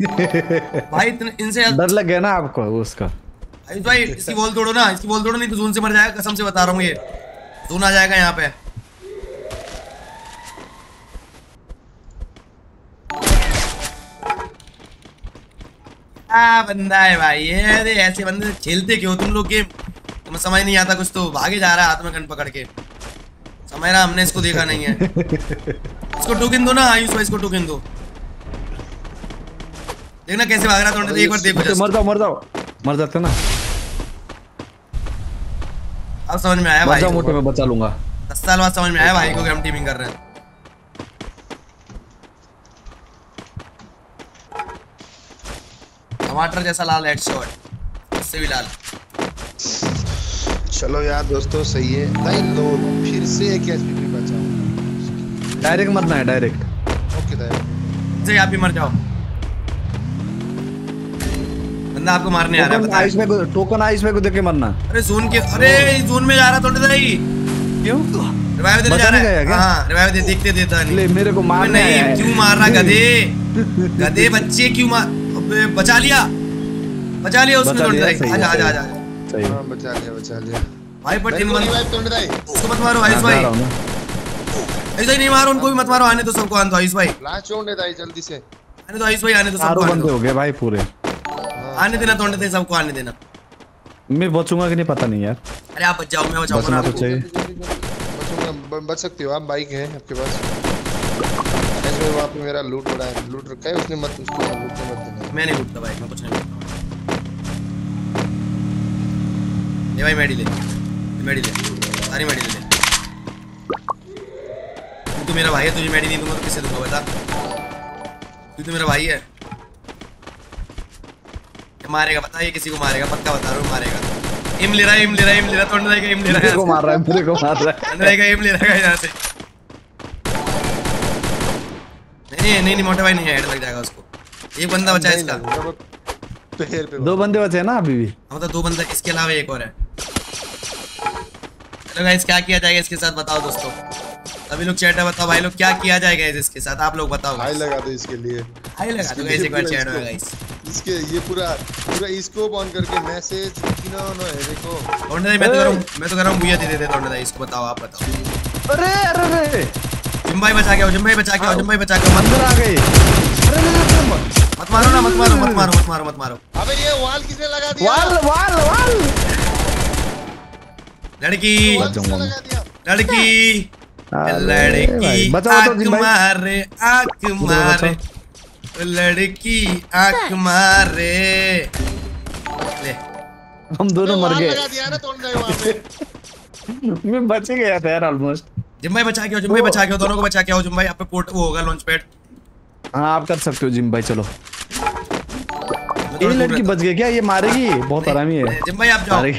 भाई इतने इनसे डर लग गया ना आपको उसका। भाई भाई इसकी बॉल तोड़ो ना इसकी बॉल तोड़ो नहीं तो जोन से मर जाएगा कसम से बता रहा हूँ ये। जोन आ जाएगा यहाँ पे। आ बंदा है भाई ये अरे ऐसे बंदे खेलते क्यों? तुम लोग गेम तुम्हें समझ नहीं आता कुछ तो भागे जा रहा है हाथ में गन पकड़ के। समझ रहा हमने इसको देखा नहीं है। इसको टोकन दो ना आयुष भाई इसको टोकन दो। देखना कैसे भाग रहा था एक बार देखो मर जाओ मर जाओ। मर जाते ना। अब समझ में आया भाई मोटे में बचा लूँगा। दस साल बाद समझ में आया भाई को हम टीमिंग कर रहे हैं। टमाटर जैसा लाल हेडशॉट इससे भी लाल। चलो यार दोस्तों सही है। भाई लो फिर से एक एचपी बचा डायरेक्ट मरना है डायरेक्ट ओके दाई से आप भी मर जाओ। बंदा आपको मारने आ रहा है आइस में टोकन आइस में को देख के मरना। अरे जोन के अरे जोन में जा रहा थोड़ी भाई क्यों? रिवाइव देने जा रहा है। क्या? हाँ रिवाइव दे देखते देता नहीं। ले मेरे को आया नहीं क्यों मार रहा गधे? गधे बच्चे क्यों मार अबे बचा लिया। बचा लिया उसने थोड़ी है, आजा आजा सही आजा। सही है। हाँ बचा लिया बचा लिया। भाई पर टीम बन उसको मत मारो हाँ, भाई। हूँ। ऐसा ही नहीं मारो उनको भी मत मारो आने तो सबको आने दो आयुष भाई। लास्ट चोड़ दाई जल्दी से। आने दो आयुष भाई आने दो सबको चारों आने बंदे हो गए भाई पूरे। आने देना तोड़ने थे सबको आने देना मैं बचूँगा कि नहीं पता नहीं यार। अरे आप बच जाओ मैं बचाऊँगा बचना तो चाहिए। बचूँगा बच सकते हो आप बाइक है आपके पास। ऐसे वहाँ पे मेरा लूट पड़ा है लूट रखा है उसने मत उसको लूट मत देना। मैं नहीं लूटता भाई मैं कुछ नहीं लूटता। ये भाई मेडी ले। मेडी ले। सारी मेडी ले ले। तू तो मेरा भाई है तुझे मेडी नहीं दूँगा तो किसे दूँगा बता तू तो मेरा भाई है। मारेगा बता ये किसी को मारेगा पक्का बता रहा हूँ मारेगा। इम ले रहा है इम ले रहा है इम ले रहा है तोड़ने जाएगा इम ले रहा है मार रहा है मेरे को मार रहा है। अंदर आएगा इम ले रहा है यहाँ से। नहीं नहीं नहीं मोटा भाई नहीं है हेड लग जाएगा उसको। एक बंदा बचा है इसका। पैर पे दो बंदे बचे हैं ना अभी भी। हाँ तो दो बंदा इसके अलावा एक और है। चलो गाइस क्या किया जाएगा इसके साथ बताओ दोस्तों। अभी लोग चैट में बताओ भाई लोग क्या किया जाएगा इस- इसके साथ? आप लोग बताओ हाई लगा दो इसके लिए। हाई लगा दो गाइस एक बार चैट में गाइस इसके ये पूरा पूरा स्कोप ऑन करके मैसेज नो नो है देखो। दे मैं तो कर रहा हूँ मैं तो कर रहा हूँ भैया दे देते तोड़ने दे इसको बताओ आप बताओ। अरे अरे अरे! जिम भाई बचा के आओ जिम भाई बचा के आओ जिम भाई बचा के अंदर आ गए अरे मत मारो ना मत मारो मत मारो मत मारो मत मारो। अबे ये वॉल किसने लगा दिया? वाल वाल वाल लड़की। लड़की। अरे लड़की तो आँख मारे आँख मारे। लड़की आँख मारे। ले। हम दोनों मर गए। लगा दिया ना तोड़ने वहाँ पे मैं बच गया था यार ऑलमोस्ट जिम भाई बचा के आओ जिम भाई बचा के आओ दोनों को बचा के आओ जिम भाई आप पे पोर्ट वो होगा लॉन्च पैड हाँ आप कर सकते हो जिम भाई चलो ये लड़की बच गई क्या? ये मारेगी? बहुत आरामी है जिम भाई आप जाओ। है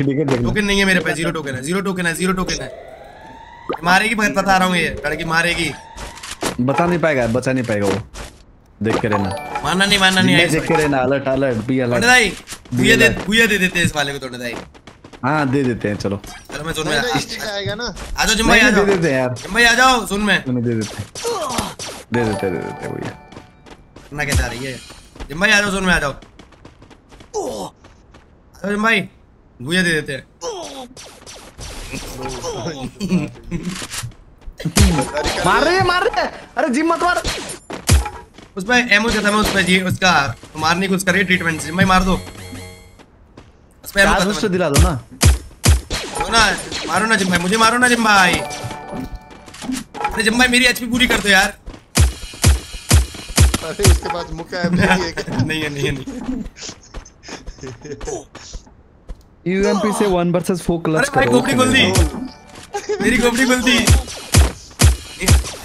टोकन नहीं है मेरे पास ज़ीरो टोकन है ज़ीरो टोकन है ज़ीरो टोकन है। मारेगी मैं बता रहा हूँ ये लड़की मारेगी। बता नहीं पाएगा बचा नहीं पाएगा वो। देख के रहना। मानना नहीं मानना नहीं भाई देख के रहना अलर्ट अलर्ट बी तोड़ने अलर्ट दाई भूया दे। भूया दे देते हैं इस वाले को तोड़ने दाई। हाँ दे देते हैं चलो। चलो मैं सुन में आएगा ना? आ जाओ जिम भाई नहीं आ जाओ दे देते हैं यार। जिम भाई आ जाओ सुन में। तुम्हें दे देते हैं। दे देते हैं, दे देते हैं भैया। करना क्या चाह रही है? जिम भाई आ जाओ सुन में आ जाओ। आ जाओ जिम भाई भूया दे देते हैं। मार रही है मार रही है। अरे जिम मत मार। उस पे एमओ खत्म है उस पे जी उसका मारने की कुछ करिए ट्रीटमेंट जिम भाई मार दो। उस पे एमओ खत्म है दिला दो। ना। दो ना मारो ना जिम भाई मुझे मारो ना जिम भाई। अरे जिम भाई मेरी एचपी पूरी कर दो यार। अरे उसके पास मुक्का है नहीं है नहीं है नहीं है नहीं यूएमपी से 1 वर्सेस 4 क्लच अरे भाई करो। खोपड़ी खुल दी मेरी खोपड़ी खुल दी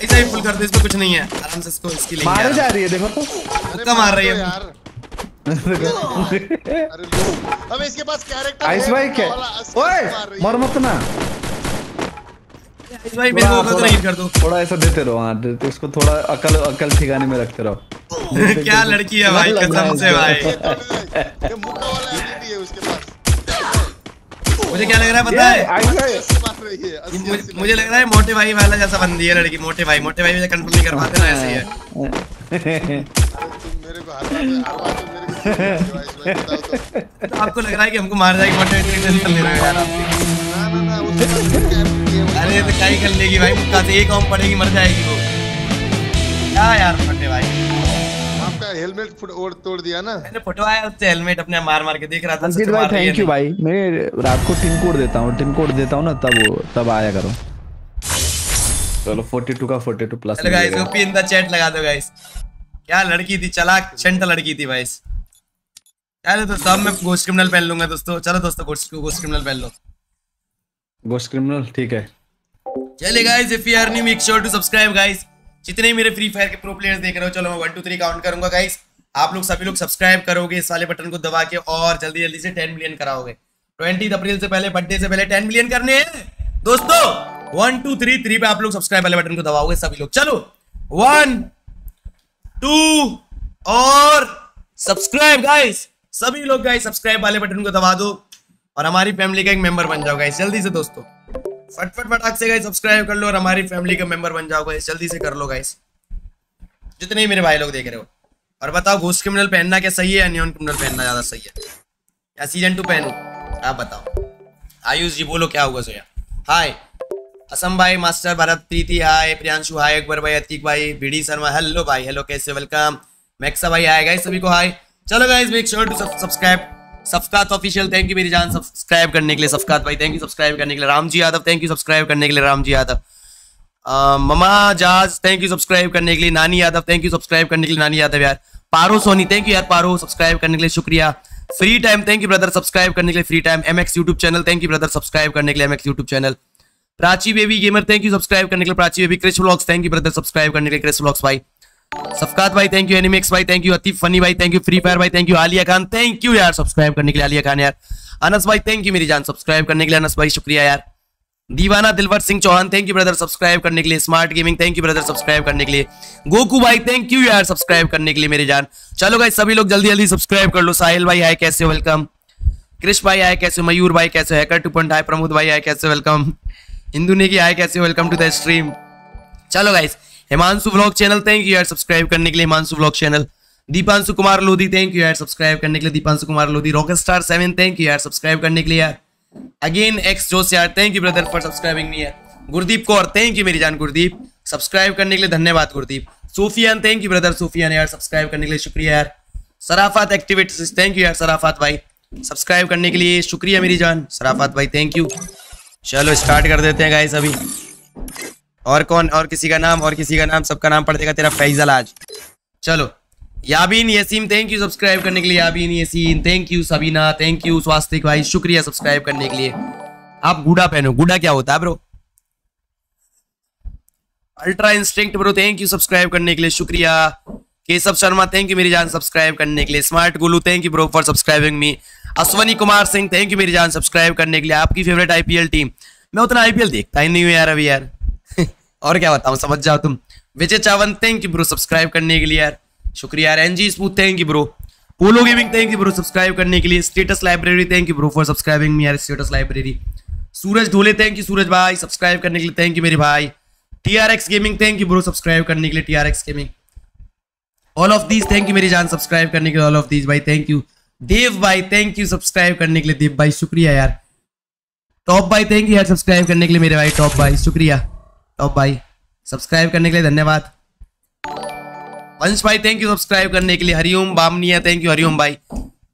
ऐसा ही फुल कर दो इसमें कुछ नहीं है। आराम से इसको इसकी लेंगे मारे जा रही है देखो तो। मुक्का मार रही है। यार। अरे अबे इसके पास कैरेक्टर आइस भाई क्या ओए मर मत ना। से। भाई मेरे को तो नहीं कर दो। थोड़ा ऐसा देते रहो हाँ देते इसको थोड़ा अकल अकल ठिकाने में रखते रहो। क्या लड़की है भाई कसम से भाई। ये मुक्का वाला मुझे क्या लग रहा है पता है? है मुझे, लग। रहा है मोटे भाई वाला जैसा बंदी है लड़की मोटे भाई मोटे भाई मुझे कंट्रोल नहीं कर पाते ना ऐसे ही है। हो तो। तो आपको लग रहा है कि हमको मार जाएगी मोटे टेंशन ले रहे हो यार अरे तो क्या ही कर लेगी भाई मुक्का से एक कॉम पड़ेगी मर जाएगी वो। क्या यार मोटे भाई। हेलमेट फुट तोड़ दिया ना। मैंने फुटवाया उससे हेलमेट अपने मार मार के देख रहा था अंकित भाई थैंक यू भाई। मैं रात को टिन कोड देता हूँ टिन कोड देता हूँ ना तब तब आया करो। चलो 42 का 42 प्लस चलो guys OP in the chat लगा दो गाइस क्या लड़की थी चलाक छंट लड़की थी भाई। चलो दोस्तों अब मैं गोस्ट क्रिमिनल पहन लूँगा दोस्तों। चलो दोस्तों गोस्ट गोस्ट क्रिमिनल पहन लो। गोस्ट क्रिमिनल ठीक है। चलिए guys if you are new make sure to subscribe guys जितने मेरे फ्री फायर के प्रो प्लेयर्स देख रहे हो, चलो मैं वन टू थ्री काउंट करूँगा गाइस आप लोग सभी लोग सब्सक्राइब करोगे इस वाले बटन को दबा के और जल्दी जल्दी से 10 मिलियन कराओगे. 20 अप्रैल से पहले बर्थडे से पहले 10 मिलियन करने हैं. दोस्तों वन टू थ्री थ्री पे आप लोग सब्सक्राइब वाले बटन को दबाओगे सभी लोग. चलो वन टू और सब्सक्राइब गाइस सभी लोग गाइस सब्सक्राइब वाले बटन को दबा दो और हमारी फैमिली का एक मेंबर बन जाओ गाइस जल्दी से दोस्तों. फटफट फटाक से गाइस सब्सक्राइब कर लो और हमारी फैमिली का मेंबर बन जाओ गाइस जल्दी से कर लो गाइस जितने ही मेरे भाई लोग देख रहे हो। और बताओ घोस्ट क्रिमिनल पहनना क्या सही है या न्यून क्रिमिनल पहनना ज़्यादा सही है? या सीज़न टू पहनू? आप बताओ। आयुष जी, बोलो क्या हुआ सोया? हाय असम भाई, master Bharat, Preeti hi Priyanshu hi Akbar भाई, अतीक भाई, बीडी शर्मा हेलो भाई हेलो कैसे? वेलकम मैक्सा भाई हाय गाइस सभी को हाय चलो guys make sure to subscribe Shafqat official thank you मेरी जान सब्सक्राइब करने के लिए सफकात भाई थैंक यू सब्सक्राइब करने के लिए Ram ji Yadav thank you subscribe करने के लिए राम जी यादव ममा जाज थैंक यू सब्सक्राइब करने के लिए नानी यादव थैंक यू सब्सक्राइब करने के लिए नानी यादव यार पारो सोनी थैंक यू यार पारो सब्सक्राइब करने के लिए शुक्रिया free time thank you brother subscribe करने के लिए free time M X YouTube channel thank you brother subscribe करने के लिए M X YouTube channel Prachi baby gamer thank you subscribe करने के लिए Prachi baby Krish vlogs thank you brother subscribe करने के लिए क्रिश व्लॉग्स भाई सफकात भाई थैंक यू एनिमिक्स भाई थैंक यू अतीफ फनी भाई थैंक यू फ्री फायर भाई thank you Aliya Khan thank you यार सब्सक्राइब करने के लिए आलिया खान यार। अनस भाई थैंक यू मेरी जान सब्सक्राइब करने के लिए अनस भाई, शुक्रिया यार। दीवाना Dilwar Singh Chauhan thank you brother subscribe करने के लिए smart gaming thank you brother subscribe करने के लिए। गोकू भाई थैंक यू यार सब्सक्राइब करने के लिए, मेरी जान। चलो गाइस सभी लोग जल्दी जल्दी सब्सक्राइब कर लो। साहिल भाई आए कैसे वेलकम कृष भाई आए कैसे मयूर भाई, कैसे hacker two point hi Pramod भाई आए कैसे वेलकम हिंदू ने की आए कैसे वेलकम टू द स्ट्रीम चलो guys Himanshu vlog channel thank you यार सब्सक्राइब करने के लिए Himanshu vlog channel Dipanshu Kumar Lodhi thank you यार सब्सक्राइब करने के लिए Dipanshu Kumar Lodhi. Rocket star seven thank you यार सब्सक्राइब करने के लिए यार। अगेन एक्स जोश यार thank you brother for subscribing me यार। गुरदीप कौर थैंक यू मेरी जान गुरदीप। सब्सक्राइब करने के लिए धन्यवाद Gurdeep. Sufiyan thank you brother Sufiyan यार सब्सक्राइब करने के लिए शुक्रिया यार। सराफात एक्टिविटीज़ थैंक यू यार सराफात भाई। सब्सक्राइब करने के लिए शुक्रिया मेरी जान। सराफात भाई थैंक यू चलो स्टार्ट कर देते हैं गाइस अभी। और कौन, और किसी का नाम, और किसी का नाम, सबका नाम पढ़ देगा तेरा फैजल आज। चलो, Yabeen Yaseem thank you subscribe करने के लिए, Yabeen Yaseen thank you Sabina thank you Swastik भाई, शुक्रिया सब्सक्राइब करने के लिए। आप गुडा पहनो, गुडा क्या होता है bro ultra instinct bro thank you subscribe करने के लिए, शुक्रिया। केशव शर्मा थैंक यू मेरी जान सब्सक्राइब करने के लिए। Smart Gulu thank you bro for subscribing me Ashwani Kumar Singh thank you मेरी जान सब्सक्राइब करने के लिए। आपकी फेवरेट आईपीएल टीम मैं उतना आईपीएल देखता ही नहीं हूँ यार अभी यार। और क्या बताऊँ, समझ जाओ तुम। Vijay Chavan thank you bro subscribe करने के लिए यार। शुक्रिया यार NG स्पूथ thank you bro polo gaming thank you bro subscribe करने के लिए। Status library thank you bro for subscribing me यार status library Suraj Dhole thank you सूरज भाई सब्सक्राइब करने के लिए। थैंक यू मेरे भाई। TRX gaming thank you bro subscribe करने के लिए TRX gaming all of these thank you मेरी जान सब्सक्राइब करने के लिए ऑल ऑफ़ दीज भाई थैंक यू देव भाई थैंक यू सब्सक्राइब करने के लिए। देव भाई, शुक्रिया यार। टॉप भाई थैंक यू यार सब्सक्राइब करने के लिए मेरे भाई टॉप भाई, शुक्रिया। टॉप भाई सब्सक्राइब करने के लिए धन्यवाद। वंश भाई थैंक यू सब्सक्राइब करने के लिए। हरिओम बामनिया थैंक यू हरिओम भाई।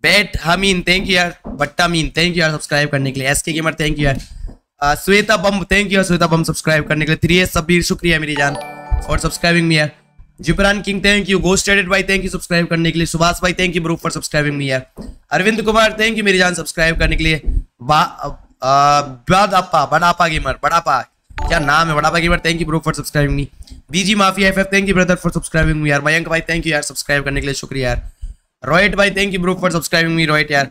बैट हमीन थैंक यू यार। बट्टा मीन थैंक यू यार सब्सक्राइब करने के लिए। S K gamer thank you यार। Shweta Bam thank you Shweta Bam subscribe करने के लिए। थ्री एस सबीर शुक्रिया मेरी जान फॉर सब्सक्राइबिंग मी यार। जिपरान king thank you ghost added भाई थैंक यू सब्सक्राइब करने के लिए। सुभाष भाई thank you bro for subscribing me यार। अरविंद कुमार थैंक यू मेरी जान सब्सक्राइब करने के लिए। बा बड़ापा गेमर बड़ापा। क्या नाम है? बड़ापा gamer thank you for subscribing me BG माफ़ी F F thank you brother for subscribing me यार. मयंक भाई थैंक यू यार सब्सक्राइब करने के लिए शुक्रिया यार. रॉयट भाई thank you for subscribing me riot यार.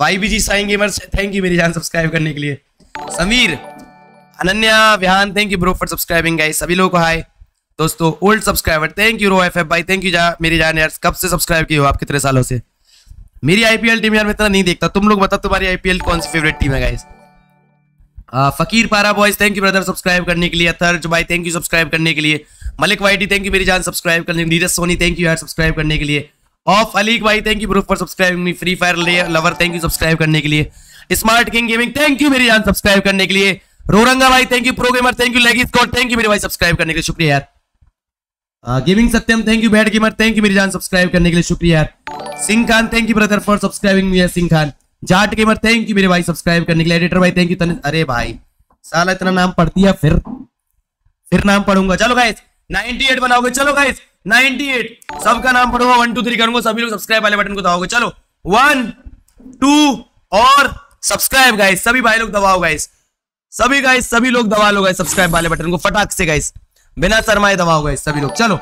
Y BG sign gamer thank you मेरी जान सब्सक्राइब करने के लिए. Sameer, Ananya Vihaan thank you for subscribing guys सभी लोगों को हाय दोस्तों ओल्ड सब्सक्राइबर थैंक यू रो एफ़ भाई थैंक यू जा, मेरी जान यार. कब से सब्सक्राइब किए हो आप? कितने सालों से? मेरी आईपीएल टीम यार मैं इतना नहीं देखता. तुम लोग बताओ, तुम्हारी आईपीएल कौन सी फेवरेट टीम है गाइस फकीर पारा boys thank you brother subscribe करने के लिए अथर्ज भाई थैंक यू सब्सक्राइब करने के लिए मलिक वाईटी थैंक यू मेरी जान सब्सक्राइब करने नीरज सोनी थैंक यू यार सब्सक्राइब करने के लिए ऑफ़ अलीक भाई thank you bro for subscribing me free fire lover thank you subscribe करने के लिए smart king gaming thank you मेरी जान सब्सक्राइब करने के लिए रोरंगा भाई thank you pro thank you लेगी स्कॉट थैंक यू मेरे भाई सब्सक्राइब करने के लिए शुक्रिया यार gaming Satyam thank you bad gamer thank you मेरी जान सब्सक्राइब करने के लिए शुक्रिया यार Singh Khan thank you brother for subscribing me Singh Khan Jat gamer thank you मेरे भाई सब्सक्राइब करने के लिए एडिटर भाई थैंक यू अरे भाई, साला इतना नाम पढ़ दिया फिर फिर नाम पढ़ूँगा। चलो गाइस 98 बनाओगे, चलो गाइस 98 सबका नाम पढ़ूँगा वन टू थ्री करूँगा, सभी लोग सब्सक्राइब वाले बटन को दबाओगे। चलो वन टू और सब्सक्राइब गाइस सभी भाई लोग दबाओ गाइस सभी गाइस सभी लोग दबा लो गाइस सब्सक्राइब वाले बटन को, फटाक से गाइस बिना शर्माए दबाओ गाइस सभी लोग। चलो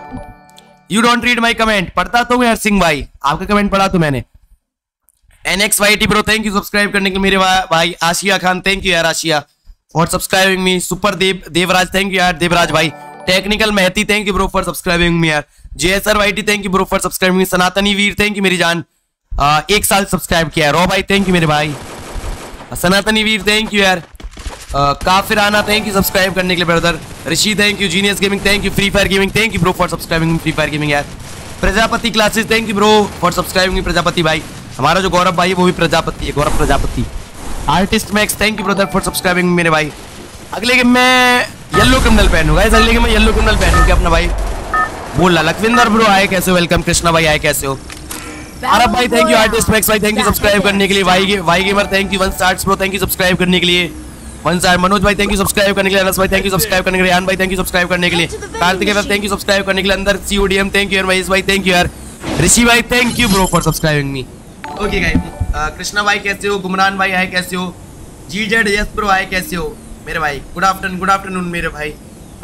you don't read my comment पढ़ता तो हूँ यार सिंह भाई। आपका कमेंट पढ़ा तो मैंने। NX Y T bro thank you subscribe करने के मेरे भाई आशिया खान. थैंक यू यार Asiya. For subscribing me super Dev Devraj thank you यार देवराज भाई. टेक्निकल महती thank you bro for subscribing me यार. JSR Y T thank you bro for subscribing सनातनी वीर थैंक यू मेरी जान. आ, एक साल सब्सक्राइब किया है. रो भाई थैंक यू मेरे भाई. सनातनी वीर थैंक यू यार. काफिर आना थैंक यू सब्सक्राइब करने के लिए brother Rishi thank you genius gaming thank you free fire gaming thank you bro for subscribing free fire gaming यार. Prajapati classes thank you bro for subscribing Prajapati भाई. हमारा जो गौरव भाई है वो भी प्रजापति है Gaurav Prajapati artist max thank you brother for subscribing मेरे भाई अगले गेम में येलो क्रिमिनल पहनूँगा इस अगले गेम में येलो क्रिमिनल पहनूँगा अपना भाई बोल लखविंदर ब्रो आए कैसे हो वेलकम कृष्णा भाई आए कैसे हो अरब भाई थैंक यू आर्टिस्ट मैक्स भाई थैंक यू सब्सक्राइब करने के लिए भाई भाई gamer thank you one stars pro thank you subscribe करने के लिए वन स्टार मनोज भाई थैंक यू सब्सक्राइब करने के लिए अनस भाई थैंक यू सब्सक्राइब करने के लिए यान भाई थैंक यू सब्सक्राइब करने के लिए कार्तिक भाई थैंक यू सब्सक्राइब करने के लिए अंदर सीओडीएम थैंक यू यार भाई थैंक यू यार ऋषि भाई thank you bro for subscribing me okay guys Krishna भाई कैसे हो गुमरान भाई आए कैसे हो जी जेड यस ब्रो आए कैसे हो मेरे भाई गुड आफ्टरनून गुड आफ्टरनून मेरे भाई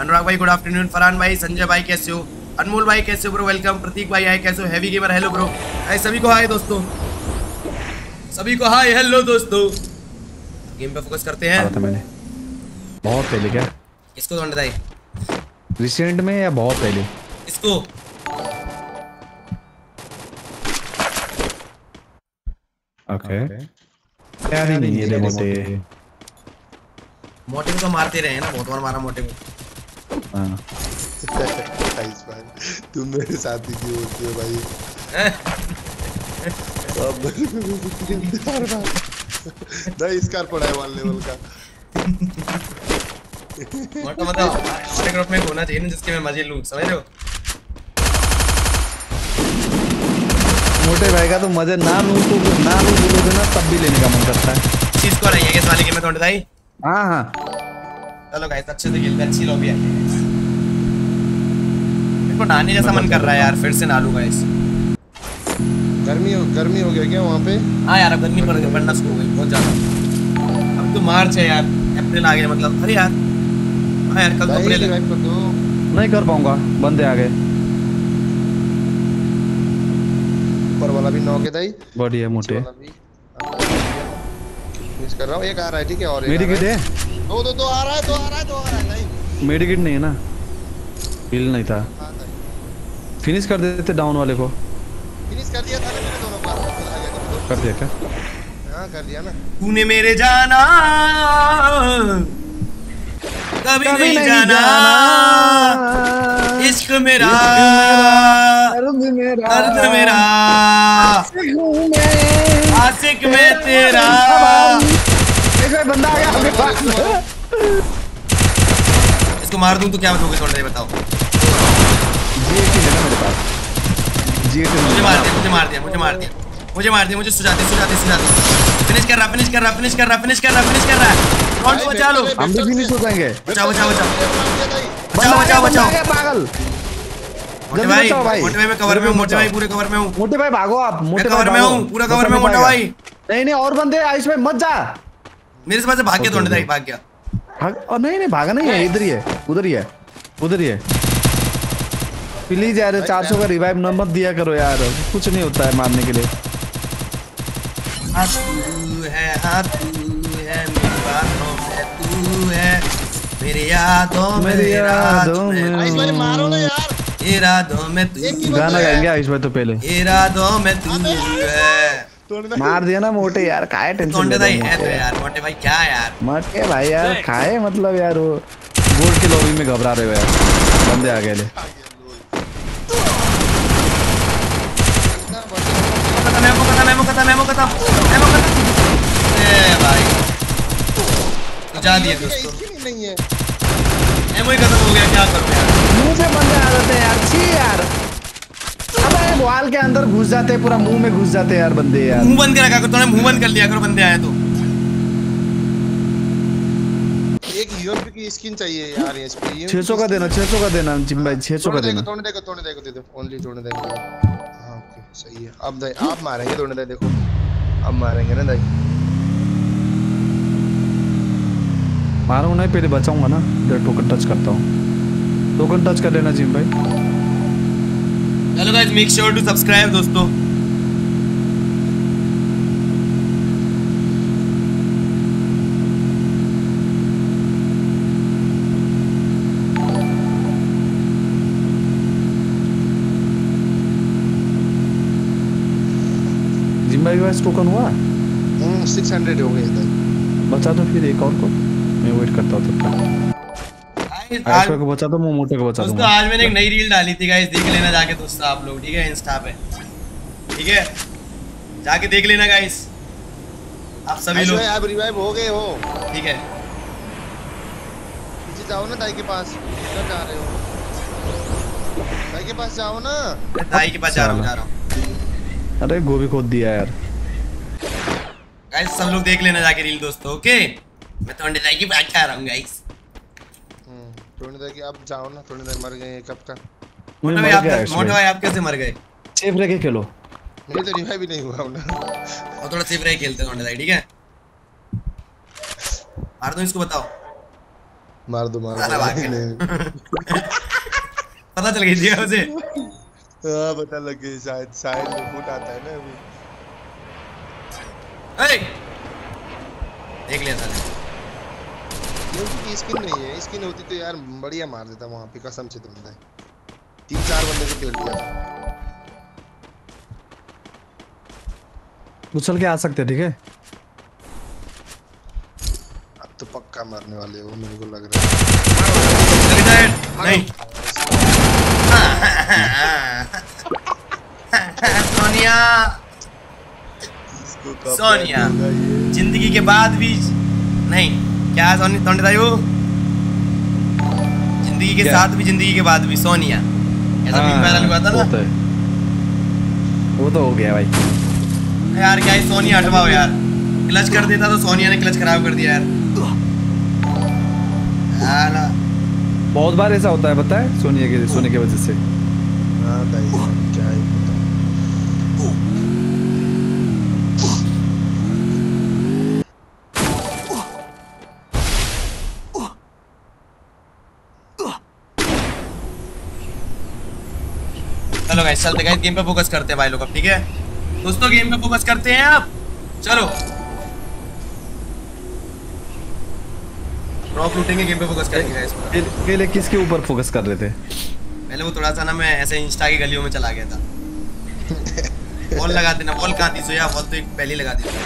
अनुराग भाई गुड आफ्टरनून फरहान भाई संजय भाई कैसे हो अनमोल भाई कैसे हो ब्रो वेलकम प्रतीक भाई आए कैसे हो हैवी गेमर हेलो ब्रो आए सभी को हाय दोस्तों सभी को हाय हेलो दोस्तों गेम पे फोकस करते हैं। था मैंने। बहुत पहले क्या? इसको तो बताइए रिसेंट में या बहुत पहले? इसको ओके। यार ही नहीं है ये मोटे। मोटे को तो मारते रहे ना बहुत बार मारा मोटे को। हाँ। तुम मेरे साथ ही क्यों होती हो भाई? हैं? अब मेरे को हर बार नहीं स्कार पड़ा है वन लेवल का। मोटा मतलब ग्रुप में होना चाहिए ना जिसके मैं मज़े लूँ समझ रहे हो? मोटे भाई का तो मज़े ना लूँ तो ना लूँ बोलोगे ना तब भी लेने का मन करता है। चीज़ को रही है किस वाले गेम में थोड़ी भाई। हाँ हाँ। चलो गाइस अच्छे से खेलते हैं, अच्छी लॉबी है। मेरे को नहाने जैसा मन कर रहा है यार फिर से नहा लूँ गाइस गर्मी हो गर्मी हो गया क्या वहाँ पे? हाँ यार अब गर्मी पड़ गई शुरू हो गई बहुत ज़्यादा। अब तो मार्च है यार अप्रैल आ गया मतलब अरे यार। हाँ यार कल तो अप्रैल है। दो नहीं कर पाऊँगा बंदे आ गए। ऊपर वाला भी नौ के दाई। बढ़िया मोटे। मिस कर रहा हूँ एक आ रहा है ठीक है और मेरी किट है। है। दो दो दो आ रहा है दो आ रहा है दो आ रहा है नहीं मेरी किट नहीं है ना? हिल नहीं था। हाँ फिनिश कर देते डाउन वाले को। फिनिश कर दिया था ना मैंने दोनों का। कर दिया क्या? हाँ कर दिया ना। तूने मेरे जाना। कभी नहीं जाना। इश्क मेरा। दर्द मेरा। आशिक में तेरा बंदा आ गया पास। इसको मार दूँ तो क्या बताओगे थोड़ा बताओ। जीएटी मेरे पास? जीएटी मुझे मार दिया मुझे मार दिया मुझे मार दिया। मुझे मार दिया मुझे सुझाते सुझाते सुझाते फिनिश कर रहा फिनिश कर रहा फिनिश कर रहा फिनिश कर रहा फिनिश कर रहा। को बचा लो हम भी फिनिश हो जाएँगे। बचाओ बचाओ बचाओ. बचाओ बचाओ पागल। मोटे भाई। मोटे भाई मैं कवर में हूँ मोटे भाई पूरे कवर में हूँ. मोटे भाई भागो आप मोटे कवर में। हूँ, पूरा बचा कवर में नहीं मोटा। भाई। नहीं नहीं और बंदे आयुष भाई मत जा। मेरे से पास भाग गया थोड़े भाई भाग गया. भाग और नहीं नहीं भागा नहीं है इधर ही है उधर ही है उधर ही है. प्लीज़ यार चार सौ का रिवाइव न मत दिया करो यार कुछ नहीं होता है मारने के लिए. तू है। मेरी यादों में मेरी यादों में। आइस भाई मारो ना यार। इरादों में तू गाना गाएँगे आयुष भाई तो पहले। इरादों में तू है। मार दिया ना मोटे यार काहे टेंशन ले भाई है तो मोटे? यार मोटे भाई क्या यार? मोटे भाई यार खाए मतलब यार वो। गोल्ड के लॉबी में घबरा रहे हो यार। बंदे आ गए ले। खत्म खत्म खत्म है खत्म है खत्म। ए भाई। तो जा दिए दोस्तों। नहीं है। एमओ ही खत्म हो गया क्या करूँ यार? मुँह पे बंदे आ जाते हैं यार छी यार। अबे वाल के अंदर घुस जाते हैं पूरा मुँह में घुस जाते हैं यार बंदे यार। मुँह बंद कर रखा करो तूने मुँह बंद कर लिया करो बंदे आए तो। एक यूएमपी की स्किन चाहिए यार एसपी 600 का देना 600 का देना जिम भाई 600 का देना। तोड़ने देखो तोड़ने देखो दे दो ओनली तोड़ने देखो। हाँ ओके सही है। अब दाई आप मारेंगे तोड़ने दे देखो। अब मारेंगे ना दाई मारूँगा नहीं पहले बचाऊँगा ना। फिर टोकन टच करता हूँ। टोकन टच कर लेना जिम भाई। चलो guys make sure to subscribe दोस्तों। जिम भाई के पास टोकन हुआ? हम्म 600 हो गए इधर। बचा दो फिर एक और को। मैं वेट करता हूँ तब तक। आज को बचा दो मैं मोटे को बचा दोस्तों आज मैंने एक नई रील डाली थी गाइस देख लेना जाके दोस्तों आप लोग ठीक है इंस्टा पे। ठीक है? जाके देख लेना गाइस आप सभी लोग। आप रिवाइव हो गए हो। ठीक है। पीछे जाओ ना दाई के पास। किधर जा रहे हो। दाई के पास जाओ ना। मैं दाई के पास जा रहा हूँ जा रहा हूँ। अरे गोभी खोद दिया यार। गाइस सब लोग देख लेना जाके रील दोस्तों ओके मैं अंडे दाई के पास रहा हूँ गाइस हम्म थोड़ी देर की अब जाओ ना थोड़ी देर मर गए कब का मोटे भाई आप मोटे भाई आप कैसे मर गए? सेफ़ रह के खेलो। मेरी तो रिवाइव भी नहीं हुआ ना और थोड़ा सेफ़ रह के खेलते हैं अंडे दाई ठीक है? मार दो इसको बताओ। मार दो मार दो। पता चल गई थी उसे। हाँ पता लग गई शायद शायद फूट आता है ना अभी। ए! देख लिया था उसकी स्किन नहीं है स्किन होती तो यार बढ़िया मार देता वहाँ पे कसम से तुमने तीन चार बंदे को पेल दिया। उछल के आ सकते ठीक है? अब तो पक्का मरने वाले हो मेरे को लग रहा है। नहीं। सोनिया। सोनिया। ज़िंदगी के बाद भी नहीं। क्या सोनी ताई वो? ज़िंदगी के साथ भी ज़िंदगी के बाद भी सोनिया। ऐसा भी हाँ, वायरल हुआ था वो ना तो वो तो हो गया भाई। यार क्या है सोनिया हटवाओ यार। क्लच कर देता तो सोनिया ने क्लच खराब कर दिया यार। आला। बहुत बार ऐसा होता है पता है? सोनिया के सोने के वजह से। गाइस चलते गाइस गेम पे फोकस करते हैं भाई लोग अब ठीक है? दोस्तों गेम पे फोकस करते हैं आप चलो। ड्रॉप लूटेंगे गेम पे फोकस करेंगे गाइस पहले किसके ऊपर फोकस कर रहे थे? पहले वो थोड़ा सा ना मैं ऐसे इंस्टा की गलियों में चला गया था। वॉल लगा देना वॉल कहाँ थी? सोया वॉल तो एक पहले लगा दी थी।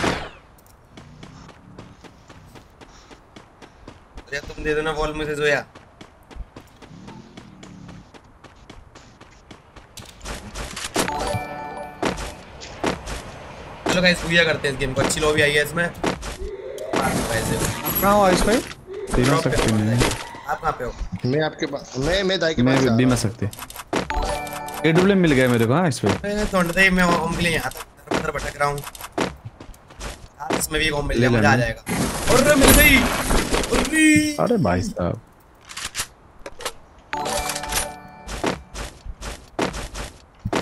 अरे तुम दे दो ना वॉल में से सोया। चलो गाइस भूया करते हैं इस गेम को। अच्छी लॉबी आई है इसमें। दो हो आयुष भाई? तीनों Drop सकते हैं आप कहाँ पे हो? मैं आपके पास मैं मैं दाई के पास जा भी मैं सकते। एडब्ल्यू मिल गया मेरे को हाँ इस पे मैंने अंडे मैं होम के लिए यहाँ तक इधर भटक रहा हूँ। यार इसमें भी एक होम मिल गया मज़ा आ जाएगा। अरे मिल गई। अरे अरे भाई साहब।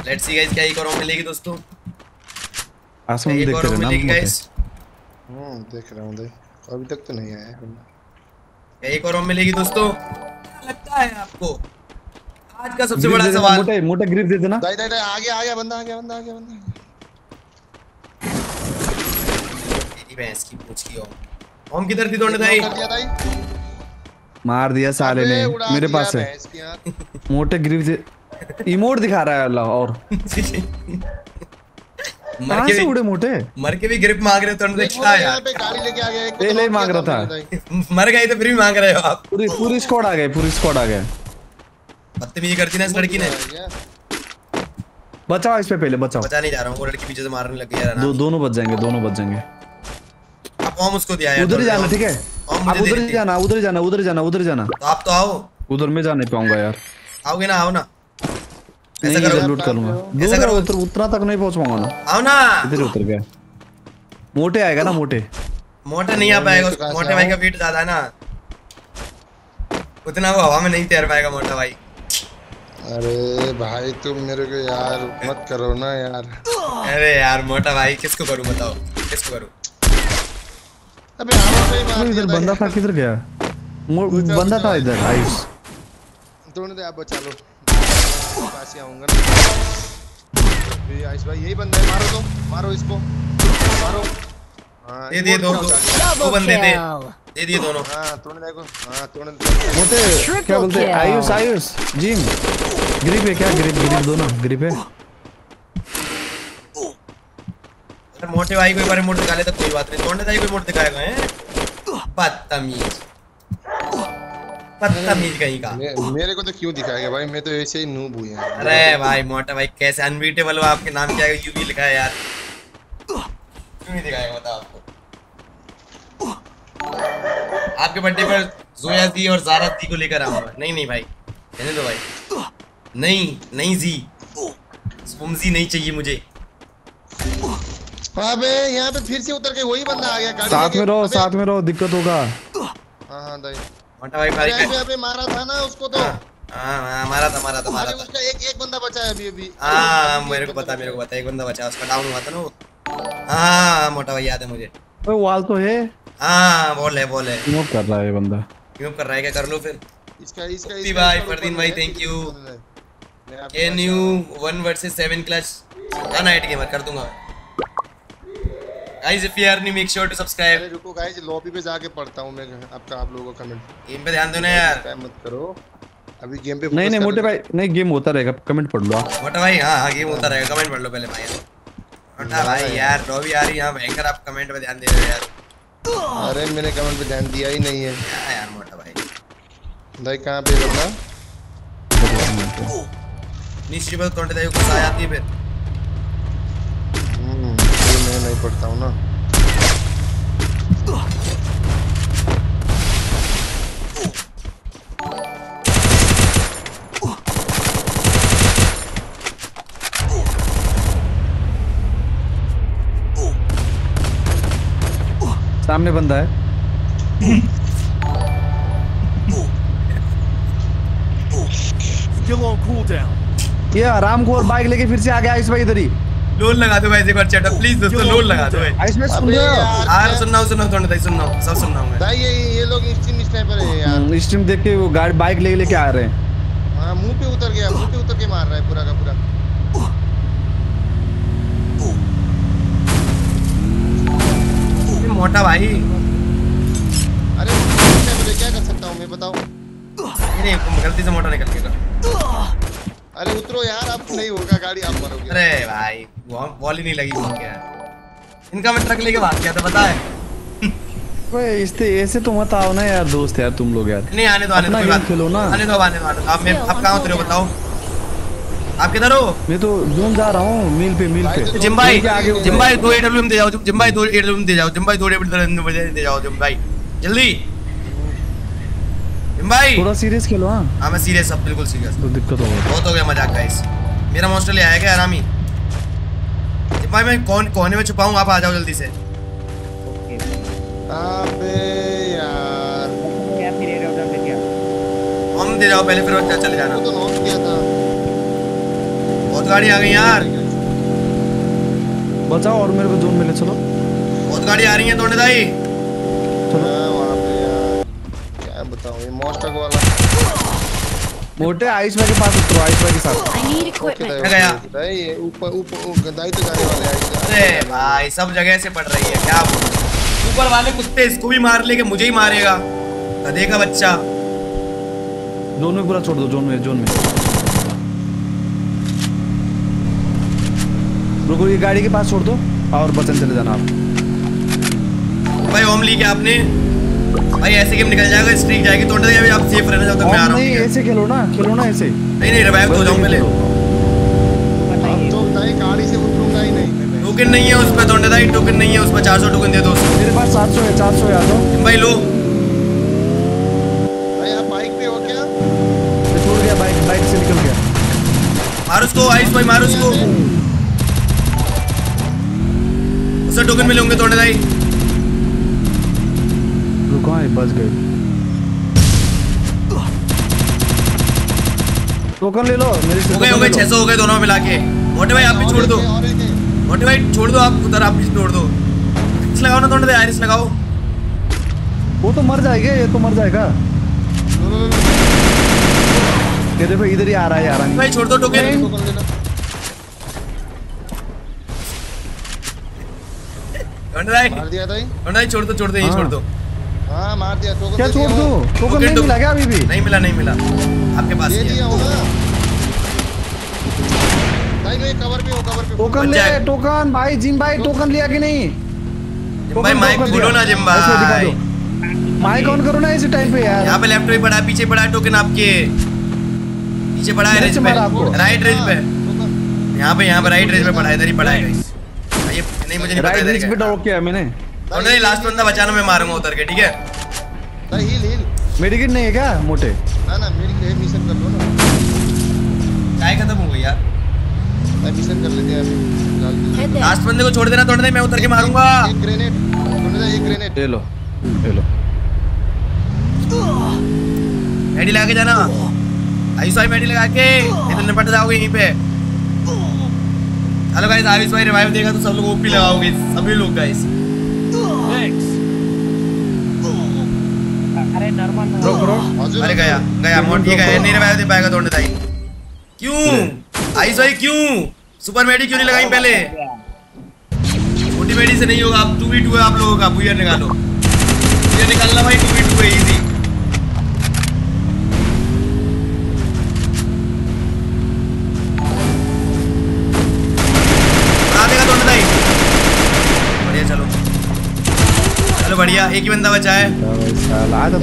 लेट्स सी गाइस क्या एक और मिलेगी दोस्तों। आसमान एक और देखते रहना हम्म, देख रहा हूँ दाई अभी तक तो नहीं आया क्या एक और होम मिलेगी दोस्तों। क्या लगता है आपको। आज का सबसे बड़ा सवाल। मोटे मोटे ग्रिप दे देना। दाई दाई दाई आ गया आ गया बंदा आ गया बंदा आ गया बंदा। मेरी भैंस की पूछ की होम होम किधर थी तोड़ने दाई? मार दिया साले ने मेरे पास है। मोटे ग्रिप इमोट दिखा रहा है अल्लाह और। मर के से भी उड़े मोटे? मर के भी ग्रिप मांग रहे हो यार। पे गाड़ी लेके आ गया तो मांग रहा था। मर गए तो फिर भी मांग रहे हो आप। पूरी पूरी स्क्वाड आ गए पूरी स्क्वाड आ गए। बदतमीजी करती ना इस लड़की ने। बचाओ इस पे पहले बचाओ। बचा नहीं जा रहा हूँ वो लड़की पीछे से मारने लग दो दोनों बच जाएँगे दोनों बच जाएँगे। आप होम उसको दिया यार उधर ही जाना ठीक है? आप उधर ही जाना उधर ही जाना उधर ही जाना उधर ही जाना। तो आप तो आओ। उधर में जा नहीं पाऊँगा यार। आओगे ना आओ ना। ऐसा करो। लूट कर लूँगा ऐसा करो। उतर उतना तक नहीं पहुँच पाऊँगा ना। आओ ना इधर उतर गया। मोटे आएगा ना मोटे। मोटे नहीं आ पाएगा तो मोटे भाई का वेट ज़्यादा है ना। उतना वो हवा में नहीं तैर पाएगा मोटा भाई। अरे भाई तुम मेरे को यार मत करो ना यार। अरे यार मोटा भाई किसको करूँ बताओ? किसको करूँ? अबे हवा इधर बंदा था किधर गया? बंदा था इधर आयुष। तोड़ने दे आप बचा लो पास ही आऊँगा आयुष भाई यही बंदा है मारो तो मारो इसको। मारो। हाँ, दे दिए दो दो दो बंदे दे। दे दिए दोनों। जाके। हाँ तोड़ने देखो। हाँ तोड़ने मोटे क्या बोलते आयुष आयुष जिम ग्रिप है क्या? ग्रिप ग्रिप दो ना ग्रिप है। अरे मोटे भाई को एक बार रिमोट दिखा ले तो कोई बात नहीं। तोड़ने दाई को रिमोट दिखाएगा हैं। बदतमीज। बदतमीज कहीं का। मे, मेरे को तो क्यों दिखाएगा भाई? मैं तो ऐसे ही नूब है अरे भाई मोटा भाई कैसे अनबीटेबल हो आपके नाम? क्या है यूवी लिखा है यार? क्यों नहीं दिखाएगा बताओ आपको? आपके बर्थडे पर जोया दी और जारा दी को लेकर आऊँगा। नहीं नहीं भाई। कहने दो भाई। नहीं नहीं जी। स्पुमजी नहीं चाहिए मुझे। अबे यहाँ पे फिर से उतर के वही बंदा आ गया। साथ में रहो साथ में रहो दिक्कत होगा। हाँ हाँ दाई। मोटा भाई भाई अबे अबे मारा था ना उसको तो हाँ हाँ हाँ, मारा था मारा था मारा था। उसका एक एक बंदा बचा है अभी अभी। हाँ मेरे को पता मेरे को पता एक बंदा बचा उसका डाउन हुआ था ना वो। हाँ मोटा भाई याद है मुझे। ओए वाल तो है। हाँ बोल है बोल है। रिमूव कर रहा है ये बंदा? क्यों कर रहा है क्या? कर लो फिर। इसका इसका इसका भाई, ऊपर फरदीन भाई, है, you. मैं आपको कैन बता यू रहा वर्सेस सेवन क्लच हाँ नाइट गेमर कर दूँगा। Guys if you are new make sure to subscribe अरे रुको गाइस लॉबी पे जाके पढ़ता हूँ मैं आपका आप लोगों का कमेंट गेम पे ध्यान दो ना यार. टाइम मत करो. अभी गेम पे नहीं नहीं मोटे भाई नहीं गेम होता रहेगा कमेंट पढ़ लो आप. मोटा भाई हाँ हाँ गेम होता रहेगा कमेंट पढ़ लो पहले भाई. मोटा भाई यार रॉबी आ रही है यहाँ भयंकर आप कमेंट पे ध्यान दे रहे हो यार. अरे मैंने कमेंट पे ध्यान दिया ही नहीं है. क्या यार मोटा भाई? भाई कहाँ पे बंदा? नीचे पर तोड़ने दाई गुस्सा आ जाती है फिर. मैं नहीं पढ़ता हूँ ना। सामने बंदा है. ये आराम को और बाइक लेके फिर से आ गया इस भाई इधर ही। लोल लगा दो भाई एक बार चैट प्लीज़ दोस्तों लोल लगा दो भाई। भाई सुन रहे हो यार यार सुन रहा हूँ सुन रहा हूँ तोड़ने सुन रहा सब सुन रहा हूँ मैं भाई ये ये लोग स्ट्रीम स्नाइपर है यार। हम्म, स्ट्रीम देख के वो गाड़ी बाइक लेके लेके आ रहे हैं। हाँ मुँह पे उतर गया मुँह पे उतर के मार रहा है पूरा का पूरा। ये मोटा भाई। अरे स्नाइपर क्या कर सकता हूँ मैं बताओ। नहीं गलती से मोटा निकल गया अरे उतरो यार आप नहीं होगा गाड़ी आप मरोगे। अरे भाई बॉल ही नहीं लगी घूम के यार इनका मैं ट्रक लेके भाग गया था पता है? ओए इससे ऐसे तो मत आओ ना यार दोस्त यार तुम लोग यार। नहीं आने दो आने दो अपना कोई गेम बात खेलो ना। आने दो आने दो आने दो। आप मैं आप कहाँ उतरे हो बताओ? आप किधर हो? मैं तो जोन जा रहा हूँ मिल पे मिल पे। जिम भाई जिम भाई दो एडब्ल्यूएम दे जाओ जिम भाई दो एडब्ल्यूएम दे जाओ जिम भाई दो एडब्ल्यूएम दे जाओ जिम भाई जल्दी। भाई। थोड़ा सीरियस खेलो हाँ। हाँ मैं सीरियस अब बिल्कुल सीरियस तो दिक्कत होगा। बहुत हो गया मज़ाक गाइस मेरा मॉन्स्टर ले आया क्या आरामी जिम भाई मैं कौन कोने में छुपाऊं? आप आ जाओ जल्दी से। अबे यार। हम दे जाओ पहले फिर वो चले जाना। तो नॉक किया था। बहुत गाड़ी आ गई यार। बचाओ और मेरे को जोन मिले चलो। बहुत गाड़ी आ रही है तोड़ने दाई। हाँ, यार क्या बताऊँ ये मॉस्टक वाला मोटे आयुष भाई के पास उतरो आयुष भाई के साथ। Need okay equipment. दाई, गया? ओके, दाई, ये ऊपर ऊपर गंदाई तो जाने वाले हैं अरे भाई सब जगह से पड़ रही है क्या बोलूँ? ऊपर वाले कुत्ते इसको भी मार लेके मुझे ही मारेगा। गधे का बच्चा। जोन में पूरा छोड़ दो जोन में जोन में। रुको ये गाड़ी के पास छोड़ दो और बचन चले जाना आप। भाई होम ली क्या आपने? भाई ऐसे गेम निकल जाएगा स्ट्रीक जाएगी तोड़ने देगा अभी आप सेफ़ रहना जब तक मैं आ रहा हूँ नहीं ऐसे खेलो ना खेलो ना ऐसे। नहीं नहीं रिवाइव हो जाऊँ पहले। अब तो दाई गाड़ी से उतरूँगा ही नहीं। मैं टोकन नहीं है उस पर तोड़ने दाई टोकन नहीं है उस पर 400 टोकन दे दो उसको। मेरे पास सात सौ है चार सौ है आ जाओ। भाई लो। भाई आप बाइक पे हो क्या? मैं छोड़ गया बाइक बाइक से निकल गया। मार उसको आयुष भाई मार उसको। उसे टोकन मिले होंगे तोड़ने दाई रुको हाँ ये बच गए टोकन ले लो मेरे हो गए हो गए ले लो। 600 हो गए दोनों मिला के। मोटे भाई आप भी छोड़ दो। मोटे भाई छोड़ दो आप उधर आप भी छोड़ दो। आइरिस लगाओ ना तोड़ने दे आइरिस लगाओ। वो तो मर जाएगा ये तो मर जाएगा। ये देखो इधर ही आ रहा है यार भाई छोड़ दो टोकन ही। छोड़ दो छोड़ दो यही हाँ। छोड़ दो। हाँ मार दिया टोकन क्या छोड़ दो? टोकन नहीं तो- मिला क्या अभी भी? नहीं मिला नहीं मिला। आपके पास ही दिया है। हूँ ना भाई कवर पे हूँ कवर पे टोकन ले टोकन। भाई जिम भाई टोकन लिया कि नहीं? भाई माइक खोलो ना जिम भाई। माइक ऑन करो ना इसी टाइम पे यार। यहाँ पे लेफ़्ट में पड़ा है पीछे पड़ा है टोकन आपके। पीछे पड़ा है रेज। पे। राइट रेज पे। यहाँ पे यहाँ पे राइट रेज पे पड़ा है इधर ही पड़ा है। ये नहीं मुझे नहीं पता राइट इधर रिच पे डॉक किया मैंने। और नहीं लास्ट बंदा बचाना मैं मारूँगा उतर के ठीक है? भाई हील हील मेडिकेट नहीं है क्या मोटे? ना ना मेरी लिए मिशन कर लो ना। चाय खत्म हो गई यार। मिशन कर लेते हैं अभी. लास्ट बंदे को छोड़ देना तोड़ दे मैं उतर के मारूँगा। एक ग्रेनेड छोड़ दे एक ग्रेनेड ले लो ले लो। मेडी लगा के जाना? आयुष भाई मेडी लगा के इधर निपट जाओगे यहीं पे। हेलो गाइस आयुष भाई रिवाइव देगा तो सब लोग ओपी लगाओगे सभी लोग गाइस ब्रो ब्रो हजुर अरे गया गया मोट ये गया नहीं रहा दे पाएगा तोड़ने दाई क्यों? आई सही क्यों? सुपर मेडी क्यों नहीं लगाई पहले? मेडी से नहीं होगा आप टू वी टू है आप लोगों का बुयर निकालो। ये निकालना भाई टू वी टू है इजी बढ़िया एक ही बंदा बचा है। तू।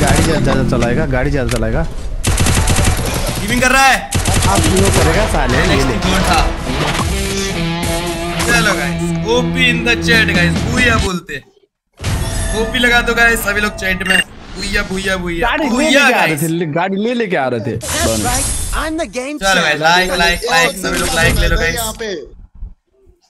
गाड़ी ज़्यादा चलाएगा गाड़ी ज़्यादा चलाएगा। टीमिंग कर रहा है। आप करेगा साले ये ले। नेक्स्ट था। चलो guys OP in the chat guys booyah बोलते। ओपी लगा दो गाइस सभी लोग चैट में। बुया बुया बुया गाड़ी बुया आ रहे गाइस थे गाड़ी ले लेके आ रहे थे। चलो गाइस लाइक लाइक लाइक सभी लोग लाइक ले लो गाइस यहाँ पे।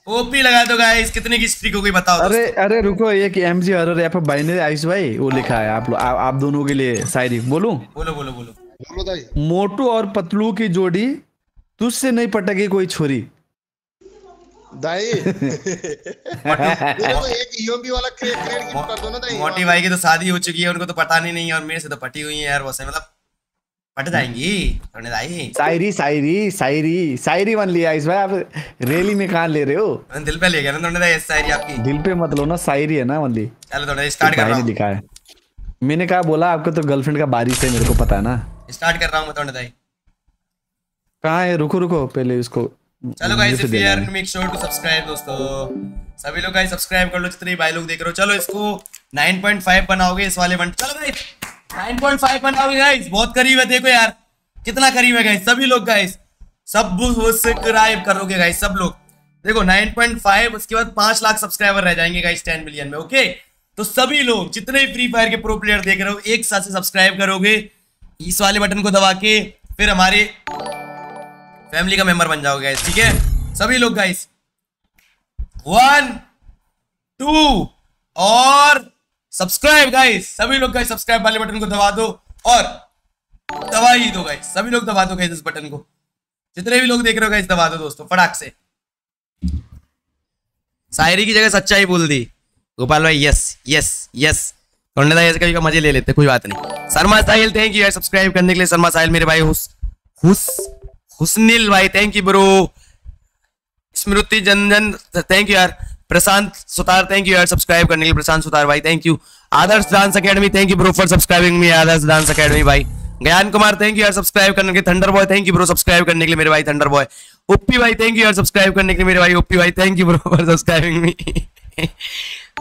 ओपी लगा दो गाइस कितने की स्ट्रीक हो गई बताओ अरे। अरे रुको एक एम जी हर यहाँ बाइनरी आयुष भाई वो लिखा है आप लोग आ- आप दोनों के लिए शायरी। बोलूँ? बोलो बोलो बोलो। बोलो दाई मोटू और पतलू की जोड़ी तुझसे नहीं पटकी कोई छोरी। दाई। एक ईओबी वाला क्रेड क्रेड गिफ्ट कर दो ना दाई। मोटी भाई की तो शादी हो चुकी है उनको तो पटानी नहीं है और मेरे से तो पटी हुई है यार वो मतलब जाएँगी दाई बन लिया भाई आप रैली में कहाँ ले रहे हो? दिल पे ले गया ना दाई ऐसी आपकी। दिल पे मत लो ना है ना वल्ली चलो स्टार्ट कर रहा लिखा है। मैंने कहा बोला आपको तो गर्लफ्रेंड का बारिश है मेरे को पता है ना। स्टार्ट कर रहा हूँ मैं दाई कहाँ है? रुको रुको पहले इसको चलो guys if you are. Make sure to subscribe दोस्तों। सभी लोग गाइस सब्सक्राइब कर लो जितने भाई लोग देख रहे हो। चलो इसको 9.5 बनाओगे इस वाले वन चलो गाइस 9.5 बनाओगे गाइस बहुत करीब है, देखो यार। कितना करीब है गाइस सभी लोग गाइस सब सब्सक्राइब करोगे गाइस सब लोग। देखो 9.5 उसके बाद 5 लाख सब्सक्राइबर रह जाएँगे गाइस 10 मिलियन में ओके तो सभी लोग, जितने भी फ्री फायर के प्रो प्लेयर देख रहे हो, एक साथ से सब्सक्राइब करोगे। इस वाले बटन को दबा के, फिर हमारे फैमिली का मेंबर बन जाओगे गाइस ठीक है? सभी लोग गाइस वन टू और सब्सक्राइब गाइस सभी लोग गाइस सब्सक्राइब वाले बटन को दबा दो और दबा ही दो गाइस सभी लोग दबा दो गाइस इस बटन को। जितने भी लोग देख रहे हो गाइस दबा दो दोस्तों, फटाक से। शायरी की जगह सच्चाई बोल दी। गोपाल भाई यस यस यस कौंडा ऐसे कभी का मज़े ले लेते, कोई बात नहीं। Sharma Sahil thank you subscribe करने के लिए। शर्मा साहिल, मेरे भाई, हुस हुस, हुसनिल भाई थैंक यू ब्रो स्मृति जनजन थैंक यू यार। प्रशांत सुतार थैंक यू यार सब्सक्राइब करने के लिए प्रशांत सुतार भाई thank you Adarsh dance academy thank you bro for subscribing me Adarsh dance academy भाई. ज्ञान कुमार थैंक यू यार सब्सक्राइब करने के thunder boy thank you bro subscribe करने के लिए मेरे भाई थंडर बॉय उप्पी भाई थैंक यू यार सब्सक्राइब करने के लिए मेरे भाई उप्पी भाई thank you bro for subscribing me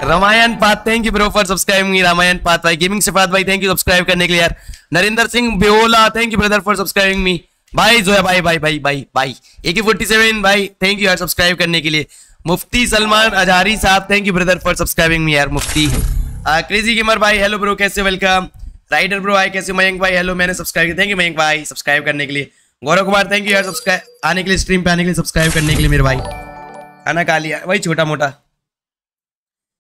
Ramayan पात thank you bro for subscribing me Ramayan पात भाई. गेमिंग से सिफात भाई थैंक यू सब्सक्राइब करने के लिए यार. Narendra Singh बेओला thank you brother for subscribing me भाई जोया भाई भाई भाई भाई भाई ए फोर्टी सेवन भाई थैंक यू यार सब्सक्राइब करने के लिए. मुफ्ती सलमान अजारी साहब thank you brother for subscribing me यार, मुफ्ती क्रेजी गेमर भाई हेलो ब्रो कैसे वेलकम राइडर ब्रो भाई कैसे मयंक भाई हेलो मैंने सब्सक्राइब किया। थैंक यू मयंक भाई सब्सक्राइब करने के लिए। गौरव कुमार थैंक यू यार सब्सक्राइब आने के लिए स्ट्रीम पे आने के लिए सब्सक्राइब करने के लिए, मेरे भाई। खाना खा लिया, वही छोटा मोटा।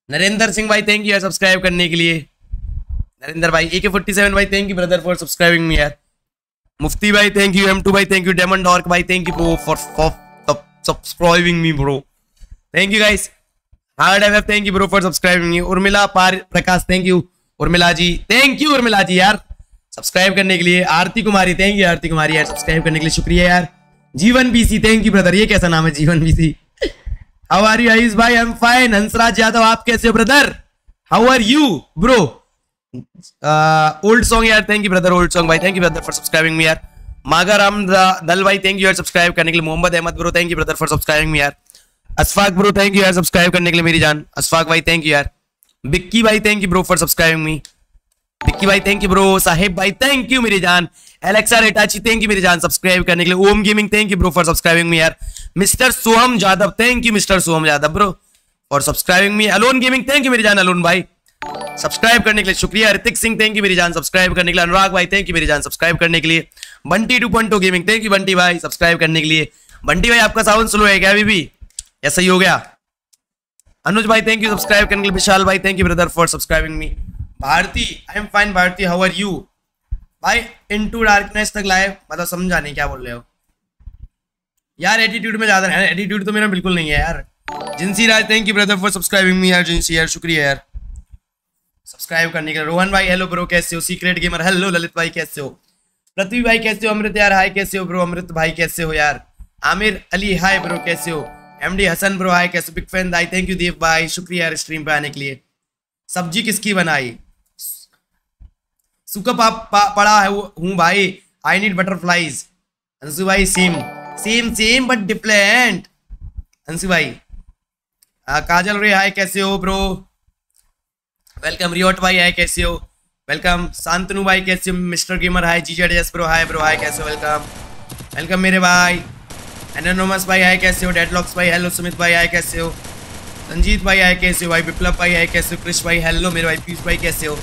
नरेंद्र सिंह भाई थैंक यू यार सब्सक्राइब करने के लिए। नरेंद्र भाई ए के फोर्टी सेवन भाई thank you brother for subscribing me यार मुफ्ती भाई थैंक यू एम टू भाई थैंक यू डेमन डॉर्क भाई thank you for subscribing me bro thank you guys hard F thank you bro for subscribing Urmila par Prakash thank you Urmila ji thank you Urmila ji यार subscribe करने के लिए Aarti Kumari thank you Aarti Kumari, यार. Subscribe करने के लिए शुक्रिया, यार. जीवन बीसी थैंक यू ब्रदर ये कैसा नाम है, Jeevan BC how are you Ayush भाई? I am fine Hansraj Yadav, आप कैसे हो brother how are you bro old song यार. Thank you brother old song भाई. Thank you brother for subscribing me यार. मागाराम दल भाई थैंक यू यार सब्सक्राइब करने के लिए. Mohammad Ahmed bro thank you brother for subscribing me यार. अशफाक ब्रो थैंक यू यार सब्सक्राइब करने के लिए मेरी जान अशफाक भाई थैंक यू यार बिक्की भाई thank you bro for subscribing me Bikki भाई थैंक यू ब्रो साहिब भाई थैंक यू मेरी जान एलेक्सा रेटाची थैंक यू मेरी जान सब्सक्राइब करने के लिए Om gaming thank you bro for subscribing me यार mister Soham Yadav thank you mister Soham Yadav bro for subscribing me alone gaming thank you मेरी जान अलोन भाई सब्सक्राइब करने के लिए शुक्रिया ऋतिक सिंह थैंक यू मेरी जान सब्सक्राइब करने के लिए अनुराग भाई थैंक यू मेरी जान सब्सक्राइब करने के लिए Bunty two point gaming thank you Bunty भाई सब्सक्राइब करने के लिए बंटी भाई आपका साउंड स्लो है क्या अभी भी ऐसा ही हो गया। अनुज भाई थैंक यू सब्सक्राइब करने के लिए, विशाल भाई thank you brother for subscribing me Bharti I am fine Bharti how are you भाई इनटू डार्कनेस तक लाइव मतलब समझा नहीं क्या बोल रहे हो। यार एटीट्यूड में ज़्यादा है एटीट्यूड तो मेरा बिल्कुल नहीं है यार। जिनसी Raj thank you brother for subscribing me यार, जिनसी यार, शुक्रिया यार। सब्सक्राइब करने के लिए। रोहन भाई हेलो ब्रो कैसे हो? सीक्रेट गेमर हेलो ललित भाई, कैसे हो? पृथ्वी भाई, कैसे हो? अमृत यार हाय कैसे हो ब्रो अमृत भाई, कैसे हो यार? आमिर अली हाय ब्रो कैसे हो? एमडी हसन ब्रो हाय कैसे बिग फ़ैन दाई थैंक यू देव भाई शुक्रिया स्ट्रीम पे आने के लिए. सब्ज़ी किसकी बनाई? सुखा पा, पा, पड़ा है हूँ भाई. आई नीड बटरफ्लाईज अंशु भाई same same same but different Anshu भाई. आ, काजल रे हाय कैसे हो ब्रो वेलकम रियोट भाई हाय कैसे हो? वेलकम शांतनु भाई कैसे हो? Mister gamer hi G Z bro hi bro hi कैसे हो? वेलकम वेलकम मेरे भाई. एनोनोमस भाई हाय कैसे हो? डेडलॉक्स भाई हेलो सुमित भाई हाय कैसे हो? संजीत भाई हाय कैसे हो? भाई विप्लव भाई हाय कैसे हो? कृष भाई हेलो मेरे भाई, पीयूष भाई, कैसे हो?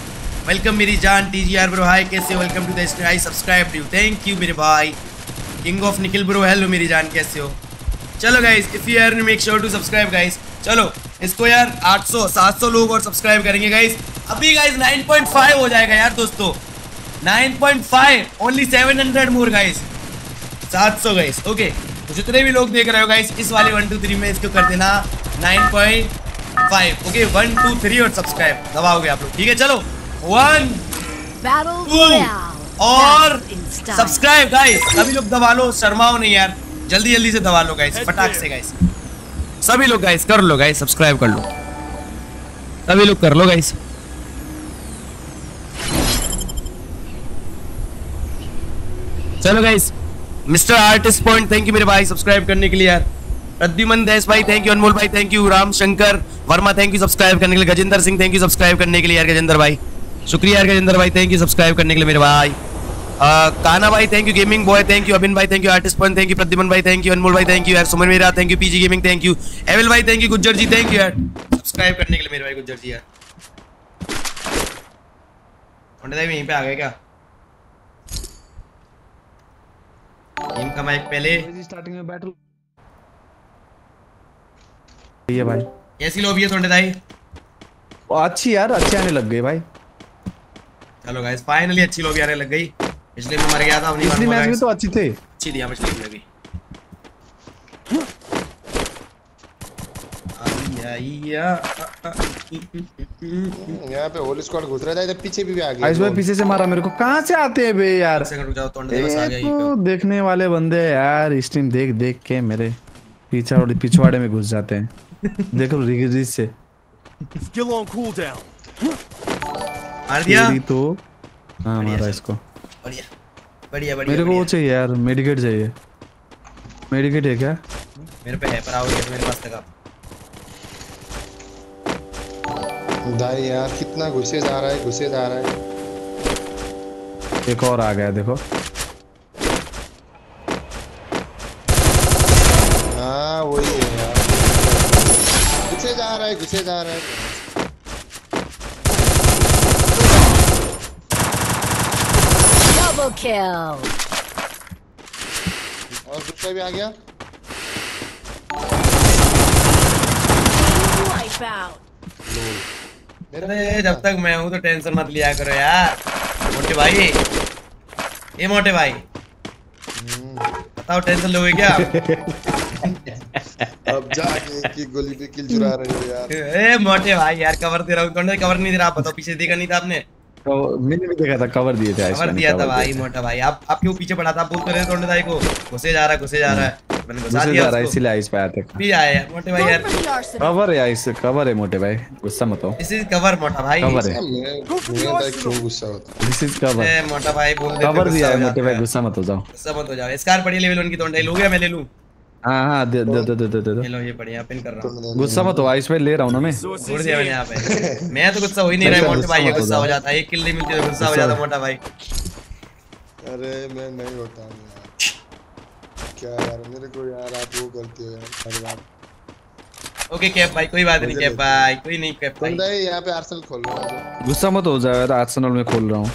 वेलकम मेरी जान T G R bro hi कैसे welcome to the I subscribe you thank you मेरे भाई। King of Nikhil bro hello मेरी जान, कैसे हो? चलो guys if you are make sure to subscribe guys चलो, इसको यार 800 700 लोग और सब्सक्राइब करेंगे गाइस अभी गाइस 9.5 हो जाएगा यार दोस्तों। 9.5 only 700 more guys 700 guys okay तो जितने भी लोग देख रहे हो गाइस इस वाले 1 2 3 में इसको कर देना 9.5 ओके 1 2 3 और सब्सक्राइब दबाओगे आप लोग ठीक है? चलो 1 Battle Two. Royale. और सब्सक्राइब गाइस सभी लोग दबा लो शर्माओ नहीं यार। जल्दी जल्दी से दबा लो गाइस फटाक से गाइस सभी लोग गाइस कर लो गाइस सब्सक्राइब कर लो। सभी लोग कर लो गाइस चलो guys mister artist point thank you मेरे भाई सब्सक्राइब करने के लिए यार प्रद्युमन देश भाई थैंक यू अनमोल भाई thank you Ram Shankar Verma thank you subscribe करने के लिए Gajendra Singh thank you subscribe करने के लिए यार गजेंद्र भाई शुक्रिया यार गजेंद्र भाई थैंक यू सब्सक्राइब करने के लिए मेरे भाई काना भाई thank you gaming boy thank you Abhin भाई thank you artist point thank you Pradyuman भाई थैंक यू अनमोल भाई थैंक यू यार सुमन मेरा thank you PG gaming thank you evil भाई thank you Gujjar ji thank you यार subscribe करने के लिए मेरे भाई गुज्जर जी यार यहीं पे आ गए क्या गेम का माइक पहले। स्टार्टिंग में बैटल ये भाई। कैसी लॉबी है थोड़े भाई अच्छी यार अच्छे आने लग गए भाई। चलो गाइस फाइनली अच्छी लॉबी आने लग गई। पिछले में मर गया था अपनी मैच में तो अच्छी थे। अच्छी थी पिछले में भी। यहाँ पे होली स्क्वाड घुस रहा था इधर पीछे भी, भी आ गया भाई पीछे से मारा मेरे को कहाँ से आते हैं बे यार एक सेकंड रुक जाओ तोंडे बस आ गया तो देखने वाले बंदे हैं यार स्ट्रीम देख देख के मेरे पीछा पिछवाड़े में घुस जाते हैं देखो रिगिज से Skill on cooldown. मार दिया तो हाँ मारा इसको बढ़िया बढ़िया बढ़िया मेरे को वो चाहिए यार मेडिकेट चाहिए मेडिकेट है क्या मेरे पे है पर आओगे तो मेरे पास तक आप दाई यार कितना घुसे जा रहा है घुसे जा रहा है। एक और आ गया देखो। हाँ वही है यार। घुसे जा रहा है घुसे जा रहा है। Double kill. और दूसरा भी आ गया। Wipe out. अरे जब तक मैं हूँ तो टेंशन मत लिया करो यार। मोटे भाई। ये मोटे भाई। बताओ टेंशन लोगे क्या? अब जाके की गोली पे किल चुरा रहे हो यार। ए मोटे भाई यार कवर दे रहा हूँ। कौन कवर नहीं दे रहा। आप बताओ पीछे देखा नहीं था आपने? तो मैंने भी देखा था कवर दिए थे कवर दिया था भाई मोटा भाई। आप आप क्यों पीछे पड़ा था? आप बोलते रहे टोंडे भाई को। घुसे जा रहा है घुसे जा रहा है। मैंने घुसा दिया जा रहा है उसको। इसीलिए आइस पे आया भी आया मोटे भाई यार. कवर है आइस कवर है मोटे भाई। गुस्सा मत हो। दिस इज़ कवर मोटा भाई। कवर है। मैं मैं भाई क्यों गुस्सा होता दिस इज़ कवर ए, मोटा भाई बोल देते कवर दिया है मोटे भाई गुस्सा मत हो जाओ। गुस्सा मत हो जाओ। स्कार पड़ी लेवल उनकी टोंडे लूँगा मैं ले लूँ? हाँ हाँ दे दे दे दे दे दे ये लो ये बढ़िया पिन कर रहा हूँ। गुस्सा मत हो आइस पे ले रहा हूँ ना मैं। छोड़ दिया मैंने यहाँ पे मैं तो गुस्सा हो ही नहीं रहा मोटे भाई ये गुस्सा हो जाता है एक किल नहीं मिलती तो गुस्सा हो जाता मोटा भाई। अरे मैं नहीं होता हूँ यार। क्या यार मेरे को यार आप वो करते हो यार हर बार। ओके कैप भाई कोई बात नहीं कैप भाई कोई नहीं कैप भाई। बंदा है यहाँ पे आर्सेनल खोल रहा है। गुस्सा मत हो जाओ यार आर्सेनल में खोल रहा हूँ।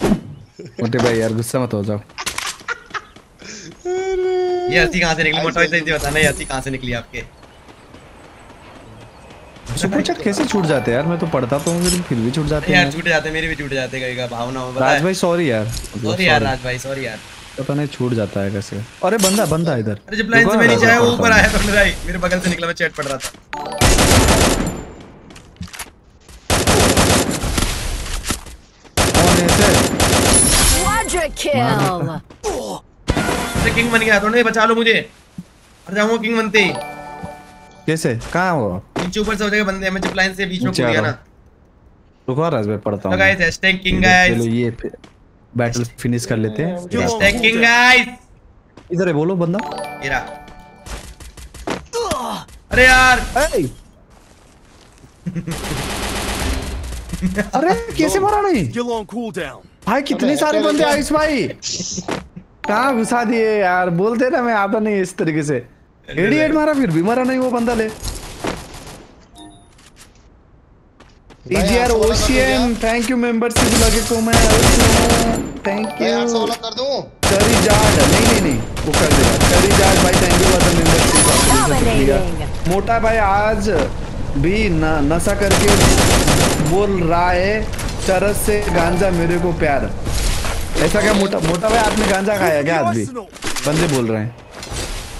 मोटे भाई यार गुस्सा मत हो जाओ। ये हँसी कहाँ से निकली? मोटा सही बताना ये हँसी कहाँ से निकली आपके? सुपर चैट कैसे छूट जाते हैं यार? मैं तो पढ़ता तो हूँ लेकिन फिर भी छूट जाते यार छूट जाते मेरे भी छूट जाते कभी का भावना हो राज भाई सॉरी यार। मतलब सॉरी यार राज भाई सॉरी यार। पता नहीं छूट जाता है कैसे। अरे बंदा बंदा इधर। अरे जब लाइन से रुको मैं ना, नीचे आया वो ऊपर आया तो भाई मेरे बगल से निकला मैं चैट पढ़ रहा था। है? Quadra kill. अरे किंग बन गया तो नहीं बचा लो मुझे। अरे जाऊँगा किंग बनते ही। कैसे? कहाँ हो? नीचे ऊपर से हो जाएगा बंदे मैं जब लाइन से बीच में कूद गया ना। रुको राज भाई पढ़ता तो हूँ। गाइस हैशटैग किंग चलो ये बैटल फिनिश कर लेते हैं। हैशटैग किंग गाइस इधर है बोलो बंदा। रहा अरे यार। अरे कैसे मारा नहीं. भाई कितने सारे बंदे? आइस भाई? कहाँ घुसा दिए यार? बोलते ना मैं आता नहीं इस तरीके से। एडिएट मारा फिर भी मारा नहीं वो बंदा ले। TGR ocean thank you membership लगे को मैं थैंक यू कर दूँ? करी जाट नहीं नहीं नहीं वो कर देगा। करी जाट भाई thank you for the membership मोटा भाई आज भी न, नशा करके बोल रहा है चरस से गांजा मेरे को प्यार। ऐसा क्या मोटा मोटा भाई आपने गांजा खाया क्या आज भी? बंदे बोल रहे हैं।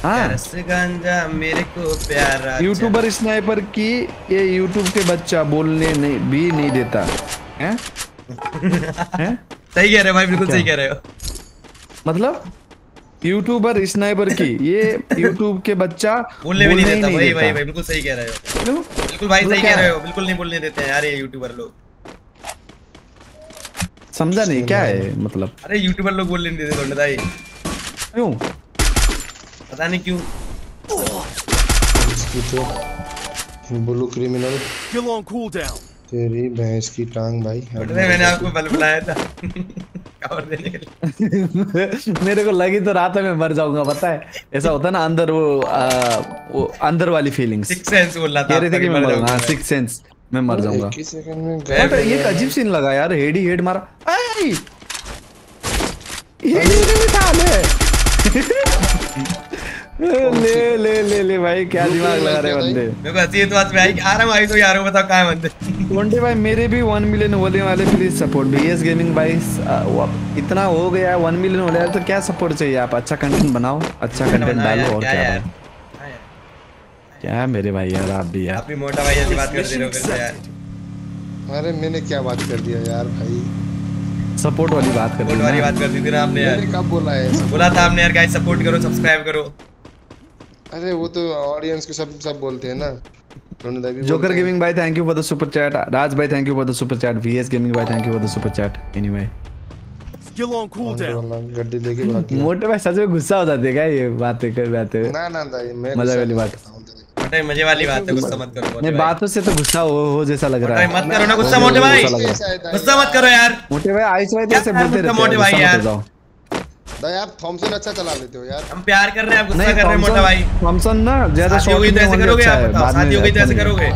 हाँ। रस गांजा मेरे को प्यारा यूट्यूबर स्नाइपर की ये यूट्यूब के बच्चा बोलने नहीं भी नहीं देता। हैं? हैं? सही कह रहे हो भाई बिल्कुल सही कह रहे हो। मतलब? यूट्यूबर स्नाइपर की। ये यूट्यूब के बच्चा बोलने भी नहीं देता। भाई भाई भाई बिल्कुल सही कह रहे हो। बिल्कुल भाई मतलब सही कह रहे हो। बिल्कुल नहीं बोलने देते हैं यार ये यूट्यूबर लोग। समझा नहीं क्या है मतलब। अरे यूट्यूबर लोग बोलने नहीं देते भाई क्यों? पता नहीं क्यों। तो blue criminal Still on cooldown. तेरी भैंस की टांग भाई मैंने आपको बल बुलाया था। कवर देने मेरे को लगी तो रात में मर जाऊँगा पता है। ऐसा होता है ना अंदर वो आ, वो अंदर वाली फीलिंग्स सिक्स सेंस बोल रहा था कह रहे थे कि मर हाँ जाऊँगा। सिक्स सेंस मैं मर जाऊँगा। बट ये एक अजीब सीन लगा यार हेड ही हेड मारा था ले। ले ले ले ले भाई क्या दिमाग लगा रहे बंदे। मेरे को हँसी तो आज में आई आ रहा हूँ आई तो यार बताओ कहाँ है बंदे। मोंटे भाई मेरे भी वन मिलियन होने वाले प्लीज़ सपोर्ट बीएस गेमिंग भाई इतना हो गया है वन मिलियन होने गया तो क्या सपोर्ट चाहिए आप? अच्छा कंटेंट बनाओ अच्छा कंटेंट डालो और क्या क्या यार? भाई हाँ यार। क्या है मेरे भाई यार आप भी यार। आप भी मोटा भाई ऐसी बात करते रहो फिर यार। अरे मैंने क्या बात कर दिया यार भाई। सपोर्ट वाली बात कर सपोर्ट वाली बात कर दी थी ना आपने यार। कब बोला है? बोला था आपने यार गाइस सपोर्ट करो सब्सक्राइब करो। अरे वो तो ऑडियंस को सब सब बोलते हैं ना। जोकर गेमिंग भाई thank you for the super chat Raj भाई thank you for the super chat VS gaming भाई thank you for the super chat anyway Still on cooldown. वाला गड्डी लेके भाग मोटे भाई सच में गुस्सा हो जाते क्या ये बातें कर बातें ना ना दाई मैं मज़ा वाली बात। मोटा भाई, मज़े वाली बात है गुस्सा मत करो मोटे नहीं भाई। बातों से तो गुस्सा हो, हो जैसा लग रहा है। मत करो ना गुस्सा मोटे भाई। गुस्सा मत करो यार। मोटे भाई आइस भाई तो यार, बोलते रहते मोटे हैं भाई गुस्सा यार। आप थॉमसन अच्छा चला लेते हो यार। हम प्यार कर रहे हैं आप गुस्सा नहीं कर रहे हैं मोटा भाई। थॉमसन ना ज़्यादा में तो ऐसे होने करोगे अच्छा आप? बताओ बाद में शादी हो गई तो अच्छा ऐसे है। करोगे?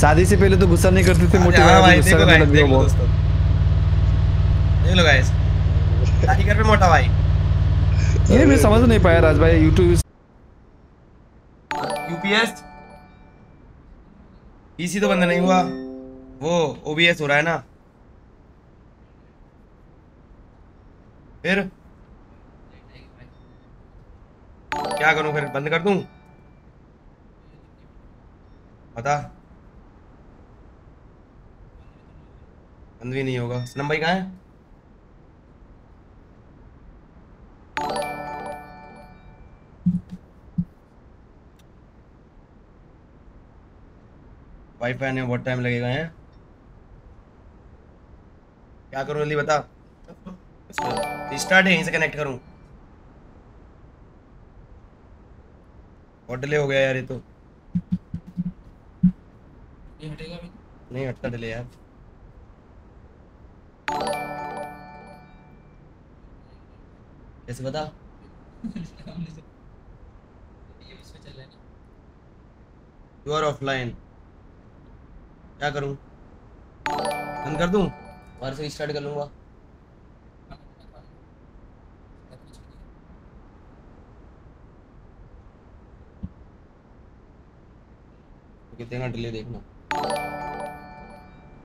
शादी से पहले तो गुस्सा नहीं करते थे मोटे हाँ भाई भाई गुस्सा करने लग गए देख लो बहुत। दोस्तों। देख लो गाइस शादी कर पे मोटा भाई। ये मैं समझ नहीं पाया राज भाई यूट्यूब यूपीएस पीसी तो बंद नहीं हुआ। वो ओबीएस हो रहा है ना। फिर? क्या करूँ फिर? बंद कर दूँ? पता? बंद भी नहीं होगा। सनम भाई कहाँ है? वाईफाई ने बहुत टाइम लगेगा हैं। क्या करूँ जल्दी बता। स्टार्ट है यहीं से कनेक्ट करूँ। बहुत डिले हो गया यार ये तो। ये हटेगा अभी नहीं? हटता डिले यार। कैसे बता? यू आर ऑफलाइन क्या करूँ? बंद कर दूँ? और से स्टार्ट कर लूँगा। कितने घंटे ले देखना?